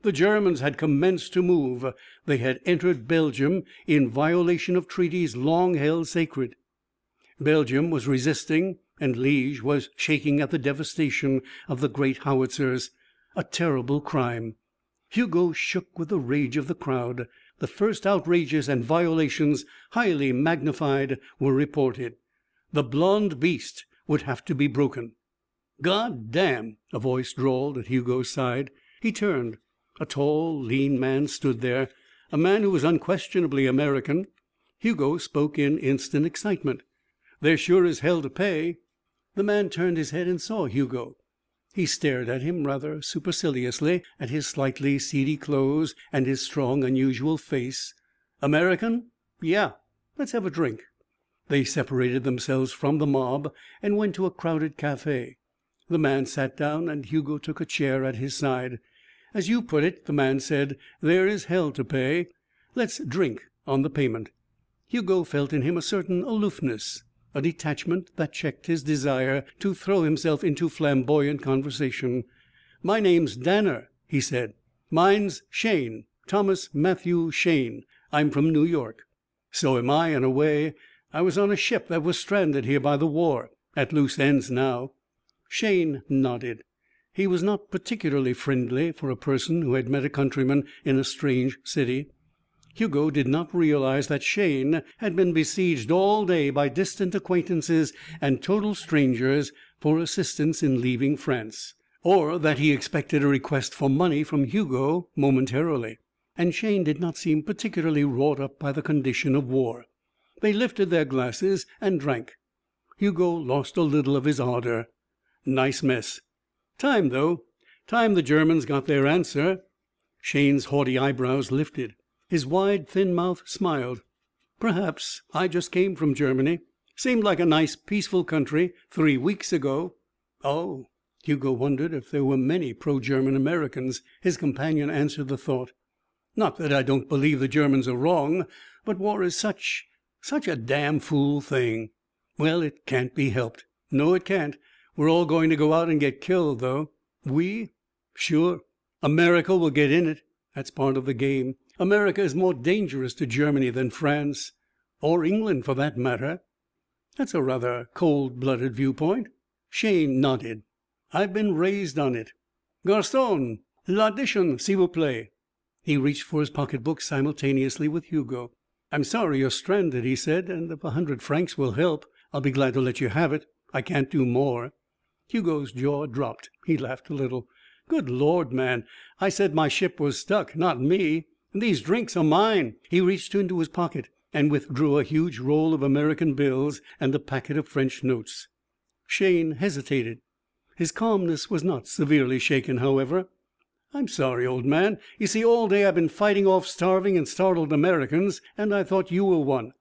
The Germans had commenced to move. They had entered Belgium in violation of treaties long held sacred. Belgium was resisting and Liege was shaking at the devastation of the great howitzers. A terrible crime. Hugo shook with the rage of the crowd. The first outrages and violations, highly magnified, were reported. The blond beast would have to be broken. "God damn!" a voice drawled at Hugo's side. He turned. A tall, lean man stood there, a man who was unquestionably American. Hugo spoke in instant excitement. "There sure is hell to pay." The man turned his head and saw Hugo. He stared at him rather superciliously, at his slightly seedy clothes and his strong, unusual face. "American? Yeah. Let's have a drink." They separated themselves from the mob and went to a crowded café. The man sat down and Hugo took a chair at his side. "As you put it," the man said, "there is hell to pay. Let's drink on the payment." Hugo felt in him a certain aloofness, a detachment that checked his desire to throw himself into flamboyant conversation. "My name's Danner," he said. "Mine's Shayne Thomas Matthew Shayne. I'm from New York." "So am I, in a way. I was on a ship that was stranded here by the war. At loose ends now." Shayne nodded. He was not particularly friendly for a person who had met a countryman in a strange city. Hugo did not realize that Shayne had been besieged all day by distant acquaintances and total strangers for assistance in leaving France, or that he expected a request for money from Hugo momentarily. And Shayne did not seem particularly wrought up by the condition of war. They lifted their glasses and drank. Hugo lost a little of his ardor. Nice mess. Time, though. Time the Germans got their answer. Shayne's haughty eyebrows lifted. His wide, thin mouth smiled. Perhaps. I just came from Germany. Seemed like a nice, peaceful country three weeks ago. Oh. Hugo wondered if there were many pro German Americans. His companion answered the thought. Not that I don't believe the Germans are wrong, but war is such such a damn fool thing. Well, it can't be helped. No, it can't. We're all going to go out and get killed, though. We? Sure. America will get in it. That's part of the game. America is more dangerous to Germany than France. Or England, for that matter. That's a rather cold-blooded viewpoint. Shayne nodded. I've been raised on it. Garçon, l'addition, s'il vous plaît. He reached for his pocketbook simultaneously with Hugo. "I'm sorry you're stranded," he said, "and if a hundred francs will help, I'll be glad to let you have it. I can't do more." Hugo's jaw dropped. He laughed a little. "Good Lord, man, I said my ship was stuck, not me. And these drinks are mine." He reached into his pocket and withdrew a huge roll of American bills and a packet of French notes. Shayne hesitated. His calmness was not severely shaken, however. "I'm sorry, old man. You see, all day I've been fighting off starving and startled Americans, and I thought you were one.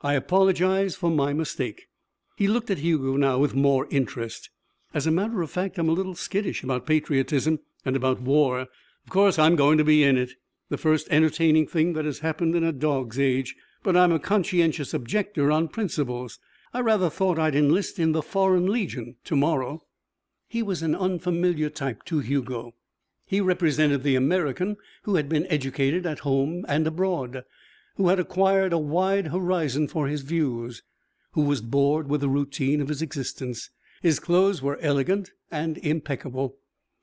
I apologize for my mistake." He looked at Hugo now with more interest. "As a matter of fact, I'm a little skittish about patriotism and about war. Of course, I'm going to be in it the first entertaining thing that has happened in a dog's age but I'm a conscientious objector on principles. I rather thought I'd enlist in the Foreign Legion to morrow." He was an unfamiliar type to Hugo. He represented the American who had been educated at home and abroad, who had acquired a wide horizon for his views, who was bored with the routine of his existence. His clothes were elegant and impeccable.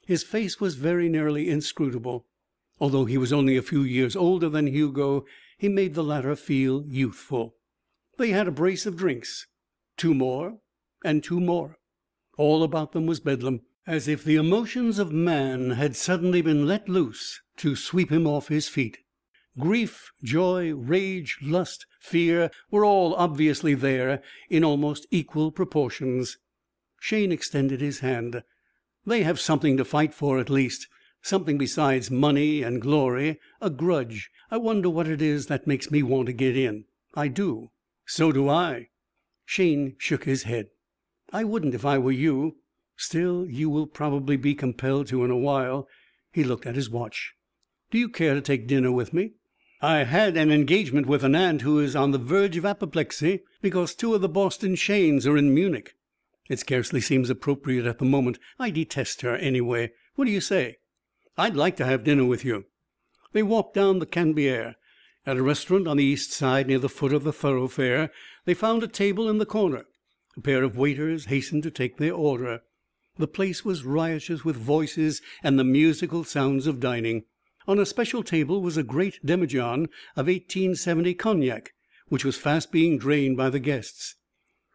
His face was very nearly inscrutable. Although he was only a few years older than Hugo, he made the latter feel youthful. They had a brace of drinks. Two more and two more. All about them was bedlam, as if the emotions of man had suddenly been let loose to sweep him off his feet. Grief, joy, rage, lust, fear were all obviously there in almost equal proportions. Shayne extended his hand. "They have something to fight for, at least. Something besides money and glory. A grudge. I wonder what it is that makes me want to get in. I do." "So do I." Shayne shook his head. "I wouldn't if I were you. Still, you will probably be compelled to in a while." He looked at his watch. "Do you care to take dinner with me?" I had an engagement with an aunt who is on the verge of apoplexy because two of the Boston Shaynes are in Munich. It scarcely seems appropriate at the moment. I detest her, anyway. What do you say?" "I'd like to have dinner with you." They walked down the Canebière. At a restaurant on the east side, near the foot of the thoroughfare, they found a table in the corner. A pair of waiters hastened to take their order. The place was riotous with voices and the musical sounds of dining. On a special table was a great demijohn of 1870 cognac, which was fast being drained by the guests.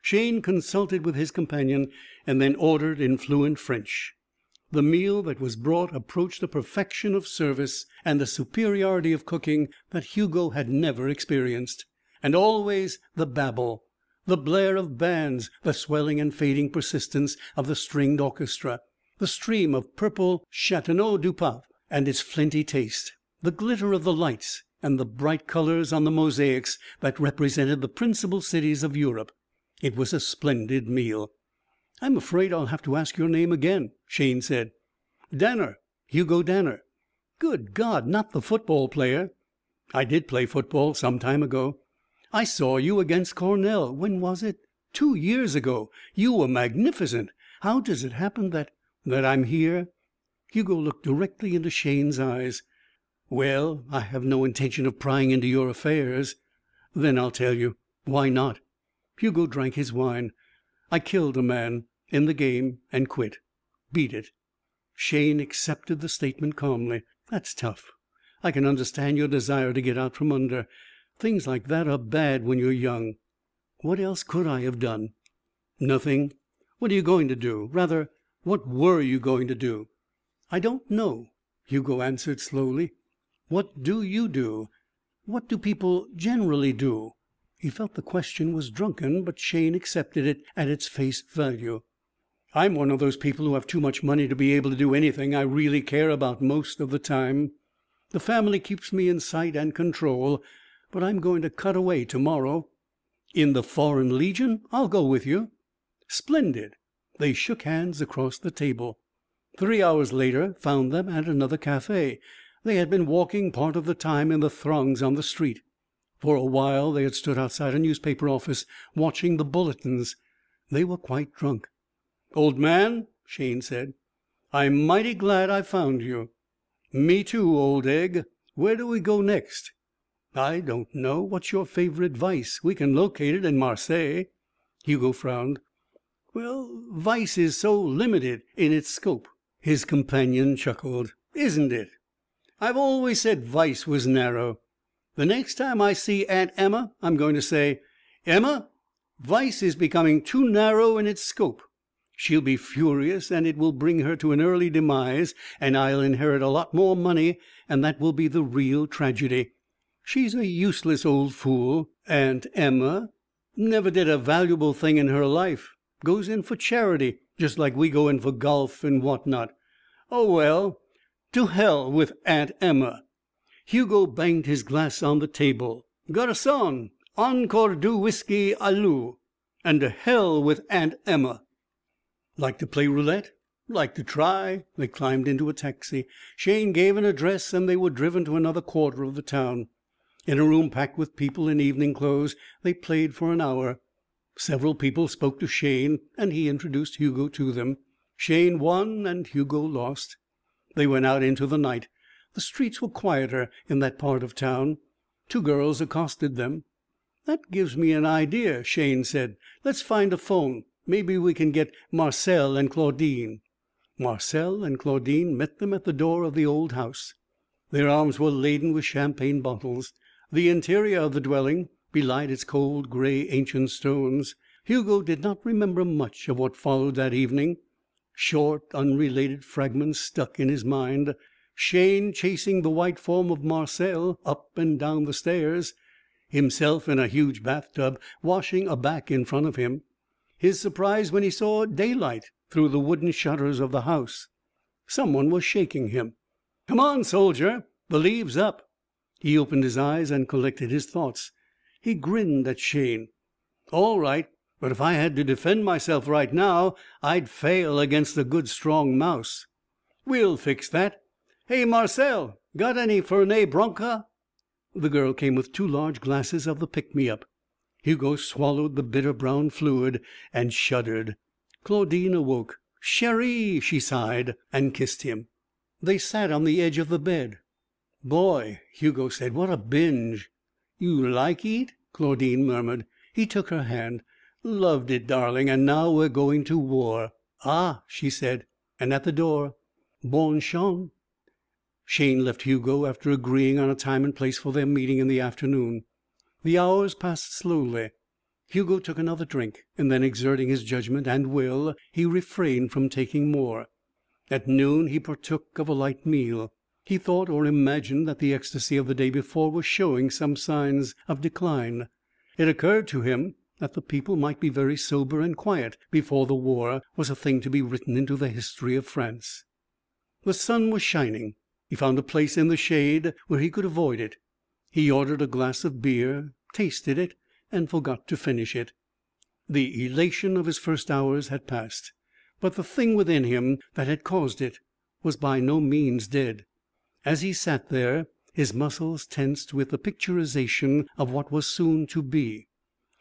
Shayne consulted with his companion and then ordered in fluent French. The meal that was brought approached a perfection of service and a superiority of cooking that Hugo had never experienced. And always the babble, the blare of bands, the swelling and fading persistence of the stringed orchestra, the stream of purple Châteauneuf du Pape and its flinty taste, the glitter of the lights and the bright colors on the mosaics that represented the principal cities of Europe. It was a splendid meal. "I'm afraid I'll have to ask your name again," Shayne said. "Danner. Hugo Danner." "Good God! Not the football player?" "I did play football some time ago." "I saw you against Cornell. When was it?" Two years ago. You were magnificent. How does it happen that that I'm here?" Hugo looked directly into Shayne's eyes. "Well, I have no intention of prying into your affairs." "Then I'll tell you. Why not?" Hugo drank his wine. "I killed a man in the game and quit. Beat it." Shayne accepted the statement calmly. "That's tough. I can understand your desire to get out from under. Things like that are bad when you're young. What else could I have done?" "Nothing. What are you going to do? Rather, what were you going to do?" "I don't know," Hugo answered slowly. "What do you do? What do people generally do?" He felt the question was drunken, but Shayne accepted it at its face value. "I'm one of those people who have too much money to be able to do anything I really care about most of the time. The family keeps me in sight and control, but I'm going to cut away to morrow." "In the Foreign Legion? I'll go with you." "Splendid." They shook hands across the table. Three hours later found them at another café. They had been walking part of the time in the throngs on the street. For a while they had stood outside a newspaper office watching the bulletins. They were quite drunk. "Old man," Shayne said, "I'm mighty glad I found you." "Me, too, old egg. Where do we go next?" "I don't know. What's your favorite vice? We can locate it in Marseilles." Hugo frowned. "Well, vice is so limited in its scope." His companion chuckled. "Isn't it? I've always said vice was narrow. The next time I see Aunt Emma I'm going to say, 'Emma, vice is becoming too narrow in its scope.' She'll be furious and it will bring her to an early demise and I'll inherit a lot more money and that will be the real tragedy. She's a useless old fool, Aunt Emma. Never did a valuable thing in her life. Goes in for charity just like we go in for golf and what not. Oh, well, to hell with Aunt Emma." Hugo banged his glass on the table. "Garçon, encore du whisky à l'eau. And to hell with Aunt Emma." "Like to play roulette?" "Like to try." They climbed into a taxi. Shayne gave an address and they were driven to another quarter of the town. In a room packed with people in evening clothes they played for an hour. Several people spoke to Shayne and he introduced Hugo to them. Shayne won and Hugo lost. They went out into the night. The streets were quieter in that part of town. Two girls accosted them. "That gives me an idea," Shayne said. "Let's find a phone. Maybe we can get Marcelle and Claudine." Marcelle and Claudine met them at the door of the old house. Their arms were laden with champagne bottles. The interior of the dwelling belied its cold, gray, ancient stones. Hugo did not remember much of what followed that evening. Short, unrelated fragments stuck in his mind. Shayne chasing the white form of Marcelle up and down the stairs. Himself in a huge bathtub, washing a back in front of him. His surprise when he saw daylight through the wooden shutters of the house. Someone was shaking him. "Come on, soldier. The leve's up." He opened his eyes and collected his thoughts. He grinned at Shayne. "All right. But if I had to defend myself right now I'd fail against a good strong mouse." "We'll fix that. Hey, Marcelle, got any Fernet Branca?" The girl came with two large glasses of the pick me up. Hugo swallowed the bitter brown fluid and shuddered. Claudine awoke. "Chéri!" she sighed, and kissed him. They sat on the edge of the bed. "Boy," Hugo said, "what a binge!" "You like eet?" Claudine murmured. He took her hand. "Loved it, darling. And now we're going to war." "Ah!" she said. And at the door, "Bonne chance." Shayne left Hugo after agreeing on a time and place for their meeting in the afternoon. The hours passed slowly. Hugo took another drink, and then, exerting his judgment and will, he refrained from taking more. At noon he partook of a light meal. He thought or imagined that the ecstasy of the day before was showing some signs of decline. It occurred to him that the people might be very sober and quiet before the war was a thing to be written into the history of France. The sun was shining. He found a place in the shade where he could avoid it. He ordered a glass of beer, tasted it, and forgot to finish it. The elation of his first hours had passed, but the thing within him that had caused it was by no means dead. As he sat there, his muscles tensed with the picturization of what was soon to be.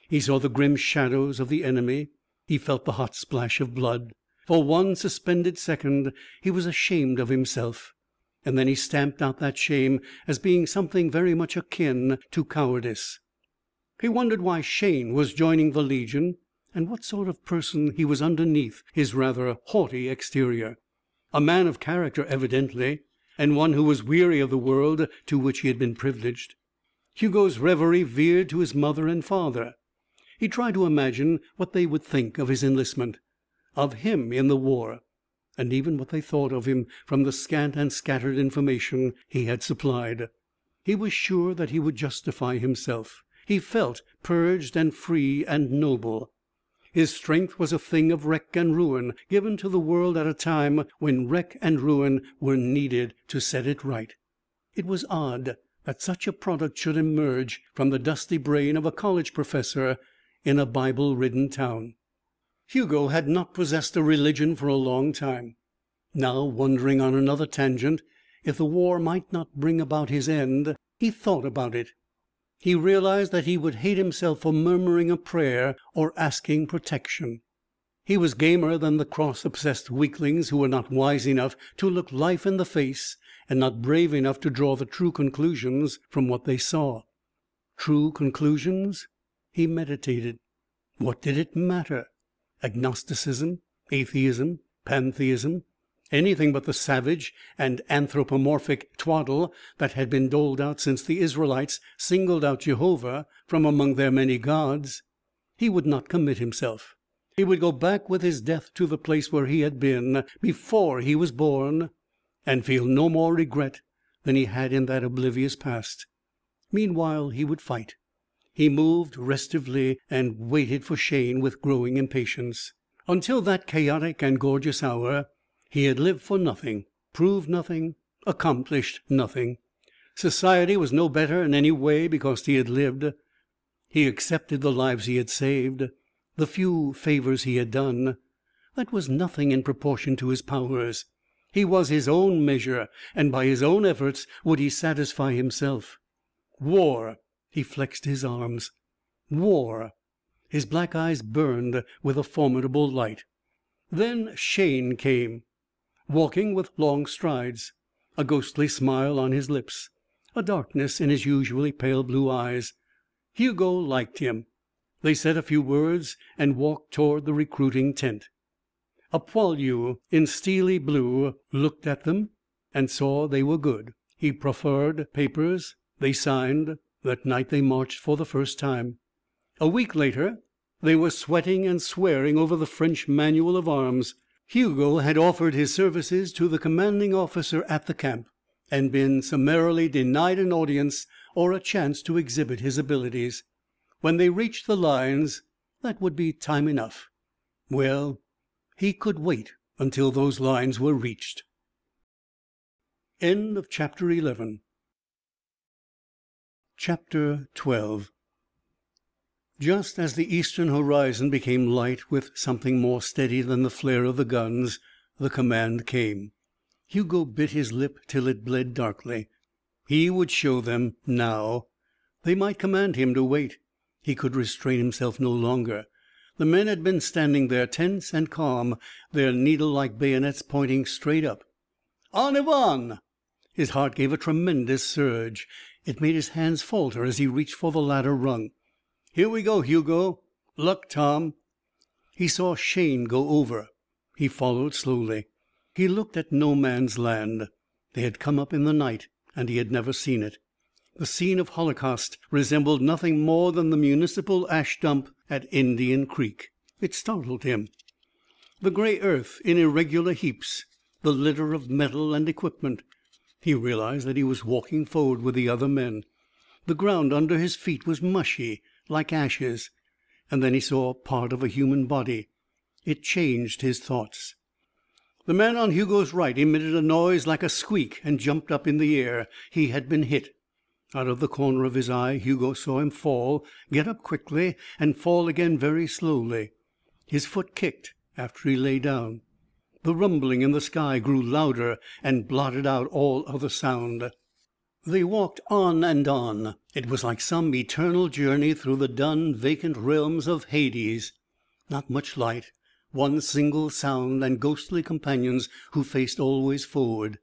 He saw the grim shadows of the enemy. He felt the hot splash of blood. For one suspended second he was ashamed of himself. And then he stamped out that shame as being something very much akin to cowardice. He wondered why Shayne was joining the Legion and what sort of person he was underneath his rather haughty exterior. A man of character, evidently, and one who was weary of the world to which he had been privileged. Hugo's reverie veered to his mother and father. He tried to imagine what they would think of his enlistment, of him in the war and even what they thought of him from the scant and scattered information he had supplied. He was sure that he would justify himself. He felt purged and free and noble. His strength was a thing of wreck and ruin, given to the world at a time when wreck and ruin were needed to set it right. It was odd that such a product should emerge from the dusty brain of a college professor in a Bible ridden town. Hugo had not possessed a religion for a long time. Now, wondering on another tangent if the war might not bring about his end, he thought about it. He realized that he would hate himself for murmuring a prayer or asking protection. He was gamer than the cross obsessed weaklings who were not wise enough to look life in the face and not brave enough to draw the true conclusions from what they saw. True conclusions? He meditated. What did it matter? Agnosticism, atheism, pantheism, anything but the savage and anthropomorphic twaddle that had been doled out since the Israelites singled out Jehovah from among their many gods. He would not commit himself. He would go back with his death to the place where he had been before he was born and feel no more regret than he had in that oblivious past. Meanwhile he would fight. He moved restively and waited for Shayne with growing impatience. Until that chaotic and gorgeous hour he had lived for nothing, proved nothing, accomplished nothing. Society was no better in any way because he had lived. He accepted the lives he had saved, the few favors he had done. That was nothing in proportion to his powers. He was his own measure, and by his own efforts would he satisfy himself. War he flexed his arms. War. His black eyes burned with a formidable light. Then Shayne came, walking with long strides, a ghostly smile on his lips, a darkness in his usually pale blue eyes. Hugo liked him. They said a few words and walked toward the recruiting tent. A poilu in steely blue looked at them and saw they were good. He proffered papers. They signed. That night they marched for the first time. A week later they were sweating and swearing over the French manual of arms. Hugo had offered his services to the commanding officer at the camp and been summarily denied an audience or a chance to exhibit his abilities. When they reached the lines that would be time enough. Well, he could wait until those lines were reached. End of chapter 11 Chapter 12 Just as the eastern horizon became light with something more steady than the flare of the guns, the command came. Hugo bit his lip till it bled darkly. He would show them now. They might command him to wait. He could restrain himself no longer. The men had been standing there tense and calm, their needle like bayonets pointing straight up. "En avant!" His heart gave a tremendous surge. It made his hands falter as he reached for the ladder rung. "Here we go, Hugo. Luck, Tom." He saw Shayne go over. He followed slowly. He looked at No Man's Land. They had come up in the night and he had never seen it. The scene of holocaust resembled nothing more than the municipal ash dump at Indian Creek. It startled him. The gray earth in irregular heaps, the litter of metal and equipment. He realized that he was walking forward with the other men. The ground under his feet was mushy, like ashes. And then he saw part of a human body. It changed his thoughts. The man on Hugo's right emitted a noise like a squeak and jumped up in the air. He had been hit. Out of the corner of his eye Hugo saw him fall, get up quickly, and fall again very slowly. His foot kicked after he lay down. The rumbling in the sky grew louder and blotted out all other sound. They walked on and on. It was like some eternal journey through the dun, vacant realms of Hades. Not much light, one single sound and ghostly companions who faced always forward.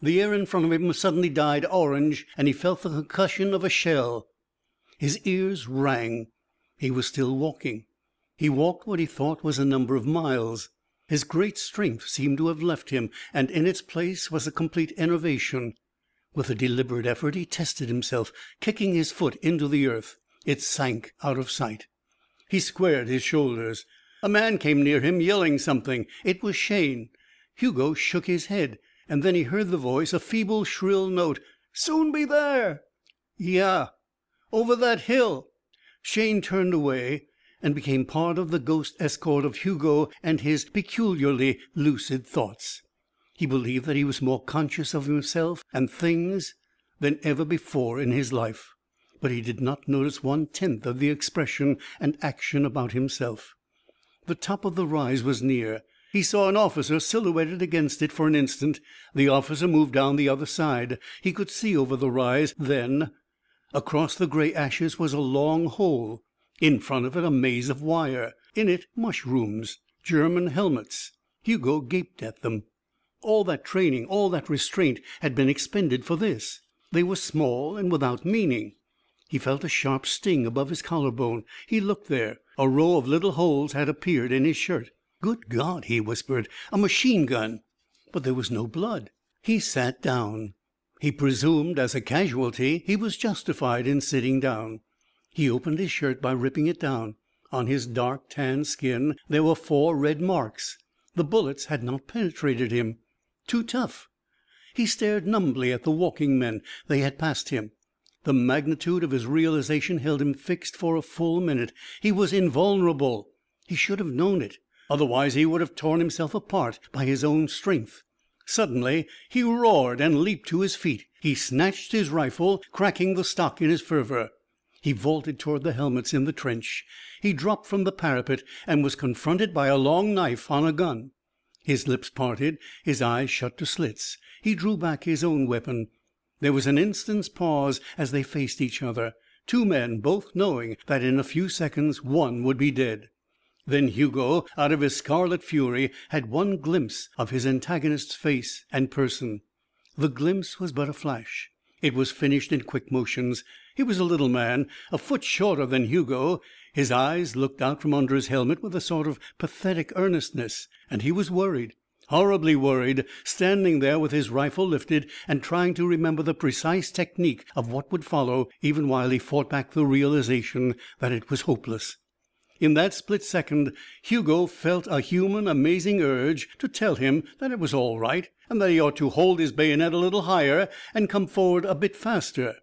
The air in front of him suddenly dyed orange and he felt the concussion of a shell. His ears rang. He was still walking. He walked what he thought was a number of miles. His great strength seemed to have left him, and in its place was a complete enervation. With a deliberate effort he tested himself, kicking his foot into the earth. It sank out of sight. He squared his shoulders. A man came near him, yelling something. It was Shayne. Hugo shook his head, and then he heard the voice, a feeble, shrill note. "Soon be there." "Yeah." "Over that hill." Shayne turned away and became part of the ghost escort of Hugo and his peculiarly lucid thoughts. He believed that he was more conscious of himself and things than ever before in his life, but he did not notice one tenth of the expression and action about himself. The top of the rise was near. He saw an officer silhouetted against it for an instant. The officer moved down the other side. He could see over the rise then. Across the gray ashes was a long hole. In front of it a maze of wire. In it mushrooms. German helmets. Hugo gaped at them. All that training, all that restraint had been expended for this. They were small and without meaning. He felt a sharp sting above his collar bone. He looked there. A row of little holes had appeared in his shirt. "Good God!" he whispered. "A machine gun!" But there was no blood. He sat down. He presumed, as a casualty, he was justified in sitting down. He opened his shirt by ripping it down. On his dark, tanned skin there were four red marks. The bullets had not penetrated him. Too tough. He stared numbly at the walking men. They had passed him. The magnitude of his realization held him fixed for a full minute. He was invulnerable. He should have known it. Otherwise he would have torn himself apart by his own strength. Suddenly he roared and leaped to his feet. He snatched his rifle, cracking the stock in his fervor. He vaulted toward the helmets in the trench. He dropped from the parapet and was confronted by a long knife on a gun. His lips parted, his eyes shut to slits. He drew back his own weapon. There was an instant's pause as they faced each other, two men both knowing that in a few seconds one would be dead. Then Hugo, out of his scarlet fury, had one glimpse of his antagonist's face and person. The glimpse was but a flash. It was finished in quick motions. He was a little man, a foot shorter than Hugo. His eyes looked out from under his helmet with a sort of pathetic earnestness. And he was worried. horribly worried, standing there with his rifle lifted and trying to remember the precise technique of what would follow, even while he fought back the realization that it was hopeless. In that split second Hugo felt a human, amazing urge to tell him that it was all right and that he ought to hold his bayonet a little higher and come forward a bit faster.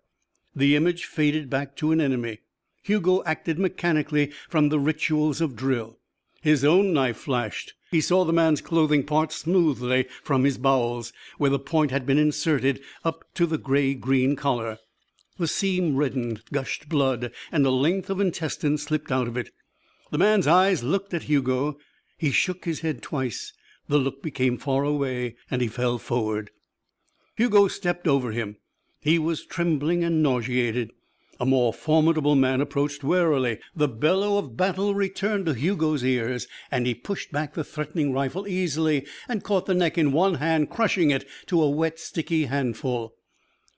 The image faded back to an enemy. Hugo acted mechanically from the rituals of drill. His own knife flashed. He saw the man's clothing part smoothly from his bowels, where the point had been inserted, up to the gray green collar. The seam reddened, gushed blood, and a length of intestine slipped out of it. The man's eyes looked at Hugo. He shook his head twice. The look became far away, and he fell forward. Hugo stepped over him. He was trembling and nauseated. A more formidable man approached warily. The bellow of battle returned to Hugo's ears, and he pushed back the threatening rifle easily and caught the neck in one hand, crushing it to a wet, sticky handful.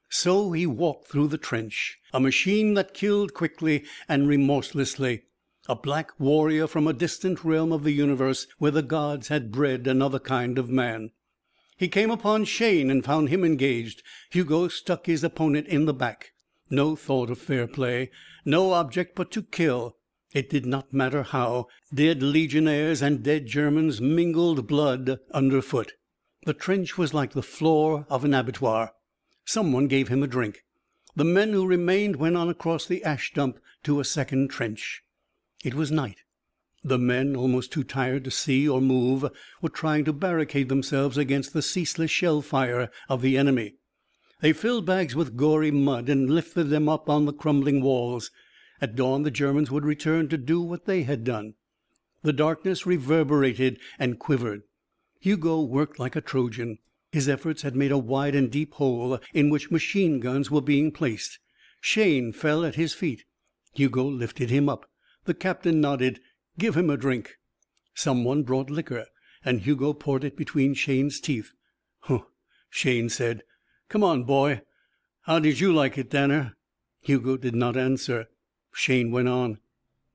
So he walked through the trench, a machine that killed quickly and remorselessly, a black warrior from a distant realm of the universe where the gods had bred another kind of man. He came upon Shayne and found him engaged. Hugo stuck his opponent in the back. No thought of fair play. No object but to kill. It did not matter how. Dead Legionnaires and dead Germans mingled blood underfoot. The trench was like the floor of an abattoir. Someone gave him a drink. The men who remained went on across the ash dump to a second trench. It was night. The men, almost too tired to see or move, were trying to barricade themselves against the ceaseless shell fire of the enemy. They filled bags with gory mud and lifted them up on the crumbling walls. At dawn the Germans would return to do what they had done. The darkness reverberated and quivered. Hugo worked like a Trojan. His efforts had made a wide and deep hole in which machine guns were being placed. Shayne fell at his feet. Hugo lifted him up. The captain nodded. "Give him a drink." Someone brought liquor, and Hugo poured it between Shayne's teeth. "Huh!" Shayne said. Come on, boy. How did you like it, Danner?" Hugo did not answer. Shayne went on.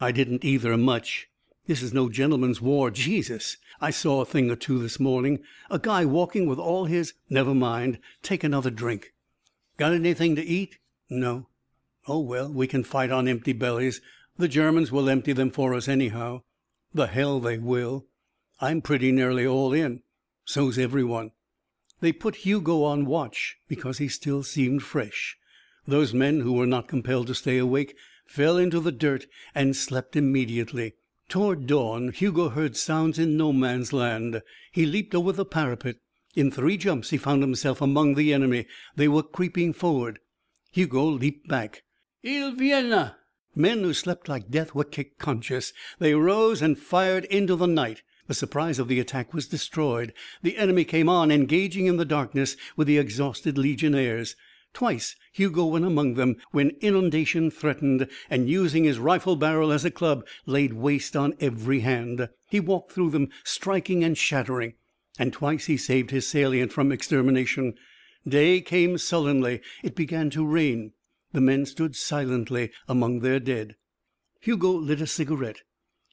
"I didn't either, much. This is no gentleman's war. Jesus! I saw a thing or two this morning. A guy walking with all his Never mind. Take another drink." "Got anything to eat?" "No." "Oh, well, we can fight on empty bellies. The Germans will empty them for us, anyhow." "The hell they will. I'm pretty nearly all in. So's everyone." They put Hugo on watch because he still seemed fresh. Those men who were not compelled to stay awake fell into the dirt and slept immediately. Toward dawn Hugo heard sounds in no man's land. He leaped over the parapet. In three jumps he found himself among the enemy. They were creeping forward. Hugo leaped back. "Il viennent!" Men who slept like death were kicked conscious. They rose and fired into the night. The surprise of the attack was destroyed. The enemy came on, engaging in the darkness with the exhausted Legionnaires. Twice Hugo went among them when inundation threatened, and using his rifle barrel as a club, laid waste on every hand. He walked through them, striking and shattering. And twice he saved his salient from extermination. Day came sullenly. It began to rain. The men stood silently among their dead. Hugo lit a cigarette.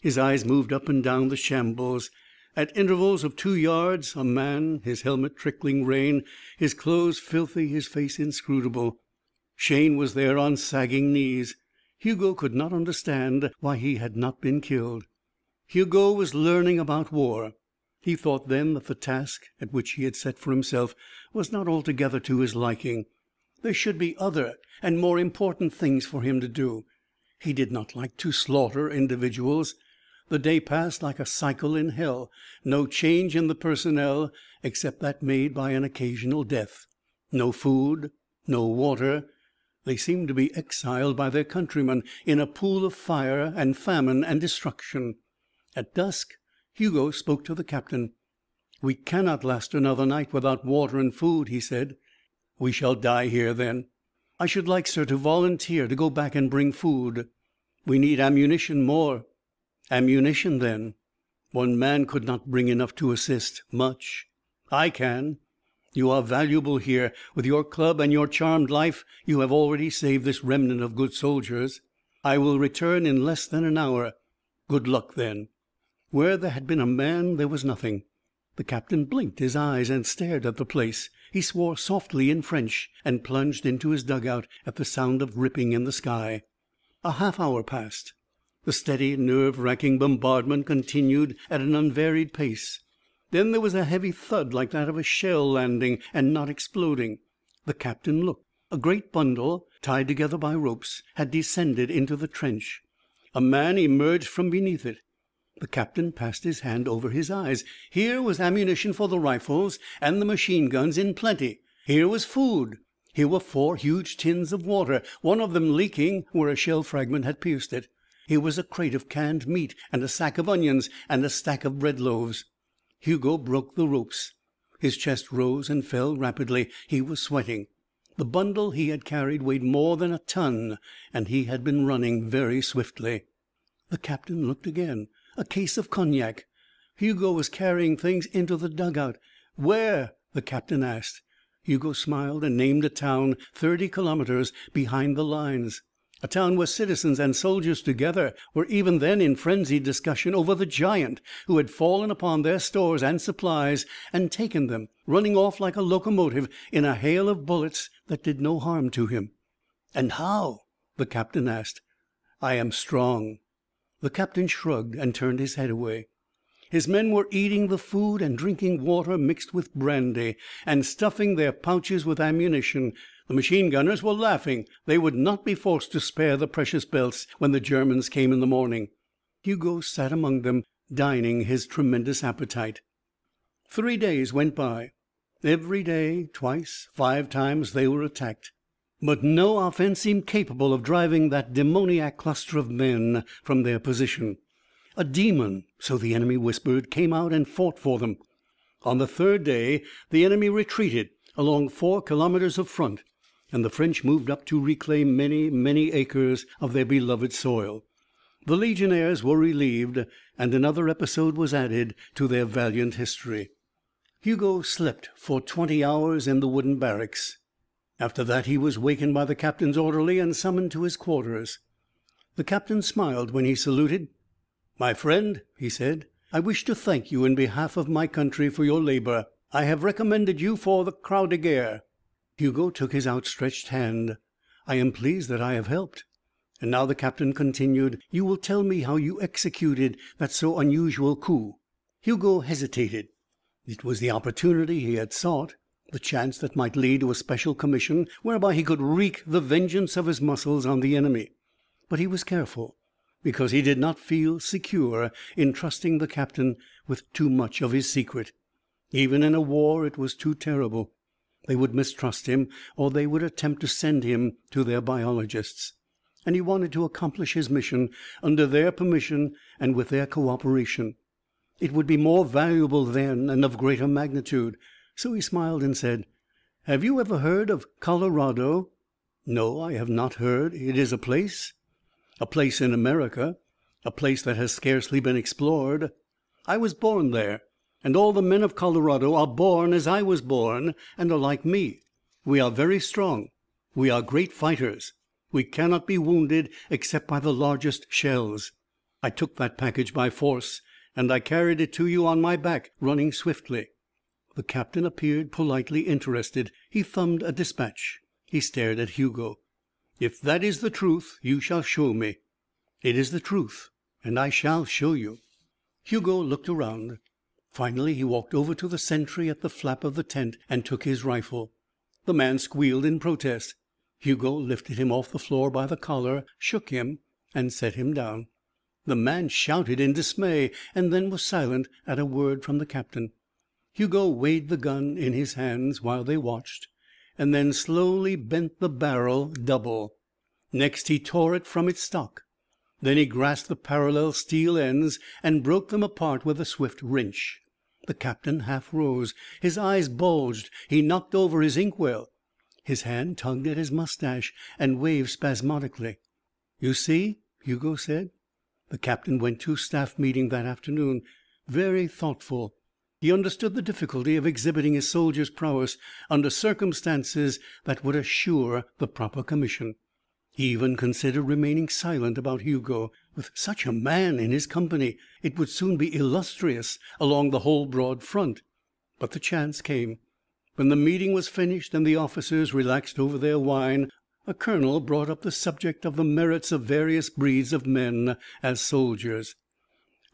His eyes moved up and down the shambles. At intervals of two yards a man, his helmet trickling rain, his clothes filthy, his face inscrutable. Shayne was there on sagging knees. Hugo could not understand why he had not been killed. Hugo was learning about war. He thought then that the task at which he had set for himself was not altogether to his liking. There should be other and more important things for him to do. He did not like to slaughter individuals. The day passed like a cycle in hell. No change in the personnel, except that made by an occasional death. No food, no water. They seemed to be exiled by their countrymen in a pool of fire and famine and destruction. At dusk Hugo spoke to the captain. "We cannot last another night without water and food," he said. "We shall die here, then." "I should like, sir, to volunteer to go back and bring food." "We need ammunition more." "Ammunition, then." "One man could not bring enough to assist much." "I can." "You are valuable here. With your club and your charmed life you have already saved this remnant of good soldiers." "I will return in less than an hour." "Good luck, then." Where there had been a man there was nothing. The captain blinked his eyes and stared at the place. He swore softly in French and plunged into his dugout at the sound of ripping in the sky. A half hour passed. The steady, nerve racking bombardment continued at an unvaried pace. Then there was a heavy thud like that of a shell landing and not exploding. The captain looked. A great bundle, tied together by ropes, had descended into the trench. A man emerged from beneath it. The captain passed his hand over his eyes. Here was ammunition for the rifles and the machine guns in plenty. Here was food. Here were four huge tins of water, one of them leaking where a shell fragment had pierced it. Here was a crate of canned meat and a sack of onions and a stack of bread loaves. Hugo broke the ropes. His chest rose and fell rapidly. He was sweating. The bundle he had carried weighed more than a ton and he had been running very swiftly. The captain looked again a case of cognac. Hugo was carrying things into the dugout. "Where?" the captain asked. Hugo smiled and named a town thirty kilometres behind the lines. A town where citizens and soldiers together were even then in frenzied discussion over the giant who had fallen upon their stores and supplies and taken them, running off like a locomotive in a hail of bullets that did no harm to him. "And how?" the captain asked. "I am strong." The captain shrugged and turned his head away. His men were eating the food and drinking water mixed with brandy, and stuffing their pouches with ammunition. The machine gunners were laughing. They would not be forced to spare the precious belts when the Germans came in the morning. Hugo sat among them, dining his tremendous appetite. Three days went by. Every day, twice, five times, they were attacked. But no offense seemed capable of driving that demoniac cluster of men from their position. A demon, so the enemy whispered, came out and fought for them. On the third day the enemy retreated along four kilometers of front, and the French moved up to reclaim many, many acres of their beloved soil. The legionnaires were relieved, and another episode was added to their valiant history. Hugo slept for twenty hours in the wooden barracks. After that he was wakened by the captain's orderly and summoned to his quarters. The captain smiled when he saluted. "My friend," he said, "I wish to thank you in behalf of my country for your labor. I have recommended you for the Croix de Guerre." Hugo took his outstretched hand. "I am pleased that I have helped." And now the captain continued, "You will tell me how you executed that so unusual coup." Hugo hesitated. It was the opportunity he had sought the chance that might lead to a special commission whereby he could wreak the vengeance of his muscles on the enemy. But he was careful, because he did not feel secure in trusting the captain with too much of his secret. Even in a war it was too terrible. They would mistrust him, or they would attempt to send him to their biologists. And he wanted to accomplish his mission under their permission and with their cooperation. It would be more valuable then and of greater magnitude. So he smiled and said, "Have you ever heard of Colorado?" "No, I have not heard. It is a place?" "A place in America. A place that has scarcely been explored. I was born there, and all the men of Colorado are born as I was born and are like me. We are very strong. We are great fighters. We cannot be wounded except by the largest shells. I took that package by force, and I carried it to you on my back, running swiftly." The captain appeared politely interested. He thumbed a dispatch. He stared at Hugo. "If that is the truth, you shall show me." "It is the truth, and I shall show you." Hugo looked around. Finally he walked over to the sentry at the flap of the tent and took his rifle. The man squealed in protest. Hugo lifted him off the floor by the collar, shook him, and set him down. The man shouted in dismay, and then was silent at a word from the captain. Hugo weighed the gun in his hands while they watched, and then slowly bent the barrel double. Next he tore it from its stock. Then he grasped the parallel steel ends and broke them apart with a swift wrench. The captain half rose. His eyes bulged. He knocked over his inkwell. His hand tugged at his mustache and waved spasmodically. "You see?" Hugo said. The captain went to staff meeting that afternoon, very thoughtful. He understood the difficulty of exhibiting his soldier's prowess under circumstances that would assure the proper commission. He even considered remaining silent about Hugo. With such a man in his company, it would soon be illustrious along the whole broad front. But the chance came. When the meeting was finished and the officers relaxed over their wine, a colonel brought up the subject of the merits of various breeds of men as soldiers.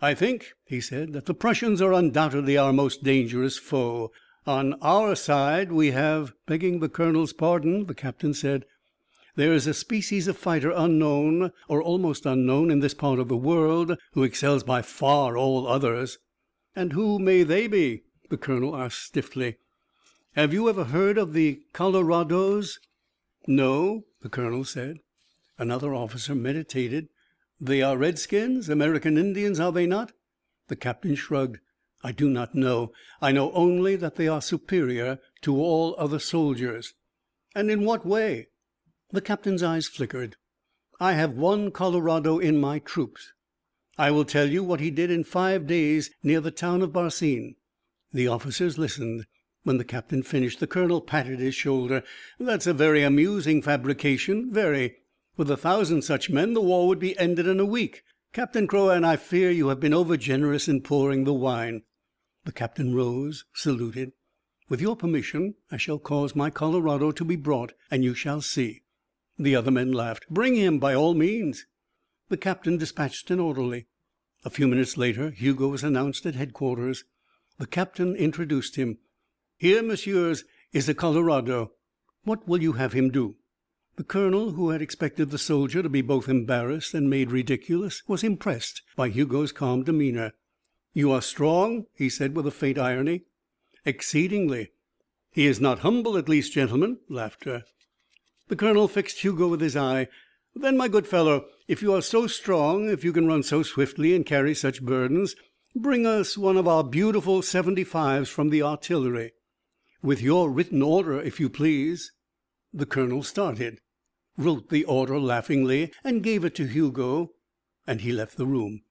"I think," he said, "that the Prussians are undoubtedly our most dangerous foe. On our side we have " "Begging the colonel's pardon," the captain said, "there is a species of fighter unknown, or almost unknown, in this part of the world, who excels by far all others." "And who may they be?" the colonel asked stiffly. "Have you ever heard of the Colorados?" "No," the colonel said. Another officer meditated. "They are redskins American Indians, are they not?" The captain shrugged. "I do not know. I know only that they are superior to all other soldiers." "And in what way?" The captain's eyes flickered. "I have one Colorado in my troops. I will tell you what he did in five days near the town of Barsine." The officers listened. When the captain finished the colonel patted his shoulder. "That's a very amusing fabrication, very. With a thousand such men the war would be ended in a week. Captain Crouan, I fear you have been over generous in pouring the wine." The captain rose, saluted. "With your permission I shall cause my Colorado to be brought and you shall see." The other men laughed. "Bring him, by all means." The captain dispatched an orderly. A few minutes later Hugo was announced at headquarters. The captain introduced him. "Here, messieurs, is a Colorado. What will you have him do?" The colonel, who had expected the soldier to be both embarrassed and made ridiculous, was impressed by Hugo's calm demeanor. "You are strong?" he said with a faint irony. "Exceedingly." "He is not humble, at least, gentlemen." Laughter. The colonel fixed Hugo with his eye. "Then, my good fellow, if you are so strong, if you can run so swiftly and carry such burdens, bring us one of our beautiful seventy fives from the artillery." "With your written order, if you please." The colonel started, wrote the order laughingly, and gave it to Hugo, and he left the room.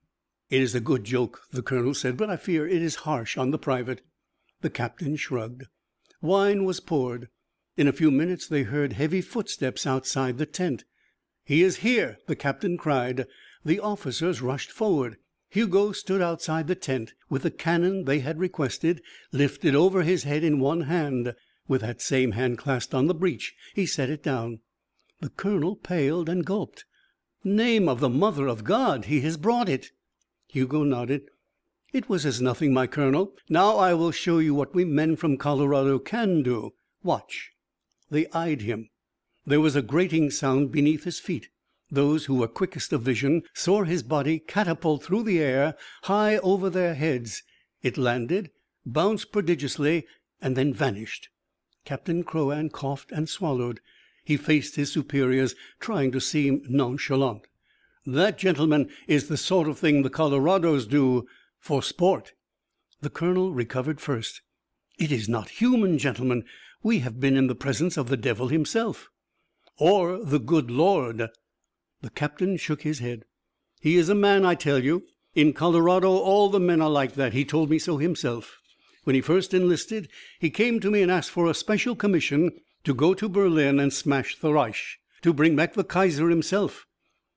"It is a good joke," the colonel said, "but I fear it is harsh on the private." The captain shrugged. Wine was poured. In a few minutes they heard heavy footsteps outside the tent. "He is here!" the captain cried. The officers rushed forward. Hugo stood outside the tent with the cannon they had requested lifted over his head in one hand. With that same hand clasped on the breech he set it down. The colonel paled and gulped. "Name of the Mother of God! He has brought it!" Hugo nodded. "It was as nothing, my colonel. Now I will show you what we men from Colorado can do. Watch." They eyed him. There was a grating sound beneath his feet. Those who were quickest of vision saw his body catapult through the air high over their heads. It landed, bounced prodigiously, and then vanished. Captain Crouan coughed and swallowed. He faced his superiors, trying to seem nonchalant. "That, gentlemen, is the sort of thing the Colorados do for sport." The colonel recovered first. "It is not human, gentlemen. We have been in the presence of the devil himself." "Or the good Lord." The captain shook his head. "He is a man, I tell you. In Colorado all the men are like that. He told me so himself. When he first enlisted he came to me and asked for a special commission to go to Berlin and smash the Reich, to bring back the Kaiser himself.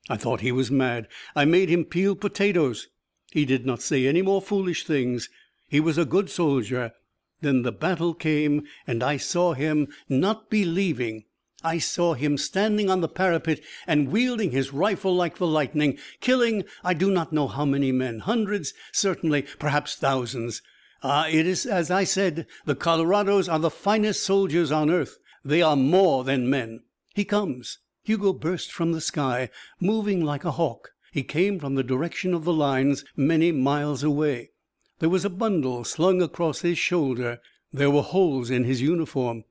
I thought he was mad. I made him peel potatoes. He did not say any more foolish things. He was a good soldier. Then the battle came and I saw him, not believing. I saw him standing on the parapet and wielding his rifle like the lightning, killing I do not know how many men hundreds, certainly, perhaps thousands. Ah, it is as I said the Colorados are the finest soldiers on earth. They are more than men. He comes." Hugo burst from the sky, moving like a hawk. He came from the direction of the lines, many miles away. There was a bundle slung across his shoulder. There were holes in his uniform.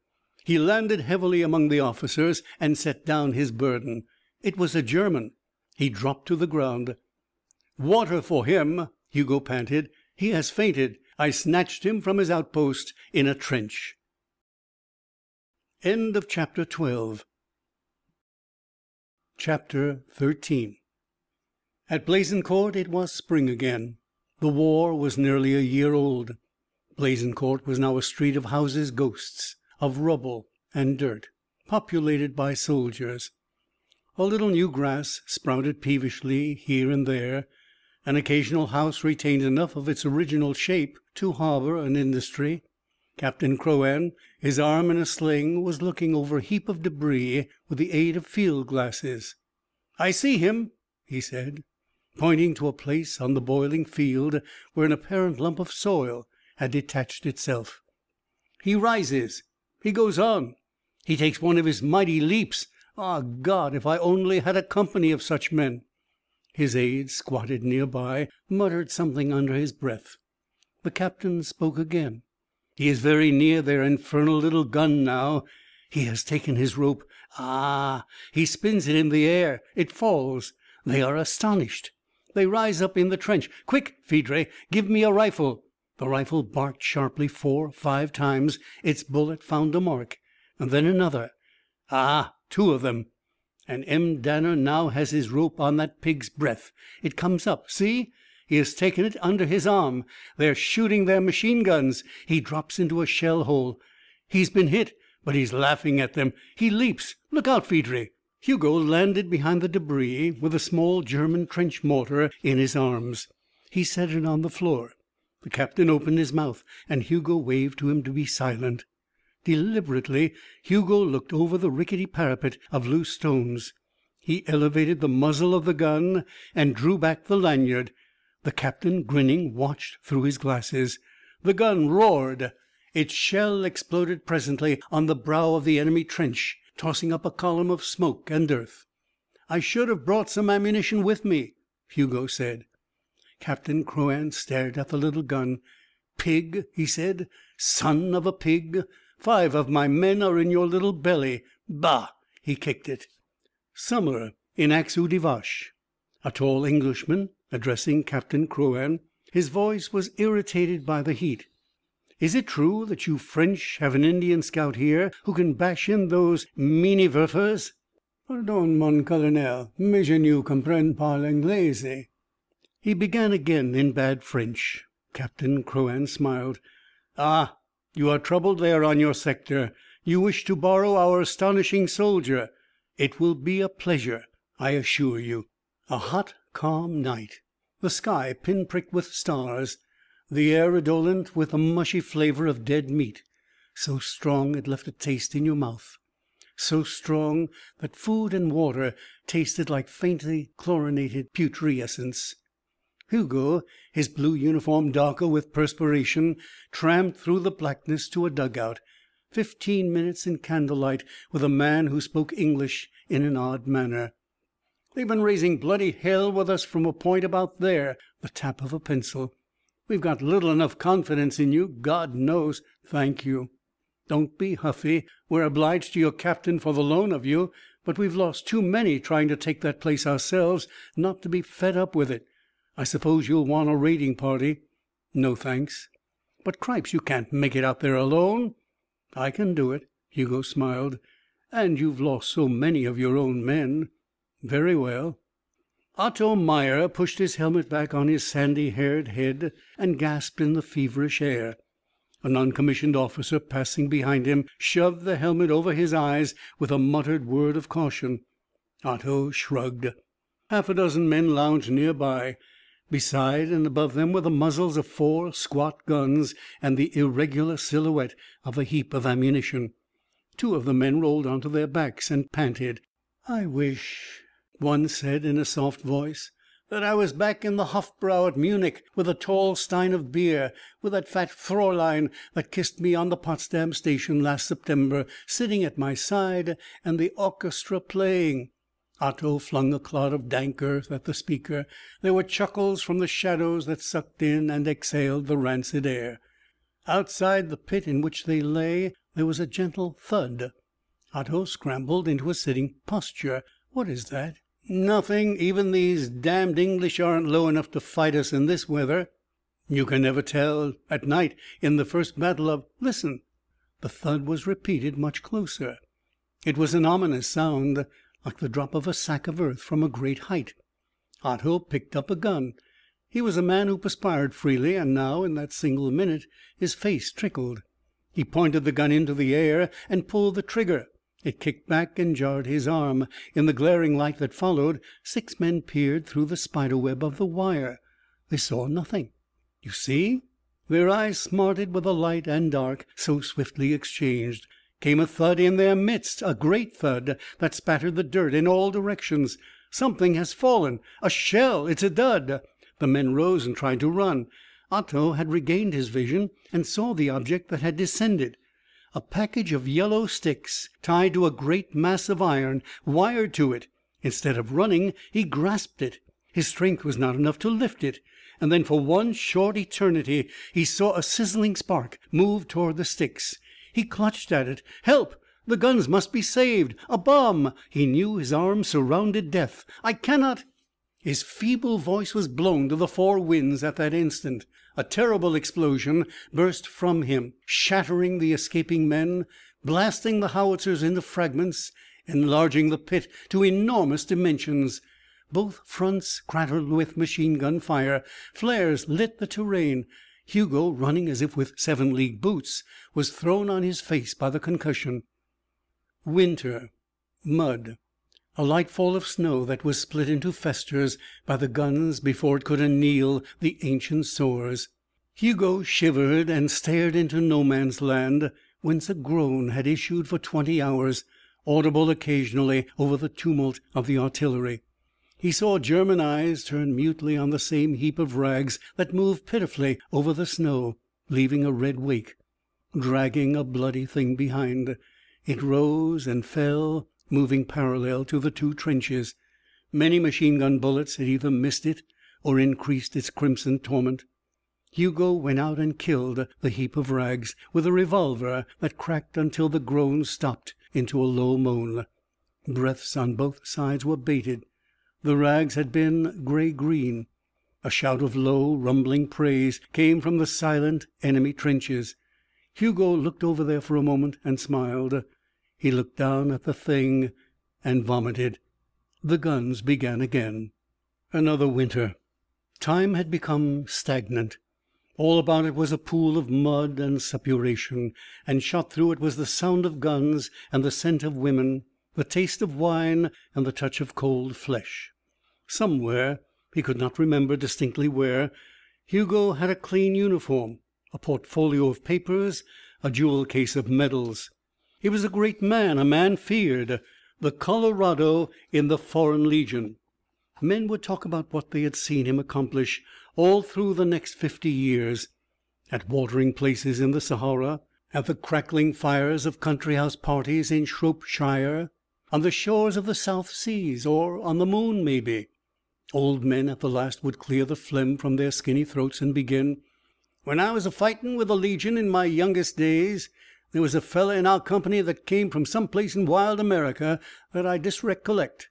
He landed heavily among the officers and set down his burden. It was a German. He dropped to the ground. "Water for him!" Hugo panted. "He has fainted. I snatched him from his outpost in a trench." End of chapter XIII At Blaisencourt it was spring again. The war was nearly a year old. Blaisencourt was now a street of houses' ghosts of rubble and dirt, populated by soldiers. A little new grass sprouted peevishly here and there. An occasional house retained enough of its original shape to harbor an industry. Captain Crouan, his arm in a sling, was looking over a heap of debris with the aid of field glasses. "I see him," he said, pointing to a place on the boiling field where an apparent lump of soil had detached itself. "He rises. He goes on. He takes one of his mighty leaps. Ah, God, if I only had a company of such men!" His aide, squatted near by, muttered something under his breath. The captain spoke again. He is very near their infernal little gun now. He has taken his rope. Ah! He spins it in the air. It falls. They are astonished. They rise up in the trench. "Quick, Phèdre! Give me a rifle!" The rifle barked sharply four, five times. Its bullet found a mark. And then another. Ah! Two of them. And M. Danner now has his rope on that pig's breath. It comes up. See! He has taken it under his arm. They are shooting their machine guns. He drops into a shell hole. He's been hit, but he's laughing at them. He leaps. Look out, Phèdre! Hugo landed behind the debris with a small German trench mortar in his arms. He set it on the floor. The captain opened his mouth, and Hugo waved to him to be silent. Deliberately Hugo looked over the rickety parapet of loose stones. He elevated the muzzle of the gun and drew back the lanyard. The captain, grinning, watched through his glasses. The gun roared. Its shell exploded presently on the brow of the enemy trench, tossing up a column of smoke and earth. "I should have brought some ammunition with me," Hugo said. Captain Crouan stared at the little gun. "Pig," he said. "Son of a pig! Five of my men are in your little belly. Bah!" He kicked it. Summer in les Vaches. A tall Englishman addressing Captain Crouan. His voice was irritated by the heat. "Is it true that you French have an Indian scout here who can bash in those Minenwerfers?" "Pardon, mon colonel, mais je ne comprends pas l'anglais." He began again in bad French. Captain Crouan smiled. "Ah, you are troubled there on your sector. You wish to borrow our astonishing soldier. It will be a pleasure, I assure you." A hot calm night, the sky pin pricked with stars, the air redolent with the mushy flavor of dead meat, so strong it left a taste in your mouth, so strong that food and water tasted like faintly chlorinated putrescence. Hugo, his blue uniform darker with perspiration, tramped through the blackness to a dugout. Fifteen minutes in candlelight with a man who spoke English in an odd manner. They've been raising bloody hell with us from a point about there the tap of a pencil. We've got little enough confidence in you, God knows. Thank you. Don't be huffy. We're obliged to your captain for the loan of you, but we've lost too many trying to take that place ourselves not to be fed up with it. I suppose you'll want a raiding party." "No, thanks." "But, Cripes, you can't make it out there alone." "I can do it," Hugo smiled. "And you've lost so many of your own men." "Very well." Otto Meyer pushed his helmet back on his sandy haired head and gasped in the feverish air. A non commissioned officer passing behind him shoved the helmet over his eyes with a muttered word of caution. Otto shrugged. Half a dozen men lounged near by. Beside and above them were the muzzles of four squat guns and the irregular silhouette of a heap of ammunition. Two of the men rolled onto their backs and panted. "I wish," one said in a soft voice, "that I was back in the Hofbrau at Munich with a tall stein of beer, with that fat Fräulein that kissed me on the Potsdam station last September, sitting at my side, and the orchestra playing." Otto flung a clod of dank earth at the speaker. There were chuckles from the shadows that sucked in and exhaled the rancid air. Outside the pit in which they lay there was a gentle thud. Otto scrambled into a sitting posture. "What is that?" "Nothing. Even these damned English aren't low enough to fight us in this weather." "You can never tell. At night, in the first battle of listen!" The thud was repeated much closer. It was an ominous sound, like the drop of a sack of earth from a great height. Otto picked up a gun. He was a man who perspired freely, and now, in that single minute, his face trickled. He pointed the gun into the air and pulled the trigger. It kicked back and jarred his arm. In the glaring light that followed, six men peered through the spider web of the wire. They saw nothing. "You see?" Their eyes smarted with the light and dark so swiftly exchanged. Came a thud in their midst, a great thud that spattered the dirt in all directions. "Something has fallen! A shell! It's a dud!" The men rose and tried to run. Otto had regained his vision and saw the object that had descended. A package of yellow sticks tied to a great mass of iron, wired to it. Instead of running, he grasped it. His strength was not enough to lift it. And then for one short eternity he saw a sizzling spark move toward the sticks. He clutched at it. Help! The guns must be saved! A bomb! He knew his arms surrounded death. I cannot His feeble voice was blown to the four winds at that instant. A terrible explosion burst from him, shattering the escaping men, blasting the howitzers into fragments, enlarging the pit to enormous dimensions. Both fronts crattered with machine gun fire. Flares lit the terrain. Hugo, running as if with seven league boots, was thrown on his face by the concussion. Winter. Mud. A light fall of snow that was split into festers by the guns before it could anneal the ancient sores. Hugo shivered and stared into No Man's Land, whence a groan had issued for twenty hours, audible occasionally over the tumult of the artillery. He saw German eyes turn mutely on the same heap of rags that moved pitifully over the snow, leaving a red wake, dragging a bloody thing behind. It rose and fell, moving parallel to the two trenches. Many machine gun bullets had either missed it or increased its crimson torment. Hugo went out and killed the heap of rags with a revolver that cracked until the groans stopped into a low moan. Breaths on both sides were bated. The rags had been gray green. A shout of low, rumbling praise came from the silent enemy trenches. Hugo looked over there for a moment and smiled. He looked down at the thing and vomited. The guns began again. Another winter. Time had become stagnant. All about it was a pool of mud and suppuration, and shot through it was the sound of guns and the scent of women the taste of wine and the touch of cold flesh. Somewhere, he could not remember distinctly where, Hugo had a clean uniform, a portfolio of papers, a jewel case of medals. He was a great man, a man feared, the Colorado in the Foreign Legion. Men would talk about what they had seen him accomplish all through the next fifty years at watering places in the Sahara, at the crackling fires of country house parties in Shropshire, on the shores of the South Seas, or on the moon, maybe. Old men at the last would clear the phlegm from their skinny throats and begin: "When I was a fightin' with the Legion in my youngest days, there was a feller in our company that came from some place in wild America that I disrecollect."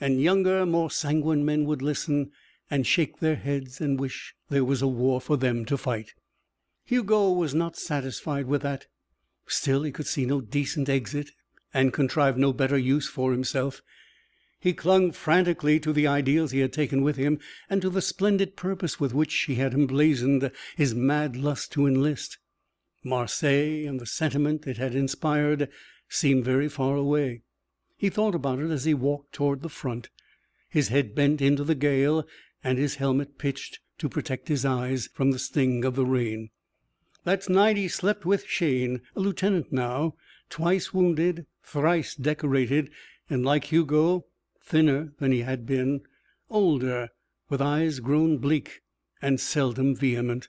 And younger, more sanguine men would listen and shake their heads and wish there was a war for them to fight. Hugo was not satisfied with that. Still he could see no decent exit and contrive no better use for himself. He clung frantically to the ideals he had taken with him and to the splendid purpose with which he had emblazoned his mad lust to enlist. Marseilles and the sentiment it had inspired seemed very far away. He thought about it as he walked toward the front, his head bent into the gale and his helmet pitched to protect his eyes from the sting of the rain. That night he slept with Shayne, a lieutenant now, twice wounded, thrice decorated, and like Hugo, thinner than he had been, older, with eyes grown bleak and seldom vehement.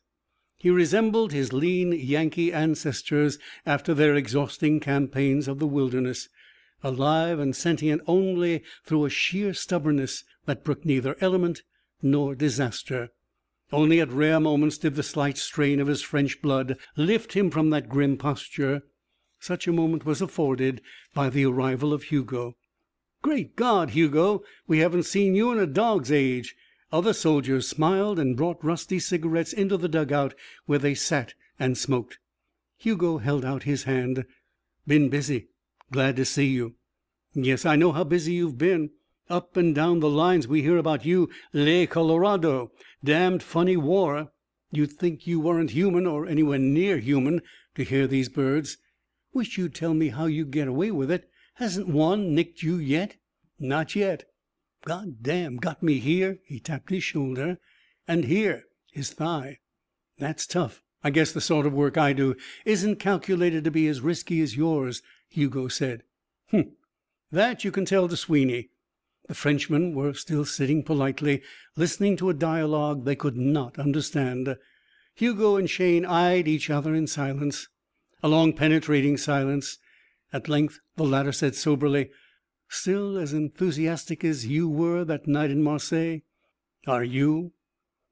He resembled his lean Yankee ancestors after their exhausting campaigns of the wilderness, alive and sentient only through a sheer stubbornness that brooked neither element nor disaster. Only at rare moments did the slight strain of his French blood lift him from that grim posture. Such a moment was afforded by the arrival of Hugo. "Great God, Hugo, we haven't seen you in a dog's age!" Other soldiers smiled and brought rusty cigarettes into the dugout where they sat and smoked. Hugo held out his hand. "Been busy. Glad to see you." "Yes, I know how busy you've been. Up and down the lines we hear about you, Le Colorado. Damned funny war. You'd think you weren't human, or anywhere near human, to hear these birds. Wish you'd tell me how you get away with it. Hasn't one nicked you yet?" "Not yet." "God damn! Got me here." He tapped his shoulder. "And here." His thigh. "That's tough. I guess the sort of work I do isn't calculated to be as risky as yours," Hugo said. "Humph! That you can tell to Sweeny." The Frenchmen were still sitting politely, listening to a dialogue they could not understand. Hugo and Shayne eyed each other in silence a long, penetrating silence. At length the latter said soberly: "Still as enthusiastic as you were that night in Marseilles?" "Are you?"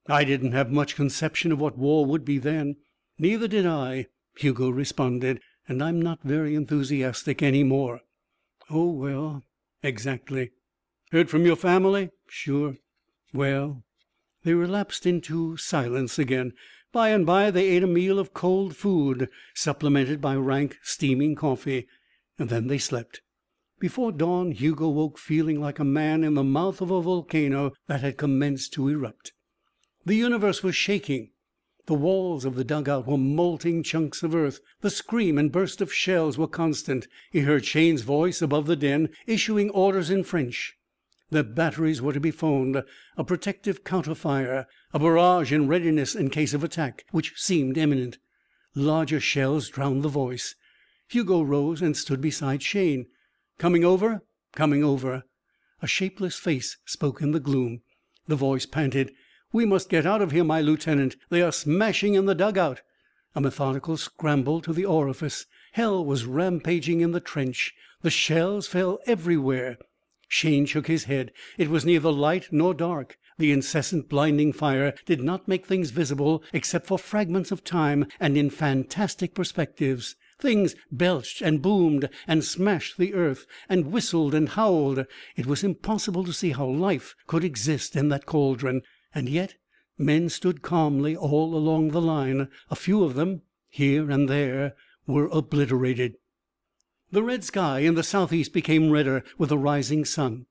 "I didn't have much conception of what war would be then." "Neither did I," Hugo responded. "And I'm not very enthusiastic any more." "Oh, well exactly." "Heard from your family?" "Sure." "Well " They relapsed into silence again. By and by they ate a meal of cold food, supplemented by rank, steaming coffee. And then they slept. Before dawn Hugo woke feeling like a man in the mouth of a volcano that had commenced to erupt. The universe was shaking. The walls of the dugout were molting chunks of earth. The scream and burst of shells were constant. He heard Shayne's voice above the din, issuing orders in French. Their batteries were to be phoned, a protective counter fire, a barrage in readiness in case of attack which seemed imminent. Larger shells drowned the voice. Hugo rose and stood beside Shayne. "Coming over?" "Coming over." A shapeless face spoke in the gloom. The voice panted: "We must get out of here, my Lieutenant. They are smashing in the dugout." A methodical scramble to the orifice. Hell was rampaging in the trench. The shells fell everywhere. Shayne shook his head. It was neither light nor dark. The incessant, blinding fire did not make things visible except for fragments of time and in fantastic perspectives. Things belched and boomed and smashed the earth and whistled and howled. It was impossible to see how life could exist in that cauldron. And yet men stood calmly all along the line. A few of them, here and there, were obliterated. The red sky in the southeast became redder with the rising sun.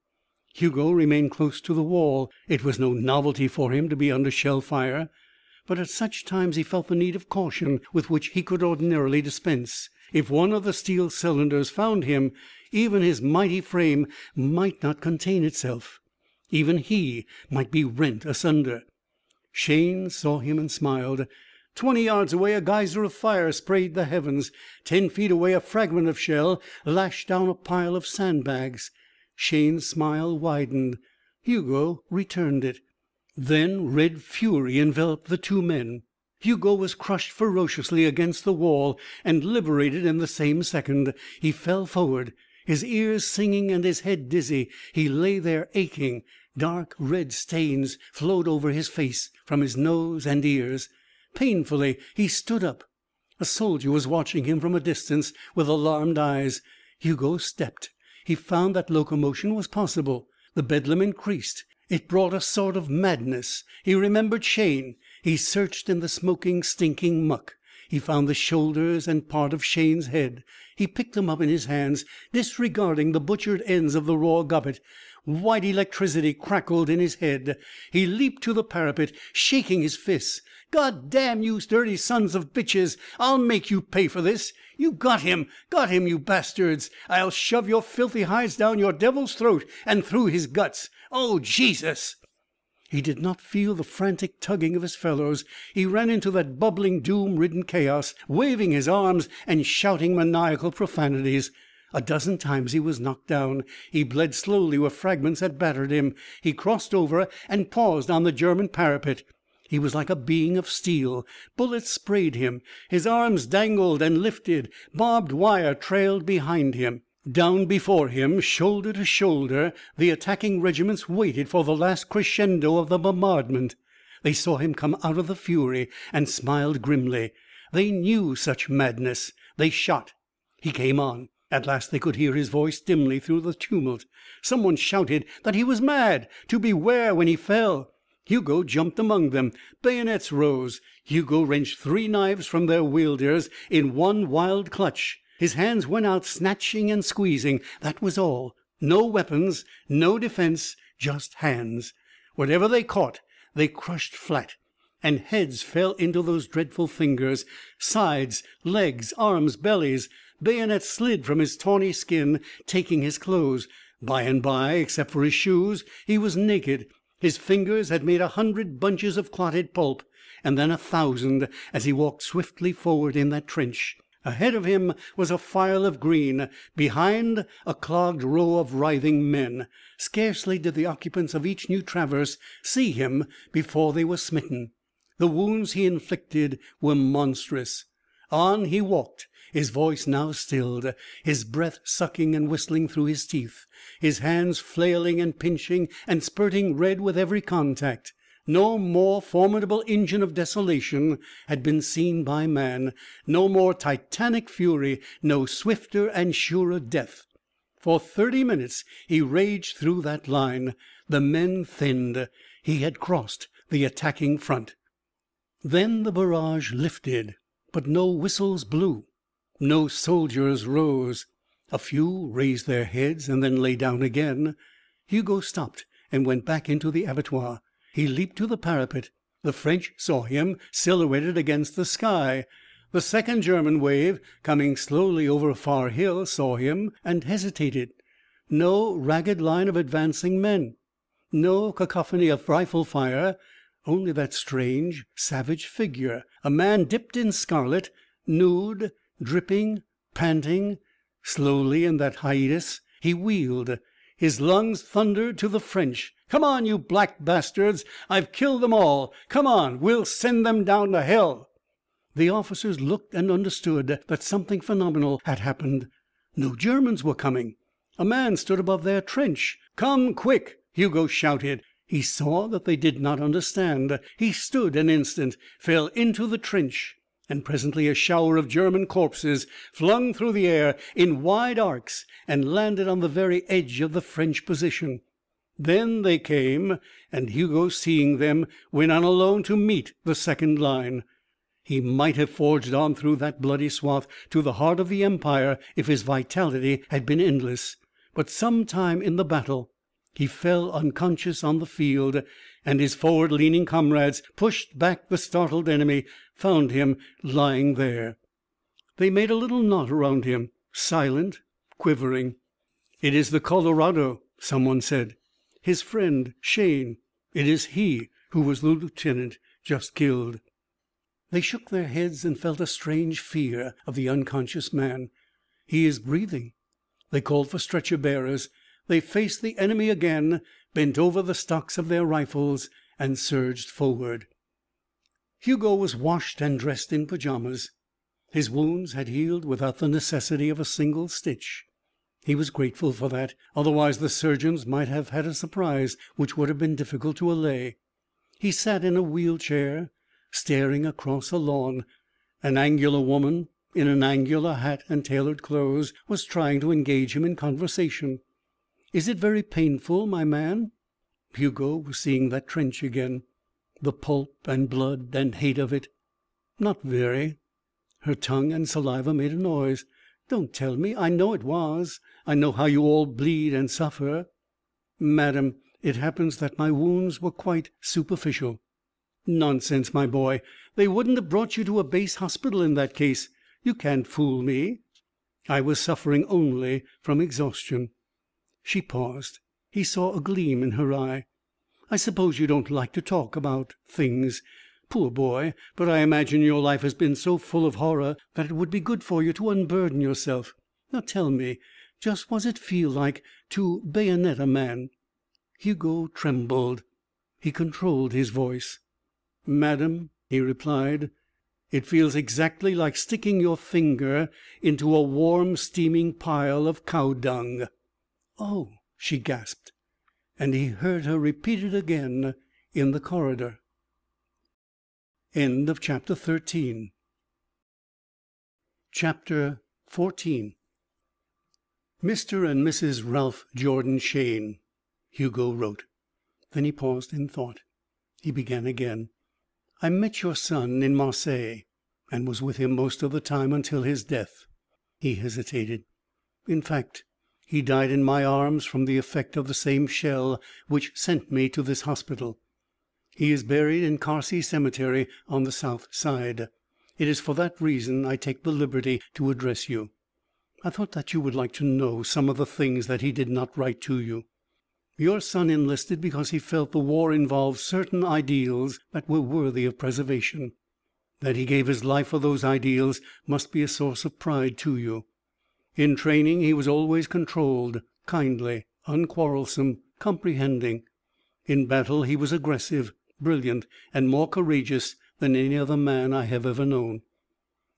Hugo remained close to the wall. It was no novelty for him to be under shell fire, but at such times he felt the need of caution with which he could ordinarily dispense. If one of the steel cylinders found him, even his mighty frame might not contain itself. Even he might be rent asunder. Shayne saw him and smiled. Twenty yards away a geyser of fire sprayed the heavens. Ten feet away a fragment of shell lashed down a pile of sand bags. Shayne's smile widened. Hugo returned it. Then red fury enveloped the two men. Hugo was crushed ferociously against the wall and liberated in the same second. He fell forward, his ears singing and his head dizzy. He lay there aching. Dark red stains flowed over his face from his nose and ears. Painfully he stood up. A soldier was watching him from a distance with alarmed eyes. Hugo stepped. He found that locomotion was possible. The bedlam increased. It brought a sort of madness. He remembered Shayne. He searched in the smoking, stinking muck. He found the shoulders and part of Shayne's head. He picked them up in his hands, disregarding the butchered ends of the raw gobbet. White electricity crackled in his head. He leaped to the parapet, shaking his fists. God damn you dirty sons of bitches! I'll make you pay for this! You got him! Got him, you bastards! I'll shove your filthy hides down your devil's throat and through his guts! Oh, Jesus!" He did not feel the frantic tugging of his fellows. He ran into that bubbling, doom ridden chaos, waving his arms and shouting maniacal profanities. A dozen times he was knocked down. He bled slowly where fragments had battered him. He crossed over and paused on the German parapet. He was like a being of steel. Bullets sprayed him. His arms dangled and lifted. Barbed wire trailed behind him. Down before him, shoulder to shoulder, the attacking regiments waited for the last crescendo of the bombardment. They saw him come out of the fury and smiled grimly. They knew such madness. They shot. He came on. At last they could hear his voice dimly through the tumult. Someone shouted that he was mad, to beware when he fell. Hugo jumped among them. Bayonets rose. Hugo wrenched three knives from their wielders in one wild clutch. His hands went out, snatching and squeezing. That was all. No weapons, no defense, just hands. Whatever they caught, they crushed flat. And heads fell into those dreadful fingers. Sides, legs, arms, bellies. Bayonets slid from his tawny skin, taking his clothes. By and by, except for his shoes, he was naked. His fingers had made a hundred bunches of clotted pulp. and then a thousand as he walked swiftly forward in that trench. Ahead of him was a file of green, behind a clogged row of writhing men. Scarcely did the occupants of each new traverse see him before they were smitten. The wounds he inflicted were monstrous. On he walked, his voice now stilled, his breath sucking and whistling through his teeth, his hands flailing and pinching and spurting red with every contact. No more formidable engine of desolation had been seen by man, no more titanic fury, no swifter and surer death. For thirty minutes he raged through that line. The men thinned. He had crossed the attacking front. Then the barrage lifted, but no whistles blew, no soldiers rose. A few raised their heads and then lay down again. Hugo stopped and went back into the abattoir. He leaped to the parapet. The French saw him silhouetted against the sky. The second German wave, coming slowly over a far hill, saw him and hesitated. No ragged line of advancing men. No cacophony of rifle fire. Only that strange, savage figure. A man dipped in scarlet, nude, dripping, panting. Slowly, in that hiatus, he wheeled. His lungs thundered to the French. "Come on, you black bastards! I've killed them all! Come on! We'll send them down to hell!" The officers looked and understood that something phenomenal had happened. No Germans were coming. A man stood above their trench. "Come quick!" Hugo shouted. He saw that they did not understand. He stood an instant, fell into the trench, and presently a shower of German corpses flung through the air in wide arcs and landed on the very edge of the French position. Then they came, and Hugo, seeing them, went on alone to meet the second line. He might have forged on through that bloody swath to the heart of the Empire if his vitality had been endless. But some time in the battle he fell unconscious on the field, and his forward leaning comrades, pushed back the startled enemy, found him lying there. They made a little knot around him, silent, quivering. "It is the Colorado," some one said. "His friend, Shayne. It is he who was the lieutenant just killed." They shook their heads and felt a strange fear of the unconscious man. "He is breathing." They called for stretcher bearers. They faced the enemy again, bent over the stocks of their rifles, and surged forward. Hugo was washed and dressed in pajamas. His wounds had healed without the necessity of a single stitch. He was grateful for that, otherwise the surgeons might have had a surprise which would have been difficult to allay. He sat in a wheel chair, staring across a lawn. An angular woman, in an angular hat and tailored clothes, was trying to engage him in conversation. "Is it very painful, my man?" Hugo was seeing that trench again. The pulp and blood and hate of it. "Not very." Her tongue and saliva made a noise. "Don't tell me. I know it was. I know how you all bleed and suffer." "Madam, it happens that my wounds were quite superficial." "Nonsense, my boy. They wouldn't have brought you to a base hospital in that case. You can't fool me." "I was suffering only from exhaustion." She paused. He saw a gleam in her eye. "I suppose you don't like to talk about things. Poor boy, but I imagine your life has been so full of horror that it would be good for you to unburden yourself. Now tell me, just what does it feel like to bayonet a man?" Hugo trembled. He controlled his voice. "Madam," he replied, "it feels exactly like sticking your finger into a warm, steaming pile of cow dung." "Oh!" she gasped, and he heard her repeat it again in the corridor. End of chapter 13 Chapter 14 Mr. and Mrs. Ralph Jordan Shayne Hugo wrote. Then he paused in thought. He began again. I met your son in Marseilles and was with him most of the time until his death. He hesitated. In fact he died in my arms from the effect of the same shell which sent me to this hospital. He is buried in Carcy Cemetery on the south side. It is for that reason I take the liberty to address you. I thought that you would like to know some of the things that he did not write to you. Your son enlisted because he felt the war involved certain ideals that were worthy of preservation. That he gave his life for those ideals must be a source of pride to you. In training he was always controlled, kindly, unquarrelsome, comprehending. In battle he was aggressive, brilliant, and more courageous than any other man I have ever known.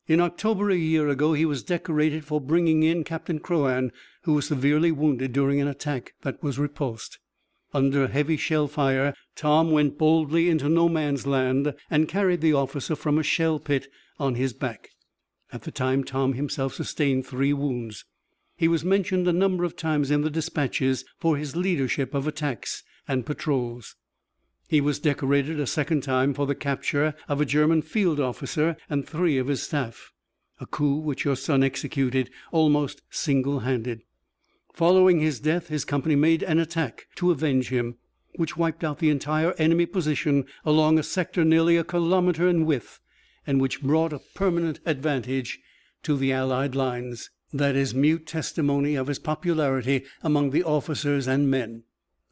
In October a year ago he was decorated for bringing in Captain Crouan, who was severely wounded during an attack that was repulsed. Under heavy shell fire Tom went boldly into No Man's Land and carried the officer from a shell pit on his back. At the time Tom himself sustained three wounds. He was mentioned a number of times in the dispatches for his leadership of attacks and patrols. He was decorated a second time for the capture of a German field officer and three of his staff, a coup which your son executed almost single handed. Following his death his company made an attack to avenge him, which wiped out the entire enemy position along a sector nearly a kilometer in width, and which brought a permanent advantage to the Allied lines. That is mute testimony of his popularity among the officers and men.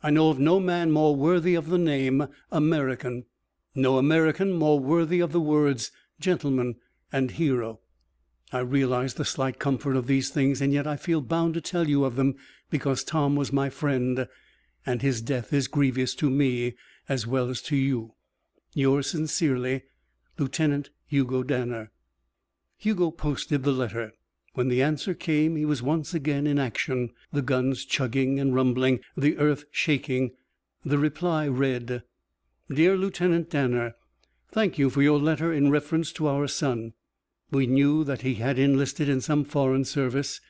I know of no man more worthy of the name American, no American more worthy of the words gentleman and hero. I realize the slight comfort of these things, and yet I feel bound to tell you of them because Tom was my friend, and his death is grievous to me as well as to you. Yours sincerely, Lieutenant Hugo Danner. Hugo posted the letter. When the answer came he was once again in action, the guns chugging and rumbling, the earth shaking. The reply read: Dear Lieutenant Danner: Thank you for your letter in reference to our son. We knew that he had enlisted in some foreign service.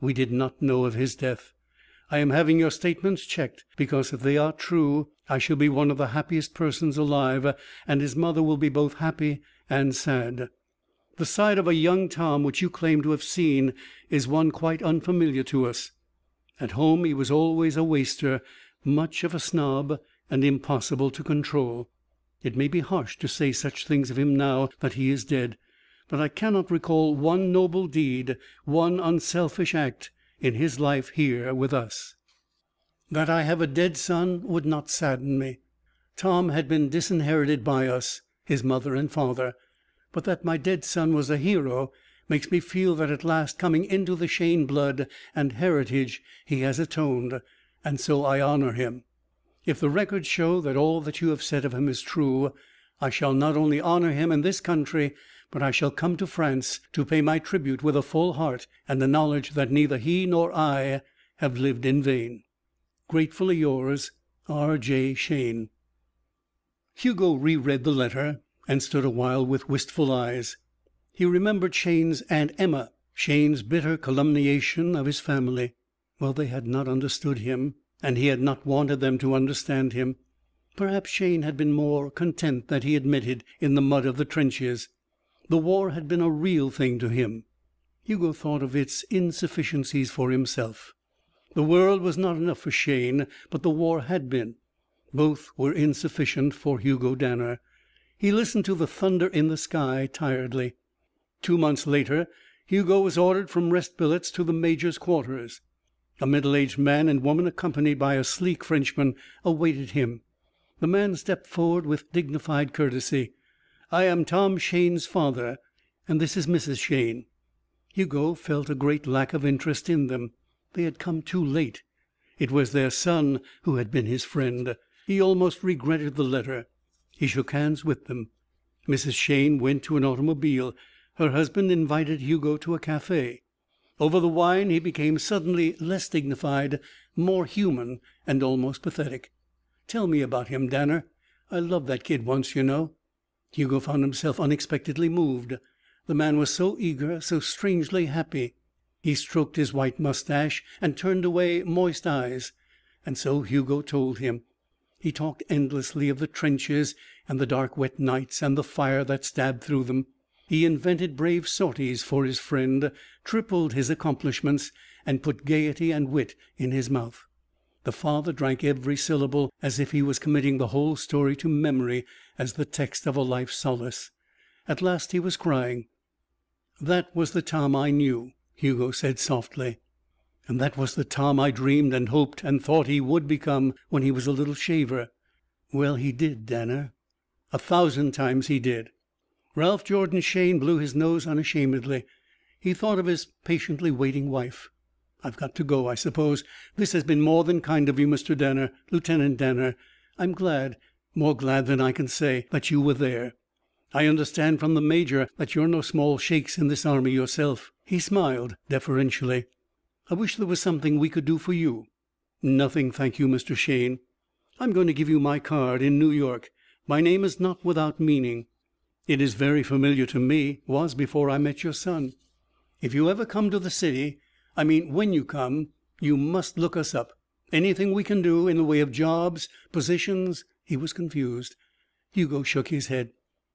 We did not know of his death. I am having your statements checked, because if they are true I shall be one of the happiest persons alive, and his mother will be both happy and sad. The side of a young Tom which you claim to have seen is one quite unfamiliar to us. At home he was always a waster, much of a snob, and impossible to control. It may be harsh to say such things of him now that he is dead but I cannot recall one noble deed, one unselfish act in his life here with us. That I have a dead son would not sadden me. Tom had been disinherited by us, his mother and father, but that my dead son was a hero makes me feel that at last coming into the Shayne blood and heritage he has atoned, and so I honor him. If the records show that all that you have said of him is true, I shall not only honor him in this country but I shall come to France to pay my tribute with a full heart and a knowledge that neither he nor I have lived in vain. Gratefully yours, R. J. Shayne. Hugo reread the letter and stood a while with wistful eyes. He remembered Shayne's Aunt Emma, Shayne's bitter calumniation of his family. Well, they had not understood him, and he had not wanted them to understand him. Perhaps Shayne had been more content than he admitted in the mud of the trenches. The war had been a real thing to him. Hugo thought of its insufficiencies for himself. The world was not enough for Shayne, but the war had been. Both were insufficient for Hugo Danner. He listened to the thunder in the sky tiredly. Two months later Hugo was ordered from rest billets to the major's quarters. A middle aged man and woman accompanied by a sleek Frenchman awaited him. The man stepped forward with dignified courtesy. I am Tom Shayne's father, and this is Mrs. Shayne." Hugo felt a great lack of interest in them. They had come too late. It was their son who had been his friend. He almost regretted the letter. He shook hands with them. Mrs. Shayne went to an automobile. Her husband invited Hugo to a cafe. Over the wine he became suddenly less dignified, more human, and almost pathetic. "Tell me about him, Danner. I loved that kid once, you know." Hugo found himself unexpectedly moved. The man was so eager, so strangely happy. He stroked his white mustache and turned away moist eyes. And so Hugo told him. He talked endlessly of the trenches and the dark wet nights and the fire that stabbed through them. He invented brave sorties for his friend, tripled his accomplishments, and put gaiety and wit in his mouth. The father drank every syllable as if he was committing the whole story to memory as the text of a life solace. At last he was crying. "That was the Tom I knew," Hugo said softly. And that was the Tom I dreamed and hoped and thought he would become when he was a little shaver. Well, he did, Danner. A thousand times he did." Ralph Jordan Shayne blew his nose unashamedly. He thought of his patiently waiting wife. "I've got to go, I suppose. This has been more than kind of you, Mr. Danner Lieutenant Danner. I'm glad more glad than I can say that you were there. I understand from the major that you're no small shakes in this army yourself." He smiled deferentially. "I wish there was something we could do for you." "Nothing, thank you, Mr. Shayne." I'm going to give you my card in New York. My name is not without meaning. It is very familiar to me was before I met your son. If you ever come to the city I mean when you come you must look us up. Anything we can do in the way of jobs, positions " He was confused. Hugo shook his head.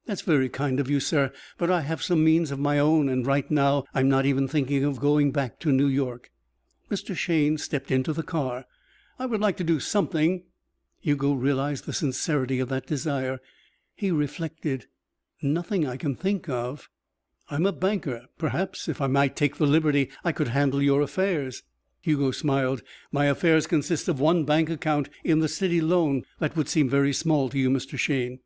"That's very kind of you, sir, but I have some means of my own, and right now I'm not even thinking of going back to New York." Mr. Shayne stepped into the car. "I would like to do something Hugo realized the sincerity of that desire. He reflected. "Nothing I can think of. I'm a banker. Perhaps, if I might take the liberty, I could handle your affairs." Hugo smiled. "My affairs consist of one bank account in the city loan. That would seem very small to you, Mr. Shayne."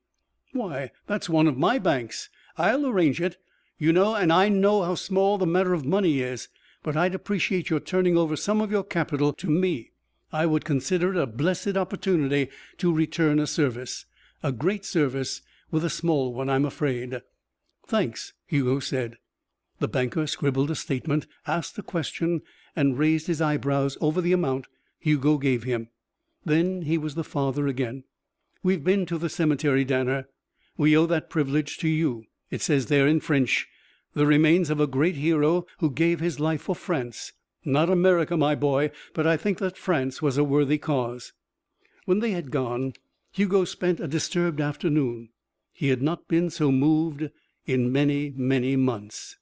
"Why, that's one of my banks. I'll arrange it. You know, and I know how small the matter of money is. But I'd appreciate your turning over some of your capital to me. I would consider it a blessed opportunity to return a service. A great service with a small one, I'm afraid." "Thanks," Hugo said. The banker scribbled a statement, asked a question, and raised his eyebrows over the amount Hugo gave him. Then he was the father again. "We've been to the cemetery, Danner. We owe that privilege to you. It says there in French, 'The remains of a great hero who gave his life for France.' Not America, my boy, but I think that France was a worthy cause." When they had gone, Hugo spent a disturbed afternoon. He had not been so moved in many, many months.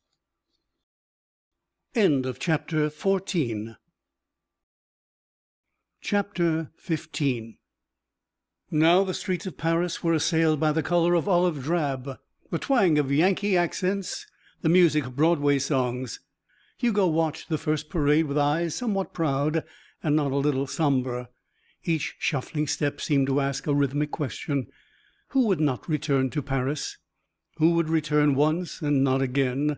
End of chapter XV Now the streets of Paris were assailed by the color of olive drab, the twang of Yankee accents, the music of Broadway songs. Hugo watched the first parade with eyes somewhat proud and not a little somber. Each shuffling step seemed to ask a rhythmic question. Who would not return to Paris? Who would return once and not again?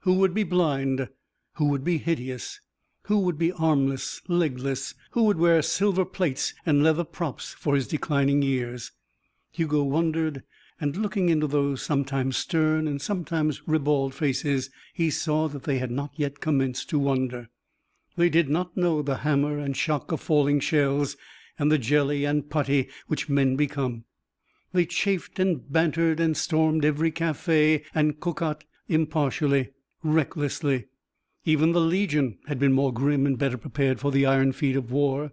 Who would be blind? Who would be hideous? Who would be armless, legless? Who would wear silver plates and leather props for his declining years? Hugo wondered and looking into those sometimes stern and sometimes ribald faces, he saw that they had not yet commenced to wonder. They did not know the hammer and shock of falling shells and the jelly and putty which men become. They chafed and bantered and stormed every café and cocotte impartially, recklessly. Even the Legion had been more grim and better prepared for the iron feet of war.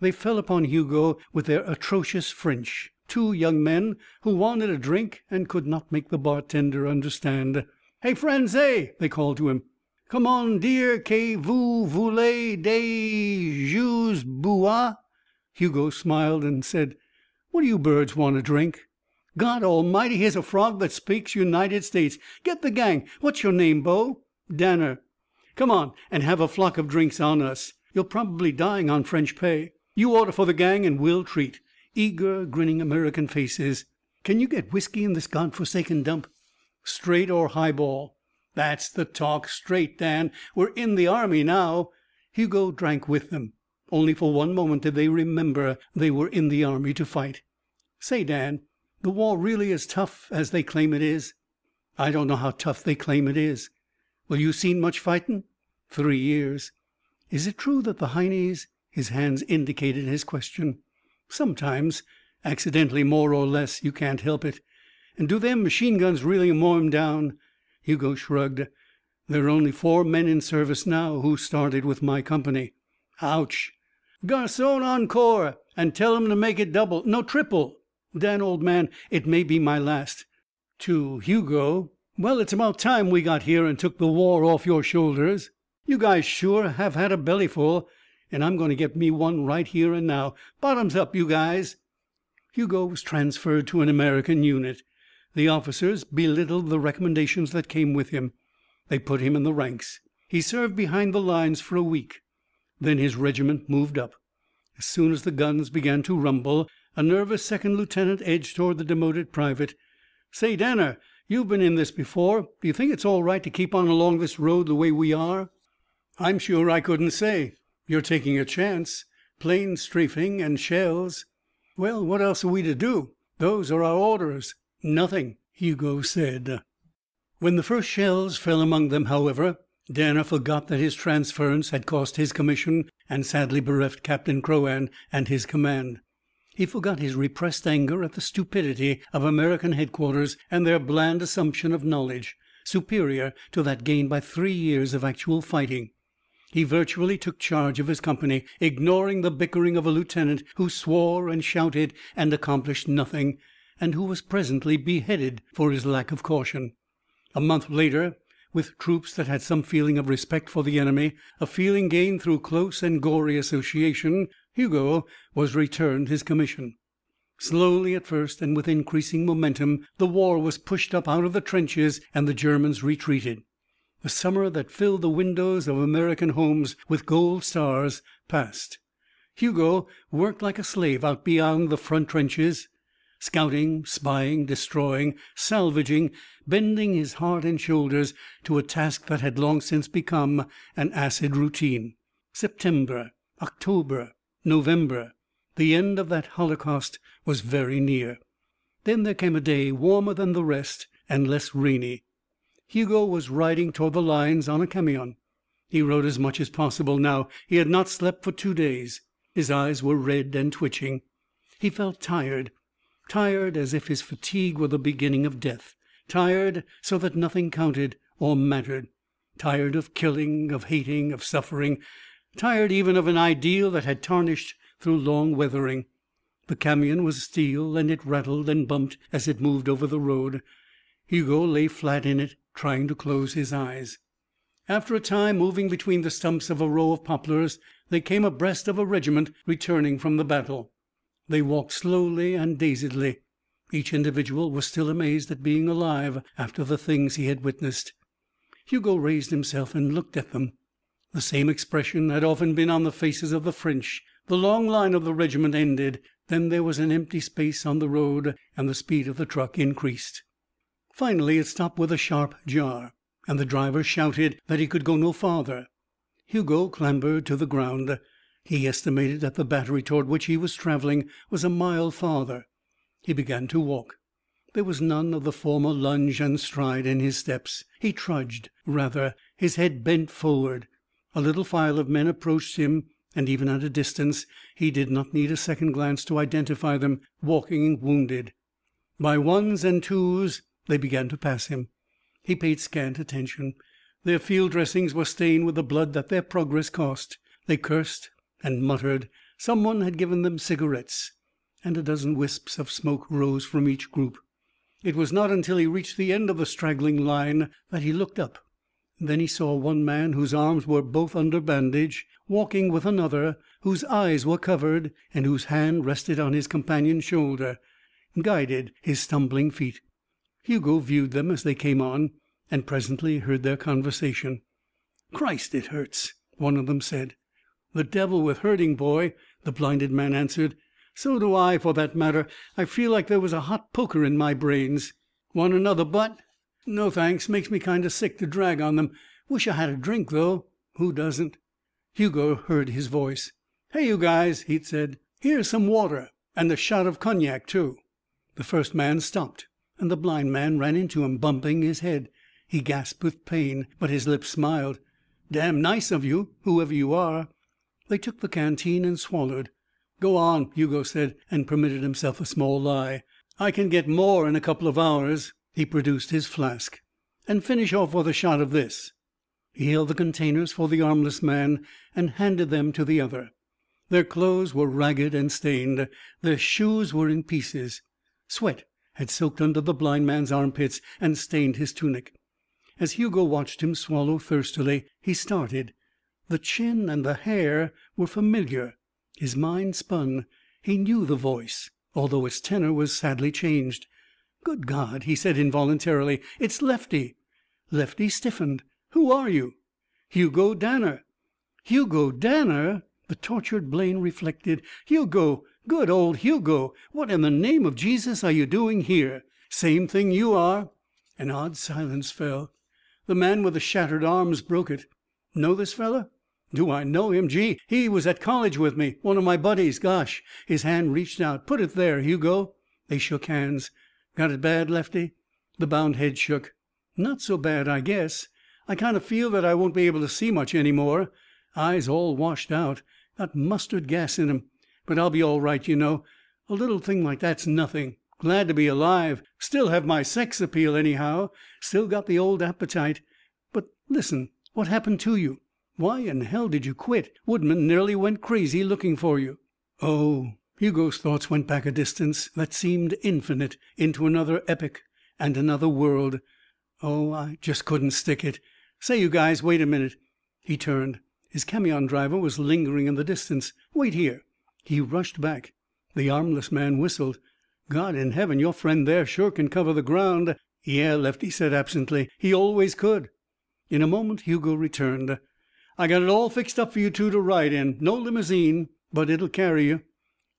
They fell upon Hugo with their atrocious French two young men who wanted a drink and could not make the bartender understand. "Hey, Français!" they called to him. "Comment dire que vous voulez des jus bois?" Hugo smiled and said, "What do you birds want to drink?" "God Almighty, here's a frog that speaks United States. Get the gang. What's your name, Bo?" "Danner." "Come on and have a flock of drinks on us. You're probably dying on French pay. You order for the gang and we'll treat eager, grinning American faces. "Can you get whisky in this God forsaken dump?" "Straight or highball?" "That's the talk. Straight, Dan. We're in the army now." Hugo drank with them. Only for one moment did they remember they were in the army to fight. "Say, Dan, the war really as tough as they claim it is?" "I don't know how tough they claim it is." "Well, you seen much fighting?" "Three years." "Is it true that the Heinies His hands indicated his question. "Sometimes. Accidentally, more or less. You can't help it." "And do them machine guns really mow 'em down?" Hugo shrugged. "There are only four men in service now who started with my company." "Ouch!" "Garçon, encore, and tell 'em to make it double no, triple. Dan, old man, it may be my last." To Hugo: "Well, it's about time we got here and took the war off your shoulders. You guys sure have had a bellyful and I'm going to get me one right here and now. Bottoms up, you guys." Hugo was transferred to an American unit. The officers belittled the recommendations that came with him. They put him in the ranks. He served behind the lines for a week. Then his regiment moved up. As soon as the guns began to rumble, a nervous second lieutenant edged toward the demoted private. "Say, Danner, you've been in this before. Do you think it's all right to keep on along this road the way we are?" "I'm sure I couldn't say. You're taking a chance. Plane strafing and shells." "Well, what else are we to do? Those are our orders." "Nothing," Hugo said. When the first shells fell among them, however, Danner forgot that his transference had cost his commission and sadly bereft Captain Crouan and his command. He forgot his repressed anger at the stupidity of American headquarters and their bland assumption of knowledge, superior to that gained by three years of actual fighting. He virtually took charge of his company, ignoring the bickering of a lieutenant who swore and shouted and accomplished nothing, and who was presently beheaded for his lack of caution. A month later with troops that had some feeling of respect for the enemy, a feeling gained through close and gory association, Hugo was returned his commission. Slowly at first and with increasing momentum the war was pushed up out of the trenches and the Germans retreated. The summer that filled the windows of American homes with gold stars passed. Hugo worked like a slave out beyond the front trenches scouting, spying, destroying, salvaging, bending his heart and shoulders to a task that had long since become an acid routine. September, October, November. The end of that holocaust was very near. Then there came a day warmer than the rest and less rainy. Hugo was riding toward the lines on a camion. He rode as much as possible now. He had not slept for two days. His eyes were red and twitching. He felt tired, tired as if his fatigue were the beginning of death, tired so that nothing counted or mattered, tired of killing, of hating, of suffering, tired even of an ideal that had tarnished through long weathering. The camion was steel and it rattled and bumped as it moved over the road. Hugo lay flat in it, trying to close his eyes. After a time, moving between the stumps of a row of poplars, they came abreast of a regiment returning from the battle. They walked slowly and dazedly. Each individual was still amazed at being alive after the things he had witnessed. Hugo raised himself and looked at them. The same expression had often been on the faces of the French. The long line of the regiment ended. Then there was an empty space on the road, and the speed of the truck increased. Finally it stopped with a sharp jar, and the driver shouted that he could go no farther. Hugo clambered to the ground. He estimated that the battery toward which he was traveling was a mile farther. He began to walk. There was none of the former lunge and stride in his steps. He trudged, rather, his head bent forward. A little file of men approached him, and even at a distance he did not need a second glance to identify them, walking wounded. By ones and twos they began to pass him. He paid scant attention. Their field dressings were stained with the blood that their progress cost. They cursed, and muttered. Some one had given them cigarettes, and a dozen wisps of smoke rose from each group. It was not until he reached the end of the straggling line that he looked up. Then he saw one man whose arms were both under bandage, walking with another whose eyes were covered and whose hand rested on his companion's shoulder, guided his stumbling feet. Hugo viewed them as they came on, and presently heard their conversation. "Christ, it hurts," one of them said. "The devil with hurting, boy," the blinded man answered. "So do I, for that matter. I feel like there was a hot poker in my brains." "Want another butt?" "No, thanks. Makes me kind of sick to drag on them. Wish I had a drink, though. Who doesn't?" Hugo heard his voice. "Hey, you guys," he'd said. "Here's some water. And a shot of cognac, too." The first man stopped, and the blind man ran into him, bumping his head. He gasped with pain, but his lips smiled. "Damn nice of you, whoever you are." They took the canteen and swallowed. "Go on," Hugo said, and permitted himself a small lie. "I can get more in a couple of hours." He produced his flask. "And finish off with a shot of this." He held the containers for the armless man and handed them to the other. Their clothes were ragged and stained. Their shoes were in pieces. Sweat had soaked under the blind man's armpits and stained his tunic. As Hugo watched him swallow thirstily, he started. The chin and the hair were familiar. His mind spun. He knew the voice, although its tenor was sadly changed. "Good God!" he said involuntarily. "It's Lefty!" Lefty stiffened. "Who are you?" "Hugo Danner." Hugo Danner! The tortured Blaine reflected. Hugo! Good old Hugo! What in the name of Jesus are you doing here? Same thing you are. An odd silence fell. The man with the shattered arms broke it. Know this feller? Do I know him? Gee, he was at college with me. One of my buddies. Gosh. His hand reached out. Put it there, Hugo. They shook hands. Got it bad, Lefty? The bound head shook. Not so bad, I guess. I kind of feel that I won't be able to see much any more. Eyes all washed out. Got mustard gas in 'em. But I'll be all right, you know. A little thing like that's nothing. Glad to be alive. Still have my sex appeal, anyhow. Still got the old appetite. But listen, what happened to you? Why in hell did you quit? Woodman nearly went crazy looking for you. Oh. Hugo's thoughts went back a distance that seemed infinite, into another epoch and another world. Oh, I just couldn't stick it. Say, you guys, wait a minute. He turned. His camion driver was lingering in the distance. Wait here. He rushed back. The armless man whistled. God in heaven, your friend there sure can cover the ground. Yeah, Lefty said absently. He always could. In a moment Hugo returned. I got it all fixed up for you two to ride in. No limousine, but it'll carry you.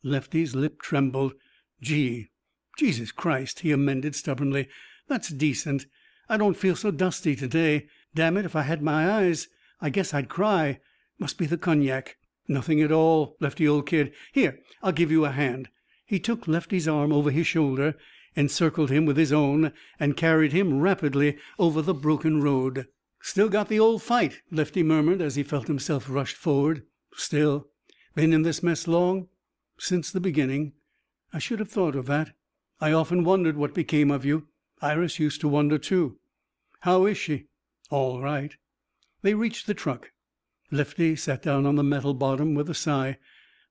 Lefty's lip trembled. Gee, Jesus Christ, he amended stubbornly. That's decent. I don't feel so dusty to day. Damn it, if I had my eyes, I guess I'd cry. Must be the cognac. Nothing at all, Lefty, old kid. Here, I'll give you a hand. He took Lefty's arm over his shoulder, encircled him with his own, and carried him rapidly over the broken road. "Still got the old fight," Lefty murmured as he felt himself rushed forward. "Still. Been in this mess long?" "Since the beginning." "I should have thought of that. I often wondered what became of you. Iris used to wonder, too." "How is she?" "All right." They reached the truck. Lefty sat down on the metal bottom with a sigh.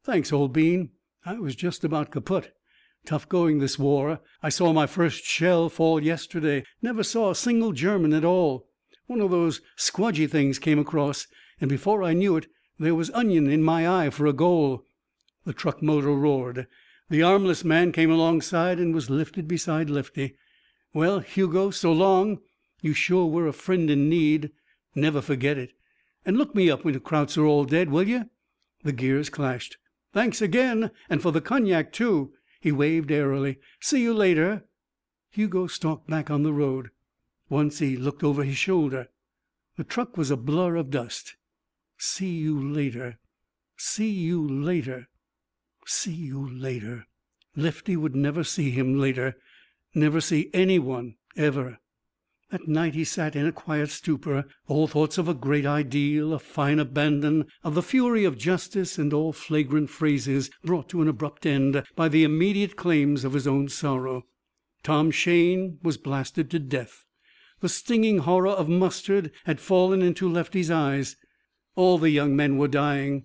"Thanks, old bean. I was just about kaput. Tough going, this war. I saw my first shell fall yesterday. Never saw a single German at all. One of those squdgy things came across, and before I knew it there was onion in my eye for a goal." The truck motor roared. The armless man came alongside and was lifted beside Lefty. "Well, Hugo, so long. You sure were a friend in need. Never forget it. And look me up when the Krauts are all dead, will you?" The gears clashed. Thanks again. And for the cognac, too." He waved airily. "See you later." Hugo stalked back on the road. Once he looked over his shoulder. The truck was a blur of dust. See you later. See you later. See you later. Lefty would never see him later. Never see anyone ever. That night he sat in a quiet stupor, all thoughts of a great ideal, a fine abandon, of the fury of justice, and all flagrant phrases brought to an abrupt end by the immediate claims of his own sorrow. Tom Shayne was blasted to death. The stinging horror of mustard had fallen into Lefty's eyes. All the young men were dying.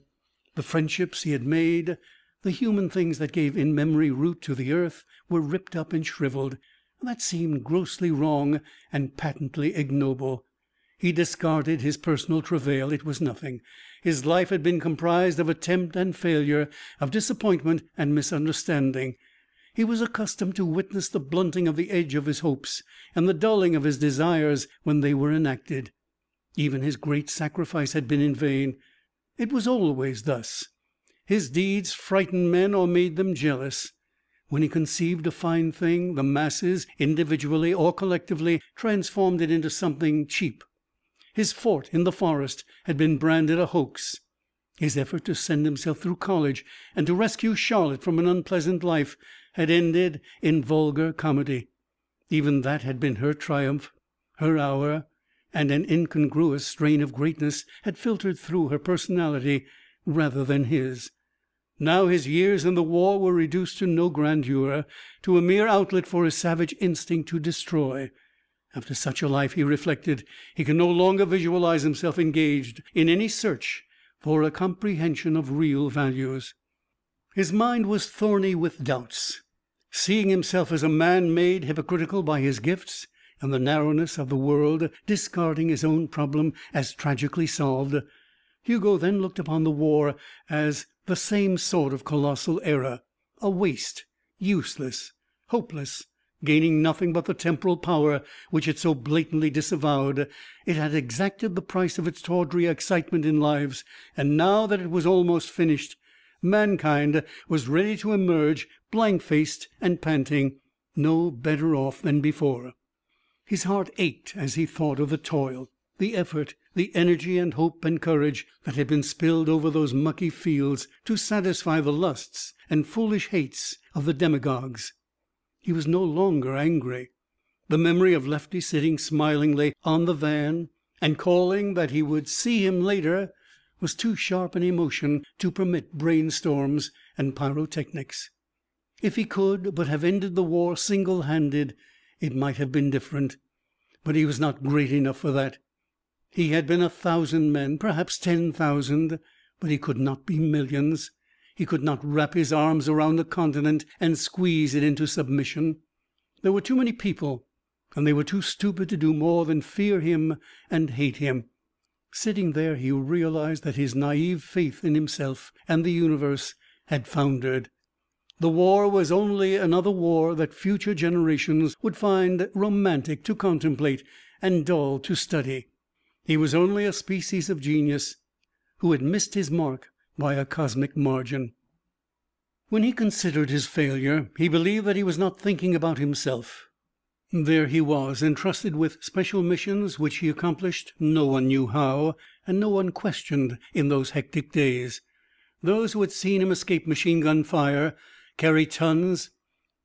The friendships he had made, the human things that gave in memory root to the earth, were ripped up and shriveled. That seemed grossly wrong and patently ignoble. He discarded his personal travail. It was nothing. His life had been comprised of attempt and failure, of disappointment and misunderstanding. He was accustomed to witness the blunting of the edge of his hopes and the dulling of his desires when they were enacted. Even his great sacrifice had been in vain. It was always thus. His deeds frightened men or made them jealous. When he conceived a fine thing, the masses, individually or collectively, transformed it into something cheap. His fort in the forest had been branded a hoax. His effort to send himself through college and to rescue Charlotte from an unpleasant life had ended in vulgar comedy. Even that had been her triumph, her hour, and an incongruous strain of greatness had filtered through her personality rather than his. Now his years in the war were reduced to no grandeur, to a mere outlet for his savage instinct to destroy. After such a life, he reflected, he could no longer visualize himself engaged in any search for a comprehension of real values. His mind was thorny with doubts. Seeing himself as a man made hypocritical by his gifts and the narrowness of the world, discarding his own problem as tragically solved, Hugo then looked upon the war as the same sort of colossal error, a waste, useless, hopeless, gaining nothing but the temporal power which it so blatantly disavowed. It had exacted the price of its tawdry excitement in lives, and now that it was almost finished, mankind was ready to emerge blank faced and panting, no better off than before. His heart ached as he thought of the toil, the effort, the energy and hope and courage that had been spilled over those mucky fields to satisfy the lusts and foolish hates of the demagogues. He was no longer angry. The memory of Lefty sitting smilingly on the van and calling that he would see him later was too sharp an emotion to permit brainstorms and pyrotechnics. If he could but have ended the war single handed, it might have been different. But he was not great enough for that. He had been a thousand men, perhaps ten thousand, but he could not be millions. He could not wrap his arms around a continent and squeeze it into submission. There were too many people, and they were too stupid to do more than fear him and hate him. Sitting there, he realized that his naive faith in himself and the universe had foundered. The war was only another war that future generations would find romantic to contemplate and dull to study. He was only a species of genius who had missed his mark by a cosmic margin. When he considered his failure, he believed that he was not thinking about himself. There he was, entrusted with special missions which he accomplished no one knew how, and no one questioned in those hectic days. Those who had seen him escape machine gun fire, carry tons,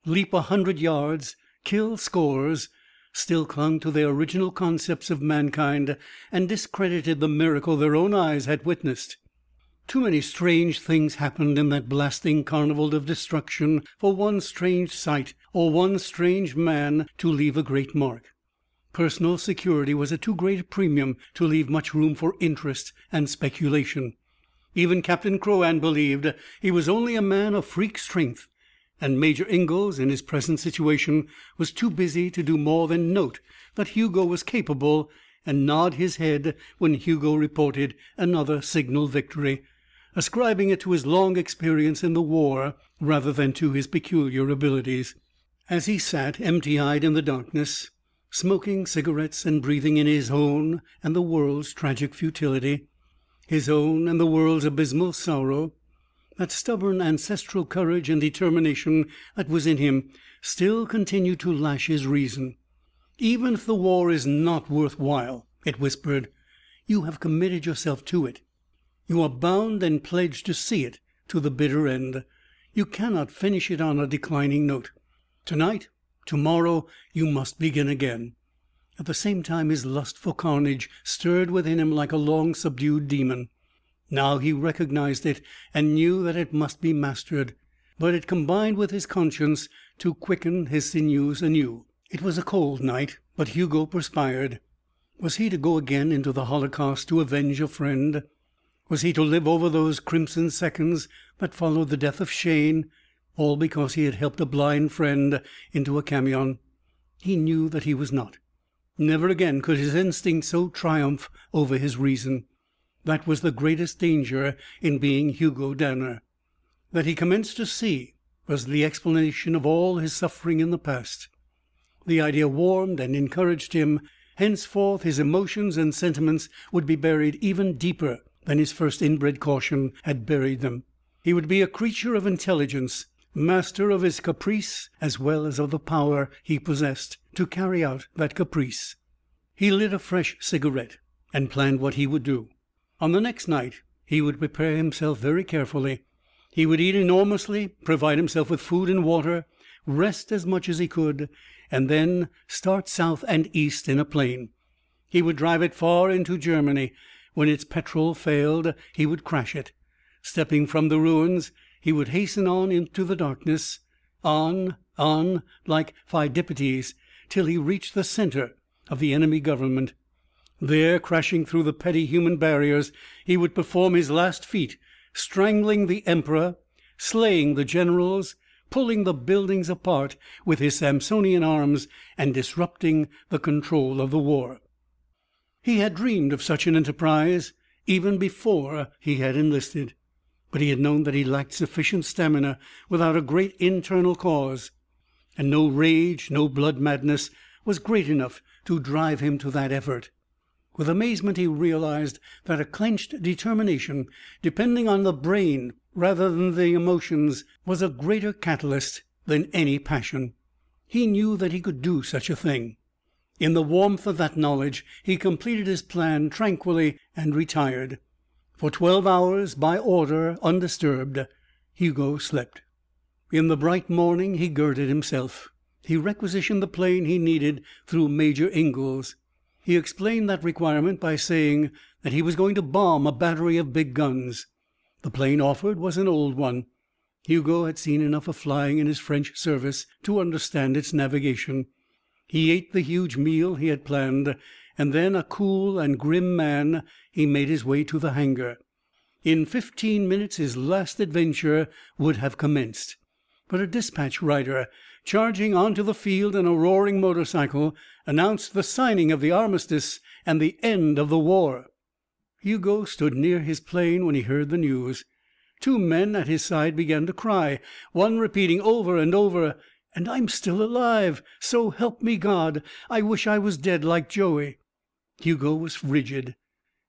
leap a hundred yards, kill scores, still clung to their original concepts of mankind and discredited the miracle their own eyes had witnessed. Too many strange things happened in that blasting carnival of destruction for one strange sight or one strange man to leave a great mark. Personal security was at too great a premium to leave much room for interest and speculation. Even Captain Crouan believed he was only a man of freak strength, and Major Ingalls, in his present situation, was too busy to do more than note that Hugo was capable and nod his head when Hugo reported another signal victory ascribing it to his long experience in the war rather than to his peculiar abilities. As he sat empty eyed in the darkness, smoking cigarettes and breathing in his own and the world's tragic futility, his own and the world's abysmal sorrow, that stubborn ancestral courage and determination that was in him still continued to lash his reason. Even if the war is not worth while, it whispered, you have committed yourself to it. You are bound and pledged to see it to the bitter end. You cannot finish it on a declining note. Tonight, tomorrow, you must begin again. At the same time his lust for carnage stirred within him like a long subdued demon. Now he recognized it and knew that it must be mastered, but it combined with his conscience to quicken his sinews anew. It was a cold night, but Hugo perspired. Was he to go again into the holocaust to avenge a friend? Was he to live over those crimson seconds that followed the death of Shayne, all because he had helped a blind friend into a camion? He knew that he was not. Never again could his instinct so triumph over his reason. That was the greatest danger in being Hugo Danner. That he commenced to see was the explanation of all his suffering in the past. The idea warmed and encouraged him. Henceforth his emotions and sentiments would be buried even deeper than his first inbred caution had buried them. He would be a creature of intelligence, master of his caprice as well as of the power he possessed to carry out that caprice. He lit a fresh cigarette and planned what he would do. On the next night he would prepare himself very carefully. He would eat enormously, provide himself with food and water, rest as much as he could, and then start south and east in a plane. He would drive it far into Germany, when its petrol failed, he would crash it. Stepping from the ruins, he would hasten on into the darkness, on, on, like Pheidippides, till he reached the center of the enemy government. There, crashing through the petty human barriers, he would perform his last feat, strangling the Emperor, slaying the generals, pulling the buildings apart with his Samsonian arms, and disrupting the control of the war. He had dreamed of such an enterprise even before he had enlisted, but he had known that he lacked sufficient stamina without a great internal cause. and no rage, no blood madness, was great enough to drive him to that effort. With amazement he realized that a clenched determination, depending on the brain rather than the emotions, was a greater catalyst than any passion. He knew that he could do such a thing. In the warmth of that knowledge he completed his plan tranquilly and retired. For twelve hours, by order, undisturbed, Hugo slept. In the bright morning he girded himself. He requisitioned the plane he needed through Major Ingalls. He explained that requirement by saying that he was going to bomb a battery of big guns. The plane offered was an old one. Hugo had seen enough of flying in his French service to understand its navigation. He ate the huge meal he had planned, and then, a cool and grim man, he made his way to the hangar. In fifteen minutes his last adventure would have commenced. But a dispatch rider, charging onto the field in a roaring motorcycle, announced the signing of the armistice and the end of the war. Hugo stood near his plane when he heard the news. Two men at his side began to cry, one repeating over and over, "And I'm still alive! So help me God! I wish I was dead like Joey!" Hugo was rigid.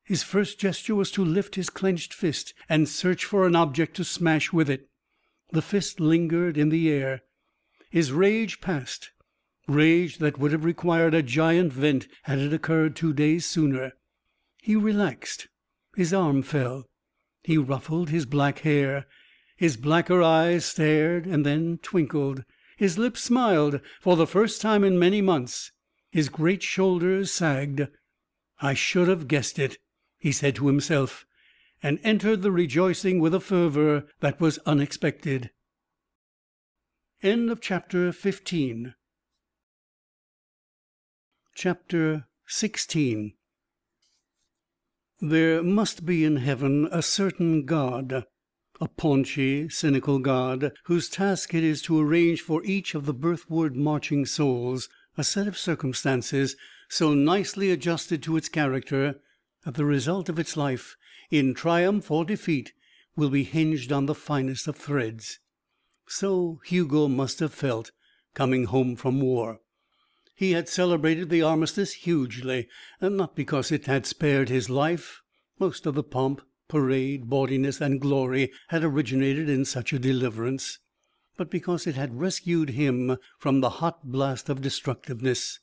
His first gesture was to lift his clenched fist and search for an object to smash with it. The fist lingered in the air. His rage passed rage that would have required a giant vent had it occurred two days sooner. He relaxed. His arm fell. He ruffled his black hair. His blacker eyes stared and then twinkled. His lips smiled for the first time in many months. His great shoulders sagged. "I should have guessed it," he said to himself, and entered the rejoicing with a fervor that was unexpected. End of chapter XVI There must be in heaven a certain God a paunchy, cynical God, whose task it is to arrange for each of the birthward marching souls a set of circumstances so nicely adjusted to its character that the result of its life, in triumph or defeat, will be hinged on the finest of threads. So Hugo must have felt coming home from war. He had celebrated the armistice hugely, and not because it had spared his life most of the pomp parade, bawdiness, and glory had originated in such a deliverance, but because it had rescued him from the hot blast of destructiveness.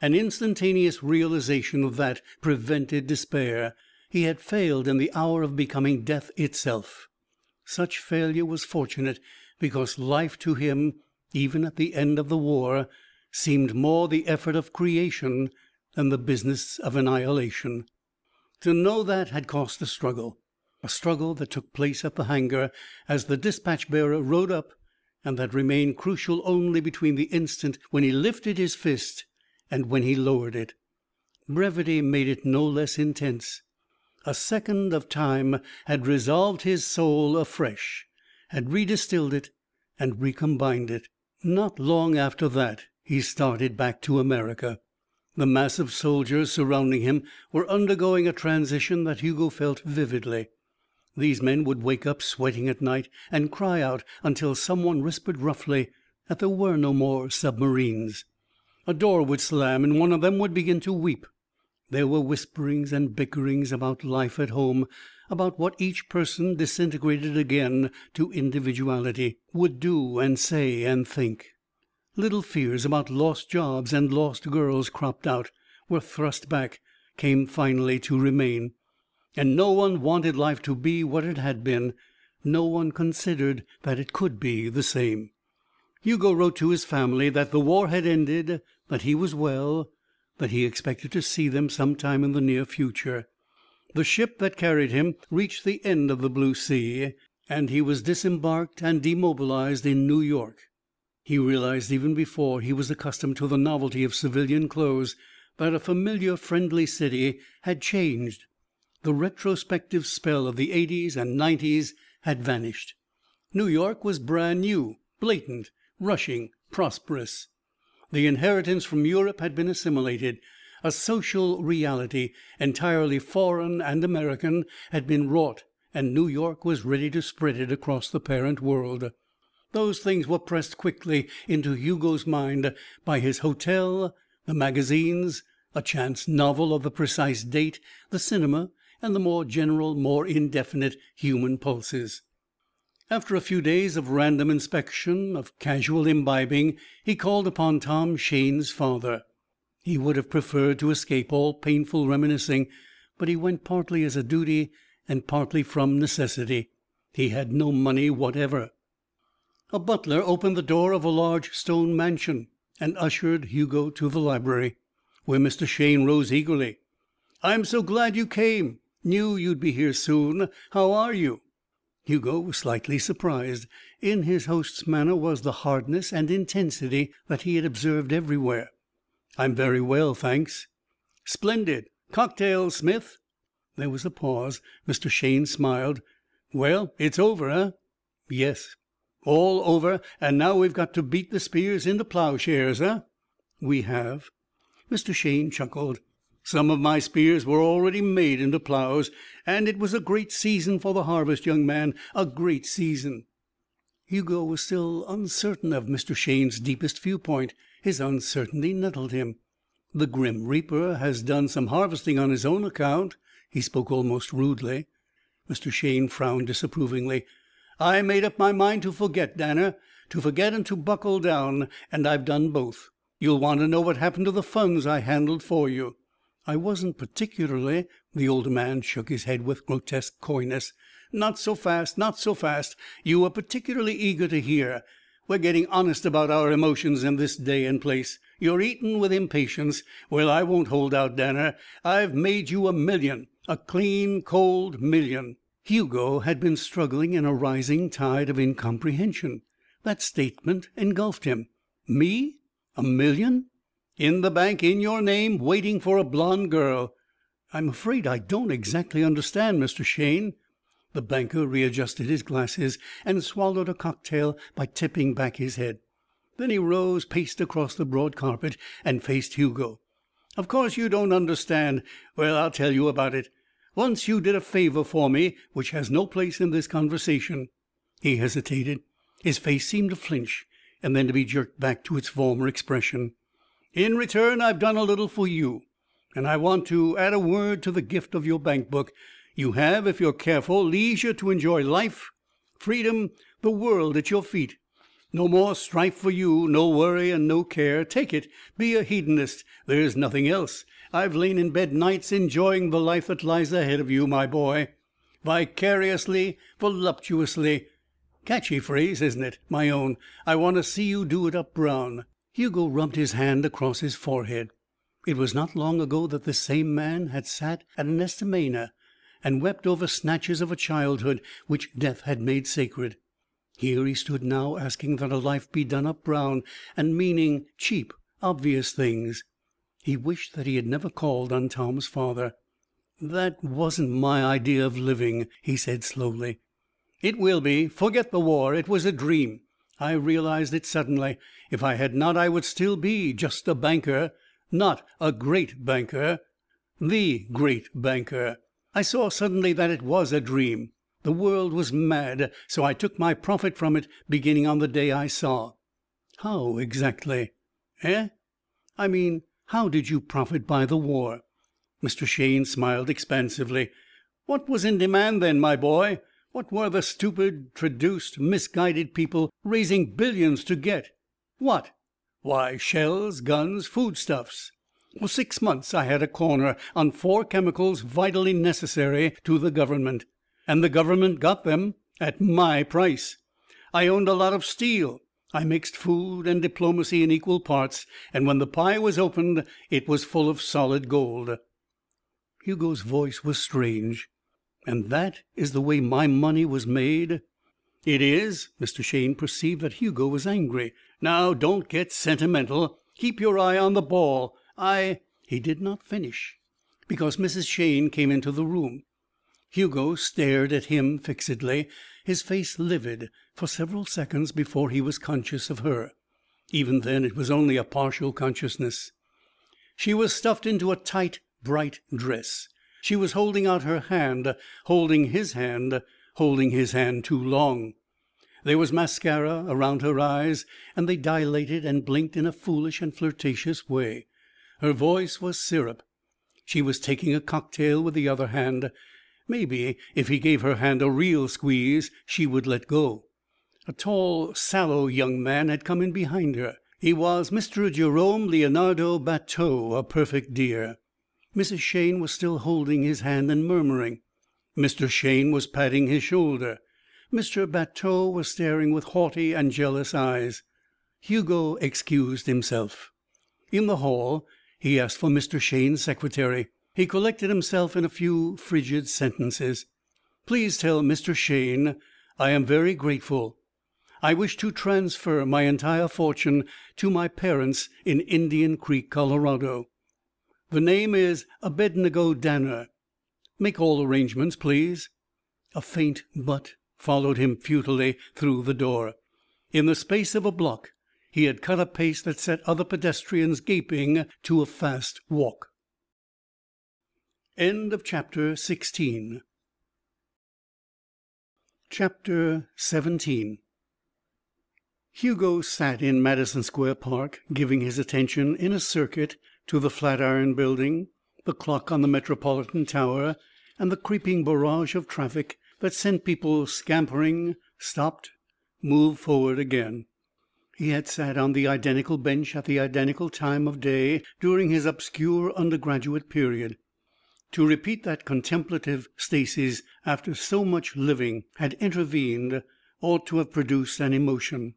An instantaneous realization of that prevented despair. He had failed in the hour of becoming death itself. Such failure was fortunate because life to him, even at the end of the war, seemed more the effort of creation than the business of annihilation. To know that had cost a struggle a struggle that took place at the hangar as the dispatch bearer rode up and that remained crucial only between the instant when he lifted his fist and when he lowered it. Brevity made it no less intense. A second of time had resolved his soul afresh, had redistilled it and recombined it. Not long after that he started back to America. The mass of soldiers surrounding him were undergoing a transition that Hugo felt vividly. These men would wake up sweating at night and cry out until someone whispered roughly that there were no more submarines. A door would slam and one of them would begin to weep. There were whisperings and bickerings about life at home, about what each person, disintegrated again to individuality, would do and say and think. Little fears about lost jobs and lost girls cropped out, were thrust back, came finally to remain. And no one wanted life to be what it had been. No one considered that it could be the same. Hugo wrote to his family that the war had ended, that he was well, that he expected to see them sometime in the near future. The ship that carried him reached the end of the blue sea, and he was disembarked and demobilized in New York. He realized even before he was accustomed to the novelty of civilian clothes that a familiar, friendly city had changed the retrospective spell of the eighties and nineties had vanished. New York was brand new, blatant, rushing, prosperous. The inheritance from Europe had been assimilated. A social reality, entirely foreign and American, had been wrought and New York was ready to spread it across the parent world. Those things were pressed quickly into Hugo's mind by his hotel, the magazines, a chance novel of the precise date, the cinema, and the more general, more indefinite human pulses. After a few days of random inspection, of casual imbibing, he called upon Tom Shayne's father. He would have preferred to escape all painful reminiscing, but he went partly as a duty and partly from necessity. He had no money whatever. A butler opened the door of a large stone mansion and ushered Hugo to the library, where Mr. Shayne rose eagerly. "I'm so glad you came. Knew you'd be here soon. How are you?" Hugo was slightly surprised. In his host's manner was the hardness and intensity that he had observed everywhere. "I'm very well, thanks." "Splendid. Cocktails, Smith?" There was a pause. Mr. Shayne smiled. "Well, it's over, eh?" "Yes." "All over, and now we've got to beat the spears into ploughshares, eh?" "We have." Mr. Shayne chuckled. "Some of my spears were already made into ploughs. And it was a great season for the harvest, young man, a great season." Hugo was still uncertain of Mr. Shayne's deepest viewpoint. His uncertainty nettled him. "The grim reaper has done some harvesting on his own account." He spoke almost rudely. Mr. Shayne frowned disapprovingly. I made up my mind to forget, Danner. To forget and to buckle down. And I've done both. You'll want to know what happened to the funds I handled for you." "I wasn't particularly " The older man shook his head with grotesque coyness. "Not so fast. Not so fast. You were particularly eager to hear. We're getting honest about our emotions in this day and place. You're eaten with impatience. Well, I won't hold out, Danner. I've made you a million. A clean, cold million." Hugo had been struggling in a rising tide of incomprehension. That statement engulfed him. "Me? A million? "In the bank, in your name, waiting for a blonde girl." "I'm afraid I don't exactly understand, Mr. Shayne." The banker readjusted his glasses and swallowed a cocktail by tipping back his head. Then he rose, paced across the broad carpet, and faced Hugo. "Of course you don't understand. Well, I'll tell you about it. Once you did a favor for me which has no place in this conversation." He hesitated. His face seemed to flinch and then to be jerked back to its former expression. "In return I've done a little for you. And I want to add a word to the gift of your bank book. You have, if you're careful, leisure to enjoy life, freedom, the world at your feet. No more strife for you, no worry and no care. Take it. Be a hedonist. There's nothing else. I've lain in bed nights enjoying the life that lies ahead of you, my boy. Vicariously, voluptuously. Catchy phrase, isn't it? My own. I want to see you do it up brown." Hugo rubbed his hand across his forehead. It was not long ago that this same man had sat at an estaminet and wept over snatches of a childhood which death had made sacred. Here he stood now asking that a life be done up brown, and meaning cheap, obvious things. He wished that he had never called on Tom's father. "That wasn't my idea of living," he said slowly. "It will be. Forget the war. It was a dream. I realized it suddenly. If I had not, I would still be just a banker. Not a great banker. The great banker. I saw suddenly that it was a dream. The world was mad. So I took my profit from it, beginning on the day I saw." "How, exactly?" "Eh?" "I mean how did you profit by the war?" Mr. Shayne smiled expansively. "What was in demand then, my boy? What were the stupid, traduced, misguided people raising billions to get? What? Why, shells, guns, foodstuffs. For six months I had a corner on four chemicals vitally necessary to the government. And the government got them at my price. I owned a lot of steel. I mixed food and diplomacy in equal parts, and when the pie was opened it was full of solid gold." Hugo's voice was strange. "And that is the way my money was made?" "It is." Mr. Shayne perceived that Hugo was angry. "Now, don't get sentimental. Keep your eye on the ball. I " He did not finish, because Mrs. Shayne came into the room. Hugo stared at him fixedly, his face livid, for several seconds before he was conscious of her. Even then it was only a partial consciousness. She was stuffed into a tight, bright dress. She was holding out her hand, holding his hand, holding his hand too long. There was mascara around her eyes, and they dilated and blinked in a foolish and flirtatious way. Her voice was syrup. She was taking a cocktail with the other hand. Maybe if he gave her hand a real squeeze she would let go. A tall, sallow young man had come in behind her. He was Mr. Jerome Leonardo Bateau, a perfect dear. Mrs. Shayne was still holding his hand and murmuring. Mr. Shayne was patting his shoulder. Mr. Bateau was staring with haughty and jealous eyes. Hugo excused himself. In the hall he asked for Mr. Shayne's secretary. He collected himself in a few frigid sentences. "Please tell Mr. Shayne I am very grateful. I wish to transfer my entire fortune to my parents in Indian Creek, Colorado. The name is Abednego Danner. Make all arrangements, please." A faint "but" followed him futilely through the door. In the space of a block he had cut a pace that set other pedestrians gaping to a fast walk. End of chapter XVII Hugo sat in Madison Square Park, giving his attention in a circuit to the Flatiron Building, the clock on the Metropolitan Tower, and the creeping barrage of traffic that sent people scampering, stopped, moved forward again. He had sat on the identical bench at the identical time of day during his obscure undergraduate period. To repeat that contemplative stasis after so much living had intervened ought to have produced an emotion.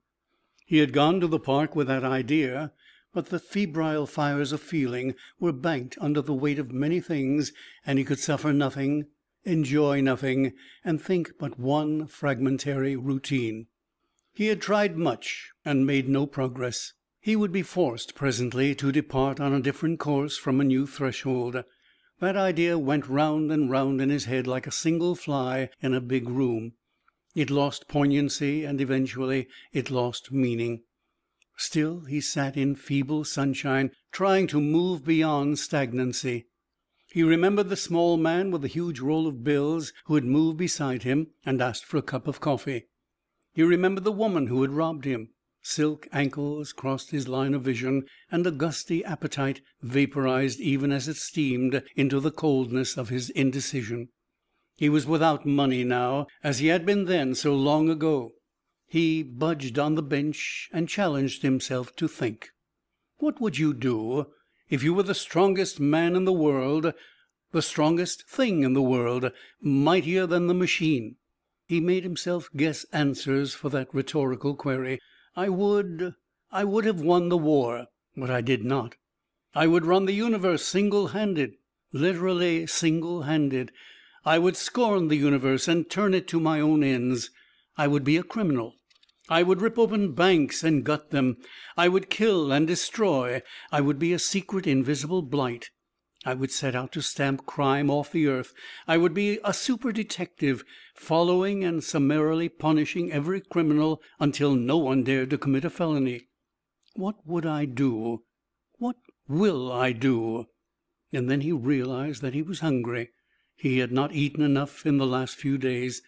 He had gone to the park with that idea, but the febrile fires of feeling were banked under the weight of many things and he could suffer nothing, enjoy nothing, and think but one fragmentary routine. He had tried much and made no progress. He would be forced presently to depart on a different course from a new threshold. That idea went round and round in his head like a single fly in a big room. It lost poignancy and eventually it lost meaning. Still he sat in feeble sunshine, trying to move beyond stagnancy. He remembered the small man with the huge roll of bills who had moved beside him and asked for a cup of coffee. He remembered the woman who had robbed him. Silk ankles crossed his line of vision, and a gusty appetite vaporized even as it steamed into the coldness of his indecision. He was without money now, as he had been then so long ago. He budged on the bench and challenged himself to think. What would you do if you were the strongest man in the world, the strongest thing in the world, mightier than the machine? He made himself guess answers for that rhetorical query. I would I would have won the war, but I did not. I would run the universe single handed, literally single handed. I would scorn the universe and turn it to my own ends. I would be a criminal. I would rip open banks and gut them. I would kill and destroy. I would be a secret, invisible blight. I would set out to stamp crime off the earth. I would be a super detective, following and summarily punishing every criminal until no one dared to commit a felony. What would I do? What will I do? And then he realized that he was hungry. He had not eaten enough in the last few days.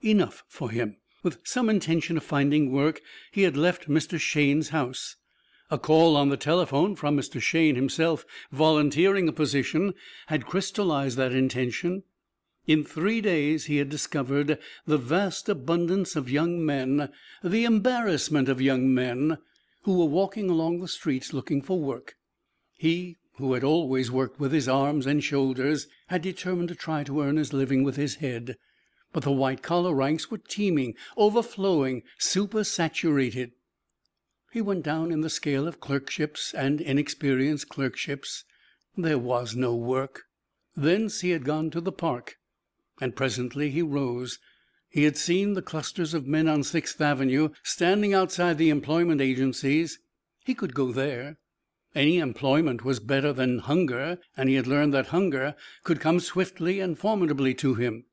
Enough for him. With some intention of finding work, he had left Mr. Shayne's house. A call on the telephone from Mr. Shayne himself, volunteering a position, had crystallized that intention. In three days he had discovered the vast abundance of young men, the embarrassment of young men, who were walking along the streets looking for work. He, who had always worked with his arms and shoulders, had determined to try to earn his living with his head. But the white collar ranks were teeming, overflowing, supersaturated. He went down in the scale of clerkships and inexperienced clerkships. There was no work. Thence he had gone to the park. And presently he rose. He had seen the clusters of men on Sixth Avenue standing outside the employment agencies. He could go there. Any employment was better than hunger, and he had learned that hunger could come swiftly and formidably to him.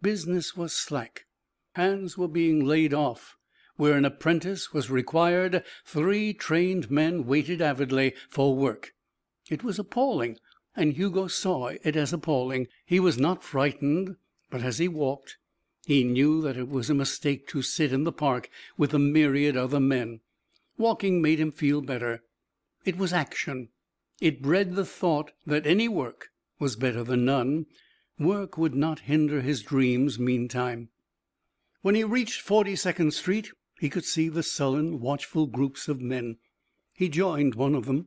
Business was slack. Hands were being laid off. Where an apprentice was required, three trained men waited avidly for work. It was appalling, and Hugo saw it as appalling. He was not frightened, but as he walked, He knew that it was a mistake to sit in the park with the myriad other men. Walking made him feel better. It was action. It bred the thought that any work was better than none. Work would not hinder his dreams meantime. When he reached Forty second Street he could see the sullen, watchful groups of men. He joined one of them.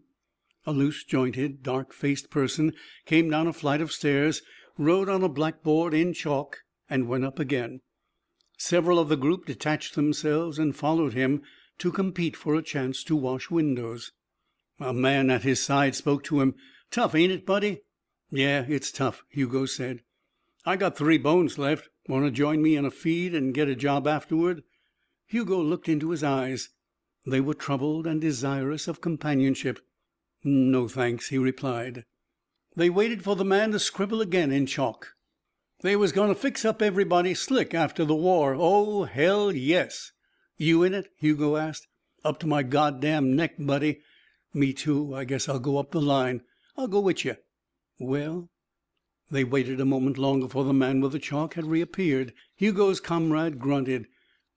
A loose jointed, dark faced person came down a flight of stairs, wrote on a blackboard in chalk, and went up again. Several of the group detached themselves and followed him, to compete for a chance to wash windows. A man at his side spoke to him. "Tough, ain't it, buddy?" "Yeah, it's tough," Hugo said. "I got three bones left. Want to join me in a feed and get a job afterward?" Hugo looked into his eyes. They were troubled and desirous of companionship. "No, thanks," he replied. They waited for the man to scribble again in chalk. They was going to fix up everybody slick after the war. Oh, hell, yes. "You in it?" Hugo asked. "Up to my goddamn neck, buddy." "Me, too. I guess I'll go up the line. I'll go with you." "Well " They waited a moment longer, for the man with the chalk had reappeared. Hugo's comrade grunted.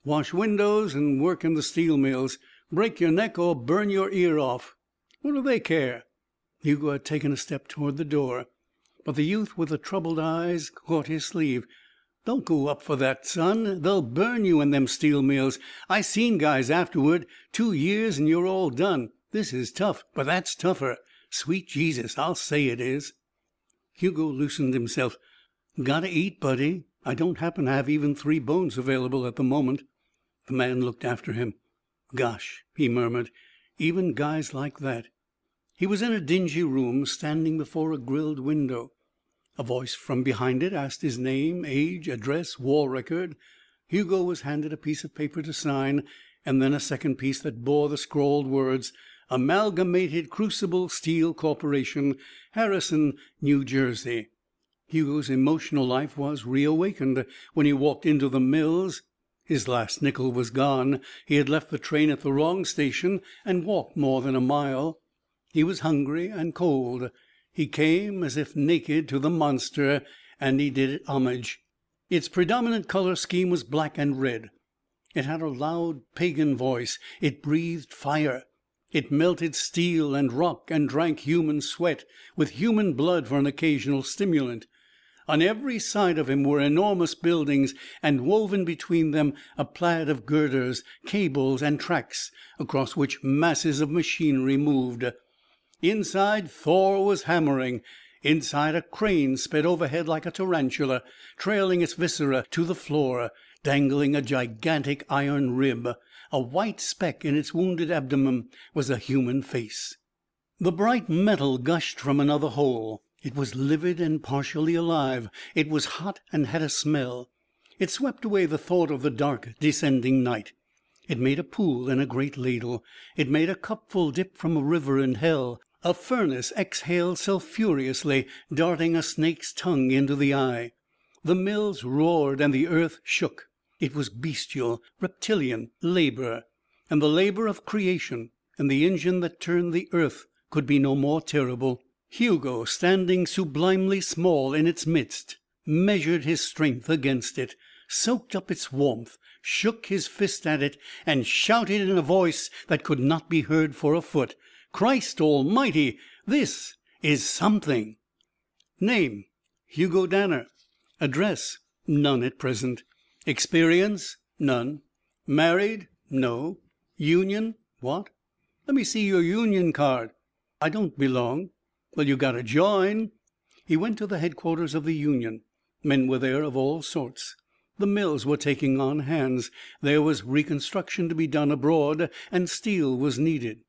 "Wash windows and work in the steel mills. Break your neck or burn your ear off. What do they care?" Hugo had taken a step toward the door. But the youth with the troubled eyes caught his sleeve. "Don't go up for that, son. They'll burn you in them steel mills. I seen guys afterward. Two years and you're all done. This is tough, but that's tougher. Sweet Jesus, I'll say it is." Hugo loosened himself. "Got to eat, buddy. I don't happen to have even three bones available at the moment." The man looked after him. "Gosh," he murmured. "Even guys like that." He was in a dingy room, standing before a grilled window. A voice from behind it asked his name, age, address, war record. Hugo was handed a piece of paper to sign, and then a second piece that bore the scrawled words: Amalgamated Crucible Steel Corporation, Harrison, New Jersey. Hugo's emotional life was reawakened when he walked into the mills. His last nickel was gone. He had left the train at the wrong station and walked more than a mile. He was hungry and cold. He came, as if naked, to the monster, and he did it homage. Its predominant color scheme was black and red. It had a loud, pagan voice. It breathed fire. It melted steel and rock and drank human sweat, with human blood for an occasional stimulant. On every side of him were enormous buildings, and woven between them a plaid of girders, cables and tracks, across which masses of machinery moved. Inside, Thor was hammering. Inside, a crane sped overhead like a tarantula, trailing its viscera to the floor, dangling a gigantic iron rib. A white speck in its wounded abdomen was a human face. The bright metal gushed from another hole. It was livid and partially alive. It was hot and had a smell. It swept away the thought of the dark, descending night. It made a pool in a great ladle. It made a cupful dip from a river in hell. A furnace exhaled sulphurously, darting a snake's tongue into the eye. The mills roared and the earth shook. It was bestial, reptilian labour, and the labour of creation, and the engine that turned the earth could be no more terrible. Hugo, standing sublimely small in its midst, measured his strength against it, soaked up its warmth, shook his fist at it, and shouted in a voice that could not be heard for a foot. Christ Almighty! This is something! Name: Hugo Danner. Address: None at present. Experience: None. Married: No. Union: What? Let me see your union card. I don't belong. Well, you got to join. He went to the headquarters of the union. Men were there of all sorts. The mills were taking on hands. There was reconstruction to be done abroad, and steel was needed.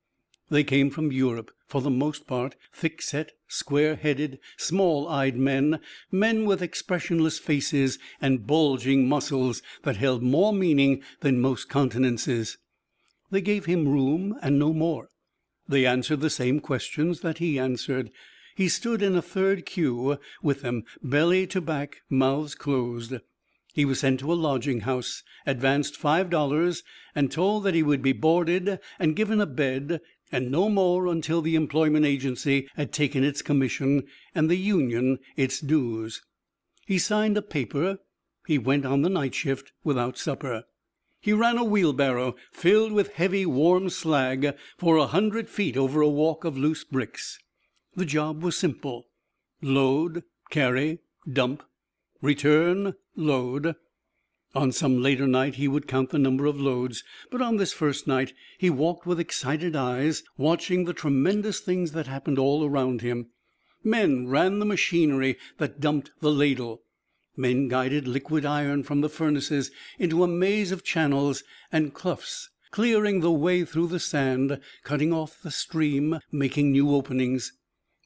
They came from Europe, for the most part, thick set, square headed, small eyed men, men with expressionless faces and bulging muscles that held more meaning than most countenances. They gave him room and no more. They answered the same questions that he answered. He stood in a third queue with them, belly to back, mouths closed. He was sent to a lodging house, advanced five dollars, and told that he would be boarded and given a bed and no more until the employment agency had taken its commission and the union its dues. He signed a paper, he went on the night shift without supper. He ran a wheelbarrow filled with heavy, warm slag for a hundred feet over a walk of loose bricks. The job was simple: load, carry, dump, return, load. On some later night he would count the number of loads, but on this first night he walked with excited eyes, watching the tremendous things that happened all around him. Men ran the machinery that dumped the ladle. Men guided liquid iron from the furnaces into a maze of channels and cloughs, clearing the way through the sand, cutting off the stream, making new openings.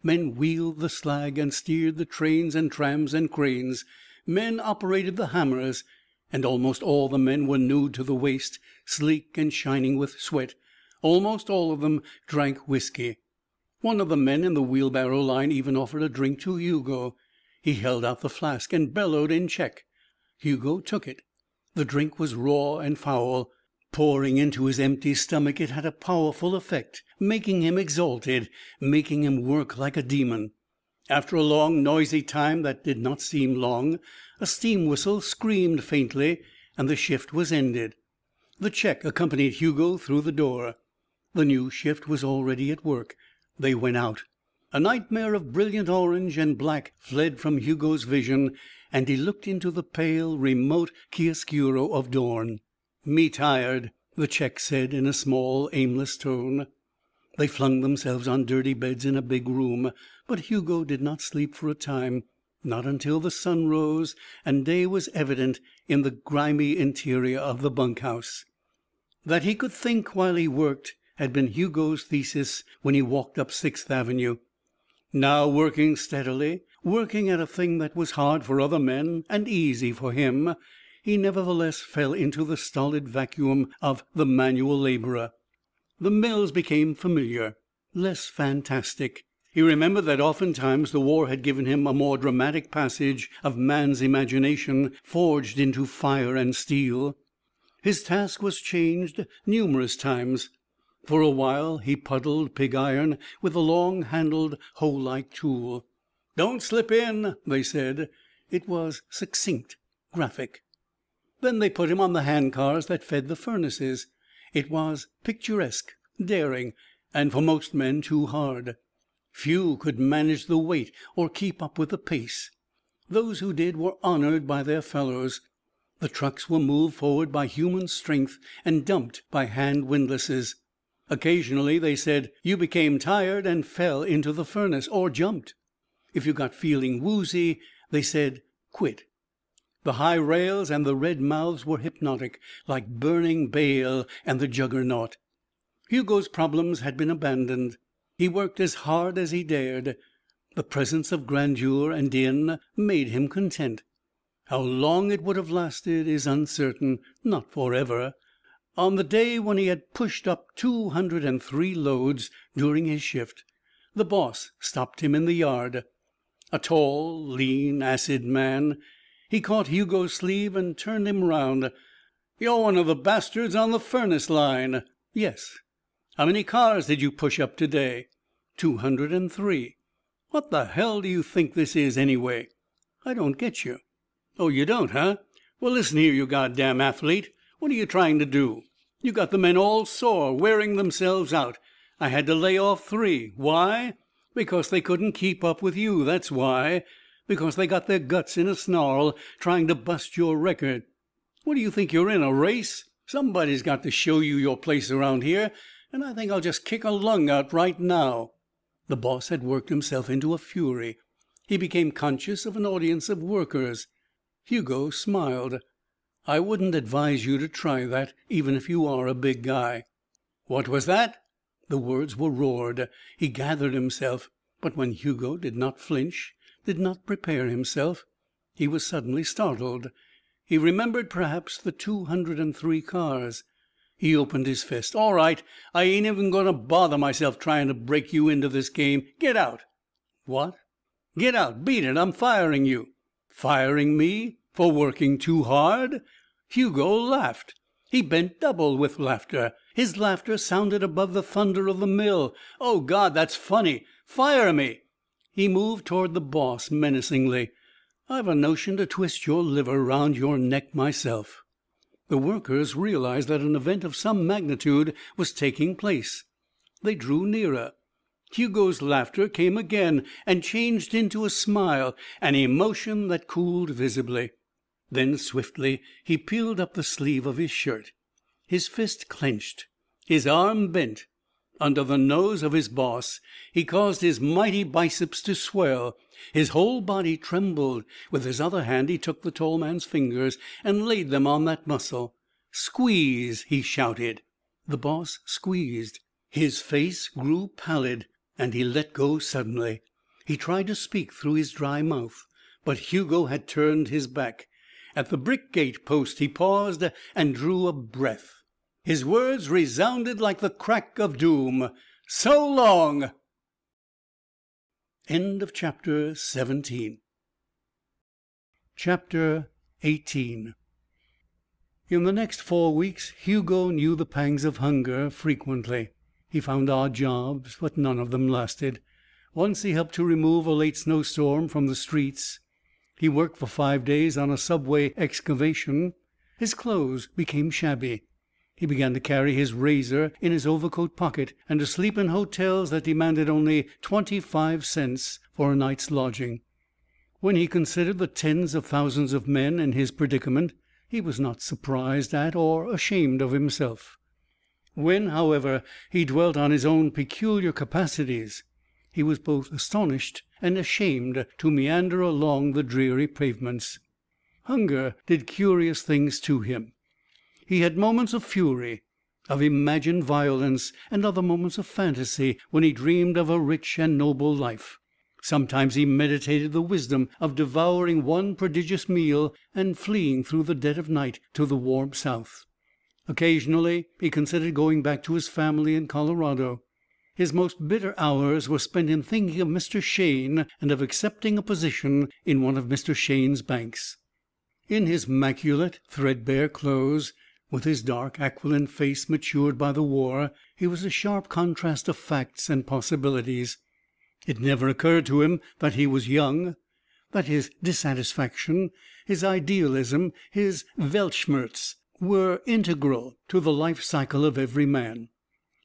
Men wheeled the slag and steered the trains and trams and cranes. Men operated the hammers. And almost all the men were nude to the waist, sleek and shining with sweat. Almost all of them drank whisky. One of the men in the wheelbarrow line even offered a drink to Hugo. He held out the flask and bellowed in Czech. Hugo took it. The drink was raw and foul. Pouring into his empty stomach, it had a powerful effect, making him exalted, making him work like a demon. After a long, noisy time that did not seem long, a steam whistle screamed faintly, and the shift was ended. The Czech accompanied Hugo through the door. The new shift was already at work. They went out. A nightmare of brilliant orange and black fled from Hugo's vision, and he looked into the pale, remote chiaroscuro of dawn. "Me tired," the Czech said in a small, aimless tone. They flung themselves on dirty beds in a big room. But Hugo did not sleep for a time, not until the sun rose and day was evident in the grimy interior of the bunk house. That he could think while he worked had been Hugo's thesis when he walked up Sixth Avenue. Now, working steadily, working at a thing that was hard for other men and easy for him, he nevertheless fell into the stolid vacuum of the manual laborer. The mills became familiar, less fantastic. He remembered that oftentimes the war had given him a more dramatic passage of man's imagination forged into fire and steel. His task was changed numerous times. For a while he puddled pig iron with a long handled hoe like tool. "Don't slip in," they said. It was succinct, graphic. Then they put him on the hand cars that fed the furnaces. It was picturesque, daring, and for most men too hard. Few could manage the weight or keep up with the pace. Those who did were honored by their fellows. The trucks were moved forward by human strength and dumped by hand windlasses. Occasionally, they said, you became tired and fell into the furnace, or jumped. If you got feeling woozy, they said, quit. The high rails and the red mouths were hypnotic, like burning Baal and the Juggernaut. Hugo's problems had been abandoned. He worked as hard as he dared. The presence of grandeur and din made him content. How long it would have lasted is uncertain not forever. On the day when he had pushed up two hundred and three loads during his shift, the boss stopped him in the yard. A tall, lean, acid man. He caught Hugo's sleeve and turned him round. "You're one of the bastards on the furnace line." "Yes." How many cars did you push up to day?" "Two hundred and three." "What the hell do you think this is, anyway?" "I don't get you." "Oh, you don't, huh? Well, listen here, you goddamn athlete. What are you trying to do? You got the men all sore, wearing themselves out. I had to lay off three. Why? Because they couldn't keep up with you, that's why. Because they got their guts in a snarl trying to bust your record. What do you think you're in, a race? Somebody's got to show you your place around here and I think I'll just kick a lung out right now." The boss had worked himself into a fury. He became conscious of an audience of workers. Hugo smiled. "I wouldn't advise you to try that, even if you are a big guy." "What was that?" The words were roared. He gathered himself. But when Hugo did not flinch, did not prepare himself, he was suddenly startled. He remembered, perhaps, the two hundred and three cars. He opened his fist. "All right. I ain't even going to bother myself trying to break you into this game. Get out." "What?" "Get out. Beat it. I'm firing you." "Firing me? For working too hard?" Hugo laughed. He bent double with laughter. His laughter sounded above the thunder of the mill. "Oh, God, that's funny. Fire me." He moved toward the boss menacingly. I've a notion to twist your liver round your neck myself." The workers realized that an event of some magnitude was taking place. They drew nearer. Hugo's laughter came again and changed into a smile, an emotion that cooled visibly. Then swiftly he peeled up the sleeve of his shirt. His fist clenched, his arm bent. Under the nose of his boss he caused his mighty biceps to swell. His whole body trembled. With his other hand he took the tall man's fingers and laid them on that muscle. "Squeeze!" he shouted. The boss squeezed. His face grew pallid and he let go suddenly. He tried to speak through his dry mouth, but Hugo had turned his back. At the brick gate post he paused and drew a breath. His words resounded like the crack of doom. "So long!" End of chapter XVIII In the next four weeks Hugo knew the pangs of hunger frequently. He found odd jobs, but none of them lasted. Once he helped to remove a late snowstorm from the streets. He worked for five days on a subway excavation. His clothes became shabby. He began to carry his razor in his overcoat pocket and to sleep in hotels that demanded only twenty five cents for a night's lodging. When he considered the tens of thousands of men in his predicament, he was not surprised at or ashamed of himself. When, however, he dwelt on his own peculiar capacities, he was both astonished and ashamed to meander along the dreary pavements. Hunger did curious things to him. He had moments of fury, of imagined violence, and other moments of fantasy when he dreamed of a rich and noble life. Sometimes he meditated the wisdom of devouring one prodigious meal and fleeing through the dead of night to the warm South. Occasionally he considered going back to his family in Colorado. His most bitter hours were spent in thinking of Mr. Shayne and of accepting a position in one of Mr. Shayne's banks. In his maculate, threadbare clothes, with his dark, aquiline face matured by the war, he was a sharp contrast of facts and possibilities. It never occurred to him that he was young, that his dissatisfaction, his idealism, his Weltschmerz were integral to the life cycle of every man.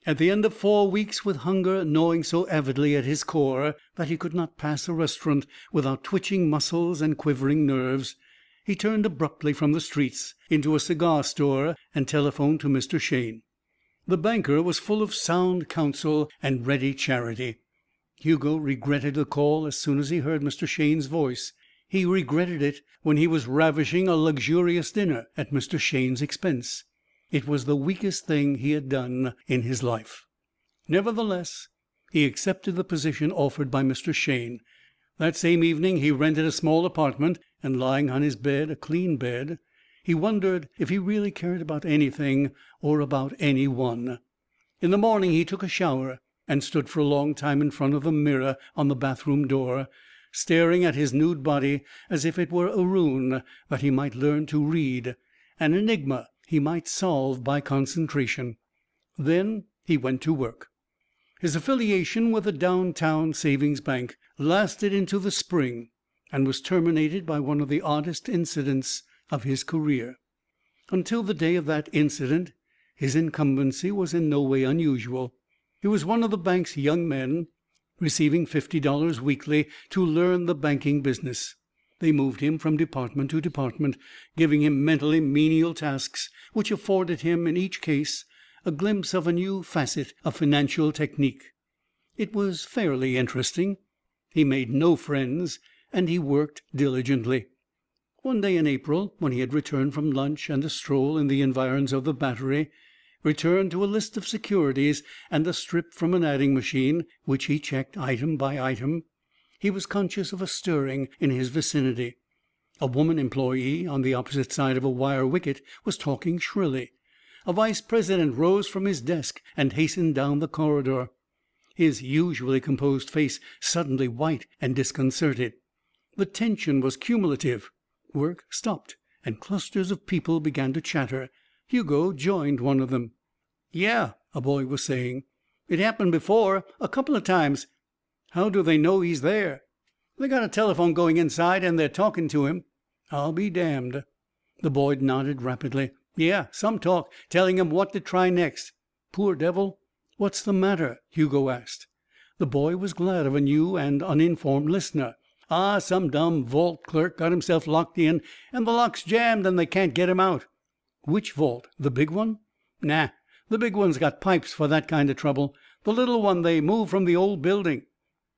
At the end of four weeks, with hunger gnawing so avidly at his core that he could not pass a restaurant without twitching muscles and quivering nerves, he turned abruptly from the streets into a cigar store and telephoned to Mr. Shayne. The banker was full of sound counsel and ready charity. Hugo regretted the call as soon as he heard Mr. Shayne's voice. He regretted it when he was ravishing a luxurious dinner at Mr. Shayne's expense. It was the weakest thing he had done in his life. Nevertheless, he accepted the position offered by Mr. Shayne. That same evening he rented a small apartment, and lying on his bed, a clean bed, he wondered if he really cared about anything or about any one. In the morning he took a shower and stood for a long time in front of the mirror on the bathroom door, staring at his nude body as if it were a rune that he might learn to read, an enigma he might solve by concentration. Then he went to work. His affiliation with the Downtown Savings Bank lasted into the spring and was terminated by one of the oddest incidents of his career. Until the day of that incident his incumbency was in no way unusual. He was one of the bank's young men, receiving fifty dollars weekly to learn the banking business. They moved him from department to department, giving him mentally menial tasks which afforded him in each case a glimpse of a new facet of financial technique. It was fairly interesting. He made no friends and he worked diligently. One day in April, when he had returned from lunch and a stroll in the environs of the Battery, returned to a list of securities and a strip from an adding machine, which he checked item by item, he was conscious of a stirring in his vicinity. A woman employee on the opposite side of a wire wicket was talking shrilly. A vice president rose from his desk and hastened down the corridor, his usually composed face suddenly white and disconcerted. The tension was cumulative. Work stopped and clusters of people began to chatter. Hugo joined one of them. "Yeah," a boy was saying. "It happened before a couple of times. How do they know he's there?" They got a telephone going inside, and they're talking to him." "I'll be damned." The boy nodded rapidly. "Yeah, some talk. Telling him what to try next." "Poor devil." "What's the matter?" Hugo asked. The boy was glad of a new and uninformed listener. "Ah, some dumb vault clerk got himself locked in, and the lock's jammed and they can't get him out." "Which vault? The big one?" "Nah. The big one's got pipes for that kind of trouble. The little one they moved from the old building."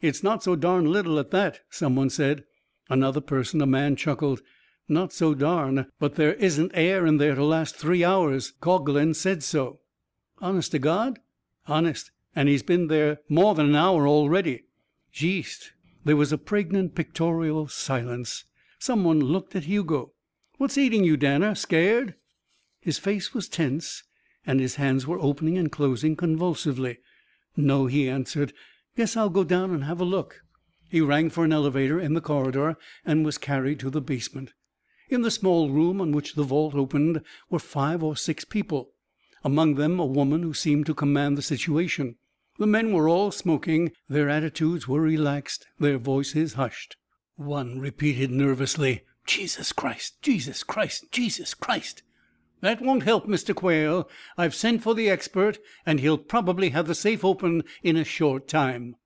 "It's not so darn little, at that," some one said. Another person, a man, chuckled. "Not so darn. But there isn't air in there to last three hours. Caughlin said so." "Honest to God?" "Honest. And he's been there more than an hour already." "Jeest." There was a pregnant, pictorial silence. Some one looked at Hugo. "What's eating you, Danner? Scared?" His face was tense and his hands were opening and closing convulsively. "No," he answered. "Guess I'll go down and have a look." He rang for an elevator in the corridor and was carried to the basement. In the small room on which the vault opened were five or six people, among them a woman who seemed to command the situation. The men were all smoking. Their attitudes were relaxed, their voices hushed. One repeated nervously, "Jesus Christ! Jesus Christ! Jesus Christ!" "That won't help, Mr. Quail. I've sent for the expert, and he'll probably have the safe open in a short time."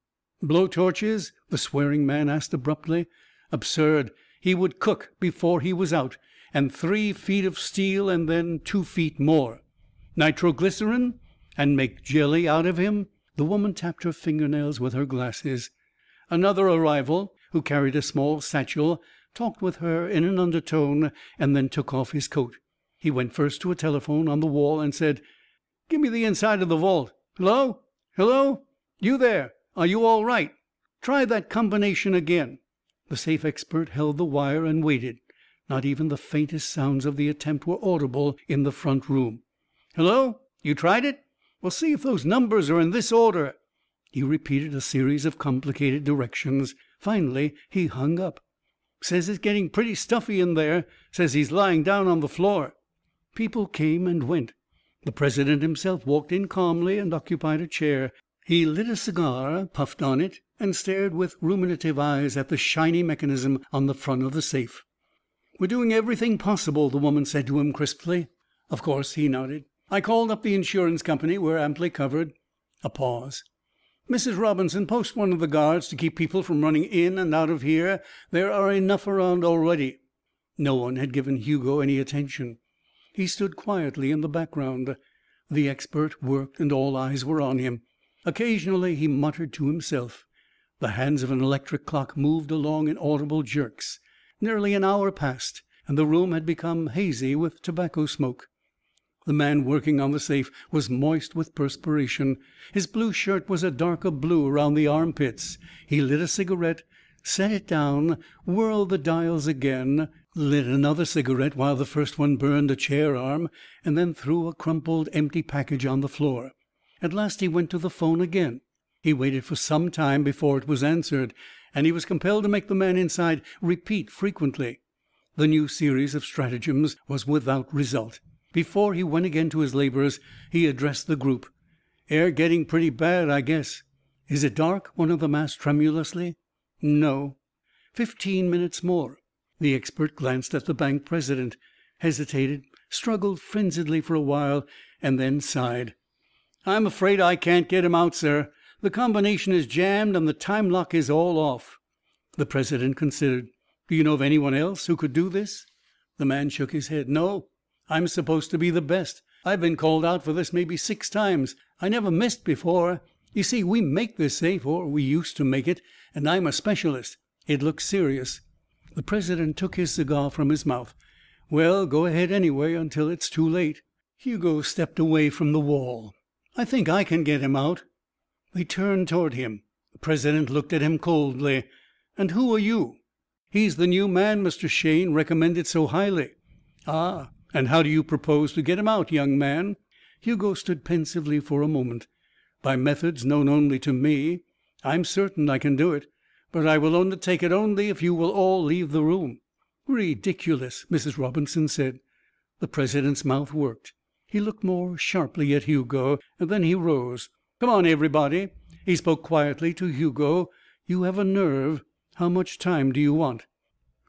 "Blow torches?" the swearing man asked abruptly. "Absurd. He would cook before he was out. And three feet of steel and then two feet more." "Nitroglycerine? And make jelly out of him?" The woman tapped her fingernails with her glasses. Another arrival, who carried a small satchel, talked with her in an undertone and then took off his coat. He went first to a telephone on the wall and said, "Give me the inside of the vault. Hello? Hello? You there? Are you all right? Try that combination again." The safe expert held the wire and waited. Not even the faintest sounds of the attempt were audible in the front room. "Hello? You tried it? Well, see if those numbers are in this order." He repeated a series of complicated directions. Finally he hung up. "Says it's getting pretty stuffy in there. Says he's lying down on the floor." People came and went. The president himself walked in calmly and occupied a chair. He lit a cigar, puffed on it, and stared with ruminative eyes at the shiny mechanism on the front of the safe. "We're doing everything possible," the woman said to him crisply. "Of course," he nodded. I called up the insurance company. We're amply covered." A pause. "Mrs. Robinson, post one of the guards to keep people from running in and out of here. There are enough around already." No one had given Hugo any attention. He stood quietly in the background. The expert worked and all eyes were on him. Occasionally he muttered to himself. The hands of an electric clock moved along in audible jerks. Nearly an hour passed and the room had become hazy with tobacco smoke. The man working on the safe was moist with perspiration. His blue shirt was a darker blue around the armpits. He lit a cigarette, set it down, whirled the dials again, lit another cigarette while the first one burned a chair arm, and then threw a crumpled, empty package on the floor. At last he went to the phone again. He waited for some time before it was answered, and he was compelled to make the man inside repeat frequently. The new series of stratagems was without result. Before he went again to his labours he addressed the group. "Air getting pretty bad, I guess." "Is it dark?" one of them asked tremulously. "No." Fifteen minutes more. The expert glanced at the bank president, hesitated, struggled frenziedly for a while, and then sighed. "I'm afraid I can't get him out, sir. The combination is jammed and the time lock is all off." The president considered. "Do you know of anyone else who could do this?" The man shook his head. "No. I'm supposed to be the best. I've been called out for this maybe six times. I never missed before. You see, we make this safe, or we used to make it, and I'm a specialist. It looks serious." The president took his cigar from his mouth. "Well, go ahead anyway, until it's too late." Hugo stepped away from the wall. "I think I can get him out." They turned toward him. The president looked at him coldly. "And who are you?" "He's the new man Mr. Shayne recommended so highly." "Ah. And how do you propose to get him out, young man?" Hugo stood pensively for a moment. "By methods known only to me. I'm certain I can do it. But I will undertake it only if you will all leave the room." "Ridiculous," Mrs. Robinson said. The president's mouth worked. He looked more sharply at Hugo. And then he rose. "Come on, everybody." He spoke quietly to Hugo. "You have a nerve. How much time do you want?"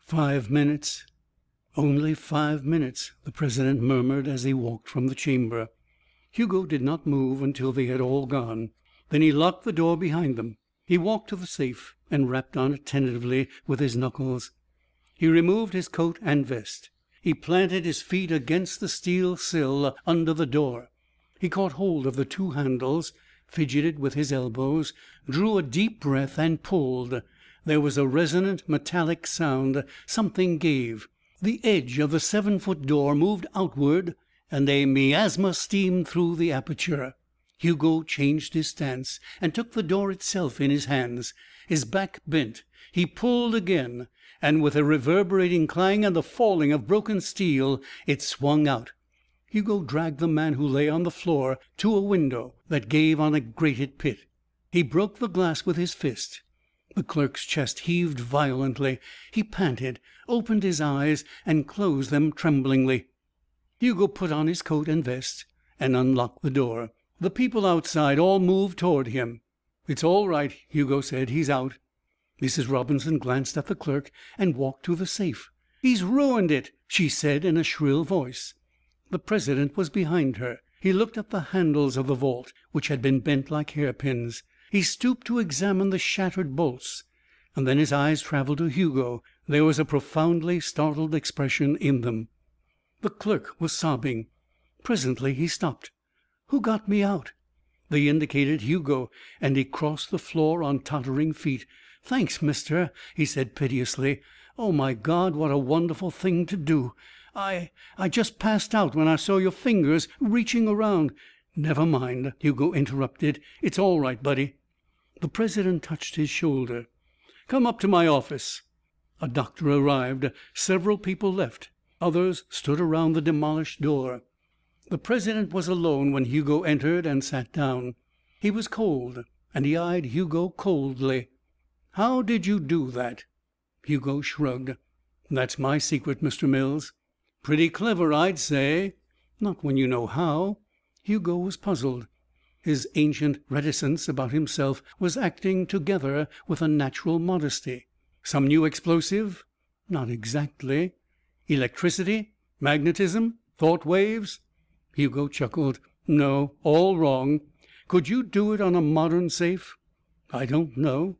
"Five minutes." "Only five minutes," the president murmured as he walked from the chamber. Hugo did not move until they had all gone. Then he locked the door behind them. He walked to the safe and rapped on it tentatively with his knuckles. He removed his coat and vest. He planted his feet against the steel sill under the door. He caught hold of the two handles, fidgeted with his elbows, drew a deep breath and pulled. There was a resonant metallic sound. Something gave. The edge of the seven foot door moved outward and a miasma steamed through the aperture. Hugo changed his stance and took the door itself in his hands. His back bent. He pulled again, and with a reverberating clang and a falling of broken steel it swung out. Hugo dragged the man who lay on the floor to a window that gave on a grated pit. He broke the glass with his fist. The clerk's chest heaved violently. He panted, opened his eyes, and closed them tremblingly. Hugo put on his coat and vest and unlocked the door. The people outside all moved toward him. "It's all right," Hugo said. "He's out." Mrs. Robinson glanced at the clerk and walked to the safe. "He's ruined it," she said in a shrill voice. The president was behind her. He looked at the handles of the vault, which had been bent like hairpins. He stooped to examine the shattered bolts. And then his eyes traveled to Hugo. There was a profoundly startled expression in them. The clerk was sobbing. Presently he stopped. "Who got me out?" They indicated Hugo, and he crossed the floor on tottering feet. "Thanks, mister," he said piteously. "Oh, my God, what a wonderful thing to do! I I just passed out when I saw your fingers reaching around " "Never mind," Hugo interrupted. "It's all right, buddy." The president touched his shoulder. "Come up to my office." A doctor arrived. Several people left. Others stood around the demolished door. The president was alone when Hugo entered and sat down. He was cold, and he eyed Hugo coldly. "How did you do that?" Hugo shrugged. "That's my secret, Mr. Mills." "Pretty clever, I'd say." "Not when you know how." Hugo was puzzled. His ancient reticence about himself was acting together with a natural modesty. "Some new explosive?" "Not exactly." "Electricity? Magnetism? Thought waves?" Hugo chuckled. "No. All wrong. Could you do it on a modern safe?" "I don't know."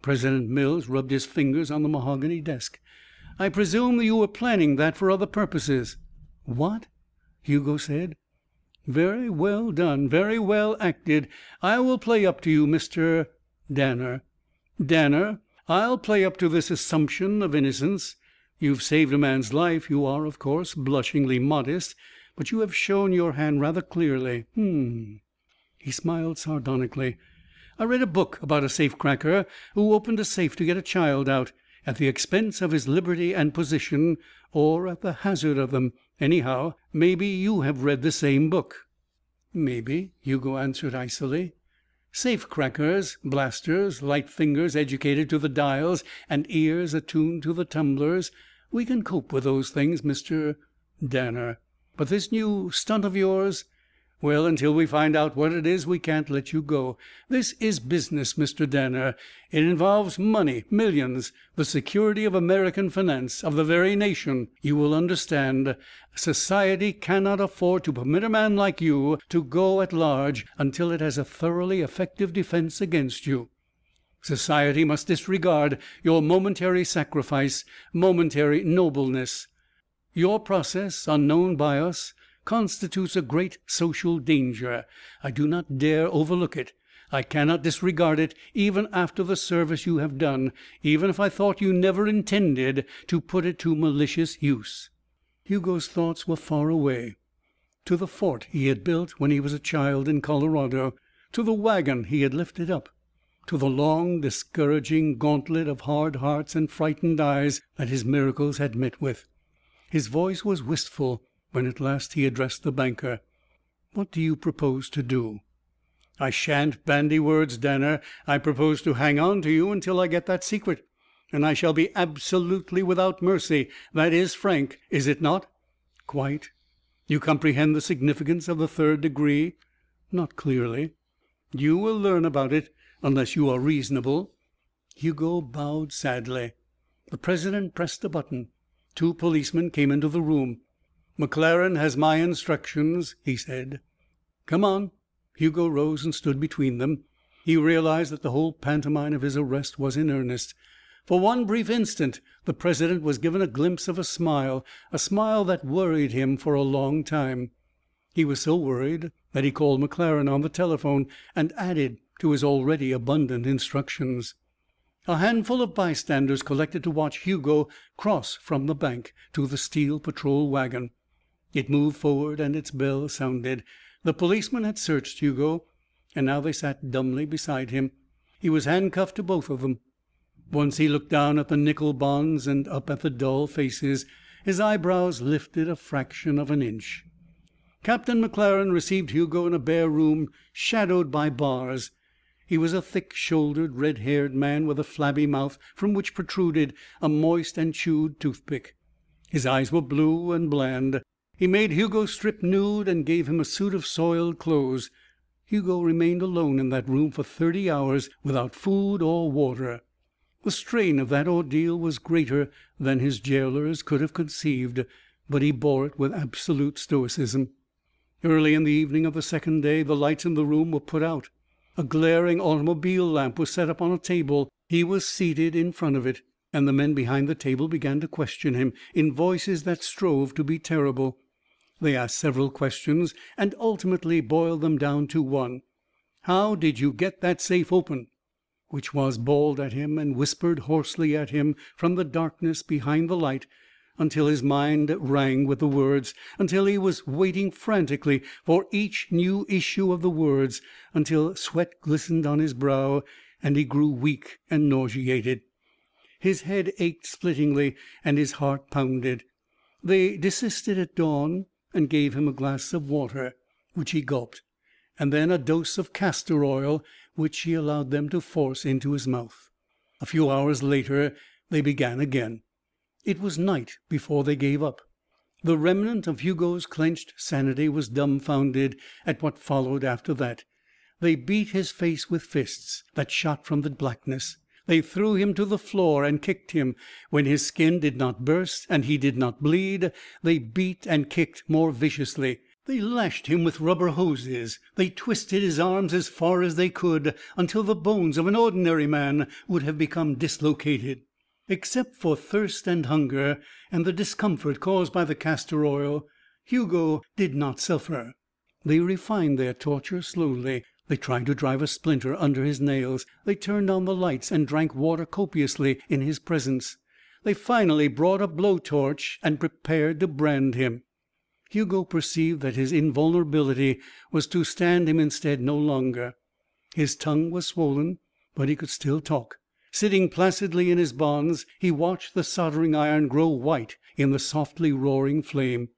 President Mills rubbed his fingers on the mahogany desk. "I presume you were planning that for other purposes." "What?" Hugo said. "Very well done. Very well acted. I will play up to you, Mr. " "Danner." "Danner. I'll play up to this assumption of innocence. You have saved a man's life. You are, of course, blushingly modest. But you have shown your hand rather clearly. H'm." He smiled sardonically. "I read a book about a safe cracker who opened a safe to get a child out at the expense of his liberty and position or at the hazard of them. Anyhow, maybe you have read the same book." "Maybe," Hugo answered icily. "Safe crackers, blasters, light fingers educated to the dials and ears attuned to the tumblers we can cope with those things, Mr. Danner. But this new stunt of yours well, until we find out what it is we can't let you go. This is business, Mr. Danner. It involves money millions the security of American finance, of the very nation. You will understand. Society cannot afford to permit a man like you to go at large until it has a thoroughly effective defense against you. Society must disregard your momentary sacrifice, momentary nobleness. Your process, unknown by us, constitutes a great social danger. I do not dare overlook it. I cannot disregard it even after the service you have done, even if I thought you never intended to put it to malicious use." Hugo's thoughts were far away to the fort he had built when he was a child in Colorado, to the wagon he had lifted up, to the long, discouraging gauntlet of hard hearts and frightened eyes that his miracles had met with. His voice was wistful when at last he addressed the banker. "What do you propose to do?" "I shan't bandy words, Danner. I propose to hang on to you until I get that secret. And I shall be absolutely without mercy. That is frank, is it not?" "Quite." "You comprehend the significance of the third degree?" "Not clearly." "You will learn about it unless you are reasonable." Hugo bowed sadly. The president pressed a button. Two policemen came into the room. "McClaren has my instructions," he said. "Come on." Hugo rose and stood between them. He realized that the whole pantomime of his arrest was in earnest. For one brief instant the president was given a glimpse of a smile, a smile that worried him for a long time. He was so worried that he called McClaren on the telephone and added to his already abundant instructions. A handful of bystanders collected to watch Hugo cross from the bank to the steel patrol wagon. It moved forward and its bell sounded. The policemen had searched Hugo, and now they sat dumbly beside him. He was handcuffed to both of them. Once he looked down at the nickel bonds and up at the dull faces. His eyebrows lifted a fraction of an inch. Captain McClaren received Hugo in a bare room shadowed by bars. He was a thick shouldered, red haired man with a flabby mouth from which protruded a moist and chewed toothpick. His eyes were blue and bland. He made Hugo strip nude and gave him a suit of soiled clothes. Hugo remained alone in that room for thirty hours without food or water. The strain of that ordeal was greater than his jailers could have conceived, but he bore it with absolute stoicism. Early in the evening of the second day the lights in the room were put out. A glaring automobile lamp was set up on a table. He was seated in front of it, and the men behind the table began to question him in voices that strove to be terrible. They asked several questions and ultimately boiled them down to one. "How did you get that safe open?" Which was bawled at him and whispered hoarsely at him from the darkness behind the light until his mind rang with the words, until he was waiting frantically for each new issue of the words, until sweat glistened on his brow and he grew weak and nauseated. His head ached splittingly and his heart pounded. They desisted at dawn and gave him a glass of water, which he gulped, and then a dose of castor oil, which he allowed them to force into his mouth. A few hours later they began again. It was night before they gave up. The remnant of Hugo's clenched sanity was dumbfounded at what followed after that. They beat his face with fists that shot from the blackness. They threw him to the floor and kicked him. When his skin did not burst and he did not bleed, they beat and kicked more viciously. They lashed him with rubber hoses. They twisted his arms as far as they could, until the bones of an ordinary man would have become dislocated. Except for thirst and hunger and the discomfort caused by the castor oil, Hugo did not suffer. They refined their torture slowly. They tried to drive a splinter under his nails. They turned on the lights and drank water copiously in his presence. They finally brought a blow torch and prepared to brand him. Hugo perceived that his invulnerability was to stand him in stead no longer. His tongue was swollen, but he could still talk. Sitting placidly in his bonds, he watched the soldering iron grow white in the softly roaring flame.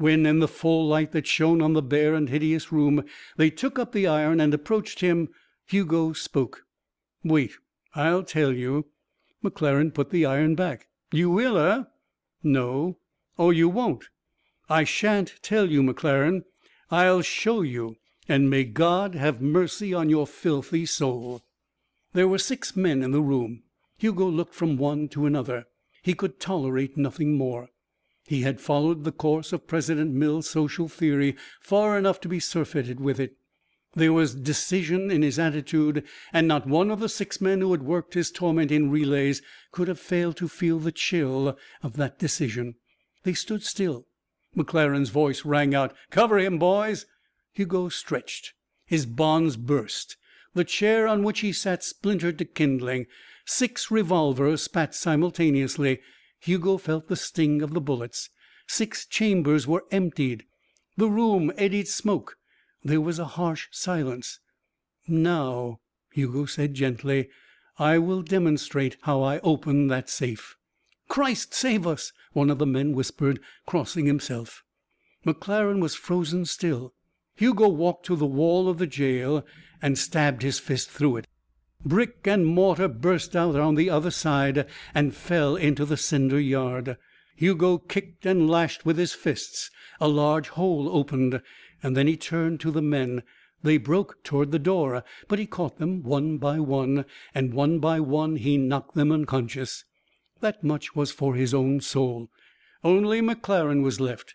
When, in the full light that shone on the bare and hideous room, they took up the iron and approached him, Hugo spoke. "Wait. I'll tell you." McClaren put the iron back. "You will, eh?" "No." "Oh, you won't?" "I shan't tell you, McClaren. I'll show you. And may God have mercy on your filthy soul." There were six men in the room. Hugo looked from one to another. He could tolerate nothing more. He had followed the course of President Mill's social theory far enough to be surfeited with it. There was decision in his attitude, and not one of the six men who had worked his torment in relays could have failed to feel the chill of that decision. They stood still. McClaren's voice rang out. "Cover him, boys!" Hugo stretched. His bonds burst. The chair on which he sat splintered to kindling. Six revolvers spat simultaneously. Hugo felt the sting of the bullets. Six chambers were emptied. The room eddied smoke. There was a harsh silence. "Now," Hugo said gently, "I will demonstrate how I open that safe." "Christ save us!" one of the men whispered, crossing himself. McClaren was frozen still. Hugo walked to the wall of the jail and stabbed his fist through it. Brick and mortar burst out on the other side and fell into the cinder yard. Hugo kicked and lashed with his fists. A large hole opened. And then he turned to the men. They broke toward the door, but he caught them one by one, and one by one he knocked them unconscious. That much was for his own soul. Only McClaren was left.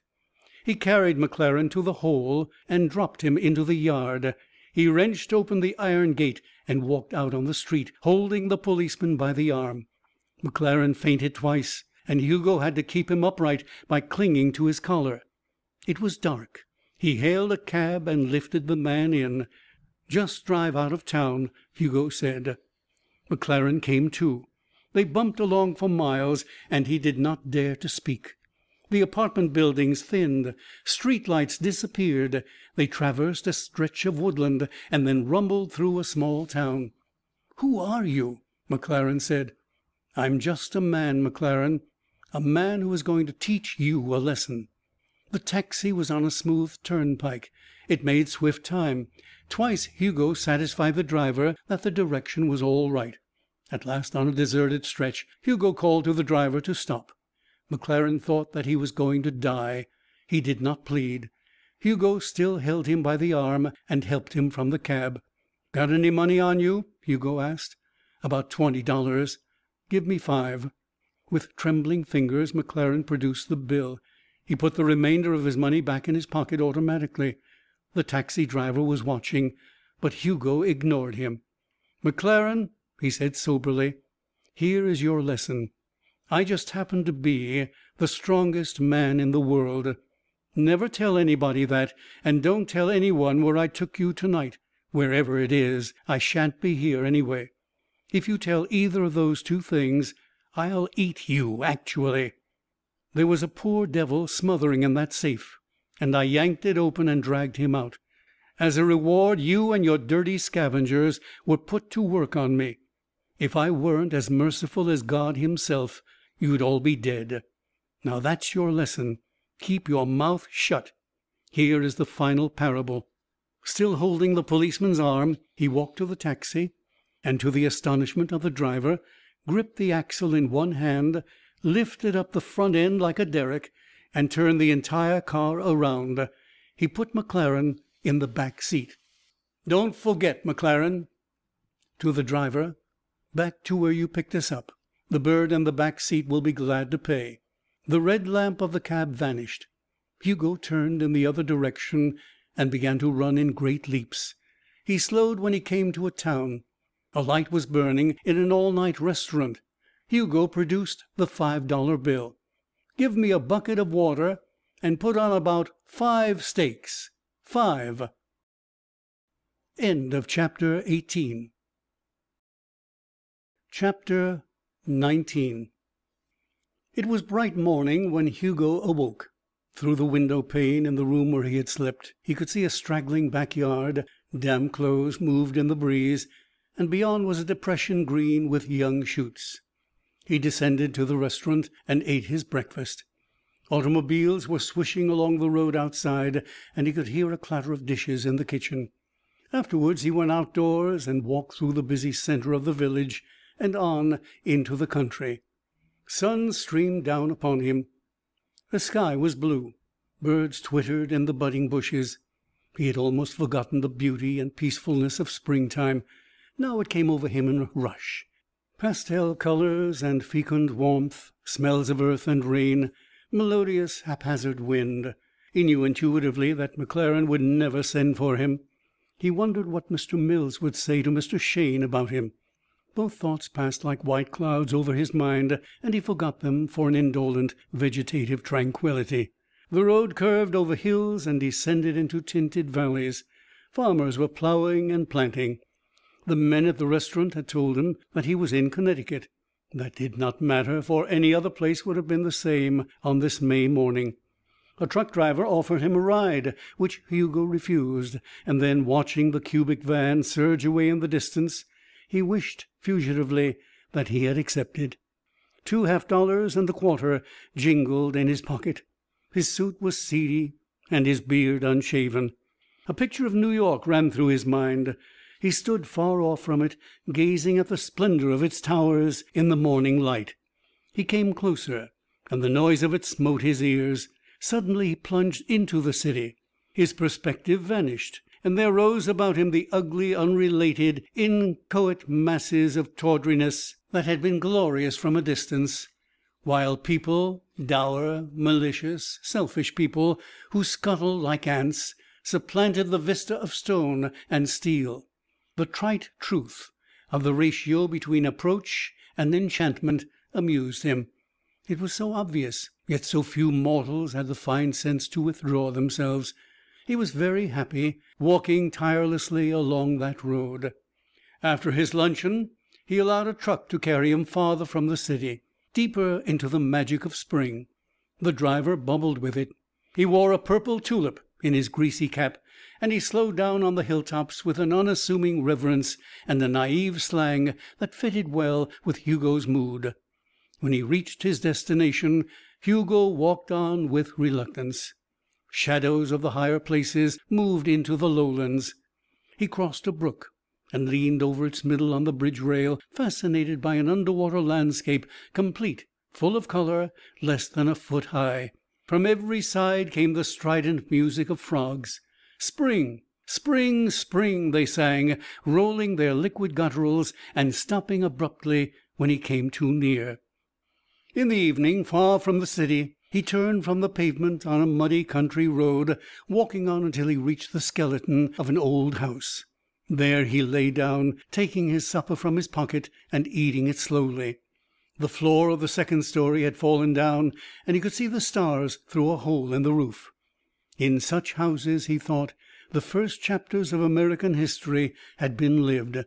He carried McClaren to the hole and dropped him into the yard. He wrenched open the iron gate and walked out on the street, holding the policeman by the arm. McClaren fainted twice, and Hugo had to keep him upright by clinging to his collar. It was dark. He hailed a cab and lifted the man in. "Just drive out of town," Hugo said. McClaren came to. They bumped along for miles, and he did not dare to speak. The apartment buildings thinned. Street lights disappeared. They traversed a stretch of woodland, and then rumbled through a small town. "Who are you?" McClaren said. "I'm just a man, McClaren. A man who is going to teach you a lesson." The taxi was on a smooth turnpike. It made swift time. Twice Hugo satisfied the driver that the direction was all right. At last, on a deserted stretch, Hugo called to the driver to stop. McClaren thought that he was going to die. He did not plead. Hugo still held him by the arm and helped him from the cab. "Got any money on you?" Hugo asked. "About twenty dollars." "Give me five." With trembling fingers McClaren produced the bill. He put the remainder of his money back in his pocket automatically. The taxi driver was watching, but Hugo ignored him. "McClaren," he said soberly, "here is your lesson. I just happen to be the strongest man in the world. Never tell anybody that, and don't tell any one where I took you to night wherever it is. I shan't be here, anyway. If you tell either of those two things, I'll eat you actually. There was a poor devil smothering in that safe, and I yanked it open and dragged him out. As a reward, you and your dirty scavengers were put to work on me. If I weren't as merciful as God himself, you'd all be dead. Now that's your lesson. Keep your mouth shut. Here is the final parable." Still holding the policeman's arm, he walked to the taxi, and, to the astonishment of the driver, gripped the axle in one hand lifted up the front end like a derrick, and turned the entire car around. He put McClaren in the back seat. "Don't forget, McClaren." To the driver: "Back to where you picked us up. The bird in the back seat will be glad to pay." The red lamp of the cab vanished. Hugo turned in the other direction and began to run in great leaps. He slowed when he came to a town. A light was burning in an all night restaurant. Hugo produced the five dollar bill. "Give me a bucket of water and put on about five steaks. Five." CHAPTER XIX It was bright morning when Hugo awoke. Through the window pane in the room where he had slept he could see a straggling back yard. Damp clothes moved in the breeze, and beyond was a depression green with young shoots. He descended to the restaurant and ate his breakfast. Automobiles were swishing along the road outside, and he could hear a clatter of dishes in the kitchen. Afterwards he went outdoors and walked through the busy centre of the village and on into the country. Sun streamed down upon him. The sky was blue. Birds twittered in the budding bushes. He had almost forgotten the beauty and peacefulness of springtime. Now it came over him in a rush. Pastel colors and fecund warmth, smells of earth and rain, melodious haphazard wind. He knew intuitively that McClaren would never send for him. He wondered what Mr. Mills would say to Mr. Shayne about him. Both thoughts passed like white clouds over his mind, and he forgot them for an indolent vegetative tranquillity. The road curved over hills and descended into tinted valleys. Farmers were ploughing and planting. The men at the restaurant had told him that he was in Connecticut. That did not matter, for any other place would have been the same on this May morning. A truck driver offered him a ride, which Hugo refused, and then, watching the cubic van surge away in the distance, he wished fugitively that he had accepted. Two half dollars and a quarter jingled in his pocket. His suit was seedy and his beard unshaven. A picture of New York ran through his mind. He stood far off from it, gazing at the splendor of its towers in the morning light. He came closer, and the noise of it smote his ears. Suddenly he plunged into the city. His perspective vanished, and there rose about him the ugly, unrelated, inchoate masses of tawdriness that had been glorious from a distance, while people, dour, malicious, selfish people, who scuttle like ants, supplanted the vista of stone and steel. The trite truth of the ratio between approach and enchantment amused him. It was so obvious, yet so few mortals had the fine sense to withdraw themselves. He was very happy, walking tirelessly along that road. After his luncheon he allowed a truck to carry him farther from the city, deeper into the magic of spring. The driver bubbled with it. He wore a purple tulip in his greasy cap, and he slowed down on the hilltops with an unassuming reverence and a naive slang that fitted well with Hugo's mood. When he reached his destination, Hugo walked on with reluctance. Shadows of the higher places moved into the lowlands. He crossed a brook and leaned over its middle on the bridge rail, fascinated by an underwater landscape, complete, full of color, less than a foot high. From every side came the strident music of frogs. Spring, spring, spring, they sang, rolling their liquid gutturals and stopping abruptly when he came too near. In the evening, far from the city, he turned from the pavement on a muddy country road, walking on until he reached the skeleton of an old house. There he lay down, taking his supper from his pocket and eating it slowly. The floor of the second story had fallen down, and he could see the stars through a hole in the roof. In such houses, he thought, the first chapters of American history had been lived.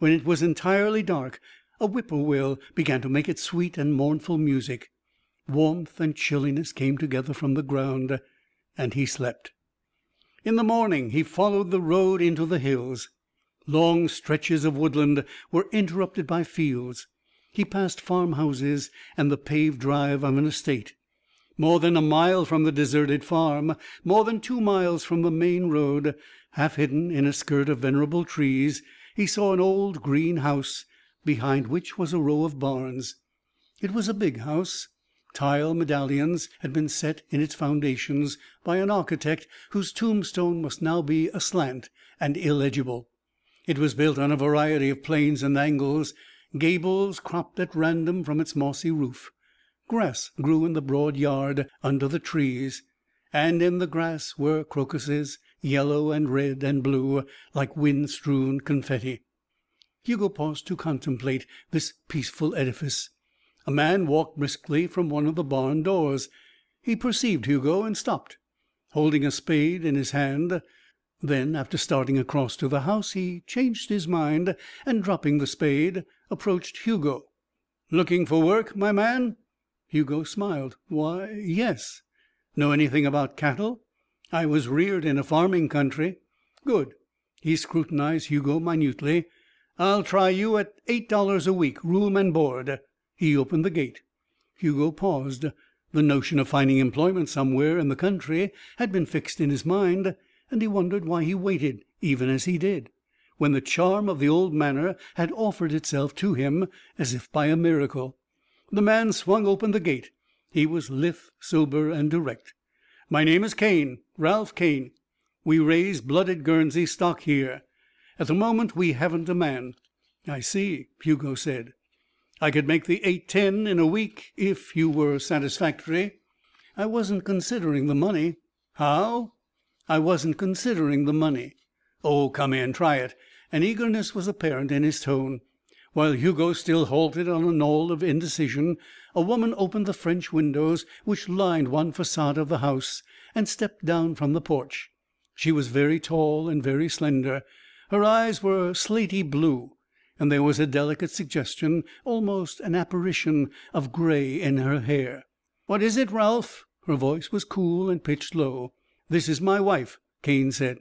When it was entirely dark, a whippoorwill began to make its sweet and mournful music. Warmth and chilliness came together from the ground, and he slept. In the morning he followed the road into the hills. Long stretches of woodland were interrupted by fields. He passed farmhouses and the paved drive of an estate. More than a mile from the deserted farm, more than two miles from the main road, half hidden in a skirt of venerable trees, he saw an old green house behind which was a row of barns. It was a big house. Tile medallions had been set in its foundations by an architect whose tombstone must now be aslant and illegible. It was built on a variety of planes and angles, gables cropped at random from its mossy roof. Grass grew in the broad yard under the trees, and in the grass were crocuses, yellow and red and blue, like wind strewn confetti. Hugo paused to contemplate this peaceful edifice. A man walked briskly from one of the barn doors. He perceived Hugo and stopped, holding a spade in his hand. Then, after starting across to the house, he changed his mind, and dropping the spade, approached Hugo. "Looking for work, my man?" Hugo smiled. "Why, yes." "Know anything about cattle?" "I was reared in a farming country." "Good." He scrutinized Hugo minutely. I'll try you at eight dollars a week, room and board." He opened the gate. Hugo paused. The notion of finding employment somewhere in the country had been fixed in his mind, and he wondered why he waited, even as he did, when the charm of the old manor had offered itself to him as if by a miracle. The man swung open the gate. He was lithe, sober, and direct. "My name is Cane Ralph Cane. We raise blooded Guernsey stock here. At the moment we haven't a man." "I see," Hugo said. "I could make the eight ten in a week if you were satisfactory." "I wasn't considering the money." "How?" "I wasn't considering the money." "Oh, come in. Try it." An eagerness was apparent in his tone. While Hugo still halted on a knoll of indecision, a woman opened the French windows which lined one facade of the house and stepped down from the porch. She was very tall and very slender. Her eyes were slaty blue, and there was a delicate suggestion, almost an apparition, of gray in her hair. "What is it, Ralph?" Her voice was cool and pitched low. "This is my wife," Cane said.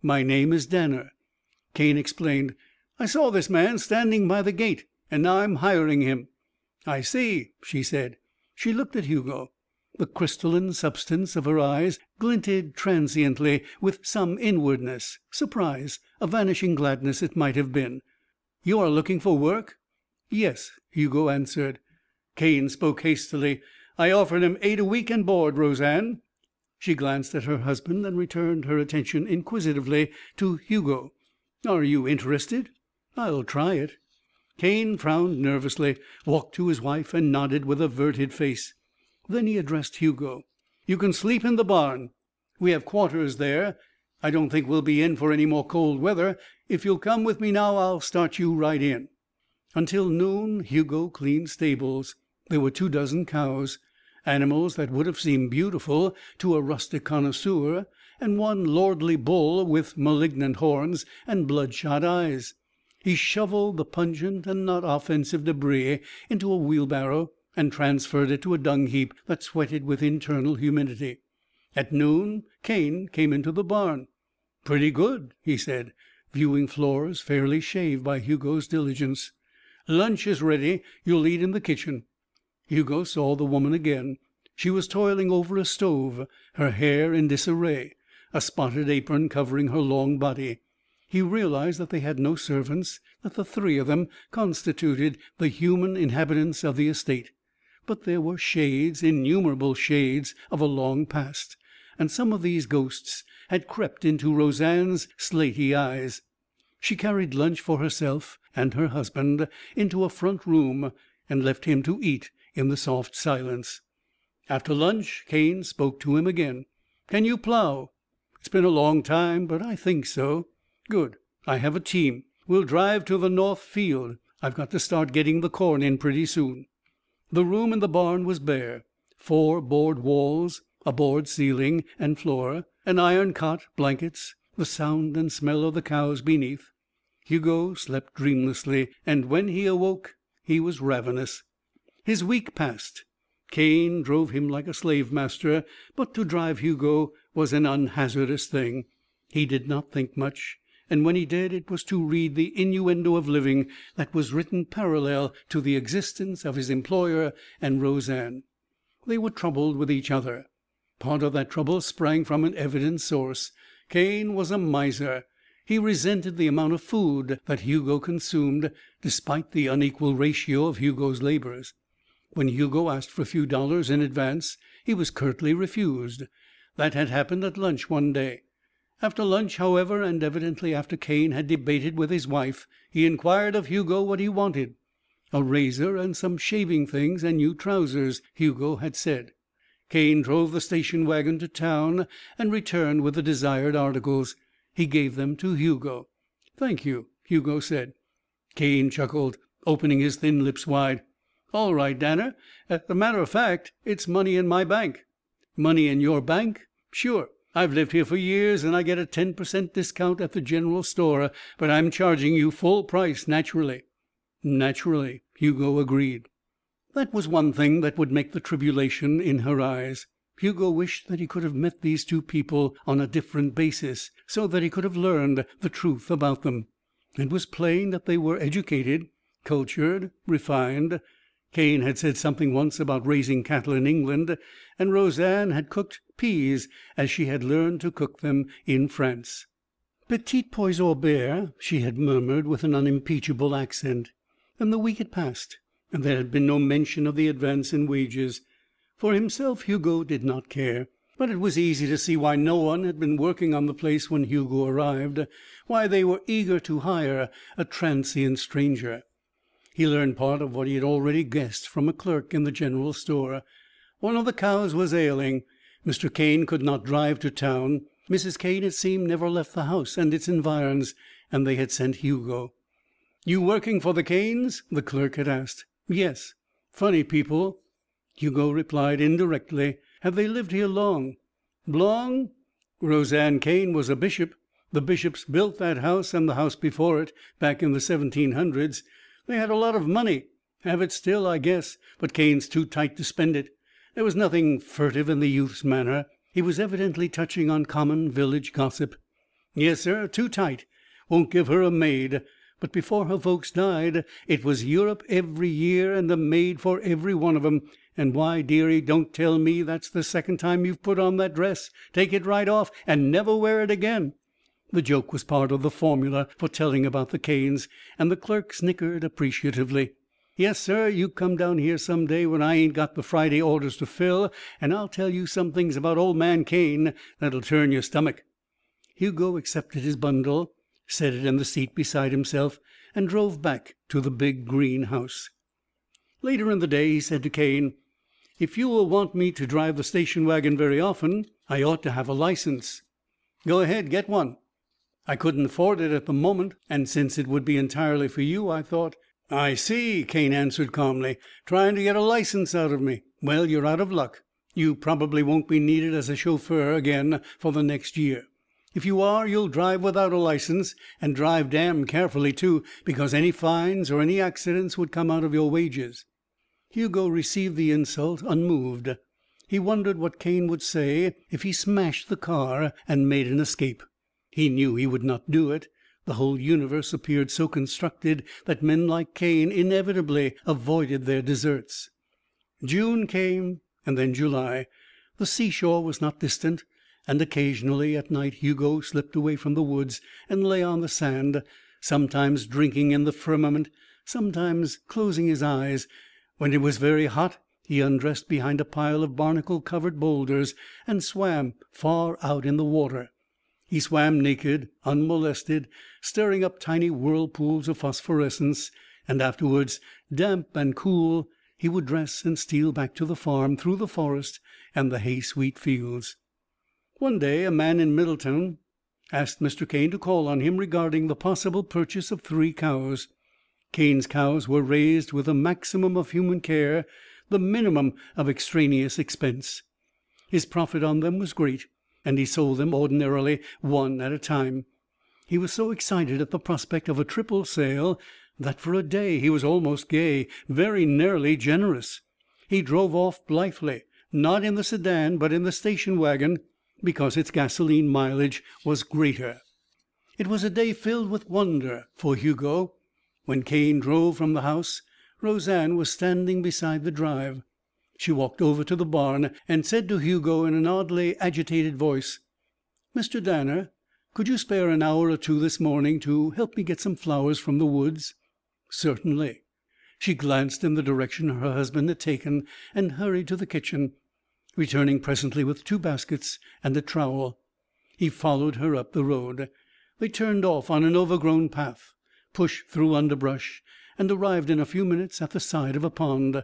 "My name is Danner." Cane explained. "I saw this man standing by the gate, and now I'm hiring him." "I see," she said. She looked at Hugo. The crystalline substance of her eyes glinted transiently with some inwardness surprise, a vanishing gladness, it might have been. "You are looking for work?" "Yes," Hugo answered. Cane spoke hastily. "I offered him eight a week and board, Roseanne." She glanced at her husband and returned her attention inquisitively to Hugo. "Are you interested?" "I'll try it." Cane frowned nervously, walked to his wife, and nodded with averted face. Then he addressed Hugo. "You can sleep in the barn. We have quarters there. I don't think we'll be in for any more cold weather. If you'll come with me now I'll start you right in." Until noon Hugo cleaned stables. There were two dozen cows animals that would have seemed beautiful to a rustic connoisseur and one lordly bull with malignant horns and bloodshot eyes. He shovelled the pungent and not offensive debris into a wheelbarrow and transferred it to a dung heap that sweated with internal humidity. At noon Cane came into the barn. "Pretty good," he said, viewing floors fairly shaved by Hugo's diligence. "Lunch is ready. You'll eat in the kitchen." Hugo saw the woman again. She was toiling over a stove, her hair in disarray, a spotted apron covering her long body. He realized that they had no servants, that the three of them constituted the human inhabitants of the estate. But there were shades, innumerable shades, of a long past, and some of these ghosts had crept into Roseanne's slaty eyes. She carried lunch for herself and her husband into a front room and left him to eat in the soft silence. After lunch Cane spoke to him again. "Can you plow?" "It's been a long time, but I think so." "Good. I have a team. We'll drive to the north field. I've got to start getting the corn in pretty soon." The room in the barn was bare. Four board walls, a board ceiling and floor, an iron cot, blankets, the sound and smell of the cows beneath. Hugo slept dreamlessly, and when he awoke he was ravenous. His week passed. Cane drove him like a slave master, but to drive Hugo was an unhazardous thing. He did not think much, and when he did it was to read the innuendo of living that was written parallel to the existence of his employer and Roseanne. They were troubled with each other. Part of that trouble sprang from an evident source. Cane was a miser. He resented the amount of food that Hugo consumed, despite the unequal ratio of Hugo's labors. When Hugo asked for a few dollars in advance, he was curtly refused. That had happened at lunch one day. After lunch, however, and evidently after Cane had debated with his wife, he inquired of Hugo what he wanted. A razor and some shaving things and new trousers, Hugo had said. Cane drove the station wagon to town and returned with the desired articles. He gave them to Hugo. "Thank you," Hugo said. Cane chuckled, opening his thin lips wide. "All right, Danner. As a matter of fact, it's money in my bank." "Money in your bank?" "Sure. I've lived here for years and I get a ten per cent discount at the general store, but I'm charging you full price, naturally." "Naturally," Hugo agreed. That was one thing that would make the tribulation in her eyes. Hugo wished that he could have met these two people on a different basis, so that he could have learned the truth about them. It was plain that they were educated, cultured, refined. Cane had said something once about raising cattle in England, and Roseanne had cooked peas as she had learned to cook them in France. "Petit pois au beurre," she had murmured with an unimpeachable accent. And the week had passed, and there had been no mention of the advance in wages. For himself, Hugo did not care. But it was easy to see why no one had been working on the place when Hugo arrived, why they were eager to hire a transient stranger. He learned part of what he had already guessed from a clerk in the general store. One of the cows was ailing. Mr. Cane could not drive to town. Mrs. Cane, it seemed, never left the house and its environs, and they had sent Hugo. "You working for the Canes?" the clerk had asked. "Yes." "Funny people." Hugo replied indirectly. "Have they lived here long?" "Long? Roseanne Cane was a bishop. The bishops built that house and the house before it, back in the seventeen hundreds. They had a lot of money. Have it still, I guess, but Cane's too tight to spend it." There was nothing furtive in the youth's manner. He was evidently touching on common village gossip. "Yes, sir, too tight. Won't give her a maid. But before her folks died it was Europe every year and a maid for every one of 'em. And why, dearie, don't tell me that's the second time you've put on that dress. Take it right off and never wear it again." The joke was part of the formula for telling about the Canes, and the clerk snickered appreciatively. Yes, sir, you come down here some day when I ain't got the Friday orders to fill, and I'll tell you some things about old man Cane that'll turn your stomach." Hugo accepted his bundle, set it in the seat beside himself, and drove back to the big green house. Later in the day he said to Cane: "If you will want me to drive the station wagon very often, I ought to have a license." "Go ahead, get one." "I couldn't afford it at the moment, and since it would be entirely for you, I thought " "I see," Cane answered calmly. "Trying to get a license out of me. Well, you're out of luck. You probably won't be needed as a chauffeur again for the next year. If you are, you'll drive without a license, and drive damned carefully, too, because any fines or any accidents would come out of your wages." Hugo received the insult unmoved. He wondered what Cane would say if he smashed the car and made an escape. He knew he would not do it. The whole universe appeared so constructed that men like Cane inevitably avoided their deserts. June came, and then July. The seashore was not distant and occasionally at night Hugo slipped away from the woods and lay on the sand, sometimes drinking in the firmament, sometimes closing his eyes. When it was very hot he undressed behind a pile of barnacle covered boulders and swam far out in the water. He swam naked, unmolested, stirring up tiny whirlpools of phosphorescence, and afterwards, damp and cool, he would dress and steal back to the farm through the forest and the hay sweet fields. One day a man in Middletown asked Mr. Cane to call on him regarding the possible purchase of three cows. Cane's cows were raised with the maximum of human care, the minimum of extraneous expense. His profit on them was great, and he sold them ordinarily one at a time. He was so excited at the prospect of a triple sale that for a day he was almost gay, very nearly generous. He drove off blithely, not in the sedan, but in the station wagon because its gasoline mileage was greater. It was a day filled with wonder for Hugo. When Cane drove from the house, Roseanne was standing beside the drive. She walked over to the barn and said to Hugo in an oddly agitated voice: "Mr. Danner, could you spare an hour or two this morning to help me get some flowers from the woods?" "Certainly." She glanced in the direction her husband had taken and hurried to the kitchen returning presently with two baskets and a trowel. He followed her up the road. They turned off on an overgrown path, pushed through underbrush, and arrived in a few minutes at the side of a pond.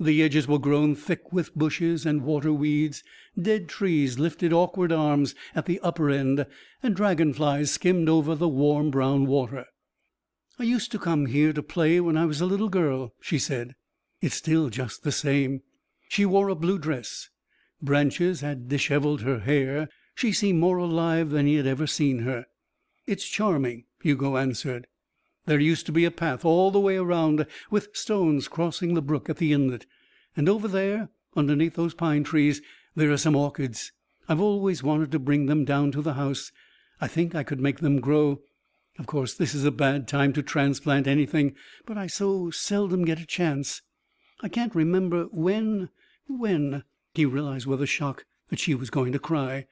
The edges were grown thick with bushes and water weeds, dead trees lifted awkward arms at the upper end, and dragon flies skimmed over the warm brown water. "I used to come here to play when I was a little girl," she said. "It's still just the same." She wore a blue dress, Branches had dishevelled her hair. She seemed more alive than he had ever seen her. "It's charming," Hugo answered. "There used to be a path all the way around, with stones crossing the brook at the inlet. And over there, underneath those pine trees, there are some orchids. I've always wanted to bring them down to the house. I think I could make them grow. Of course, this is a bad time to transplant anything, but I so seldom get a chance. I can't remember when when he realized with a shock that she was going to cry.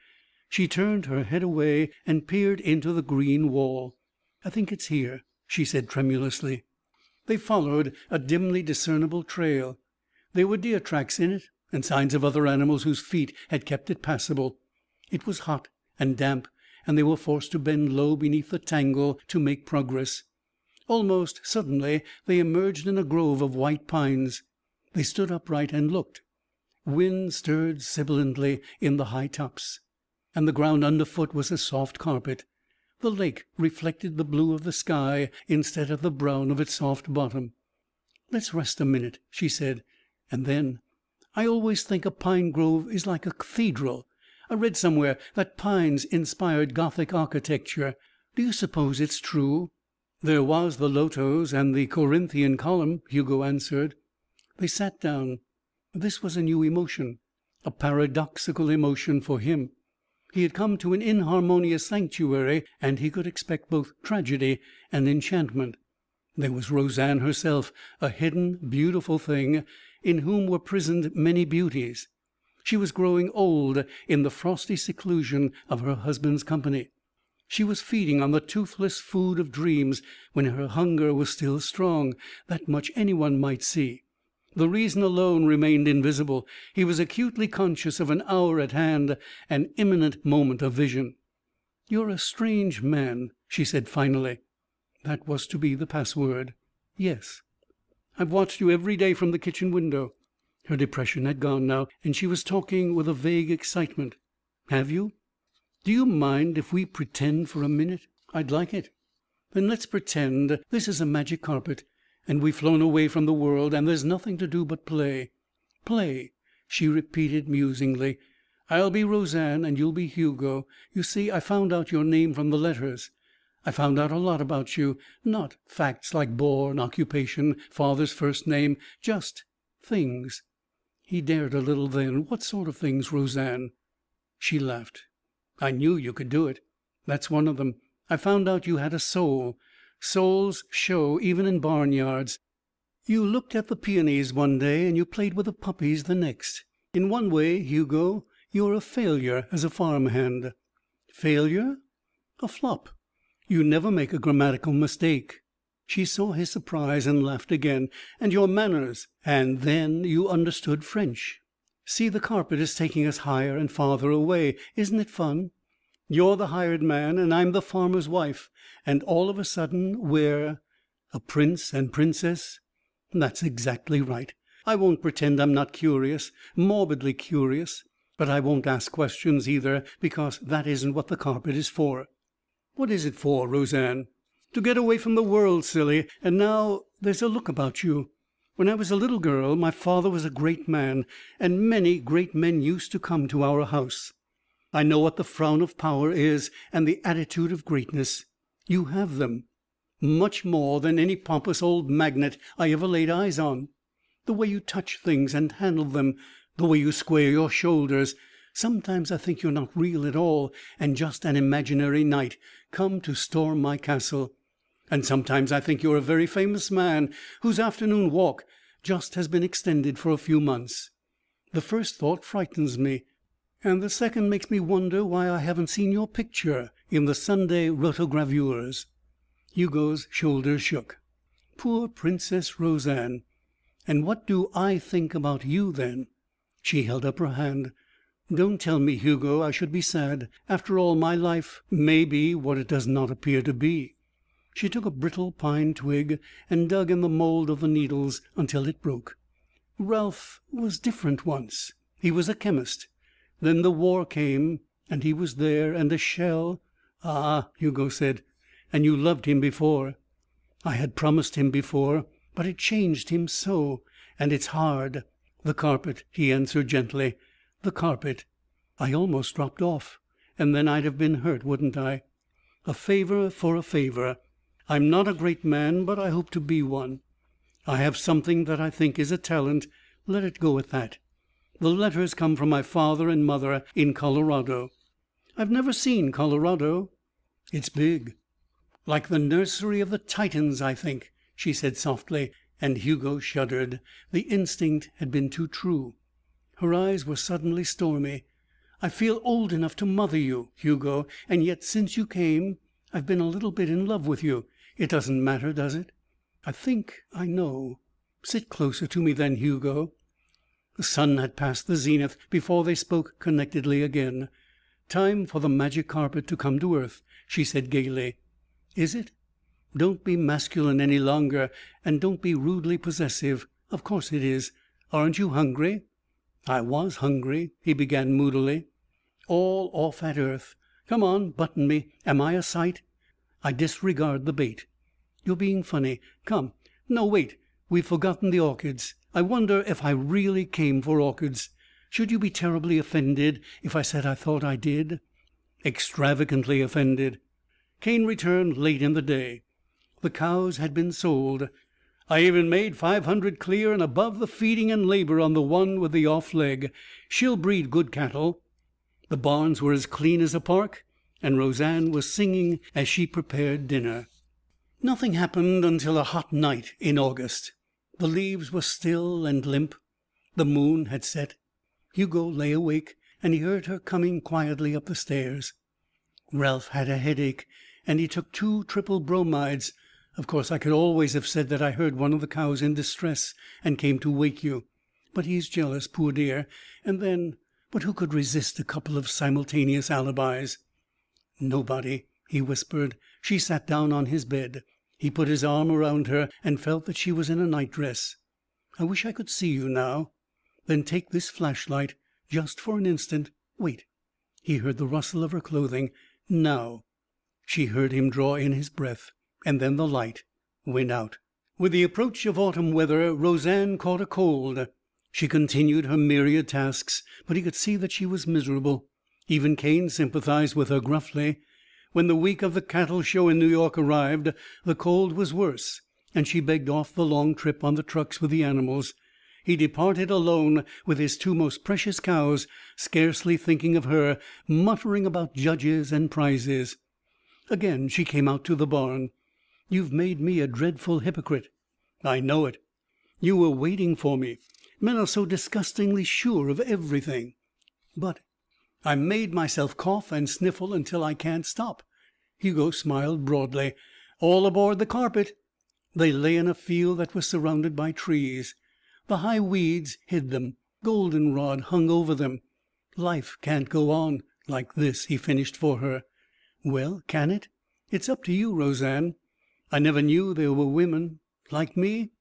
She turned her head away and peered into the green wall. "I think it's here," she said tremulously. They followed a dimly discernible trail. There were deer tracks in it and signs of other animals whose feet had kept it passable. It was hot and damp and they were forced to bend low beneath the tangle to make progress. Almost suddenly they emerged in a grove of white pines. They stood upright and looked. Wind stirred sibilantly in the high tops, and the ground underfoot was a soft carpet. The lake reflected the blue of the sky instead of the brown of its soft bottom. "Let's rest a minute," she said, and then: "I always think a pine grove is like a cathedral. I read somewhere that pines inspired Gothic architecture. Do you suppose it's true?" "There was the lotos and the Corinthian column," Hugo answered. They sat down. This was a new emotion, a paradoxical emotion for him. He had come to an inharmonious sanctuary, and he could expect both tragedy and enchantment. There was Roseanne herself, a hidden, beautiful thing, in whom were prisoned many beauties. She was growing old in the frosty seclusion of her husband's company. She was feeding on the toothless food of dreams when her hunger was still strong. That much anyone might see. The reason alone remained invisible. He was acutely conscious of an hour at hand, an imminent moment of vision. "You're a strange man," she said finally. That was to be the password. "Yes." "I've watched you every day from the kitchen window." Her depression had gone now, and she was talking with a vague excitement. "Have you? Do you mind if we pretend for a minute? I'd like it." "Then let's pretend this is a Magic Carpet, and we've flown away from the world, and there's nothing to do but play. Play," she repeated musingly. "I'll be Roseanne and you'll be Hugo. You see, I found out your name from the letters. I found out a lot about you. Not facts like born, occupation, father's first name. Just things." He dared a little then. "What sort of things, Roseanne?" She laughed. I knew you could do it. That's one of them. I found out you had a soul. Souls show even in barnyards. You looked at the peonies one day and you played with the puppies the next. In one way, Hugo, you're a failure as a farm hand." "Failure?" "A flop. You never make a grammatical mistake." She saw his surprise and laughed again. "And your manners. And then you understood French. See, the carpet is taking us higher and farther away. Isn't it fun? You're the hired man and I'm the farmer's wife, and all of a sudden we're a prince and princess. That's exactly right. I won't pretend I'm not curious morbidly curious. But I won't ask questions, either, because that isn't what the carpet is for." "What is it for, Roseanne?" "To get away from the world, silly. And now there's a look about you. When I was a little girl my father was a great man, and many great men used to come to our house. I know what the frown of power is and the attitude of greatness. You have them. Much more than any pompous old magnate I ever laid eyes on. The way you touch things and handle them, the way you square your shoulders. Sometimes I think you're not real at all, and just an imaginary knight come to storm my castle. And sometimes I think you're a very famous man whose afternoon walk just has been extended for a few months. The first thought frightens me, and the second makes me wonder why I haven't seen your picture in the Sunday rotogravures." Hugo's shoulders shook. "Poor Princess Roseanne! And what do I think about you, then?" She held up her hand. "Don't tell me, Hugo. I should be sad. After all, my life may be what it does not appear to be." She took a brittle pine twig and dug in the mold of the needles until it broke. "Ralph was different once. He was a chemist. Then the war came and he was there and a shell " "Ah," Hugo said. "And you loved him before." "I had promised him before. But it changed him so. And it's hard." "The carpet," he answered gently. "The carpet. I almost dropped off. And then I'd have been hurt, wouldn't I? A favour for a favour. I'm not a great man, but I hope to be one. I have something that I think is a talent. Let it go at that. The letters come from my father and mother in Colorado. I've never seen Colorado. It's big. Like the nursery of the Titans, I think," she said softly, and Hugo shuddered. The instinct had been too true. Her eyes were suddenly stormy. "I feel old enough to mother you, Hugo, and yet since you came I've been a little bit in love with you. It doesn't matter, does it? I think I know. Sit closer to me then, Hugo." The sun had passed the zenith before they spoke connectedly again. "Time for the Magic Carpet to come to earth," she said gaily. "Is it? Don't be masculine any longer, and don't be rudely possessive. Of course it is. Aren't you hungry?" "I was hungry," he began moodily. "All off at earth. Come on, button me. Am I a sight?" "I disregard the bait." "You're being funny. Come no, wait. We've forgotten the orchids. I wonder if I really came for orchids. Should you be terribly offended if I said I thought I did?" "Extravagantly offended." Cane returned late in the day. The cows had been sold. I even made five hundred clear and above the feeding and labour on the one with the off leg. She'll breed good cattle. The barns were as clean as a park, and Roseanne was singing as she prepared dinner. Nothing happened until a hot night in August. The leaves were still and limp. The moon had set. Hugo lay awake, and he heard her coming quietly up the stairs. Ralph had a headache, and he took two triple bromides. Of course I could always have said that I heard one of the cows in distress and came to wake you. But he's jealous, poor dear. And then but who could resist a couple of simultaneous alibis? Nobody, he whispered. She sat down on his bed. He put his arm around her and felt that she was in a nightdress. I wish I could see you now. Then take this flashlight just for an instant. Wait. He heard the rustle of her clothing. Now. She heard him draw in his breath, and then the light went out. With the approach of autumn weather Roseanne caught a cold. She continued her myriad tasks, but he could see that she was miserable. Even Cane sympathized with her gruffly. When the week of the cattle show in New York arrived, the cold was worse, and she begged off the long trip on the trucks with the animals. He departed alone with his two most precious cows, scarcely thinking of her, muttering about judges and prizes. Again she came out to the barn. "You've made me a dreadful hypocrite." "I know it." "You were waiting for me. Men are so disgustingly sure of everything." "But "I made myself cough and sniffle until I can't stop." Hugo smiled broadly. "All aboard the carpet." They lay in a field that was surrounded by trees. The high weeds hid them. Goldenrod hung over them. "Life can't go on like this," he finished for her. "Well, can it? It's up to you, Roseanne. I never knew there were women like me.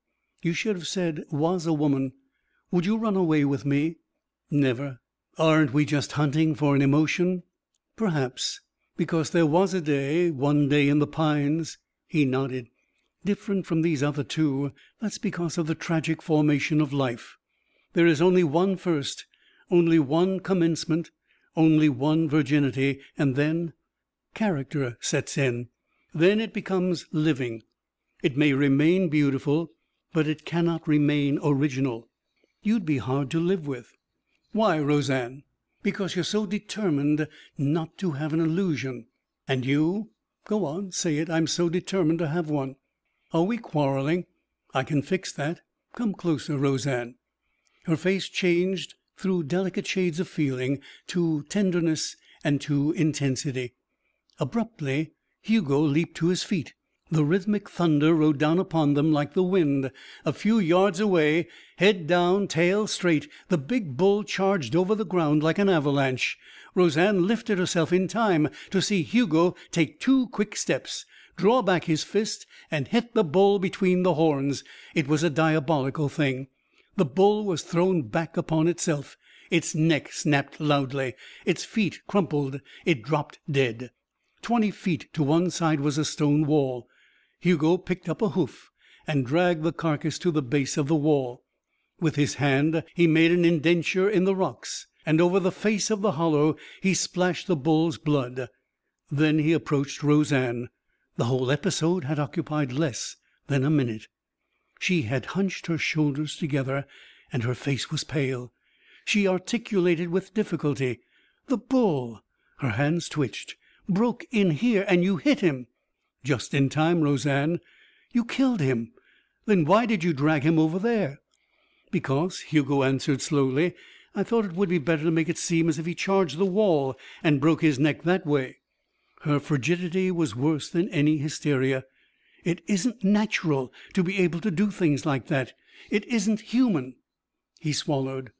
You should have said was a woman. Would you run away with me?" "Never." "Aren't we just hunting for an emotion?" "Perhaps. Because there was a day one day in the pines." He nodded. "Different from these other two. That's because of the tragic formation of life. There is only one first, only one commencement, only one virginity, and then character sets in. Then it becomes living. It may remain beautiful, but it cannot remain original. You'd be hard to live with." "Why, Roseanne?" "Because you're so determined not to have an illusion." "And you?" "Go on, say it. I'm so determined to have one." "Are we quarreling?" "I can fix that. Come closer, Roseanne." Her face changed through delicate shades of feeling to tenderness and to intensity. Abruptly Hugo leaped to his feet. The rhythmic thunder rode down upon them like the wind. A few yards away, head down, tail straight, the big bull charged over the ground like an avalanche. Roseanne lifted herself in time to see Hugo take two quick steps, draw back his fist, and hit the bull between the horns. It was a diabolical thing. The bull was thrown back upon itself. Its neck snapped loudly. Its feet crumpled. It dropped dead. Twenty feet to one side was a stone wall. Hugo picked up a hoof and dragged the carcass to the base of the wall. With his hand he made an indenture in the rocks, and over the face of the hollow he splashed the bull's blood. Then he approached Roseanne. The whole episode had occupied less than a minute. She had hunched her shoulders together, and her face was pale. She articulated with difficulty. "The bull!" Her hands twitched broke in here and you hit him." "Just in time, Roseanne." "You killed him. Then why did you drag him over there?" "Because," Hugo answered slowly, "I thought it would be better to make it seem as if he charged the wall and broke his neck that way." Her frigidity was worse than any hysteria. "It isn't natural to be able to do things like that. It isn't human." He swallowed.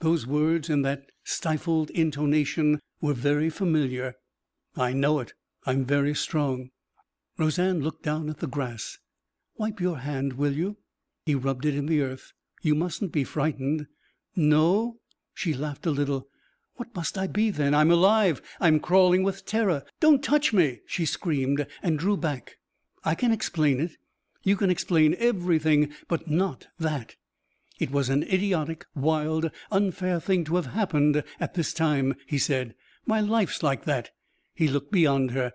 Those words in that stifled intonation were very familiar. "I know it. I'm very strong." Roseanne looked down at the grass. "Wipe your hand, will you?" He rubbed it in the earth. "You mustn't be frightened." "No?" She laughed a little. "What must I be, then? I'm alive. I'm crawling with terror. Don't touch me!" she screamed, and drew back. "I can explain it. You can explain everything, but not that. It was an idiotic, wild, unfair thing to have happened at this time," he said. "My life's like that. He looked beyond her.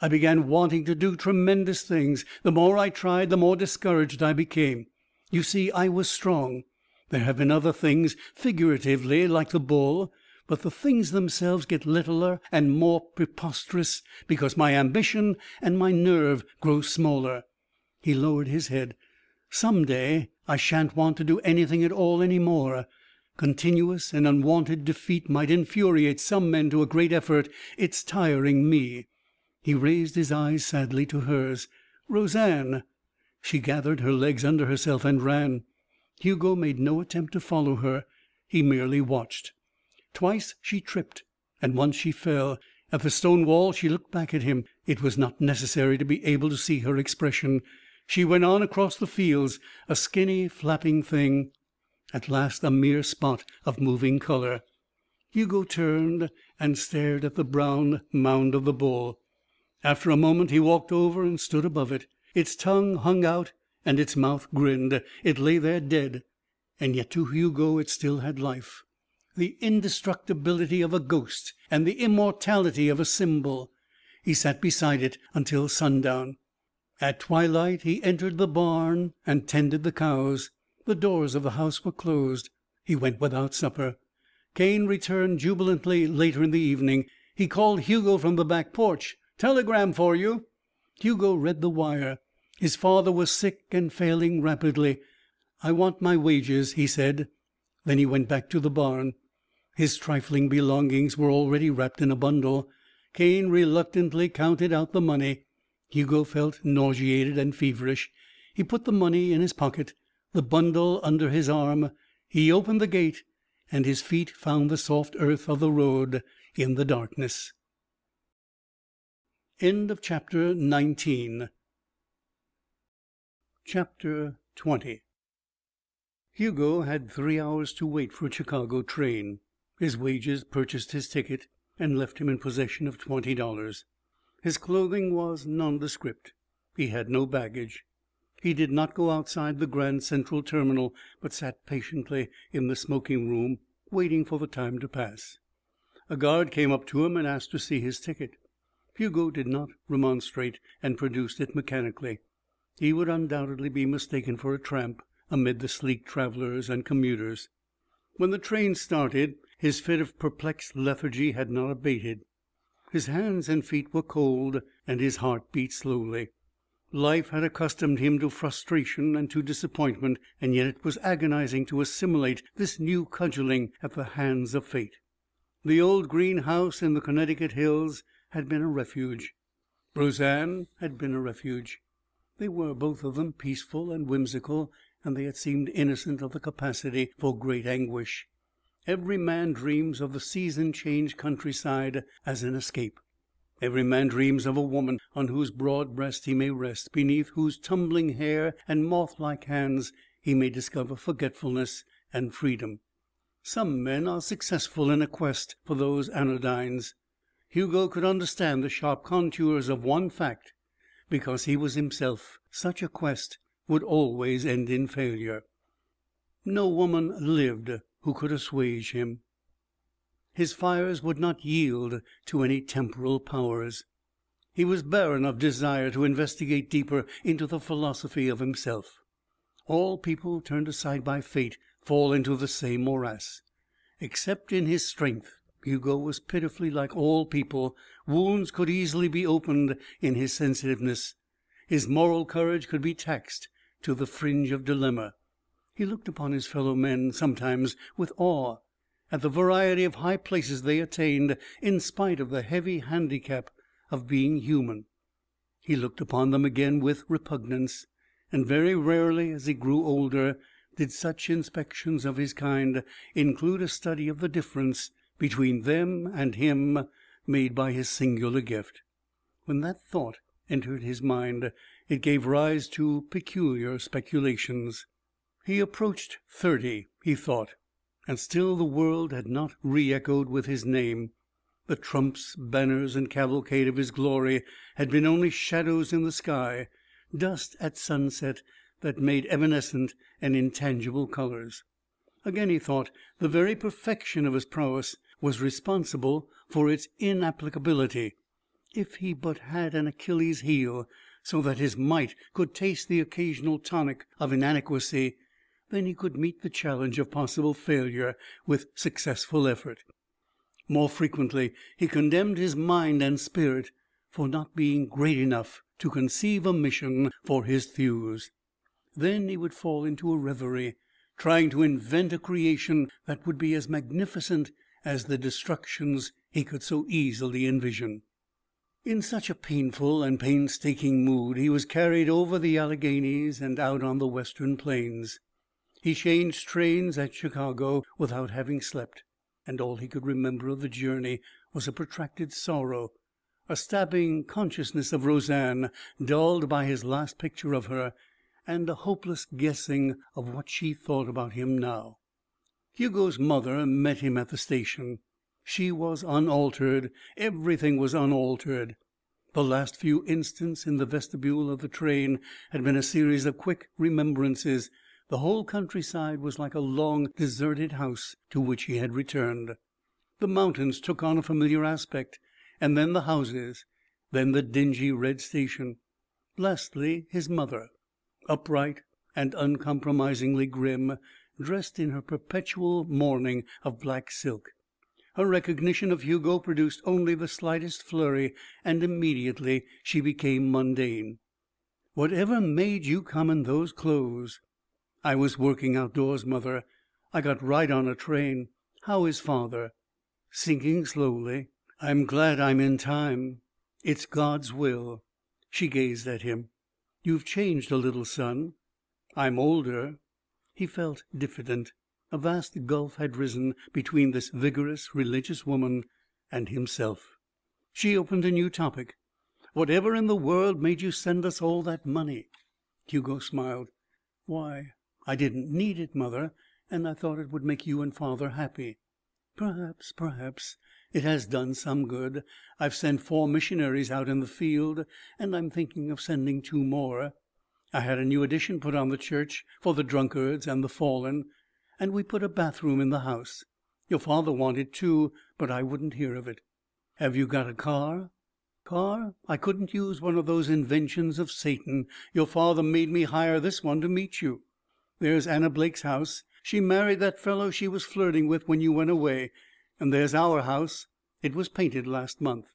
"I began wanting to do tremendous things. The more I tried, the more discouraged I became. You see, I was strong. There have been other things, figuratively, like the bull, but the things themselves get littler and more preposterous because my ambition and my nerve grow smaller." He lowered his head. "Some day I shan't want to do anything at all any more. Continuous and unwonted defeat might infuriate some men to a great effort. It's tiring me." He raised his eyes sadly to hers. "Roseanne!" She gathered her legs under herself and ran. Hugo made no attempt to follow her. He merely watched. Twice she tripped and once she fell. At the stone wall she looked back at him. It was not necessary to be able to see her expression. She went on across the fields, a skinny, flapping thing, at last a mere spot of moving colour. Hugo turned and stared at the brown mound of the bull. After a moment he walked over and stood above it. Its tongue hung out and its mouth grinned. It lay there dead. And yet to Hugo it still had life. The indestructibility of a ghost and the immortality of a symbol. He sat beside it until sundown. At twilight he entered the barn and tended the cows. The doors of the house were closed. He went without supper. Cane returned jubilantly later in the evening. He called Hugo from the back porch. "Telegram for you." Hugo read the wire. His father was sick and failing rapidly. "I want my wages," he said. Then he went back to the barn. His trifling belongings were already wrapped in a bundle. Cane reluctantly counted out the money. Hugo felt nauseated and feverish. He put the money in his pocket the bundle under his arm. He opened the gate, and his feet found the soft earth of the road in the darkness. End of chapter 19 Chapter 20 Hugo had three hours to wait for a Chicago train. His wages purchased his ticket and left him in possession of twenty dollars. His clothing was nondescript. He had no baggage. He did not go outside the Grand Central Terminal, but sat patiently in the smoking room, waiting for the time to pass. A guard came up to him and asked to see his ticket. Hugo did not remonstrate, and produced it mechanically. He would undoubtedly be mistaken for a tramp amid the sleek travelers and commuters. When the train started, his fit of perplexed lethargy had not abated. His hands and feet were cold, and his heart beat slowly. Life had accustomed him to frustration and to disappointment, and yet it was agonizing to assimilate this new cudgeling at the hands of fate. The old green house in the Connecticut hills had been a refuge. Roseanne had been a refuge. They were both of them peaceful and whimsical, and they had seemed innocent of the capacity for great anguish. Every man dreams of the season changed countryside as an escape. Every man dreams of a woman on whose broad breast he may rest, beneath whose tumbling hair and moth like hands he may discover forgetfulness and freedom. Some men are successful in a quest for those anodynes. Hugo could understand the sharp contours of one fact. Because he was himself, such a quest would always end in failure. No woman lived who could assuage him. His fires would not yield to any temporal powers. He was barren of desire to investigate deeper into the philosophy of himself. All people turned aside by fate fall into the same morass. Except in his strength, Hugo was pitifully like all people. Wounds could easily be opened in his sensitiveness. His moral courage could be taxed to the fringe of dilemma. He looked upon his fellow men sometimes with awe at the variety of high places they attained in spite of the heavy handicap of being human. He looked upon them again with repugnance, and very rarely as he grew older did such inspections of his kind include a study of the difference between them and him made by his singular gift. When that thought entered his mind, it gave rise to peculiar speculations. He approached thirty, he thought, and still the world had not re echoed with his name. The trumps, banners, and cavalcade of his glory had been only shadows in the sky, dust at sunset that made evanescent and intangible colors. Again he thought the very perfection of his prowess was responsible for its inapplicability. If he but had an Achilles heel, so that his might could taste the occasional tonic of inadequacy, then he could meet the challenge of possible failure with successful effort. More frequently he condemned his mind and spirit for not being great enough to conceive a mission for his thews. Then he would fall into a reverie, trying to invent a creation that would be as magnificent as the destructions he could so easily envision. In such a painful and painstaking mood he was carried over the Alleghanies and out on the Western plains. He changed trains at Chicago without having slept, and all he could remember of the journey was a protracted sorrow, a stabbing consciousness of Roseanne, dulled by his last picture of her, and a hopeless guessing of what she thought about him now. Hugo's mother met him at the station. She was unaltered. Everything was unaltered. The last few instants in the vestibule of the train had been a series of quick remembrances. The whole countryside was like a long, deserted house to which he had returned. The mountains took on a familiar aspect, and then the houses, then the dingy red station. Lastly, his mother, upright and uncompromisingly grim, dressed in her perpetual mourning of black silk. Her recognition of Hugo produced only the slightest flurry, and immediately she became mundane. "Whatever made you come in those clothes?" "I was working outdoors, mother. I got right on a train. How is father?" "Sinking slowly. I'm glad I'm in time. It's God's will." She gazed at him. "You've changed a little, son." "I'm older." He felt diffident. A vast gulf had risen between this vigorous, religious woman and himself. She opened a new topic. "Whatever in the world made you send us all that money?" Hugo smiled. "Why, I didn't need it, mother, and I thought it would make you and father happy." "Perhaps, perhaps. It has done some good. I've sent four missionaries out in the field, and I'm thinking of sending two more. I had a new addition put on the church for the drunkards and the fallen and we put a bathroom in the house. Your father wanted two, but I wouldn't hear of it. Have you got a car?" "Car? I couldn't use one of those inventions of Satan. Your father made me hire this one to meet you. There's Anna Blake's house. She married that fellow she was flirting with when you went away. And there's our house. It was painted last month."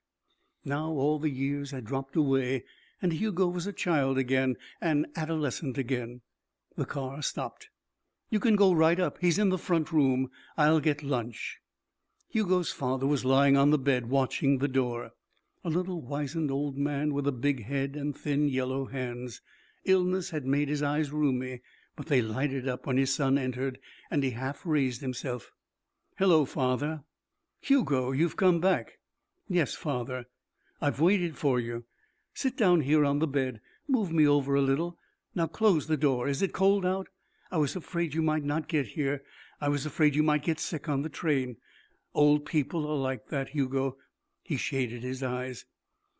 Now all the years had dropped away, and Hugo was a child again, an adolescent again. The car stopped. "You can go right up. He's in the front room. I'll get lunch." Hugo's father was lying on the bed, watching the door. A little wizened old man with a big head and thin yellow hands. Illness had made his eyes rheumy, but they lighted up when his son entered, and he half raised himself. "Hello, father." "Hugo, you've come back." "Yes, father." "I've waited for you. Sit down here on the bed. Move me over a little. Now close the door. Is it cold out? I was afraid you might not get here. I was afraid you might get sick on the train. Old people are like that, Hugo." He shaded his eyes.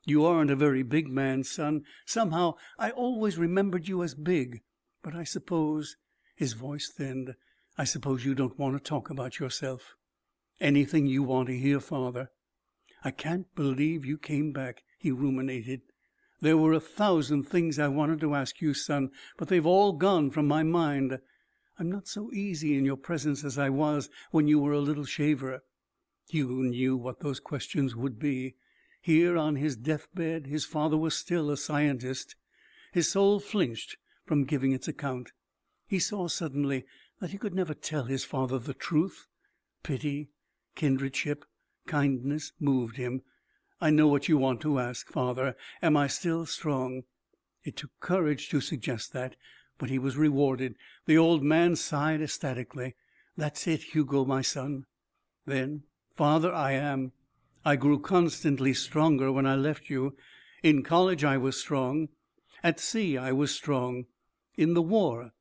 "You aren't a very big man, son. Somehow I always remembered you as big. But I suppose" his voice thinned "I suppose you don't want to talk about yourself." "Anything you want to hear, father." "I can't believe you came back," he ruminated. There were a thousand things I wanted to ask you, son, but they've all gone from my mind. I'm not so easy in your presence as I was when you were a little shaver." Hugo knew what those questions would be. Here on his deathbed his father was still a scientist. His soul flinched from giving its account. He saw suddenly that he could never tell his father the truth. Pity, kindredship, kindness moved him. I know what you want to ask, father. Am I still strong?" It took courage to suggest that, but he was rewarded. The old man sighed ecstatically. "That's it, Hugo, my son." Then, "Father, I am. I grew constantly stronger when I left you. In college I was strong. At sea I was strong. In the war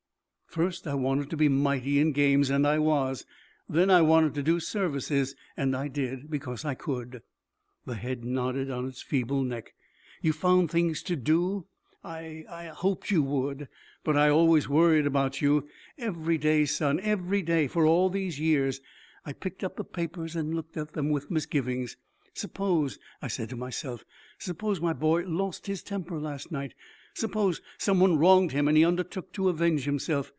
First I wanted to be mighty in games, and I was. Then I wanted to do services, and I did, because I could. The head nodded on its feeble neck. "You found things to do? I I hoped you would. But I always worried about you. Every day, son, every day, for all these years, I picked up the papers and looked at them with misgivings. Suppose, I said to myself, suppose my boy lost his temper last night. Suppose some one wronged him and he undertook to avenge himself.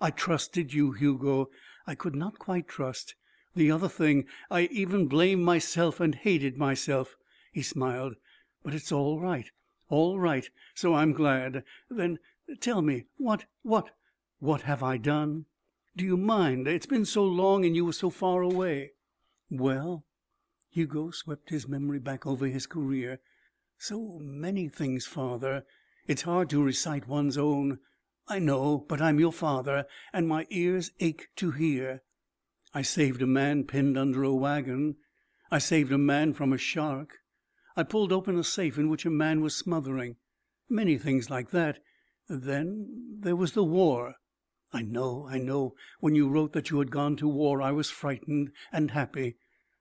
I trusted you, Hugo. I could not quite trust. The other thing I even blamed myself and hated myself." He smiled. "But it's all right all right. So I'm glad. Then tell me what what " "What have I done?" Do you mind? It's been so long, and you were so far away." "Well?" Hugo swept his memory back over his career. "So many things, father. It's hard to recite one's own. I know. But I'm your father, and my ears ache to hear. I saved a man pinned under a wagon. I saved a man from a shark. I pulled open a safe in which a man was smothering. Many things like that. Then there was the war. I know. I know. When you wrote that you had gone to war I was frightened and happy.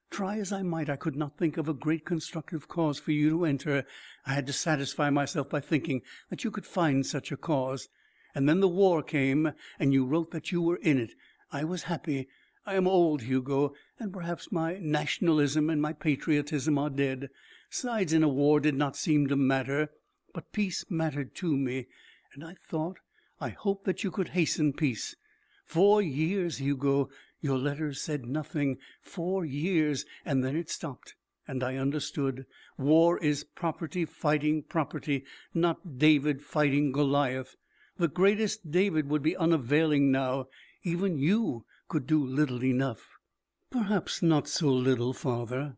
Try as I might I could not think of a great constructive cause for you to enter. I had to satisfy myself by thinking that you could find such a cause. And then the war came and you wrote that you were in it. I was happy. I am old, Hugo, and perhaps my nationalism and my patriotism are dead. Sides in a war did not seem to matter. But peace mattered to me. And I thought I hoped that you could hasten peace. Four years, Hugo. Your letters said nothing. Four years. And then it stopped. And I understood. War is property fighting property, not David fighting Goliath. The greatest David would be unavailing now. Even you could do little enough." "Perhaps not so little, father."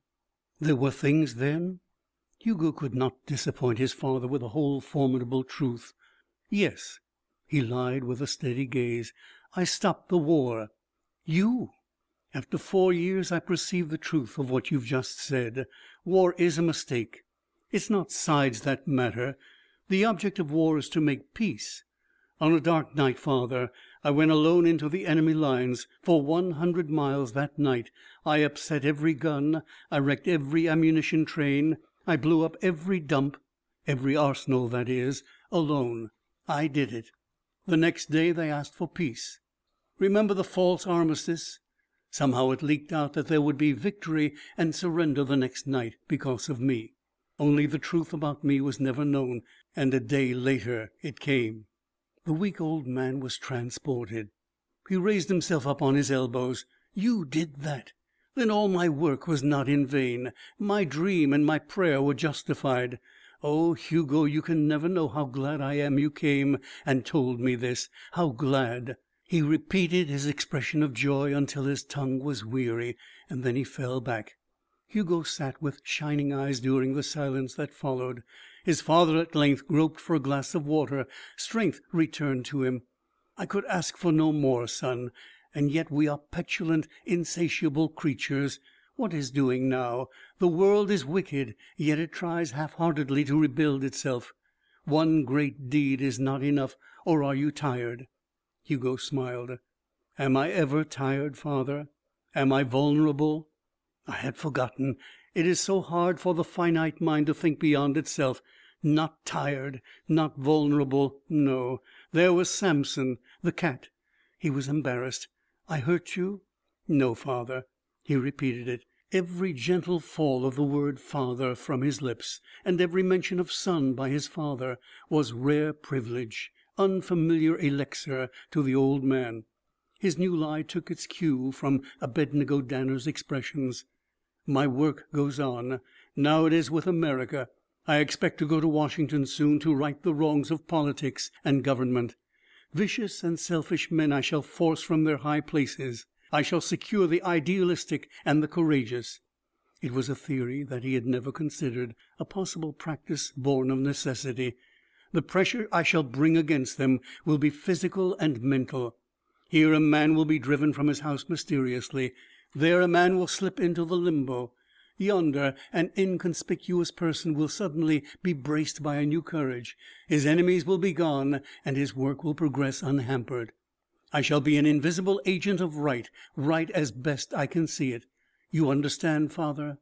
"There were things then?" Hugo could not disappoint his father with the whole formidable truth. "Yes." He lied with a steady gaze. "I stopped the war." "You!" "After four years I perceived the truth of what you've just said. War is a mistake. It's not sides that matter. The object of war is to make peace. On a dark night, father, I went alone into the enemy lines. For one hundred miles that night I upset every gun, I wrecked every ammunition train, I blew up every dump every arsenal, that is alone. I did it. The next day they asked for peace. Remember the false armistice? Somehow it leaked out that there would be victory and surrender the next night because of me. Only the truth about me was never known, and a day later it came. The weak old man was transported. He raised himself up on his elbows. "You did that! Then all my work was not in vain. My dream and my prayer were justified. Oh, Hugo, you can never know how glad I am you came and told me this. How glad!" He repeated his expression of joy until his tongue was weary. And then he fell back. Hugo sat with shining eyes during the silence that followed. His father at length groped for a glass of water. Strength returned to him. "I could ask for no more, son. And yet we are petulant, insatiable creatures. What is doing now? The world is wicked, yet it tries half heartedly to rebuild itself. One great deed is not enough. Or are you tired?" Hugo smiled. "Am I ever tired, father? Am I vulnerable? I had forgotten. It is so hard for the finite mind to think beyond itself. Not tired, not vulnerable. No. There was Samson the cat. He was embarrassed. "I hurt you?" "No, father." He repeated it. Every gentle fall of the word father from his lips, and every mention of son by his father, was rare privilege, unfamiliar elixir to the old man. His new lie took its cue from Abednego Danner's expressions. My work goes on. Now it is with America. I expect to go to Washington soon to right the wrongs of politics and government. Vicious and selfish men I shall force from their high places. I shall secure the idealistic and the courageous. It was a theory that he had never considered, a possible practice born of necessity. The pressure I shall bring against them will be physical and mental. Here a man will be driven from his house mysteriously. There a man will slip into the limbo. Yonder an inconspicuous person will suddenly be braced by a new courage. His enemies will be gone and his work will progress unhampered. I shall be an invisible agent of right, right as best I can see it. You understand, father?"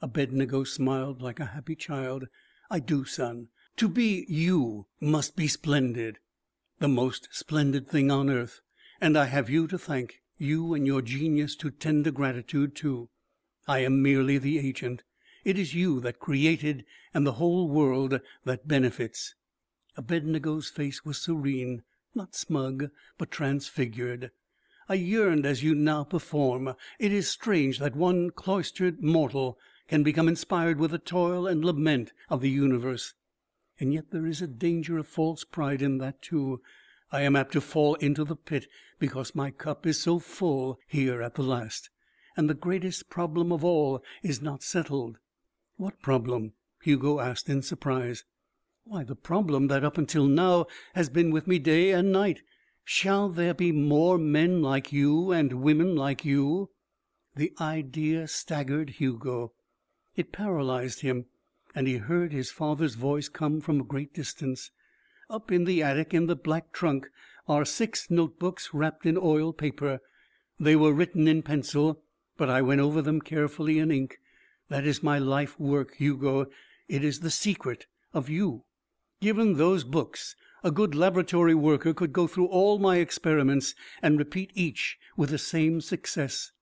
Abednego smiled like a happy child. "I do, son. To be you must be splendid." "The most splendid thing on earth. And I have you to thank you and your genius to tender gratitude to. I am merely the agent. It is you that created and the whole world that benefits." Abednego's face was serene, not smug, but transfigured. "I yearned as you now perform. It is strange that one cloistered mortal can become inspired with the toil and lament of the universe. And yet there is a danger of false pride in that too. I am apt to fall into the pit because my cup is so full here at the last. And the greatest problem of all is not settled." "What problem?" Hugo asked in surprise. "Why, the problem that up until now has been with me day and night. Shall there be more men like you and women like you?" The idea staggered Hugo. It paralyzed him, and he heard his father's voice come from a great distance. Up in the attic in the black trunk are six notebooks wrapped in oil paper. They were written in pencil, but I went over them carefully in ink. That is my life work, Hugo. It is the secret of you. Given those books, a good laboratory worker could go through all my experiments and repeat each with the same success.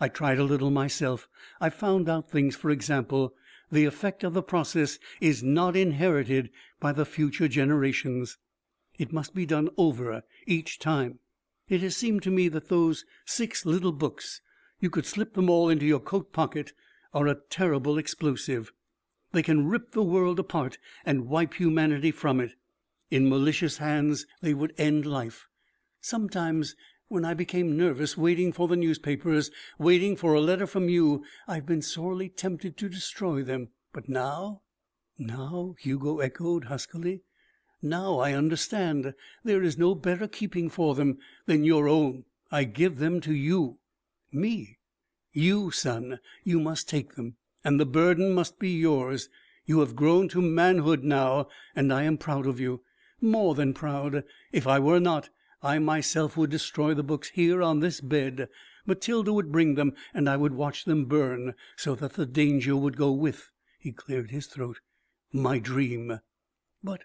I tried a little myself. I found out things, for example, the effect of the process is not inherited by the future generations. It must be done over each time. It has seemed to me that those six little books you could slip them all into your coat pocket are a terrible explosive. They can rip the world apart and wipe humanity from it. In malicious hands they would end life. Sometimes when I became nervous waiting for the newspapers, waiting for a letter from you, I've been sorely tempted to destroy them. But now " "Now?" Hugo echoed huskily. "Now I understand. There is no better keeping for them than your own. I give them to you." "Me?" "You, son. You must take them. And the burden must be yours. You have grown to manhood now, and I am proud of you. More than proud. If I were not, I myself would destroy the books here on this bed. Matilda would bring them, and I would watch them burn, so that the danger would go with he cleared his throat my dream. But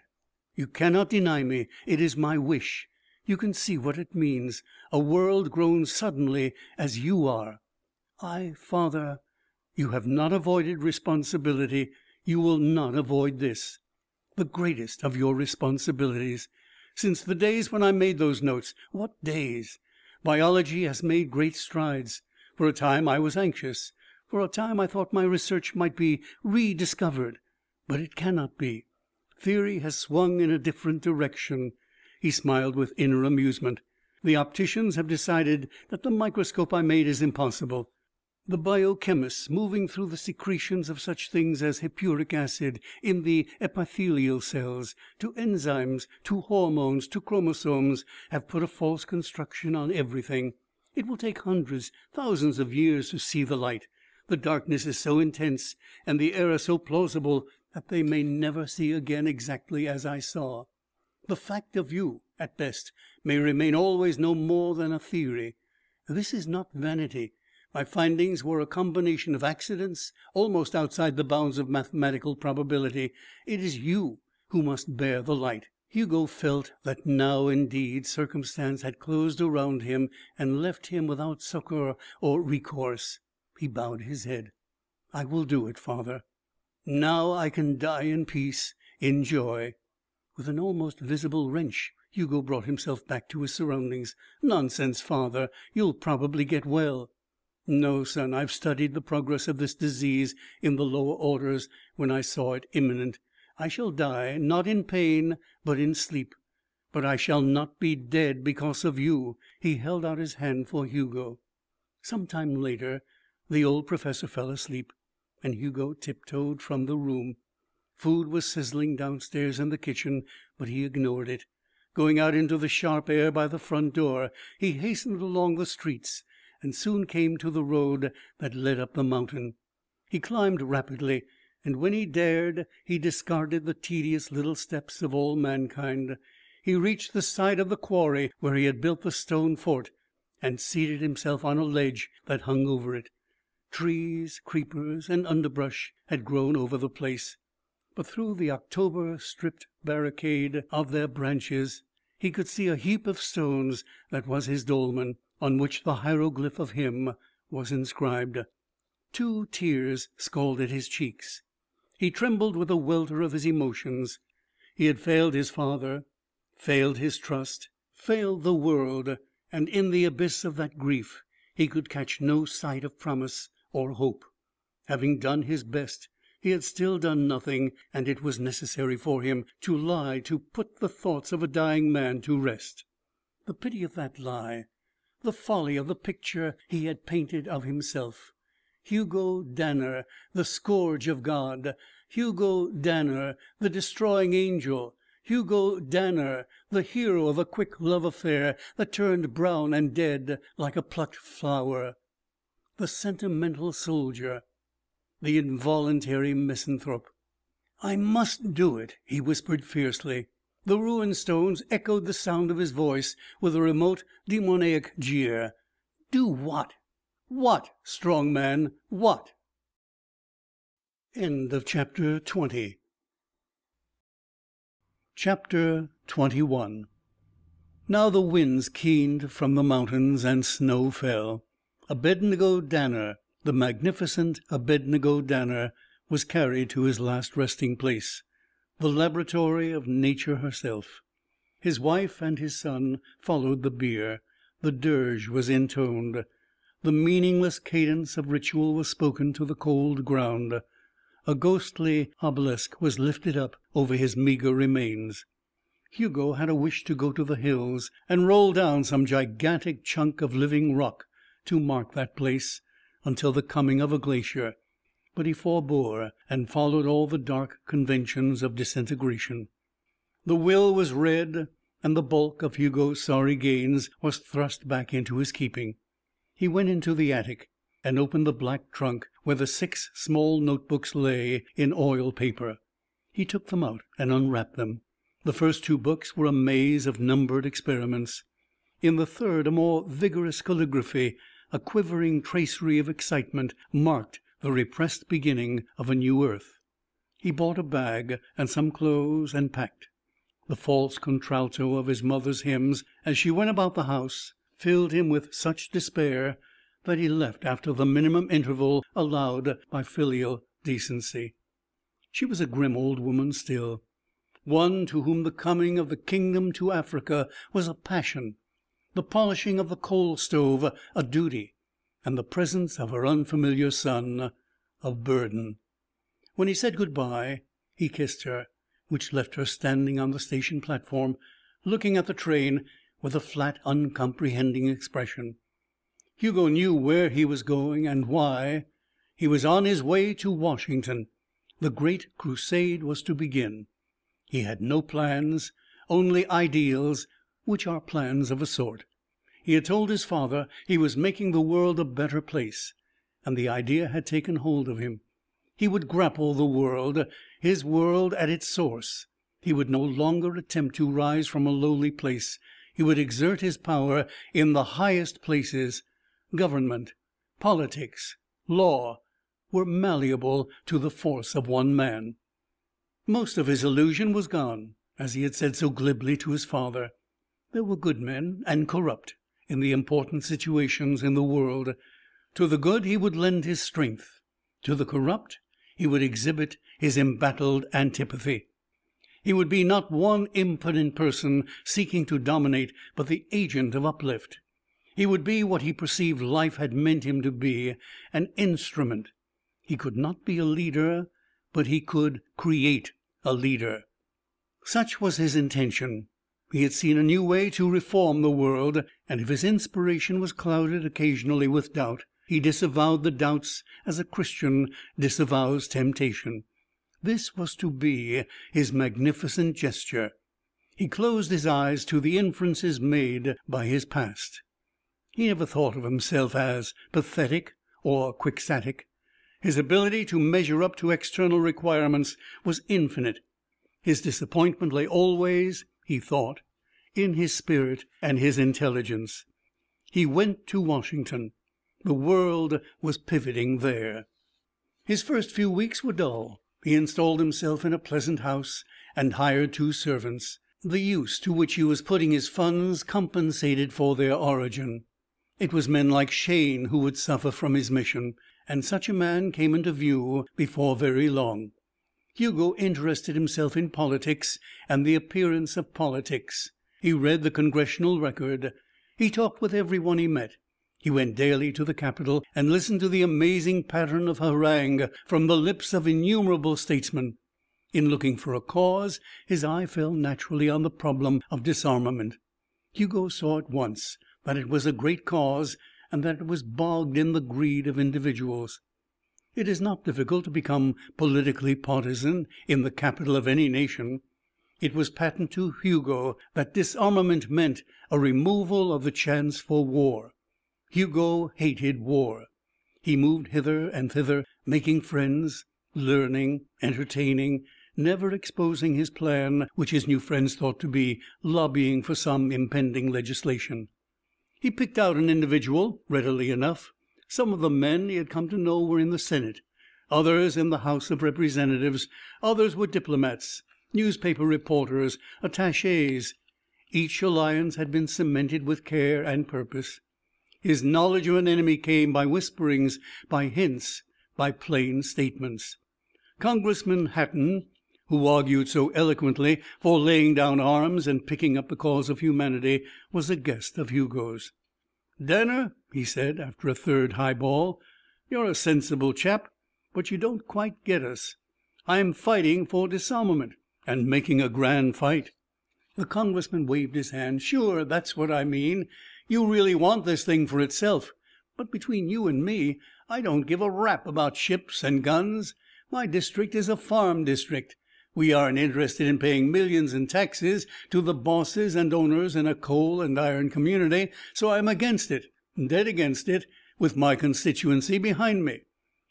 you cannot deny me. It is my wish. You can see what it means a world grown suddenly as you are. I, father you have not avoided responsibility. You will not avoid this the greatest of your responsibilities. Since the days when I made those notes what days! Biology has made great strides. For a time I was anxious. For a time I thought my research might be rediscovered. But it cannot be. Theory has swung in a different direction." He smiled with inner amusement. "The opticians have decided that the microscope I made is impossible. The biochemists, moving through the secretions of such things as hippuric acid in the epithelial cells, to enzymes, to hormones, to chromosomes, have put a false construction on everything. It will take hundreds, thousands of years to see the light. The darkness is so intense and the error so plausible that they may never see again exactly as I saw. The fact of you, at best, may remain always no more than a theory. This is not vanity. My findings were a combination of accidents almost outside the bounds of mathematical probability. It is you who must bear the light." Hugo felt that now, indeed, circumstance had closed around him and left him without succor or recourse. He bowed his head. "I will do it, father. Now I can die in peace, in joy." With an almost visible wrench Hugo brought himself back to his surroundings. "Nonsense, father. You'll probably get well." "No, son. I've studied the progress of this disease in the lower orders when I saw it imminent. I shall die, not in pain, but in sleep. But I shall not be dead because of you." He held out his hand for Hugo. Some time later the old professor fell asleep, and Hugo tiptoed from the room. Food was sizzling downstairs in the kitchen, but he ignored it. Going out into the sharp air by the front door, he hastened along the streets and soon came to the road that led up the mountain. He climbed rapidly, and when he dared he discarded the tedious little steps of all mankind. He reached the side of the quarry where he had built the stone fort, and seated himself on a ledge that hung over it. Trees, creepers, and underbrush had grown over the place, but through the October stripped barricade of their branches he could see a heap of stones that was his dolmen on which the hieroglyph of him was inscribed. Two tears scalded his cheeks. He trembled with the welter of his emotions. He had failed his father, failed his trust, failed the world, and in the abyss of that grief he could catch no sight of promise or hope. Having done his best, he had still done nothing, and it was necessary for him to lie to put the thoughts of a dying man to rest. The pity of that lie! The folly of the picture he had painted of himself! Hugo Danner, the scourge of God! Hugo Danner, the destroying angel! Hugo Danner, the hero of a quick love affair that turned brown and dead like a plucked flower! The sentimental soldier! The involuntary misanthrope! "I must do it," he whispered fiercely. The ruined stones echoed the sound of his voice with a remote, demoniac jeer. "Do what? What, strong man? What?" End of chapter XXI Now the winds keened from the mountains and snow fell. Abednego Danner, the magnificent Abednego Danner, was carried to his last resting place, the laboratory of Nature herself. His wife and his son followed the bier. The dirge was intoned. The meaningless cadence of ritual was spoken to the cold ground. A ghostly obelisk was lifted up over his meagre remains. Hugo had a wish to go to the hills and roll down some gigantic chunk of living rock to mark that place until the coming of a glacier, but he forbore, and followed all the dark conventions of disintegration. The will was read and the bulk of Hugo's sorry gains was thrust back into his keeping. He went into the attic and opened the black trunk where the six small notebooks lay in oil paper. He took them out and unwrapped them. The first two books were a maze of numbered experiments. In the third a more vigorous calligraphy, a quivering tracery of excitement, marked the repressed beginning of a new earth. He bought a bag and some clothes and packed. The false contralto of his mother's hymns as she went about the house filled him with such despair that he left after the minimum interval allowed by filial decency. She was a grim old woman still, one to whom the coming of the kingdom to Africa was a passion, the polishing of the coal stove a duty, and the presence of her unfamiliar son a burden. When he said good bye he kissed her, which left her standing on the station platform, looking at the train with a flat, uncomprehending expression. Hugo knew where he was going and why. He was on his way to Washington. The great crusade was to begin. He had no plans, only ideals, which are plans of a sort. He had told his father he was making the world a better place, and the idea had taken hold of him. He would grapple the world, his world at its source. He would no longer attempt to rise from a lowly place. He would exert his power in the highest places government, politics, law, were malleable to the force of one man. Most of his illusion was gone, as he had said so glibly to his father. There were good men and corrupt in the important situations in the world. To the good he would lend his strength. To the corrupt he would exhibit his embattled antipathy. He would be not one impotent person seeking to dominate, but the agent of uplift. He would be what he perceived life had meant him to be an instrument. He could not be a leader, but he could create a leader. Such was his intention. He had seen a new way to reform the world, and if his inspiration was clouded occasionally with doubt, he disavowed the doubts as a Christian disavows temptation. This was to be his magnificent gesture. He closed his eyes to the inferences made by his past. He never thought of himself as pathetic or quixotic. His ability to measure up to external requirements was infinite. His disappointment lay always, he thought, in his spirit and his intelligence. He went to Washington. The world was pivoting there. His first few weeks were dull. He installed himself in a pleasant house and hired two servants. The use to which he was putting his funds compensated for their origin. It was men like Shayne who would suffer from his mission, and such a man came into view before very long. Hugo interested himself in politics and the appearance of politics. He read the Congressional Record. He talked with every one he met. He went daily to the Capitol and listened to the amazing pattern of harangue from the lips of innumerable statesmen. In looking for a cause, his eye fell naturally on the problem of disarmament. Hugo saw at once that it was a great cause and that it was bogged in the greed of individuals. It is not difficult to become politically partisan in the capital of any nation. It was patent to Hugo that disarmament meant a removal of the chance for war. Hugo hated war. He moved hither and thither, making friends, learning, entertaining, never exposing his plan, which his new friends thought to be lobbying for some impending legislation. He picked out an individual readily enough. Some of the men he had come to know were in the Senate, others in the House of Representatives, others were diplomats, newspaper reporters, attachés. Each alliance had been cemented with care and purpose. His knowledge of an enemy came by whisperings, by hints, by plain statements. Congressman Hatton who argued so eloquently for laying down arms and picking up the cause of humanity, was a guest of Hugo's. "Danner," he said, after a third highball, "you're a sensible chap, but you don't quite get us. I'm fighting for disarmament, and making a grand fight." The Congressman waved his hand. "Sure, that's what I mean. You really want this thing for itself, but between you and me, I don't give a rap about ships and guns. My district is a farm district. We aren't interested in paying millions in taxes to the bosses and owners in a coal and iron community, so I'm against it, dead against it, with my constituency behind me.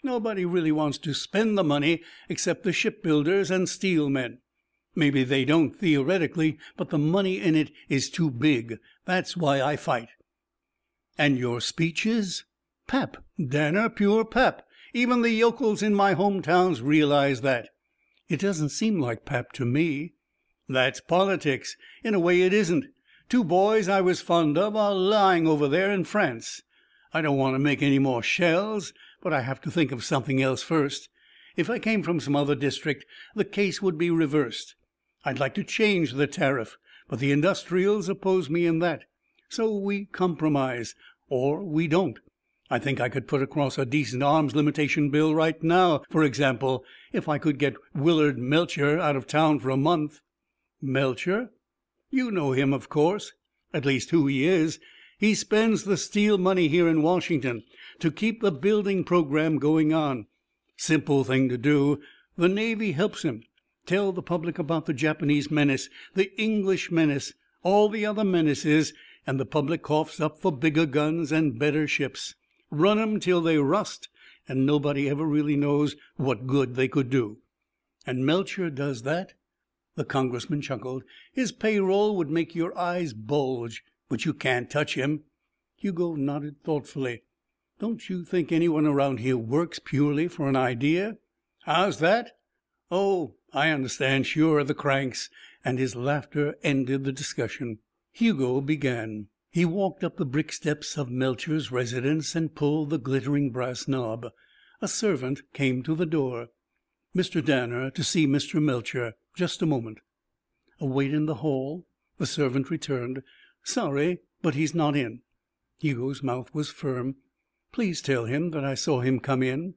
Nobody really wants to spend the money except the shipbuilders and steel men. Maybe they don't theoretically, but the money in it is too big. That's why I fight." "And your speeches?" "Pap, Danner, pure pap. Even the yokels in my home towns realize that. It doesn't seem like pap to me." "That's politics. In a way it isn't. Two boys I was fond of are lying over there in France. I don't want to make any more shells, but I have to think of something else first. If I came from some other district the case would be reversed. I'd like to change the tariff, but the industrials oppose me in that. So we compromise or we don't. I think I could put across a decent arms limitation bill right now, for example, if I could get Willard Melcher out of town for a month." "Melcher? You know him, of course at least who he is. He spends the steel money here in Washington to keep the building program going on. Simple thing to do. The Navy helps him. Tell the public about the Japanese menace, the English menace, all the other menaces, and the public coughs up for bigger guns and better ships. Run 'em till they rust, and nobody ever really knows what good they could do." "And Melcher does that?" The Congressman chuckled. "His pay roll would make your eyes bulge. But you can't touch him." Hugo nodded thoughtfully. "Don't you think anyone around here works purely for an idea?" "How's that?" "Oh, I understand. Sure. The cranks." And his laughter ended the discussion. Hugo began. He walked up the brick steps of Melcher's residence and pulled the glittering brass knob. A servant came to the door. "Mr. Danner to see Mr. Melcher. Just a moment." A wait in the hall. The servant returned. "Sorry, but he's not in." Hugo's mouth was firm. "Please tell him that I saw him come in."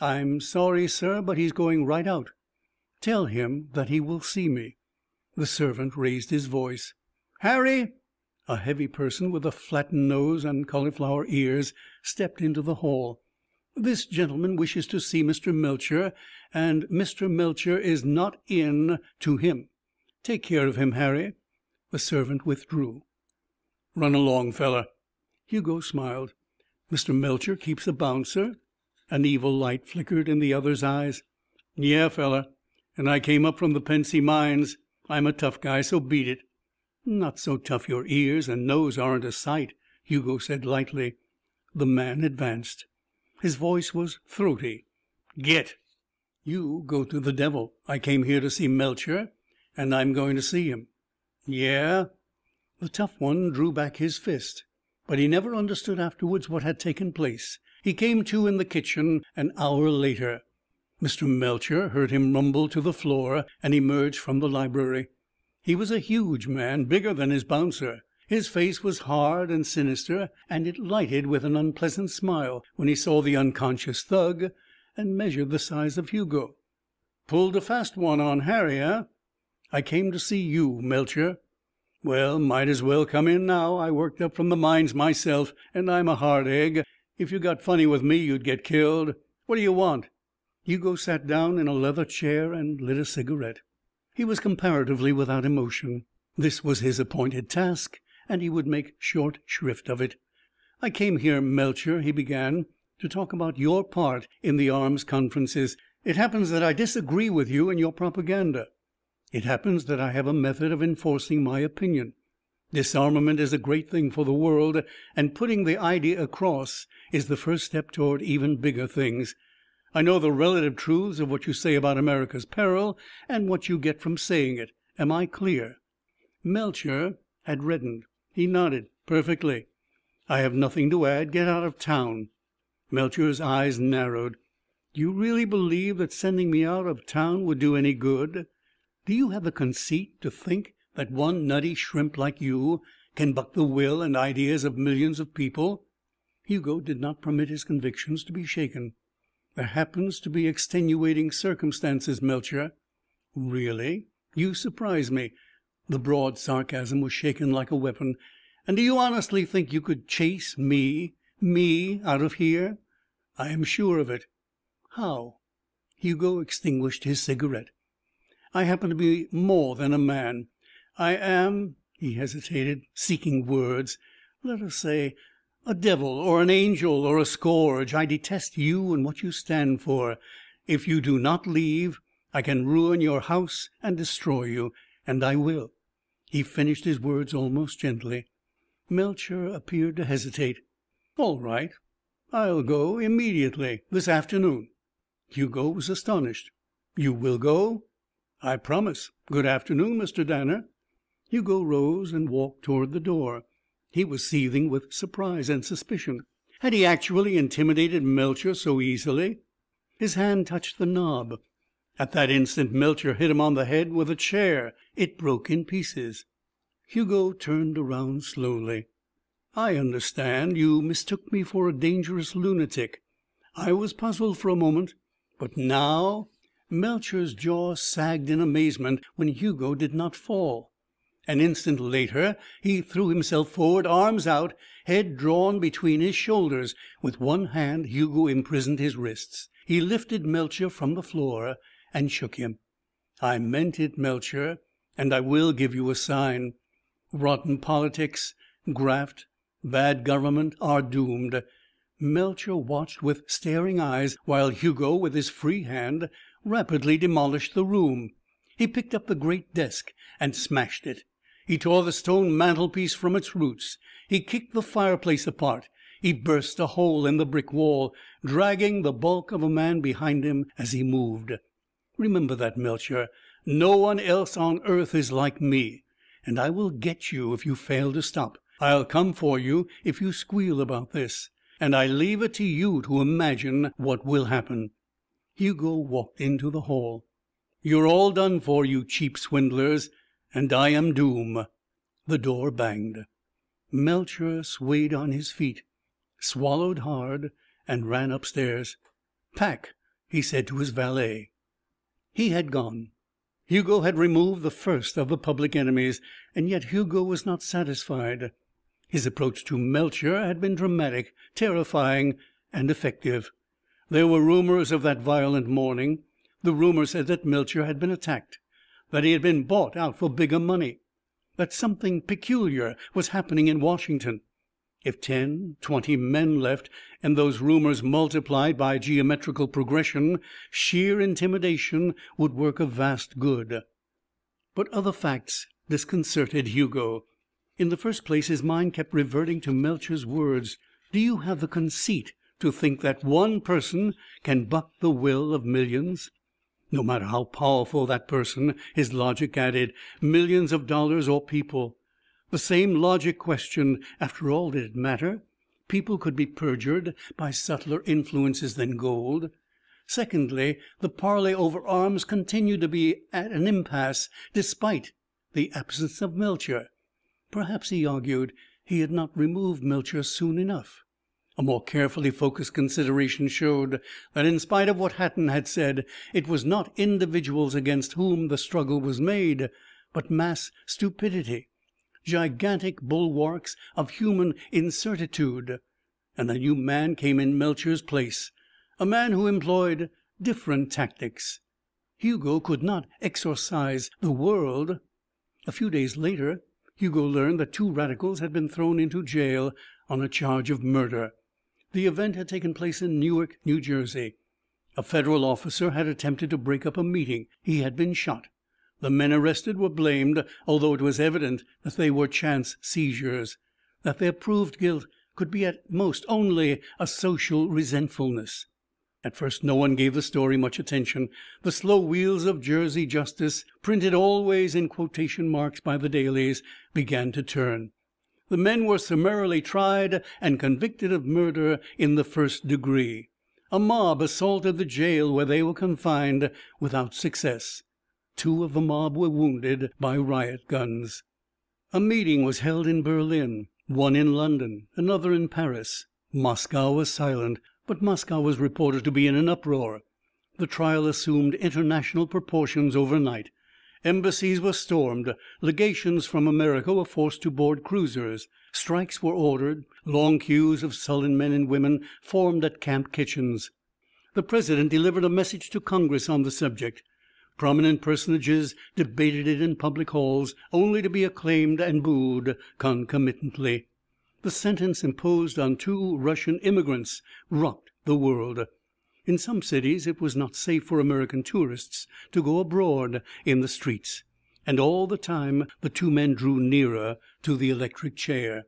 "I'm sorry, sir, but he's going right out." "Tell him that he will see me." The servant raised his voice. "Harry!" A heavy person with a flattened nose and cauliflower ears stepped into the hall. "This gentleman wishes to see Mr. Melcher, and Mr. Melcher is not in to him. Take care of him, Harry." The servant withdrew. "Run along, feller." Hugo smiled. "Mr. Melcher keeps a bouncer?" An evil light flickered in the other's eyes. "Yeah, feller. And I came up from the Pennsy mines. I'm a tough guy, so beat it." "Not so tough your ears and nose aren't a sight," Hugo said lightly. The man advanced. His voice was throaty. "Get!" "You go to the devil. I came here to see Melcher, and I'm going to see him." "Yeah?" The tough one drew back his fist. But he never understood afterwards what had taken place. He came to in the kitchen an hour later. Mr. Melcher heard him rumble to the floor and emerged from the library. He was a huge man, bigger than his bouncer. His face was hard and sinister, and it lighted with an unpleasant smile when he saw the unconscious thug and measured the size of Hugo. "Pulled a fast one on Harry, eh?" "I came to see you, Melcher." "Well, might as well come in now. I worked up from the mines myself, and I'm a hard egg. If you got funny with me you'd get killed. What do you want?" Hugo sat down in a leather chair and lit a cigarette. He was comparatively without emotion. This was his appointed task, and he would make short shrift of it. "I came here, Melcher," he began, "to talk about your part in the arms conferences. It happens that I disagree with you and your propaganda. It happens that I have a method of enforcing my opinion. Disarmament is a great thing for the world, and putting the idea across is the first step toward even bigger things. I know the relative truths of what you say about America's peril and what you get from saying it. Am I clear?" Melcher had reddened. He nodded. "Perfectly." "I have nothing to add. Get out of town." Melcher's eyes narrowed. "Do you really believe that sending me out of town would do any good? Do you have the conceit to think that one nutty shrimp like you can buck the will and ideas of millions of people?" Hugo did not permit his convictions to be shaken. "There happens to be extenuating circumstances, Melcher." "Really? You surprise me." The broad sarcasm was shaken like a weapon. "And do you honestly think you could chase me me out of here?" "I am sure of it." "How?" Hugo extinguished his cigarette. "I happen to be more than a man. I am" he hesitated, seeking words "let us say a devil or an angel or a scourge. I detest you and what you stand for. If you do not leave, I can ruin your house and destroy you. And I will." He finished his words almost gently. Melcher appeared to hesitate. "All right. I'll go immediately this afternoon." Hugo was astonished. "You will go?" "I promise. Good afternoon, Mr. Danner." Hugo rose and walked toward the door. He was seething with surprise and suspicion. Had he actually intimidated Melcher so easily? His hand touched the knob. At that instant Melcher hit him on the head with a chair. It broke in pieces. Hugo turned around slowly. "I understand. You mistook me for a dangerous lunatic. I was puzzled for a moment. But now Melcher's jaw sagged in amazement when Hugo did not fall. An instant later he threw himself forward, arms out, head drawn between his shoulders. With one hand Hugo imprisoned his wrists. He lifted Melcher from the floor and shook him. "I meant it, Melcher, and I will give you a sign. Rotten politics, graft, bad government are doomed." Melcher watched with staring eyes while Hugo, with his free hand, rapidly demolished the room. He picked up the great desk and smashed it. He tore the stone mantelpiece from its roots. He kicked the fireplace apart. He burst a hole in the brick wall, dragging the bulk of a man behind him as he moved. Remember that, Melcher. No one else on earth is like me. And I will get you if you fail to stop. I'll come for you if you squeal about this. And I leave it to you to imagine what will happen. Hugo walked into the hall. "You're all done for, you cheap swindlers. And I am doom." The door banged. Melcher swayed on his feet, swallowed hard, and ran upstairs. "Pack," he said to his valet. He had gone. Hugo had removed the first of the public enemies. And yet Hugo was not satisfied. His approach to Melcher had been dramatic, terrifying, and effective. There were rumors of that violent morning. The rumors said that Melcher had been attacked, that he had been bought out for bigger money, that something peculiar was happening in Washington. If ten, twenty men left, and those rumors multiplied by geometrical progression, sheer intimidation would work a vast good. But other facts disconcerted Hugo. In the first place, his mind kept reverting to Melcher's words. "Do you have the conceit to think that one person can buck the will of millions. No matter how powerful that person, his logic added, millions of dollars or people. The same logic questioned, after all, did it matter? People could be perjured by subtler influences than gold. Secondly, the parley over arms continued to be at an impasse despite the absence of Melcher. Perhaps, he argued, he had not removed Melcher soon enough. A more carefully focused consideration showed that, in spite of what Hatton had said, it was not individuals against whom the struggle was made, but mass stupidity. gigantic bulwarks of human incertitude. And a new man came in Melcher's place, a man who employed different tactics. Hugo could not exorcise the world. A few days later Hugo learned that two radicals had been thrown into jail on a charge of murder. The event had taken place in Newark, New Jersey. A Federal officer had attempted to break up a meeting. He had been shot. The men arrested were blamed, although it was evident that they were chance seizures, that their proved guilt could be at most only a social resentfulness. At first no one gave the story much attention. The slow wheels of Jersey justice, printed always in quotation marks by the dailies, began to turn. The men were summarily tried and convicted of murder in the first degree. A mob assaulted the jail where they were confined without success. Two of the mob were wounded by riot guns. A meeting was held in Berlin, one in London, another in Paris. Moscow was silent, but Moscow was reported to be in an uproar. The trial assumed international proportions overnight. Embassies were stormed, legations from America were forced to board cruisers, strikes were ordered, long queues of sullen men and women formed at camp kitchens. The President delivered a message to Congress on the subject. Prominent personages debated it in public halls, only to be acclaimed and booed concomitantly. The sentence imposed on two Russian immigrants rocked the world. In some cities it was not safe for American tourists to go abroad in the streets. And all the time the two men drew nearer to the electric chair.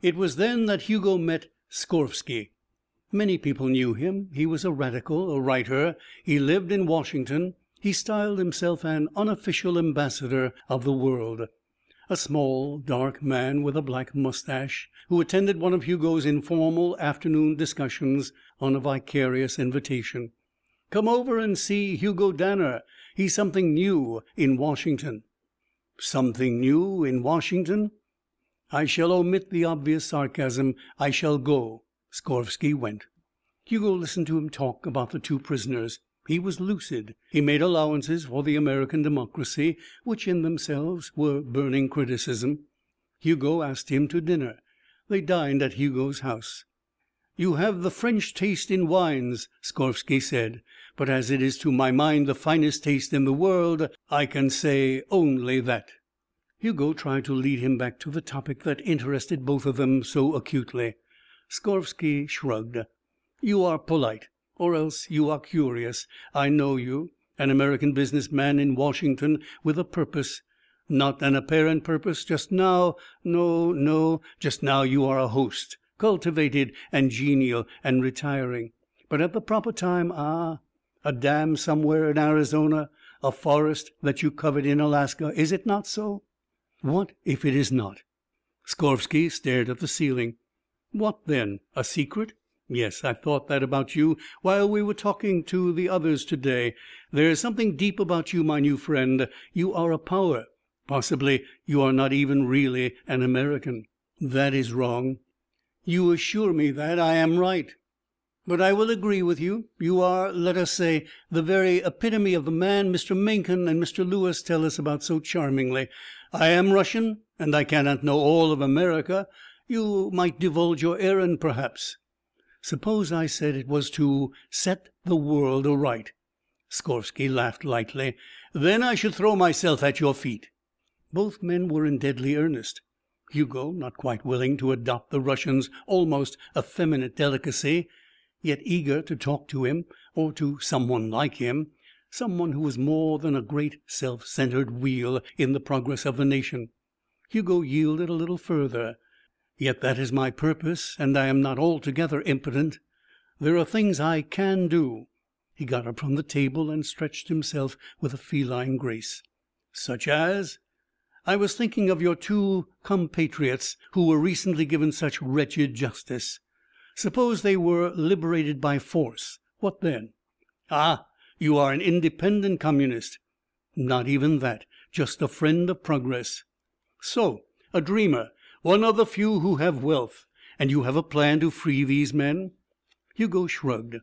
It was then that Hugo met Skorvsky. Many people knew him. He was a radical, a writer. He lived in Washington. He styled himself an unofficial ambassador of the world a small, dark man with a black mustache, who attended one of Hugo's informal afternoon discussions on a vicarious invitation. "Come over and see Hugo Danner. He's something new in Washington." "Something new in Washington?" I shall omit the obvious sarcasm. I shall go. Skorvsky went. Hugo listened to him talk about the two prisoners. He was lucid. He made allowances for the American democracy, which in themselves were burning criticism. Hugo asked him to dinner. They dined at Hugo's house. "You have the French taste in wines," Skorvsky said, "but as it is to my mind the finest taste in the world, I can say only that." Hugo tried to lead him back to the topic that interested both of them so acutely. Skorvsky shrugged. "You are polite or else you are curious. I know you. An American business man in Washington with a purpose. Not an apparent purpose just now. No, no. Just now you are a host, cultivated and genial and retiring. But at the proper time ah a dam somewhere in Arizona, a forest that you covet in Alaska. Is it not so?" "What if it is not?" Skorvsky stared at the ceiling. "What then? A secret? Yes, I thought that about you while we were talking to the others to day. There is something deep about you, my new friend. You are a power. Possibly you are not even really an American. That is wrong. You assure me that I am right. But I will agree with you. You are, let us say, the very epitome of the man Mr. Mencken and Mr. Lewis tell us about so charmingly. I am Russian, and I cannot know all of America. You might divulge your errand, perhaps." Suppose I said it was to set the world aright?" Skorvsky laughed lightly. "Then I should throw myself at your feet." Both men were in deadly earnest. Hugo, not quite willing to adopt the Russian's almost effeminate delicacy, yet eager to talk to him, or to some one like him, some one who was more than a great self centered wheel in the progress of the nation. Hugo yielded a little further. Yet that is my purpose, and I am not altogether impotent. There are things I can do." He got up from the table and stretched himself with a feline grace. "Such as?" "I was thinking of your two compatriots who were recently given such wretched justice. Suppose they were liberated by force. What then?" "Ah, you are an independent communist." "Not even that. Just a friend of progress." "So. A dreamer one of the few who have wealth. And you have a plan to free these men?" Hugo shrugged.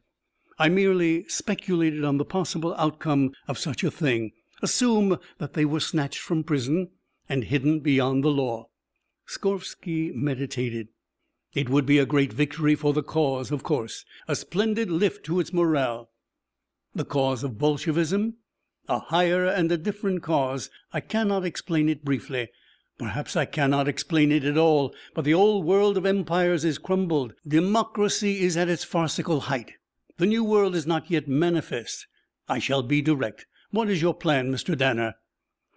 "I merely speculated on the possible outcome of such a thing. Assume that they were snatched from prison and hidden beyond the law. Skorvsky meditated. It would be a great victory for the cause, of course, a splendid lift to its morale. The cause of Bolshevism? A higher and a different cause. I cannot explain it briefly. Perhaps I cannot explain it at all. But the old world of empires is crumbled. Democracy is at its farcical height. The new world is not yet manifest. I shall be direct. What is your plan, Mr. Danner?"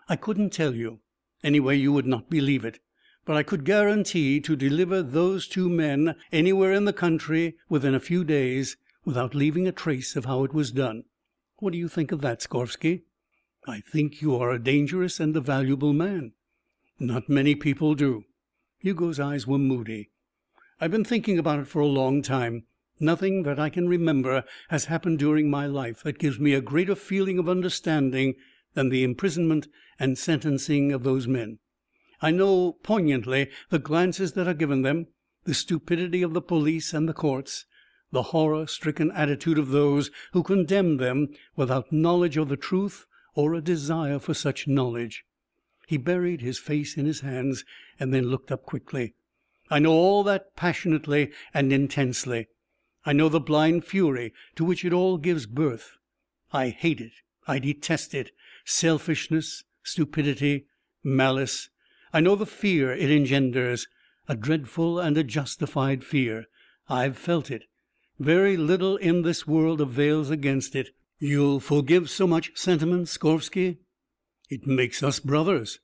"I couldn't tell you. Anyway, you would not believe it. But I could guarantee to deliver those two men anywhere in the country within a few days without leaving a trace of how it was done. What do you think of that, Skorvsky?" "I think you are a dangerous and a valuable man." "Not many people do." Hugo's eyes were moody. "I've been thinking about it for a long time. Nothing that I can remember has happened during my life that gives me a greater feeling of understanding than the imprisonment and sentencing of those men. I know poignantly the glances that are given them, the stupidity of the police and the courts, the horror stricken attitude of those who condemn them without knowledge of the truth or a desire for such knowledge." He buried his face in his hands and then looked up quickly. "I know all that passionately and intensely. I know the blind fury to which it all gives birth. I hate it. I detest it. Selfishness, stupidity, malice. I know the fear it engenders a dreadful and a justified fear. I've felt it. Very little in this world avails against it. You'll forgive so much sentiment, Skorvsky?" "It makes us brothers."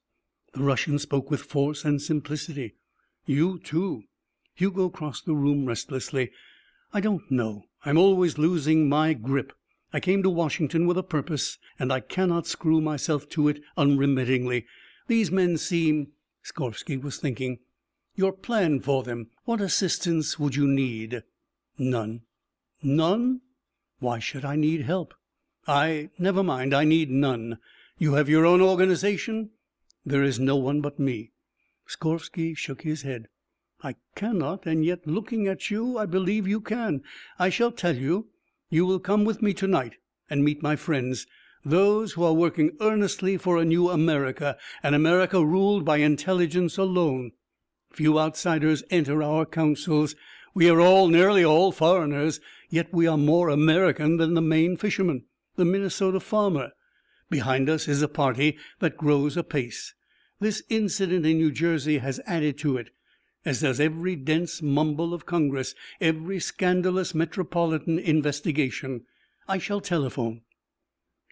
The Russian spoke with force and simplicity. "You, too." Hugo crossed the room restlessly. "I don't know. I'm always losing my grip. I came to Washington with a purpose and I cannot screw myself to it unremittingly. These men seem " Skorvsky was thinking. "Your plan for them. What assistance would you need?" "None." "None? Why should I need help?" "I never mind. I need none. You have your own organization?" "There is no one but me." Skorvsky shook his head. "I cannot and yet, looking at you, I believe you can. I shall tell you. You will come with me to night and meet my friends those who are working earnestly for a new America an America ruled by intelligence alone. Few outsiders enter our councils. We are all, nearly all, foreigners, yet we are more American than the Maine fisherman, the Minnesota farmer. Behind us is a party that grows apace. This incident in New Jersey has added to it, as does every dense mumble of Congress, every scandalous metropolitan investigation. I shall telephone."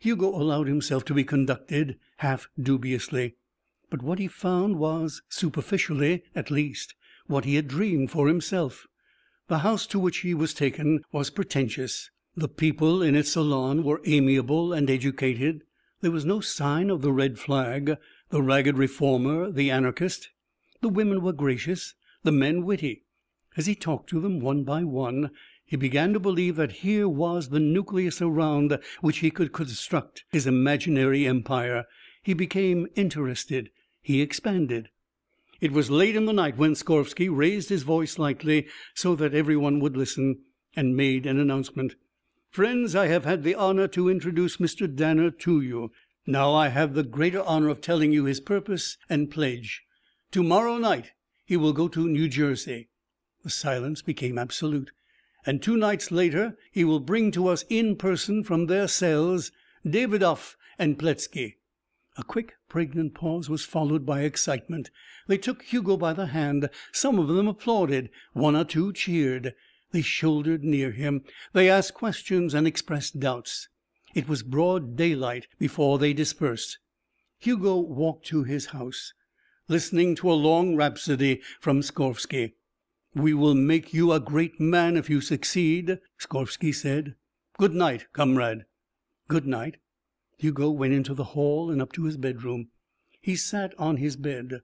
Hugo allowed himself to be conducted half dubiously. But what he found was, superficially at least, what he had dreamed for himself. The house to which he was taken was pretentious. The people in its salon were amiable and educated. There was no sign of the red flag, the ragged reformer, the anarchist. The women were gracious, the men witty. As he talked to them one by one, he began to believe that here was the nucleus around which he could construct his imaginary empire. He became interested. He expanded. It was late in the night when Skorvsky raised his voice slightly so that every one would listen, and made an announcement. "Friends, I have had the honour to introduce Mr. Danner to you. Now I have the greater honour of telling you his purpose and pledge. To morrow night he will go to New Jersey." The silence became absolute. "And two nights later he will bring to us in person from their cells Davidoff and Pletzky." A quick, pregnant pause was followed by excitement. They took Hugo by the hand. Some of them applauded. One or two cheered. They shouldered near him. They asked questions and expressed doubts. It was broad daylight before they dispersed. Hugo walked to his house, listening to a long rhapsody from Skorvsky. "We will make you a great man if you succeed," Skorvsky said. "Good night, comrade." "Good night." Hugo went into the hall and up to his bedroom. He sat on his bed.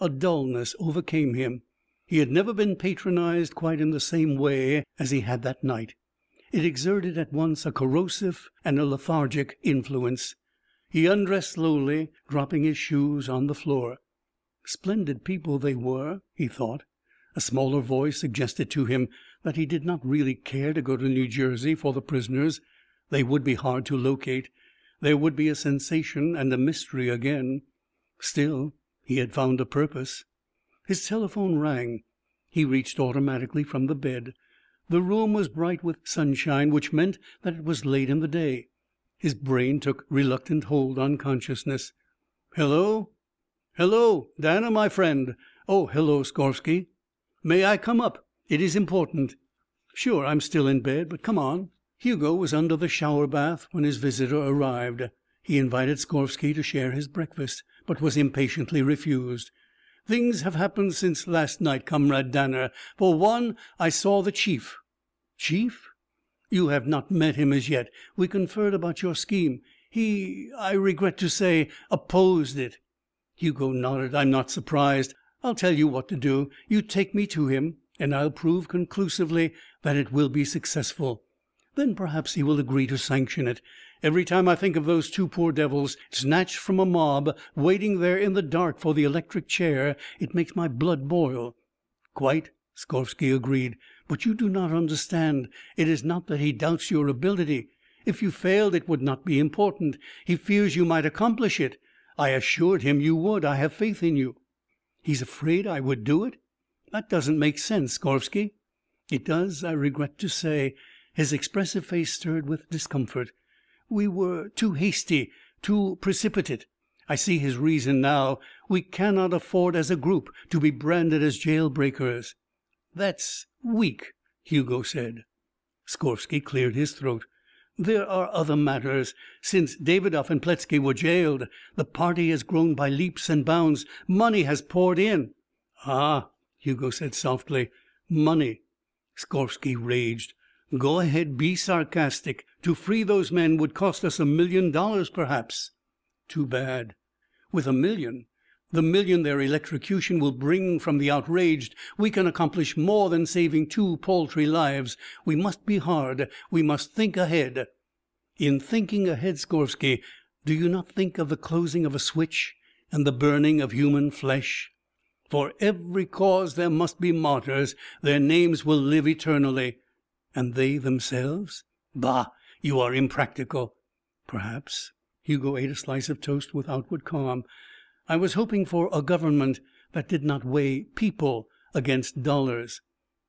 A dullness overcame him. He had never been patronized quite in the same way as he had that night. It exerted at once a corrosive and a lethargic influence. He undressed slowly, dropping his shoes on the floor. Splendid people they were, he thought. A smaller voice suggested to him that he did not really care to go to New Jersey for the prisoners. They would be hard to locate. There would be a sensation and a mystery again. Still, he had found a purpose. His telephone rang. He reached automatically from the bed. The room was bright with sunshine, which meant that it was late in the day. His brain took reluctant hold on consciousness. "Hello? Hello, Danner, my friend. Oh, hello, Skorvsky. May I come up? It is important." "Sure. I'm still in bed, but come on." Hugo was under the shower bath when his visitor arrived. He invited Skorvsky to share his breakfast, but was impatiently refused. "Things have happened since last night, Comrade Danner. For one, I saw the chief." "Chief?" "You have not met him as yet. We conferred about your scheme. He I regret to say opposed it." Hugo nodded. "I'm not surprised. I'll tell you what to do. You take me to him and I'll prove conclusively that it will be successful. Then perhaps he will agree to sanction it. Every time I think of those two poor devils, snatched from a mob, waiting there in the dark for the electric chair, it makes my blood boil." "Quite," Skorvsky agreed. "But you do not understand. It is not that he doubts your ability. If you failed it would not be important. He fears you might accomplish it. I assured him you would. I have faith in you." "He's afraid I would do it? That doesn't make sense, Skorvsky." "It does, I regret to say." His expressive face stirred with discomfort. "We were too hasty, too precipitate. I see his reason now. We cannot afford as a group to be branded as jail breakers." "That's weak," Hugo said. Skorvsky cleared his throat. "There are other matters. Since Davidoff and Pletzky were jailed, the party has grown by leaps and bounds. Money has poured in." "Ah," Hugo said softly. "Money." Skorvsky raged. "Go ahead. Be sarcastic. To free those men would cost us a million dollars, perhaps." "Too bad." "With a million the million their electrocution will bring from the outraged we can accomplish more than saving two paltry lives. We must be hard. We must think ahead." "In thinking ahead, Skorvsky, do you not think of the closing of a switch and the burning of human flesh? For every cause there must be martyrs. Their names will live eternally." "And they themselves?" "Bah! You are impractical." "Perhaps." Hugo ate a slice of toast with outward calm. "I was hoping for a government that did not weigh people against dollars."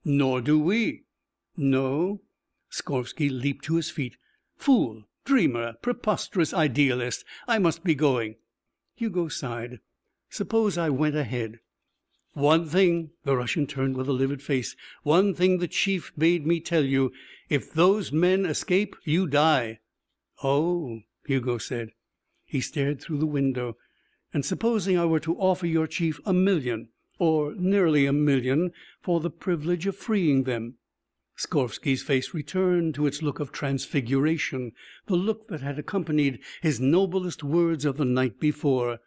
"Nor do we." "No?" Skorvsky leaped to his feet. "Fool! Dreamer! Preposterous idealist! I must be going." Hugo sighed. "Suppose I went ahead?" "One thing." The Russian turned with a livid face. "One thing the chief bade me tell you. If those men escape, you die." "Oh," Hugo said. He stared through the window. "And supposing I were to offer your chief a million or nearly a million for the privilege of freeing them?" Skorvsky's face returned to its look of transfiguration, the look that had accompanied his noblest words of the night before.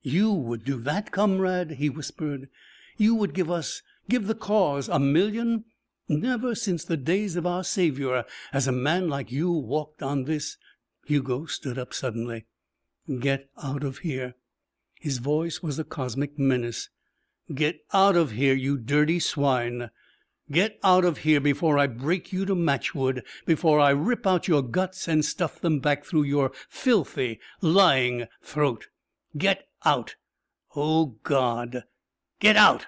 "You would do that, comrade?" he whispered. "You would give us give the cause a million? Never since the days of our Saviour has a man like you walked on this " Hugo stood up suddenly. "Get out of here." His voice was a cosmic menace. "Get out of here, you dirty swine. Get out of here before I break you to matchwood, before I rip out your guts and stuff them back through your filthy, lying throat. Get out. Oh, God! Get out!"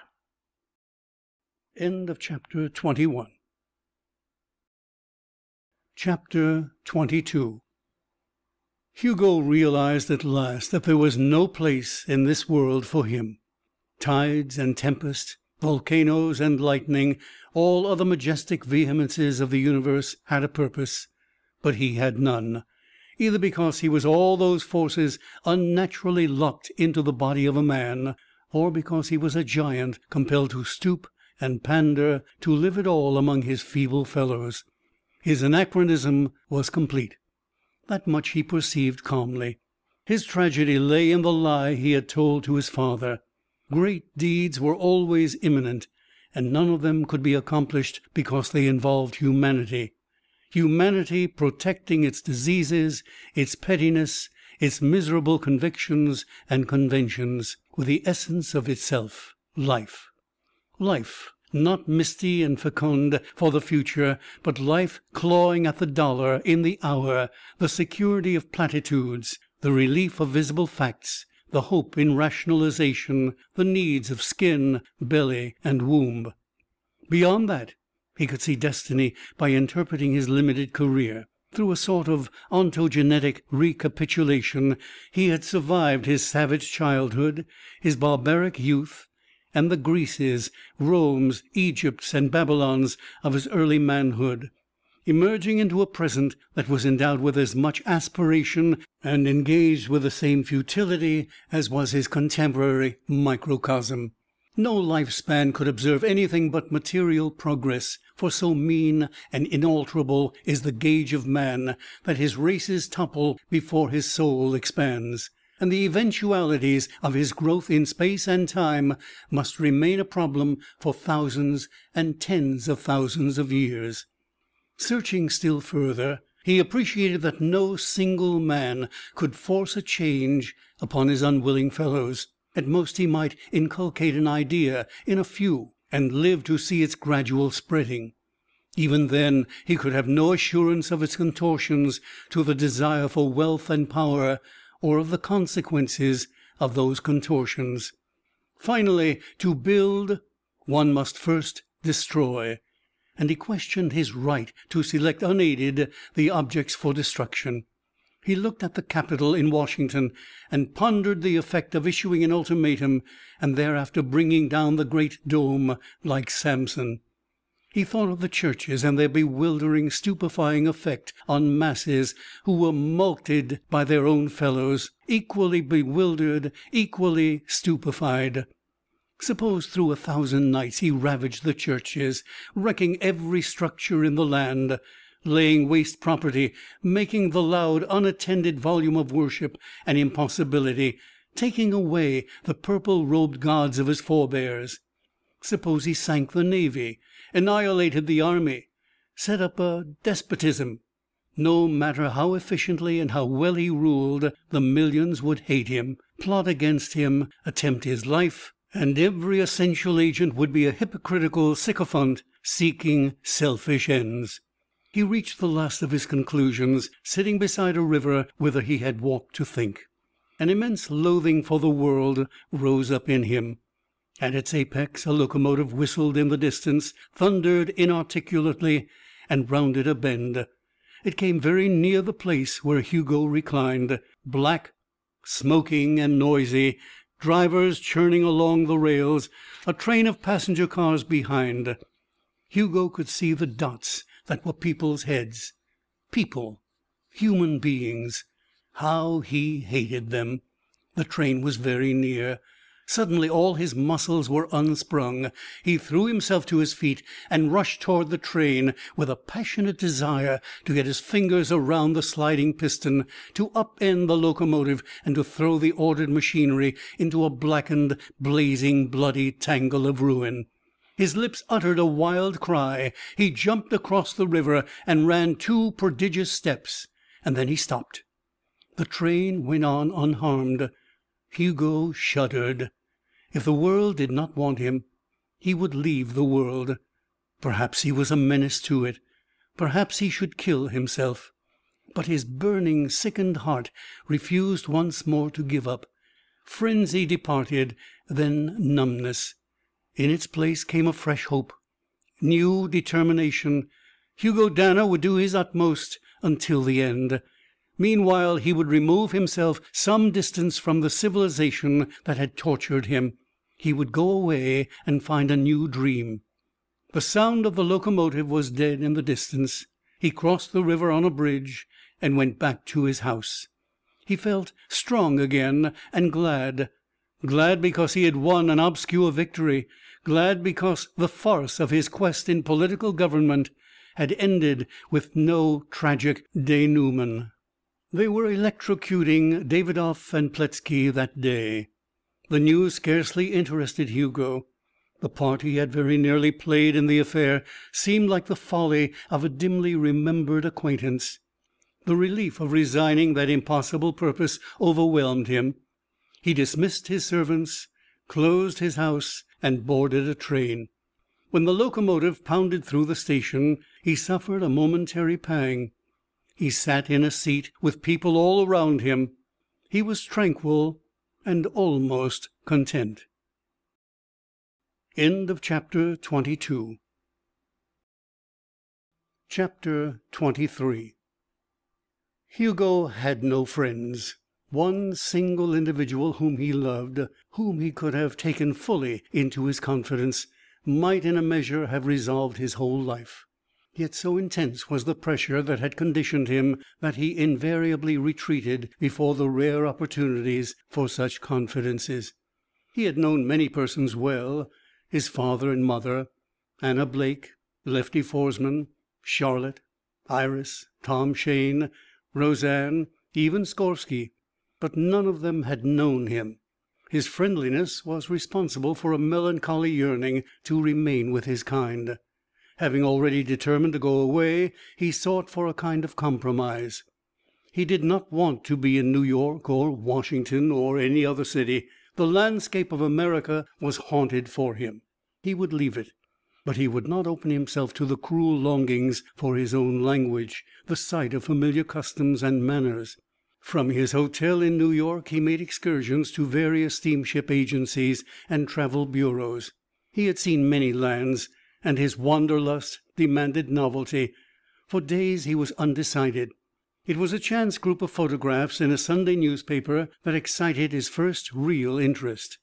End of chapter 21 Chapter 22 Hugo realized at last that there was no place in this world for him. Tides and tempest, volcanoes and lightning, all other majestic vehemences of the universe had a purpose, but he had none, either because he was all those forces unnaturally locked into the body of a man, or because he was a giant compelled to stoop and pander to live at all among his feeble fellows. His anachronism was complete. That much he perceived calmly. His tragedy lay in the lie he had told to his father. Great deeds were always imminent, and none of them could be accomplished because they involved humanity. Humanity protecting its diseases, its pettiness, its miserable convictions and conventions, with the essence of itself life. Life, not misty and fecund for the future, but life clawing at the dollar in the hour, the security of platitudes, the relief of visible facts, the hope in rationalization, the needs of skin, belly, and womb. Beyond that, he could see destiny by interpreting his limited career. Through a sort of ontogenetic recapitulation he had survived his savage childhood, his barbaric youth, and the Greeces, Romes, Egypts, and Babylons of his early manhood, emerging into a present that was endowed with as much aspiration and engaged with the same futility as was his contemporary microcosm. No life span could observe anything but material progress, for so mean and inalterable is the gauge of man that his races topple before his soul expands, and the eventualities of his growth in space and time must remain a problem for thousands and tens of thousands of years. Searching still further, he appreciated that no single man could force a change upon his unwilling fellows. At most he might inculcate an idea in a few and live to see its gradual spreading. Even then he could have no assurance of its contortions to the desire for wealth and power, or of the consequences of those contortions. Finally, to build, one must first destroy and he questioned his right to select unaided the objects for destruction. He looked at the Capitol in Washington and pondered the effect of issuing an ultimatum and thereafter bringing down the great dome like Samson. He thought of the churches and their bewildering, stupefying effect on masses who were mulcted by their own fellows, equally bewildered, equally stupefied. Suppose through a thousand nights he ravaged the churches, wrecking every structure in the land, laying waste property, making the loud, unattended volume of worship an impossibility, taking away the purple robed gods of his forebears. Suppose he sank the navy, annihilated the army, set up a despotism. No matter how efficiently and how well he ruled, the millions would hate him, plot against him, attempt his life, and every essential agent would be a hypocritical sycophant seeking selfish ends. He reached the last of his conclusions sitting beside a river whither he had walked to think. An immense loathing for the world rose up in him. At its apex a locomotive whistled in the distance, thundered inarticulately, and rounded a bend. It came very near the place where Hugo reclined, black, smoking, and noisy, drivers churning along the rails, a train of passenger cars behind. Hugo could see the dots that were people's heads. People, human beings. How he hated them. The train was very near. Suddenly all his muscles were unsprung. He threw himself to his feet and rushed toward the train with a passionate desire to get his fingers around the sliding piston, to upend the locomotive, and to throw the ordered machinery into a blackened, blazing, bloody tangle of ruin. His lips uttered a wild cry. He jumped across the river and ran two prodigious steps. And then he stopped. The train went on unharmed. Hugo shuddered. If the world did not want him, he would leave the world. Perhaps he was a menace to it. Perhaps he should kill himself. But his burning, sickened heart refused once more to give up. Frenzy departed, then numbness. In its place came a fresh hope, new determination. Hugo Danner would do his utmost until the end. Meanwhile he would remove himself some distance from the civilization that had tortured him. He would go away and find a new dream. The sound of the locomotive was dead in the distance. He crossed the river on a bridge and went back to his house. He felt strong again and glad. Glad because he had won an obscure victory. Glad because the farce of his quest in political government had ended with no tragic denouement. They were electrocuting Davidoff and Pletzky that day. The news scarcely interested Hugo. The part he had very nearly played in the affair seemed like the folly of a dimly remembered acquaintance. The relief of resigning that impossible purpose overwhelmed him. He dismissed his servants, closed his house, and boarded a train. When the locomotive pounded through the station, he suffered a momentary pang. He sat in a seat with people all around him. He was tranquil, and almost content. End of chapter 22 Chapter 23 Hugo had no friends. One single individual whom he loved, whom he could have taken fully into his confidence, might in a measure have resolved his whole life. Yet so intense was the pressure that had conditioned him that he invariably retreated before the rare opportunities for such confidences. He had known many persons well his father and mother, Anna Blake, Lefty Foresman, Charlotte, Iris, Tom Shayne, Roseanne, even Skorvsky, but none of them had known him. His friendliness was responsible for a melancholy yearning to remain with his kind. Having already determined to go away, he sought for a kind of compromise. He did not want to be in New York or Washington or any other city. The landscape of America was haunted for him. He would leave it. But he would not open himself to the cruel longings for his own language, the sight of familiar customs and manners. From his hotel in New York he made excursions to various steamship agencies and travel bureaus. He had seen many lands, and his wanderlust demanded novelty. For days he was undecided. It was a chance group of photographs in a Sunday newspaper that excited his first real interest.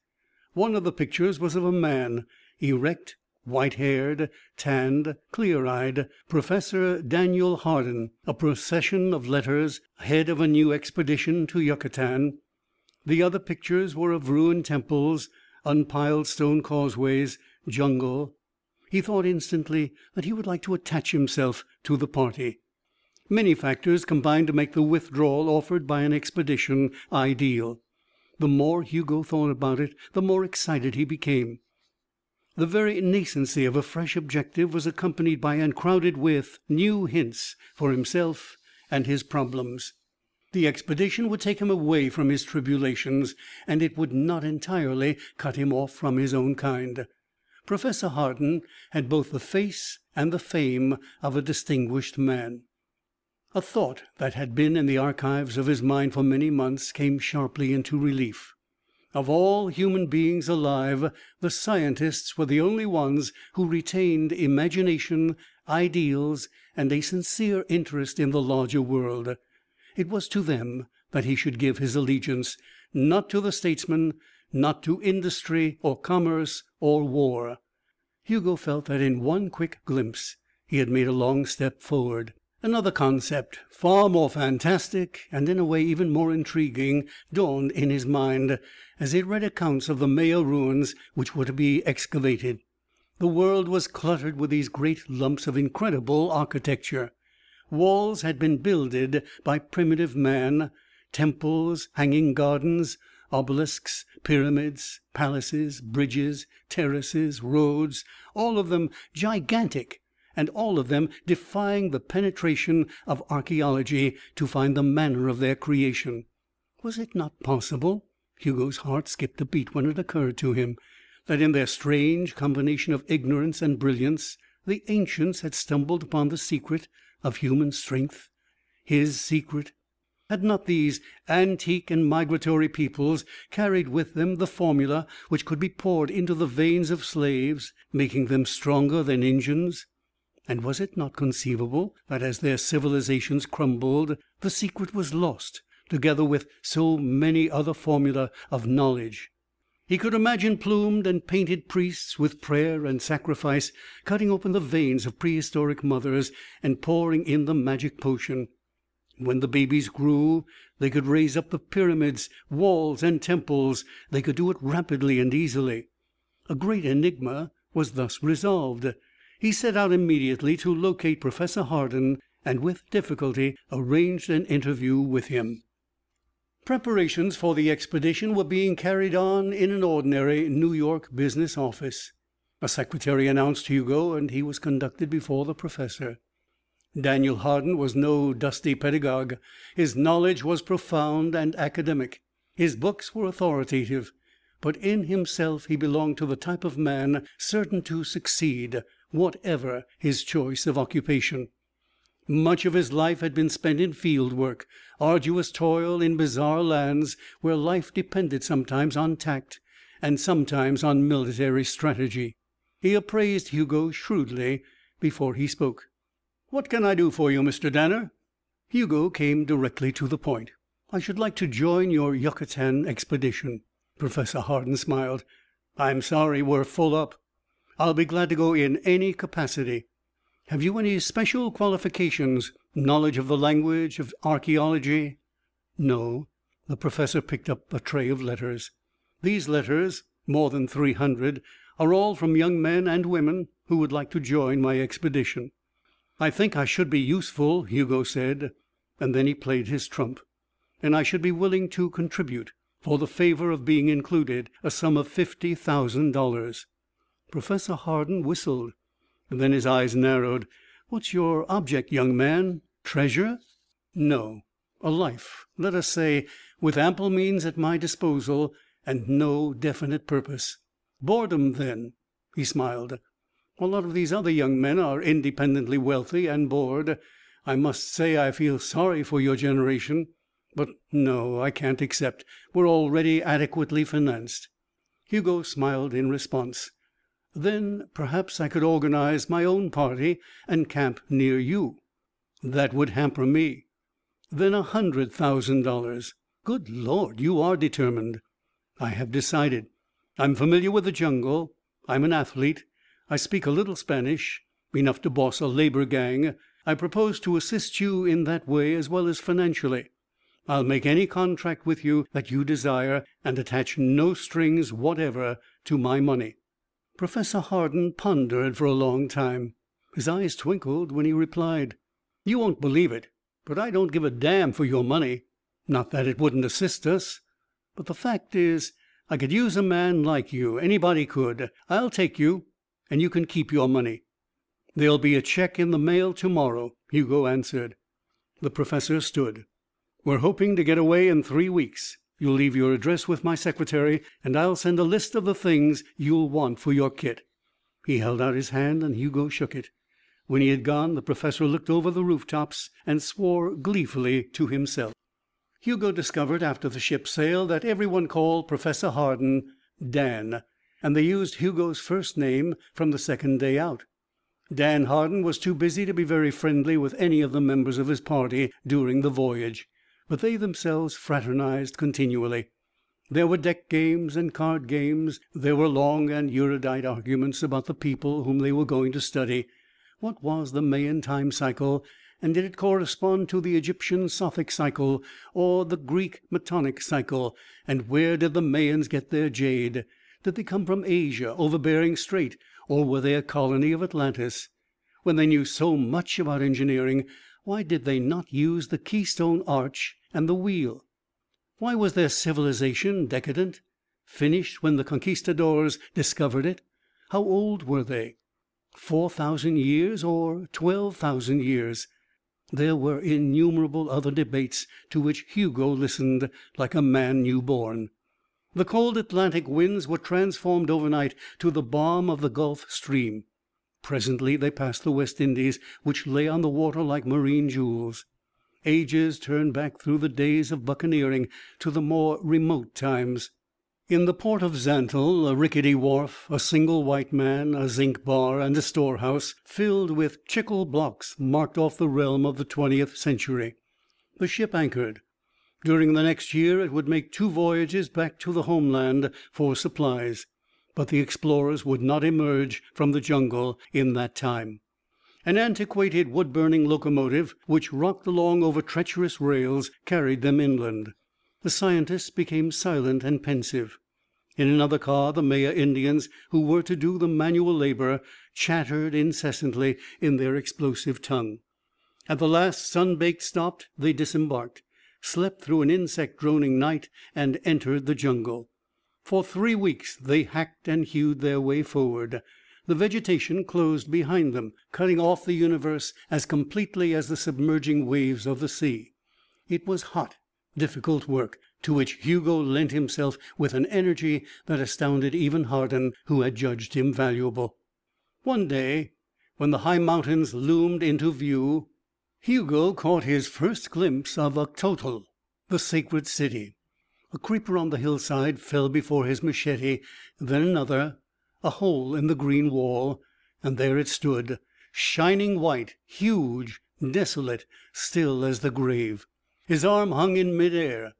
One of the pictures was of a man, erect, white haired, tanned, clear eyed Professor Daniel Hardin, a procession of letters, head of a new expedition to Yucatan. The other pictures were of ruined temples, unpiled stone causeways, jungle, he thought instantly that he would like to attach himself to the party. Many factors combined to make the withdrawal offered by an expedition ideal. The more Hugo thought about it, the more excited he became. The very nascency of a fresh objective was accompanied by and crowded with new hints for himself and his problems. The expedition would take him away from his tribulations, and it would not entirely cut him off from his own kind. Professor Hardin had both the face and the fame of a distinguished man. A thought that had been in the archives of his mind for many months came sharply into relief. Of all human beings alive, the scientists were the only ones who retained imagination, ideals, and a sincere interest in the larger world. It was to them that he should give his allegiance, not to the statesman, not to industry or commerce or war. Hugo felt that in one quick glimpse he had made a long step forward. Another concept, far more fantastic and in a way even more intriguing, dawned in his mind as he read accounts of the Maya ruins which were to be excavated. The world was cluttered with these great lumps of incredible architecture. Walls had been builded by primitive man, temples, hanging gardens, obelisks, pyramids, palaces, bridges, terraces, roads, all of them gigantic and all of them defying the penetration of archaeology to find the manner of their creation. Was it not possible Hugo's heart skipped a beat when it occurred to him that in their strange combination of ignorance and brilliance the ancients had stumbled upon the secret of human strength his secret had not these antique and migratory peoples carried with them the formula which could be poured into the veins of slaves, making them stronger than engines? And was it not conceivable that as their civilizations crumbled, the secret was lost, together with so many other formula of knowledge? He could imagine plumed and painted priests, with prayer and sacrifice, cutting open the veins of prehistoric mothers and pouring in the magic potion. When the babies grew, they could raise up the pyramids, walls and temples. They could do it rapidly and easily. A great enigma was thus resolved. He set out immediately to locate Professor Hardin and with difficulty arranged an interview with him. Preparations for the expedition were being carried on in an ordinary New York business office. A secretary announced Hugo and he was conducted before the professor. Daniel Hardin was no dusty pedagogue. His knowledge was profound and academic. His books were authoritative. But in himself he belonged to the type of man certain to succeed, whatever his choice of occupation. Much of his life had been spent in field work, arduous toil in bizarre lands where life depended sometimes on tact and sometimes on military strategy. He appraised Hugo shrewdly before he spoke. "What can I do for you, Mr. Danner?" Hugo came directly to the point. "I should like to join your Yucatan expedition." Professor Hardin smiled. "I'm sorry we're full up." "I'll be glad to go in any capacity." "Have you any special qualifications knowledge of the language, of archæology?" "No." The professor picked up a tray of letters. "These letters more than three hundred are all from young men and women who would like to join my expedition." "I think I should be useful," Hugo said. And then he played his trump. "And I should be willing to contribute, for the favor of being included, a sum of fifty thousand dollars." Professor Hardin whistled. Then his eyes narrowed. "What's your object, young man? Treasure?" "No. A life, let us say, with ample means at my disposal and no definite purpose." "Boredom, then." He smiled. "A lot of these other young men are independently wealthy and bored. I must say I feel sorry for your generation. But no, I can't accept. We're already adequately financed." Hugo smiled in response. "Then perhaps I could organize my own party and camp near you." "That would hamper me." "Then a hundred thousand dollars." "Good Lord, you are determined." "I have decided. I'm familiar with the jungle. I'm an athlete. I speak a little Spanish enough to boss a labour gang. I propose to assist you in that way as well as financially. I'll make any contract with you that you desire and attach no strings whatever to my money." Professor Hardin pondered for a long time. His eyes twinkled when he replied: "You won't believe it, but I don't give a damn for your money. Not that it wouldn't assist us. But the fact is I could use a man like you. Anybody could. I'll take you and you can keep your money." "There'll be a check in the mail to morrow," Hugo answered. The professor stood. "We're hoping to get away in three weeks. You'll leave your address with my secretary and I'll send a list of the things you'll want for your kit." He held out his hand and Hugo shook it. When he had gone the professor looked over the rooftops and swore gleefully to himself. Hugo discovered after the ship sailed that everyone called Professor Hardin Dan, and they used Hugo's first name from the second day out. Dan Hardin was too busy to be very friendly with any of the members of his party during the voyage, but they themselves fraternized continually. There were deck games and card games. There were long and erudite arguments about the people whom they were going to study. What was the Mayan time cycle, and did it correspond to the Egyptian Sothic cycle or the Greek Metonic cycle, and where did the Mayans get their jade? Did they come from Asia over Bering Strait, or were they a colony of Atlantis? When they knew so much about engineering, why did they not use the Keystone arch and the wheel? Why was their civilization decadent, finished when the conquistadors discovered it? How old were they? Four thousand years or twelve thousand years? There were innumerable other debates to which Hugo listened like a man new born. The cold Atlantic winds were transformed overnight to the balm of the Gulf Stream. Presently they passed the West Indies, which lay on the water like marine jewels. Ages turned back through the days of buccaneering to the more remote times. In the port of Xantl a rickety wharf, a single white man, a zinc bar, and a storehouse filled with chicle blocks marked off the realm of the twentieth century. The ship anchored. During the next year it would make two voyages back to the homeland for supplies. But the explorers would not emerge from the jungle in that time. An antiquated wood burning locomotive, which rocked along over treacherous rails, carried them inland. The scientists became silent and pensive. In another car the Maya Indians, who were to do the manual labor, chattered incessantly in their explosive tongue. At the last sun baked stop they disembarked slept through an insect droning night, and entered the jungle. For three weeks they hacked and hewed their way forward. The vegetation closed behind them, cutting off the universe as completely as the submerging waves of the sea. It was hot, difficult work, to which Hugo lent himself with an energy that astounded even Hardin, who had judged him valuable. One day, when the high mountains loomed into view, Hugo caught his first glimpse of Uctotol, the sacred city. A creeper on the hillside fell before his machete, then another, a hole in the green wall, and there it stood, shining white, huge, desolate, still as the grave. His arm hung in mid air.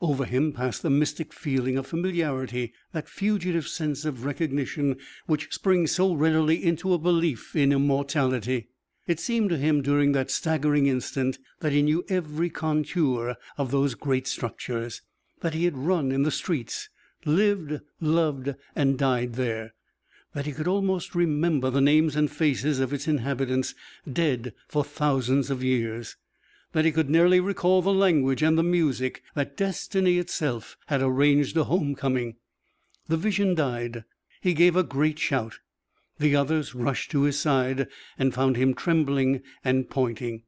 Over him passed the mystic feeling of familiarity, that fugitive sense of recognition which springs so readily into a belief in immortality. It seemed to him during that staggering instant that he knew every contour of those great structures, that he had run in the streets, lived, loved and died there, that he could almost remember the names and faces of its inhabitants dead for thousands of years that he could nearly recall the language and the music that destiny itself had arranged a home coming. The vision died. He gave a great shout. The others rushed to his side and found him trembling and pointing.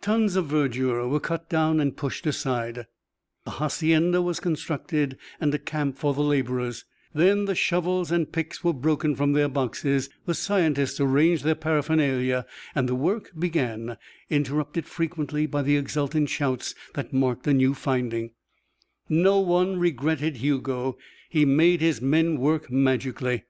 Tons of verdure were cut down and pushed aside. A hacienda was constructed and a camp for the laborers. Then the shovels and picks were broken from their boxes, the scientists arranged their paraphernalia, and the work began, interrupted frequently by the exultant shouts that marked a new finding. No one regretted Hugo. He made his men work magically.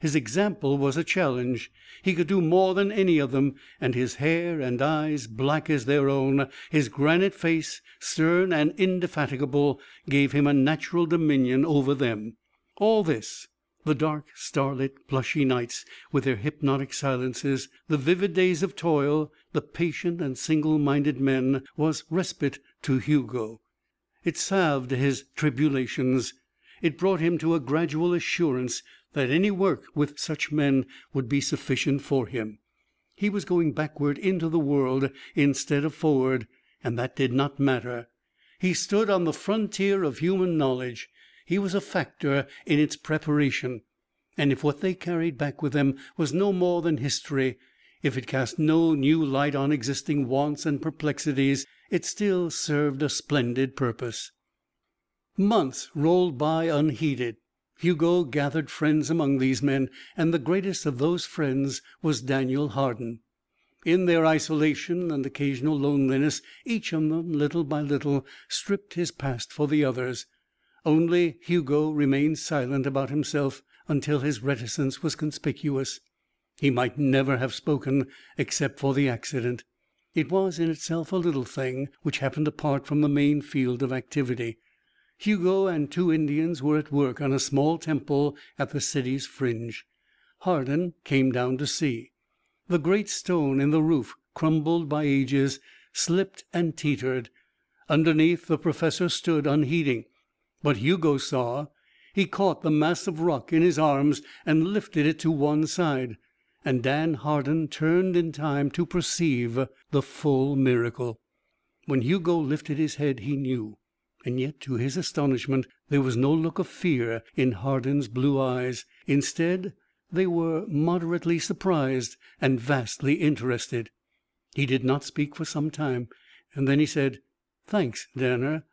His example was a challenge. He could do more than any of them, and his hair and eyes, black as their own, his granite face, stern and indefatigable, gave him a natural dominion over them. All this the dark, starlit, plushy nights with their hypnotic silences, the vivid days of toil, the patient and single minded men was respite to Hugo. It salved his tribulations. It brought him to a gradual assurance that any work with such men would be sufficient for him. He was going backward into the world instead of forward, and that did not matter. He stood on the frontier of human knowledge. He was a factor in its preparation. And if what they carried back with them was no more than history, if it cast no new light on existing wants and perplexities, it still served a splendid purpose. Months rolled by unheeded. Hugo gathered friends among these men, and the greatest of those friends was Daniel Hardin. In their isolation and occasional loneliness each of them, little by little, stripped his past for the others. Only Hugo remained silent about himself until his reticence was conspicuous. He might never have spoken except for the accident. It was in itself a little thing, which happened apart from the main field of activity. Hugo and two Indians were at work on a small temple at the city's fringe. Hardin came down to see. The great stone in the roof, crumbled by ages, slipped and teetered. Underneath, the professor stood unheeding. But Hugo saw. He caught the mass of rock in his arms and lifted it to one side. And Dan Hardin turned in time to perceive the full miracle. When Hugo lifted his head he knew. And yet, to his astonishment, there was no look of fear in Hardin's blue eyes. Instead, they were moderately surprised and vastly interested. He did not speak for some time. And then he said, "Thanks, Danner.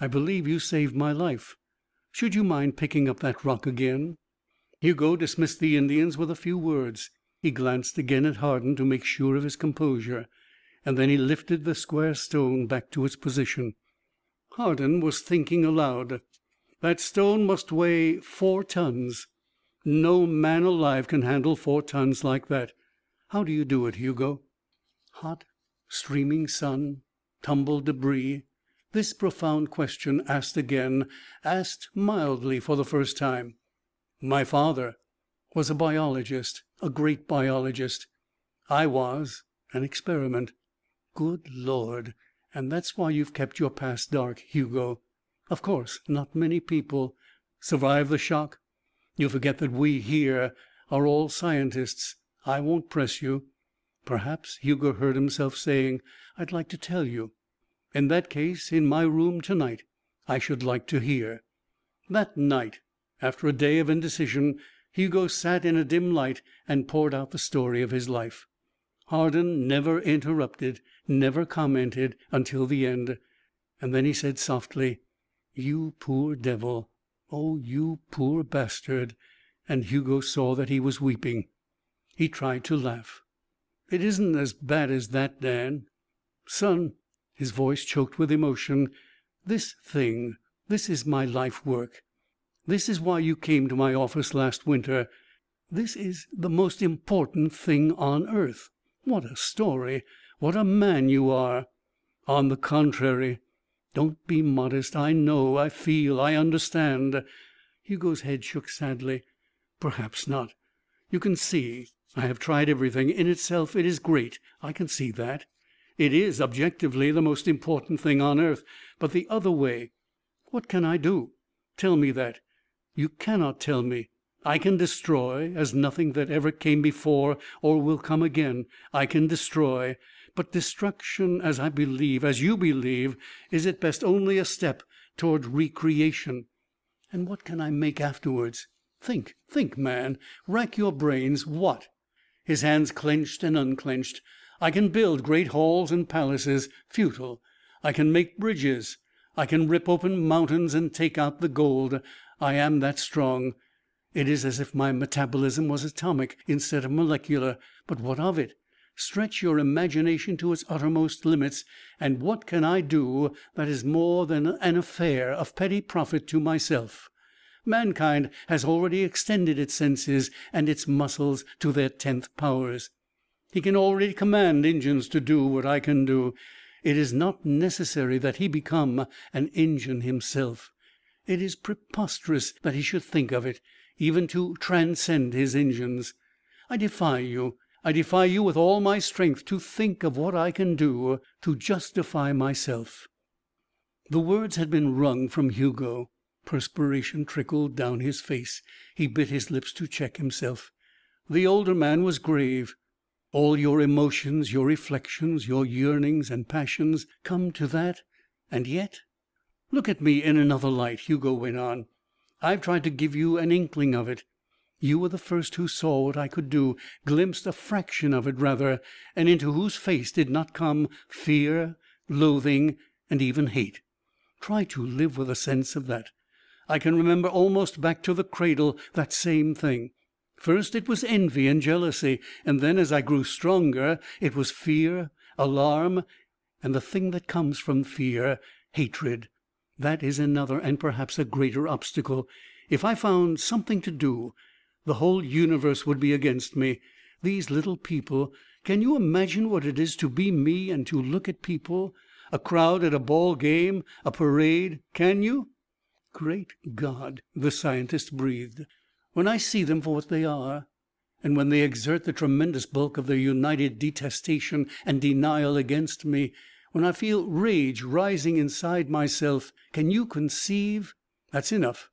I believe you saved my life. Should you mind picking up that rock again?" Hugo dismissed the Indians with a few words. He glanced again at Hardin to make sure of his composure. And then he lifted the square stone back to its position. Hardin was thinking aloud. "That stone must weigh four tons. No man alive can handle four tons like that. How do you do it, Hugo?" Hot, streaming sun, tumbled debris. This profound question, asked again, asked mildly for the first time. "My father was a biologist a great biologist. I was an experiment. Good Lord! And that's why you've kept your past dark, Hugo. Of course, not many people survive the shock. You forget that we, here, are all scientists. I won't press you. Perhaps, Hugo heard himself saying, I'd like to tell you. In that case, in my room to night, I should like to hear. That night, after a day of indecision, Hugo sat in a dim light and poured out the story of his life. Hardin never interrupted, never commented, until the end. And then he said softly, "You poor devil! Oh, you poor bastard!" And Hugo saw that he was weeping. He tried to laugh. "It isn't as bad as that, Dan." Son," his voice choked with emotion, "this thing this is my life work. This is why you came to my office last winter. This is the most important thing on earth. What a story! What a man you are!" "On the contrary." "Don't be modest. I know, I feel, I understand." Hugo's head shook sadly. "Perhaps not. You can see I have tried everything. In itself it is great. I can see that. It is, objectively, the most important thing on earth. But the other way what can I do? Tell me that. You cannot tell me. I can destroy, as nothing that ever came before or will come again. I can destroy. But destruction, as I believe, as you believe, is at best only a step toward recreation. And what can I make afterwards? Think, think, man. Rack your brains. What?" His hands clenched and unclenched. "I can build great halls and palaces. Futile. I can make bridges. I can rip open mountains and take out the gold. I am that strong. It is as if my metabolism was atomic instead of molecular. But what of it? Stretch your imagination to its uttermost limits, and what can I do that is more than an affair of petty profit to myself? Mankind has already extended its senses and its muscles to their tenth powers. He can already command engines to do what I can do. It is not necessary that he become an engine himself. It is preposterous that he should think of it, even to transcend his engines. I defy you I defy you with all my strength to think of what I can do to justify myself." The words had been wrung from Hugo. Perspiration trickled down his face. He bit his lips to check himself. The older man was grave. "All your emotions, your reflections, your yearnings and passions come to that and yet "Look at me in another light," Hugo went on. "I've tried to give you an inkling of it. You were the first who saw what I could do glimpsed a fraction of it, rather and into whose face did not come fear, loathing, and even hate. Try to live with a sense of that. I can remember almost back to the cradle that same thing. First it was envy and jealousy, and then, as I grew stronger, it was fear, alarm, and the thing that comes from fear hatred. That is another and perhaps a greater obstacle. If I found something to do the whole universe would be against me. These little people can you imagine what it is to be me and to look at people a crowd at a ball game, a parade can you?" "Great God!" the scientist breathed. "When I see them for what they are, and when they exert the tremendous bulk of their united detestation and denial against me, when I feel rage rising inside myself, can you conceive That's enough.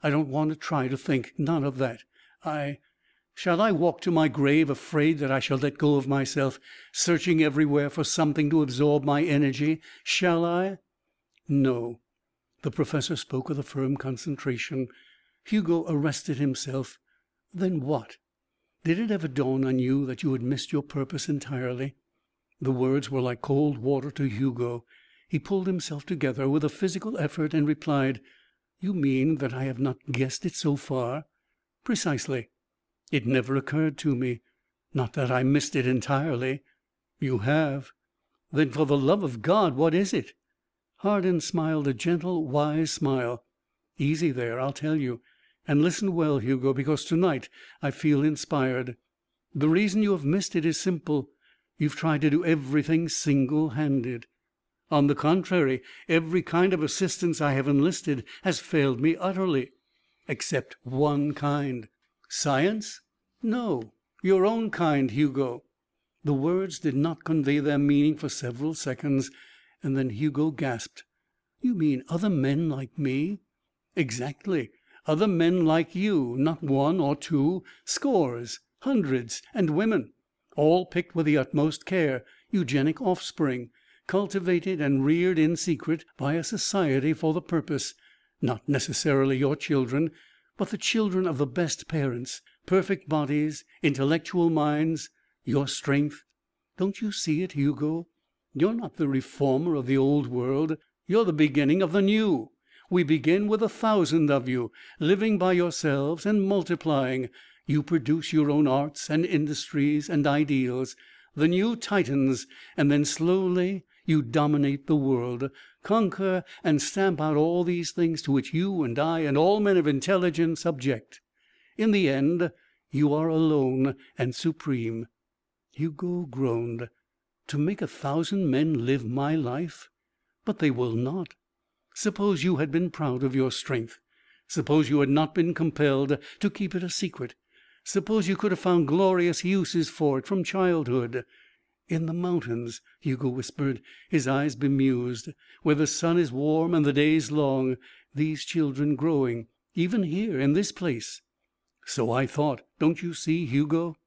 I don't want to try to think. None of that. I shall I walk to my grave afraid that I shall let go of myself, searching everywhere for something to absorb my energy? Shall I?" "No." The professor spoke with a firm concentration. Hugo arrested himself. "Then what? Did it ever dawn on you that you had missed your purpose entirely?" The words were like cold water to Hugo. He pulled himself together with a physical effort and replied: "You mean that I have not guessed it so far?" "Precisely. It never occurred to me. Not that I missed it entirely." "You have." "Then, for the love of God, what is it?" Hardin smiled a gentle, wise smile. "Easy there. I'll tell you. And listen well, Hugo, because to night I feel inspired. The reason you have missed it is simple. You've tried to do everything single handed." "On the contrary, every kind of assistance I have enlisted has failed me utterly." "Except one kind." "Science?" "No. Your own kind, Hugo." The words did not convey their meaning for several seconds. And then Hugo gasped. "You mean other men like me?" "Exactly. Other men like you. Not one or two. Scores. Hundreds. And women. All picked with the utmost care. Eugenic offspring. Cultivated and reared in secret by a society for the purpose. Not necessarily your children, but the children of the best parents. Perfect bodies, intellectual minds, your strength. Don't you see it, Hugo? You're not the reformer of the old world. You're the beginning of the new. We begin with a thousand of you, living by yourselves and multiplying. You produce your own arts and industries and ideals, the new Titans, and then slowly, you dominate the world, conquer and stamp out all these things to which you and I and all men of intelligence object. In the end you are alone and supreme." Hugo groaned. "To make a thousand men live my life? But they will not. Suppose you had been proud of your strength. Suppose you had not been compelled to keep it a secret. Suppose you could have found glorious uses for it from childhood. "In the mountains," Hugo whispered, his eyes bemused, "where the sun is warm and the days long. These children growing. Even here in this place." "So I thought. Don't you see, Hugo?"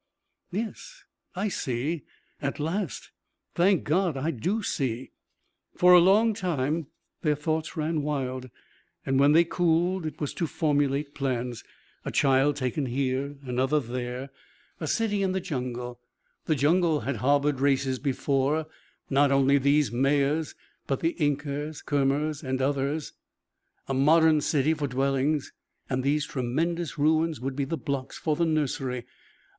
"Yes, I see. At last. Thank God, I do see." For a long time their thoughts ran wild. And when they cooled it was to formulate plans. A child taken here, another there. A city in the jungle. The jungle had harbored races before not only these Mayas, but the Incas, Khmers and others. A modern city for dwellings. And these tremendous ruins would be the blocks for the nursery.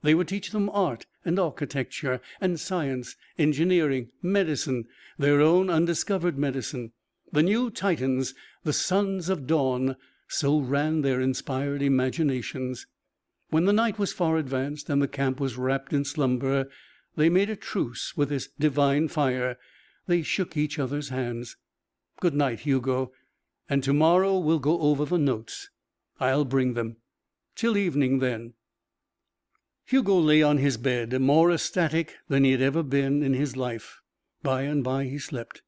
They would teach them art and architecture and science, engineering, medicine their own undiscovered medicine. The new Titans, the sons of dawn so ran their inspired imaginations. When the night was far advanced and the camp was wrapped in slumber, they made a truce with this divine fire. They shook each other's hands. "Good night, Hugo. And to morrow we'll go over the notes. I'll bring them. Till evening, then." Hugo lay on his bed, more ecstatic than he had ever been in his life. By and by he slept.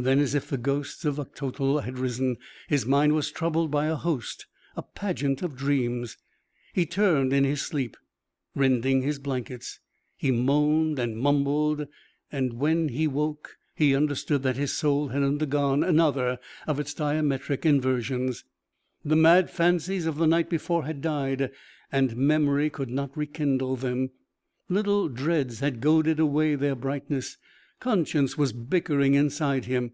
Then, as if the ghosts of Uctotol had risen, his mind was troubled by a host, a pageant of dreams. He turned in his sleep, rending his blankets. He moaned and mumbled, and when he woke he understood that his soul had undergone another of its diametric inversions. The mad fancies of the night before had died, and memory could not rekindle them. Little dreads had goaded away their brightness. Conscience was bickering inside him.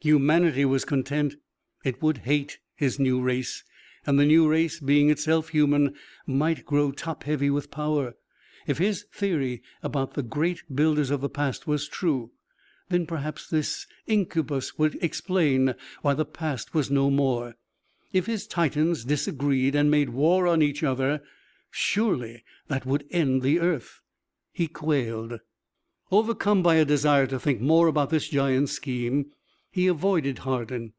Humanity was content. It would hate his new race. And the new race, being itself human, might grow top heavy with power. If his theory about the great builders of the past was true, then perhaps this incubus would explain why the past was no more. If his Titans disagreed and made war on each other, surely that would end the earth. He quailed. Overcome by a desire to think more about this giant scheme, he avoided Hardin.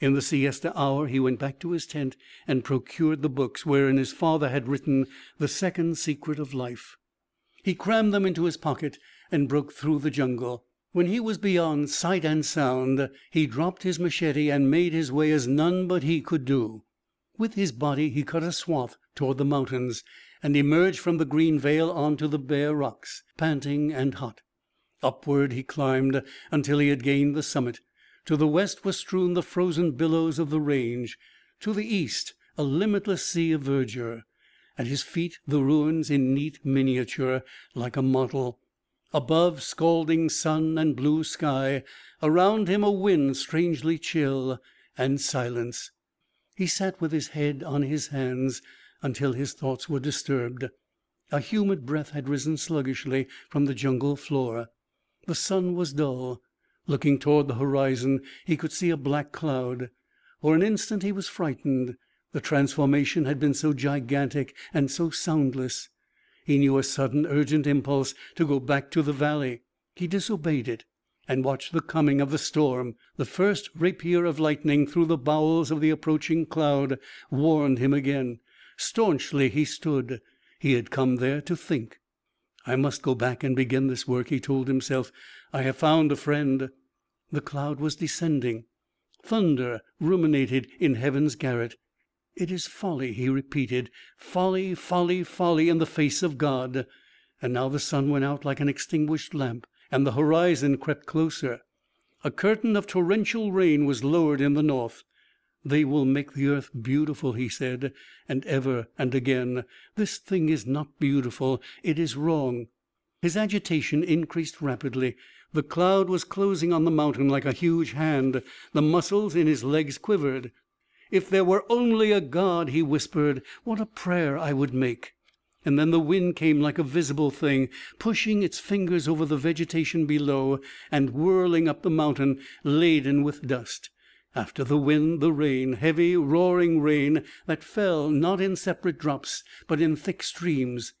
In the siesta hour he went back to his tent and procured the books wherein his father had written the second secret of life. He crammed them into his pocket and broke through the jungle. When he was beyond sight and sound, he dropped his machete and made his way as none but he could do. With his body he cut a swath toward the mountains, and emerged from the green vale on to the bare rocks, panting and hot. Upward he climbed until he had gained the summit. To the west were strewn the frozen billows of the range, to the east a limitless sea of verdure, at his feet the ruins in neat miniature, like a model. Above, scalding sun and blue sky, around him a wind strangely chill, and silence. He sat with his head on his hands until his thoughts were disturbed. A humid breath had risen sluggishly from the jungle floor. The sun was dull. Looking toward the horizon he could see a black cloud. For an instant he was frightened. The transformation had been so gigantic and so soundless. He knew a sudden urgent impulse to go back to the valley. He disobeyed it and watched the coming of the storm. The first rapier of lightning through the bowels of the approaching cloud warned him again. Staunchly he stood. He had come there to think. "I must go back and begin this work," he told himself. "I have found a friend." The cloud was descending. Thunder ruminated in heaven's garret. "It is folly," he repeated. "Folly, folly, folly in the face of God." And now the sun went out like an extinguished lamp, and the horizon crept closer. A curtain of torrential rain was lowered in the north. "They will make the earth beautiful," he said, and ever and again, "This thing is not beautiful. It is wrong." His agitation increased rapidly. The cloud was closing on the mountain like a huge hand. The muscles in his legs quivered. "If there were only a God," he whispered, "what a prayer I would make!" And then the wind came like a visible thing, pushing its fingers over the vegetation below and whirling up the mountain laden with dust. After the wind the rain, heavy, roaring rain that fell not in separate drops, but in thick streams.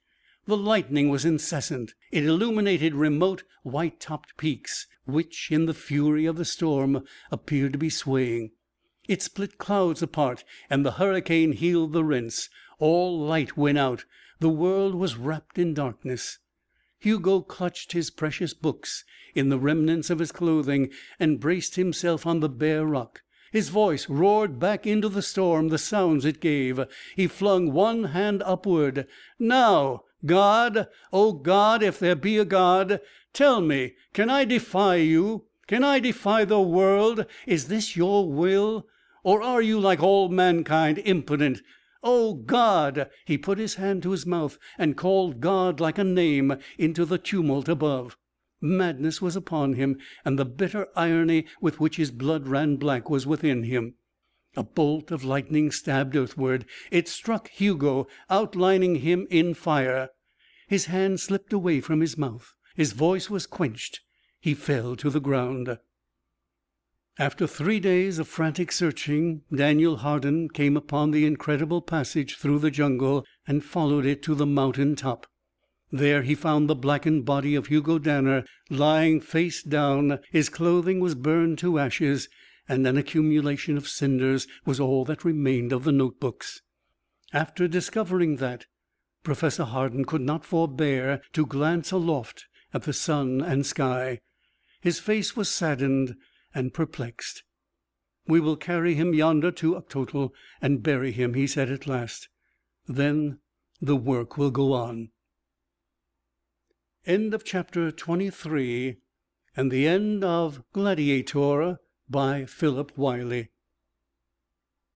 The lightning was incessant. It illuminated remote, white topped peaks, which, in the fury of the storm, appeared to be swaying. It split clouds apart, and the hurricane healed the rents. All light went out. The world was wrapped in darkness. Hugo clutched his precious books in the remnants of his clothing and braced himself on the bare rock. His voice roared back into the storm the sounds it gave. He flung one hand upward. "Now! God, oh God, if there be a God, tell me, can I defy you? Can I defy the world? Is this your will? Or are you, like all mankind, impotent? Oh, God!" He put his hand to his mouth and called God like a name into the tumult above. Madness was upon him, and the bitter irony with which his blood ran black was within him. A bolt of lightning stabbed earthward. It struck Hugo, outlining him in fire. His hand slipped away from his mouth. His voice was quenched. He fell to the ground. After three days of frantic searching, Daniel Hardin came upon the incredible passage through the jungle and followed it to the mountain top. There he found the blackened body of Hugo Danner lying face down. His clothing was burned to ashes, and an accumulation of cinders was all that remained of the notebooks. After discovering that, Professor Hardin could not forbear to glance aloft at the sun and sky. His face was saddened and perplexed. "We will carry him yonder to Uctotol and bury him," he said at last. "Then the work will go on." End of Chapter 23 and the end of Gladiator by Philip Wylie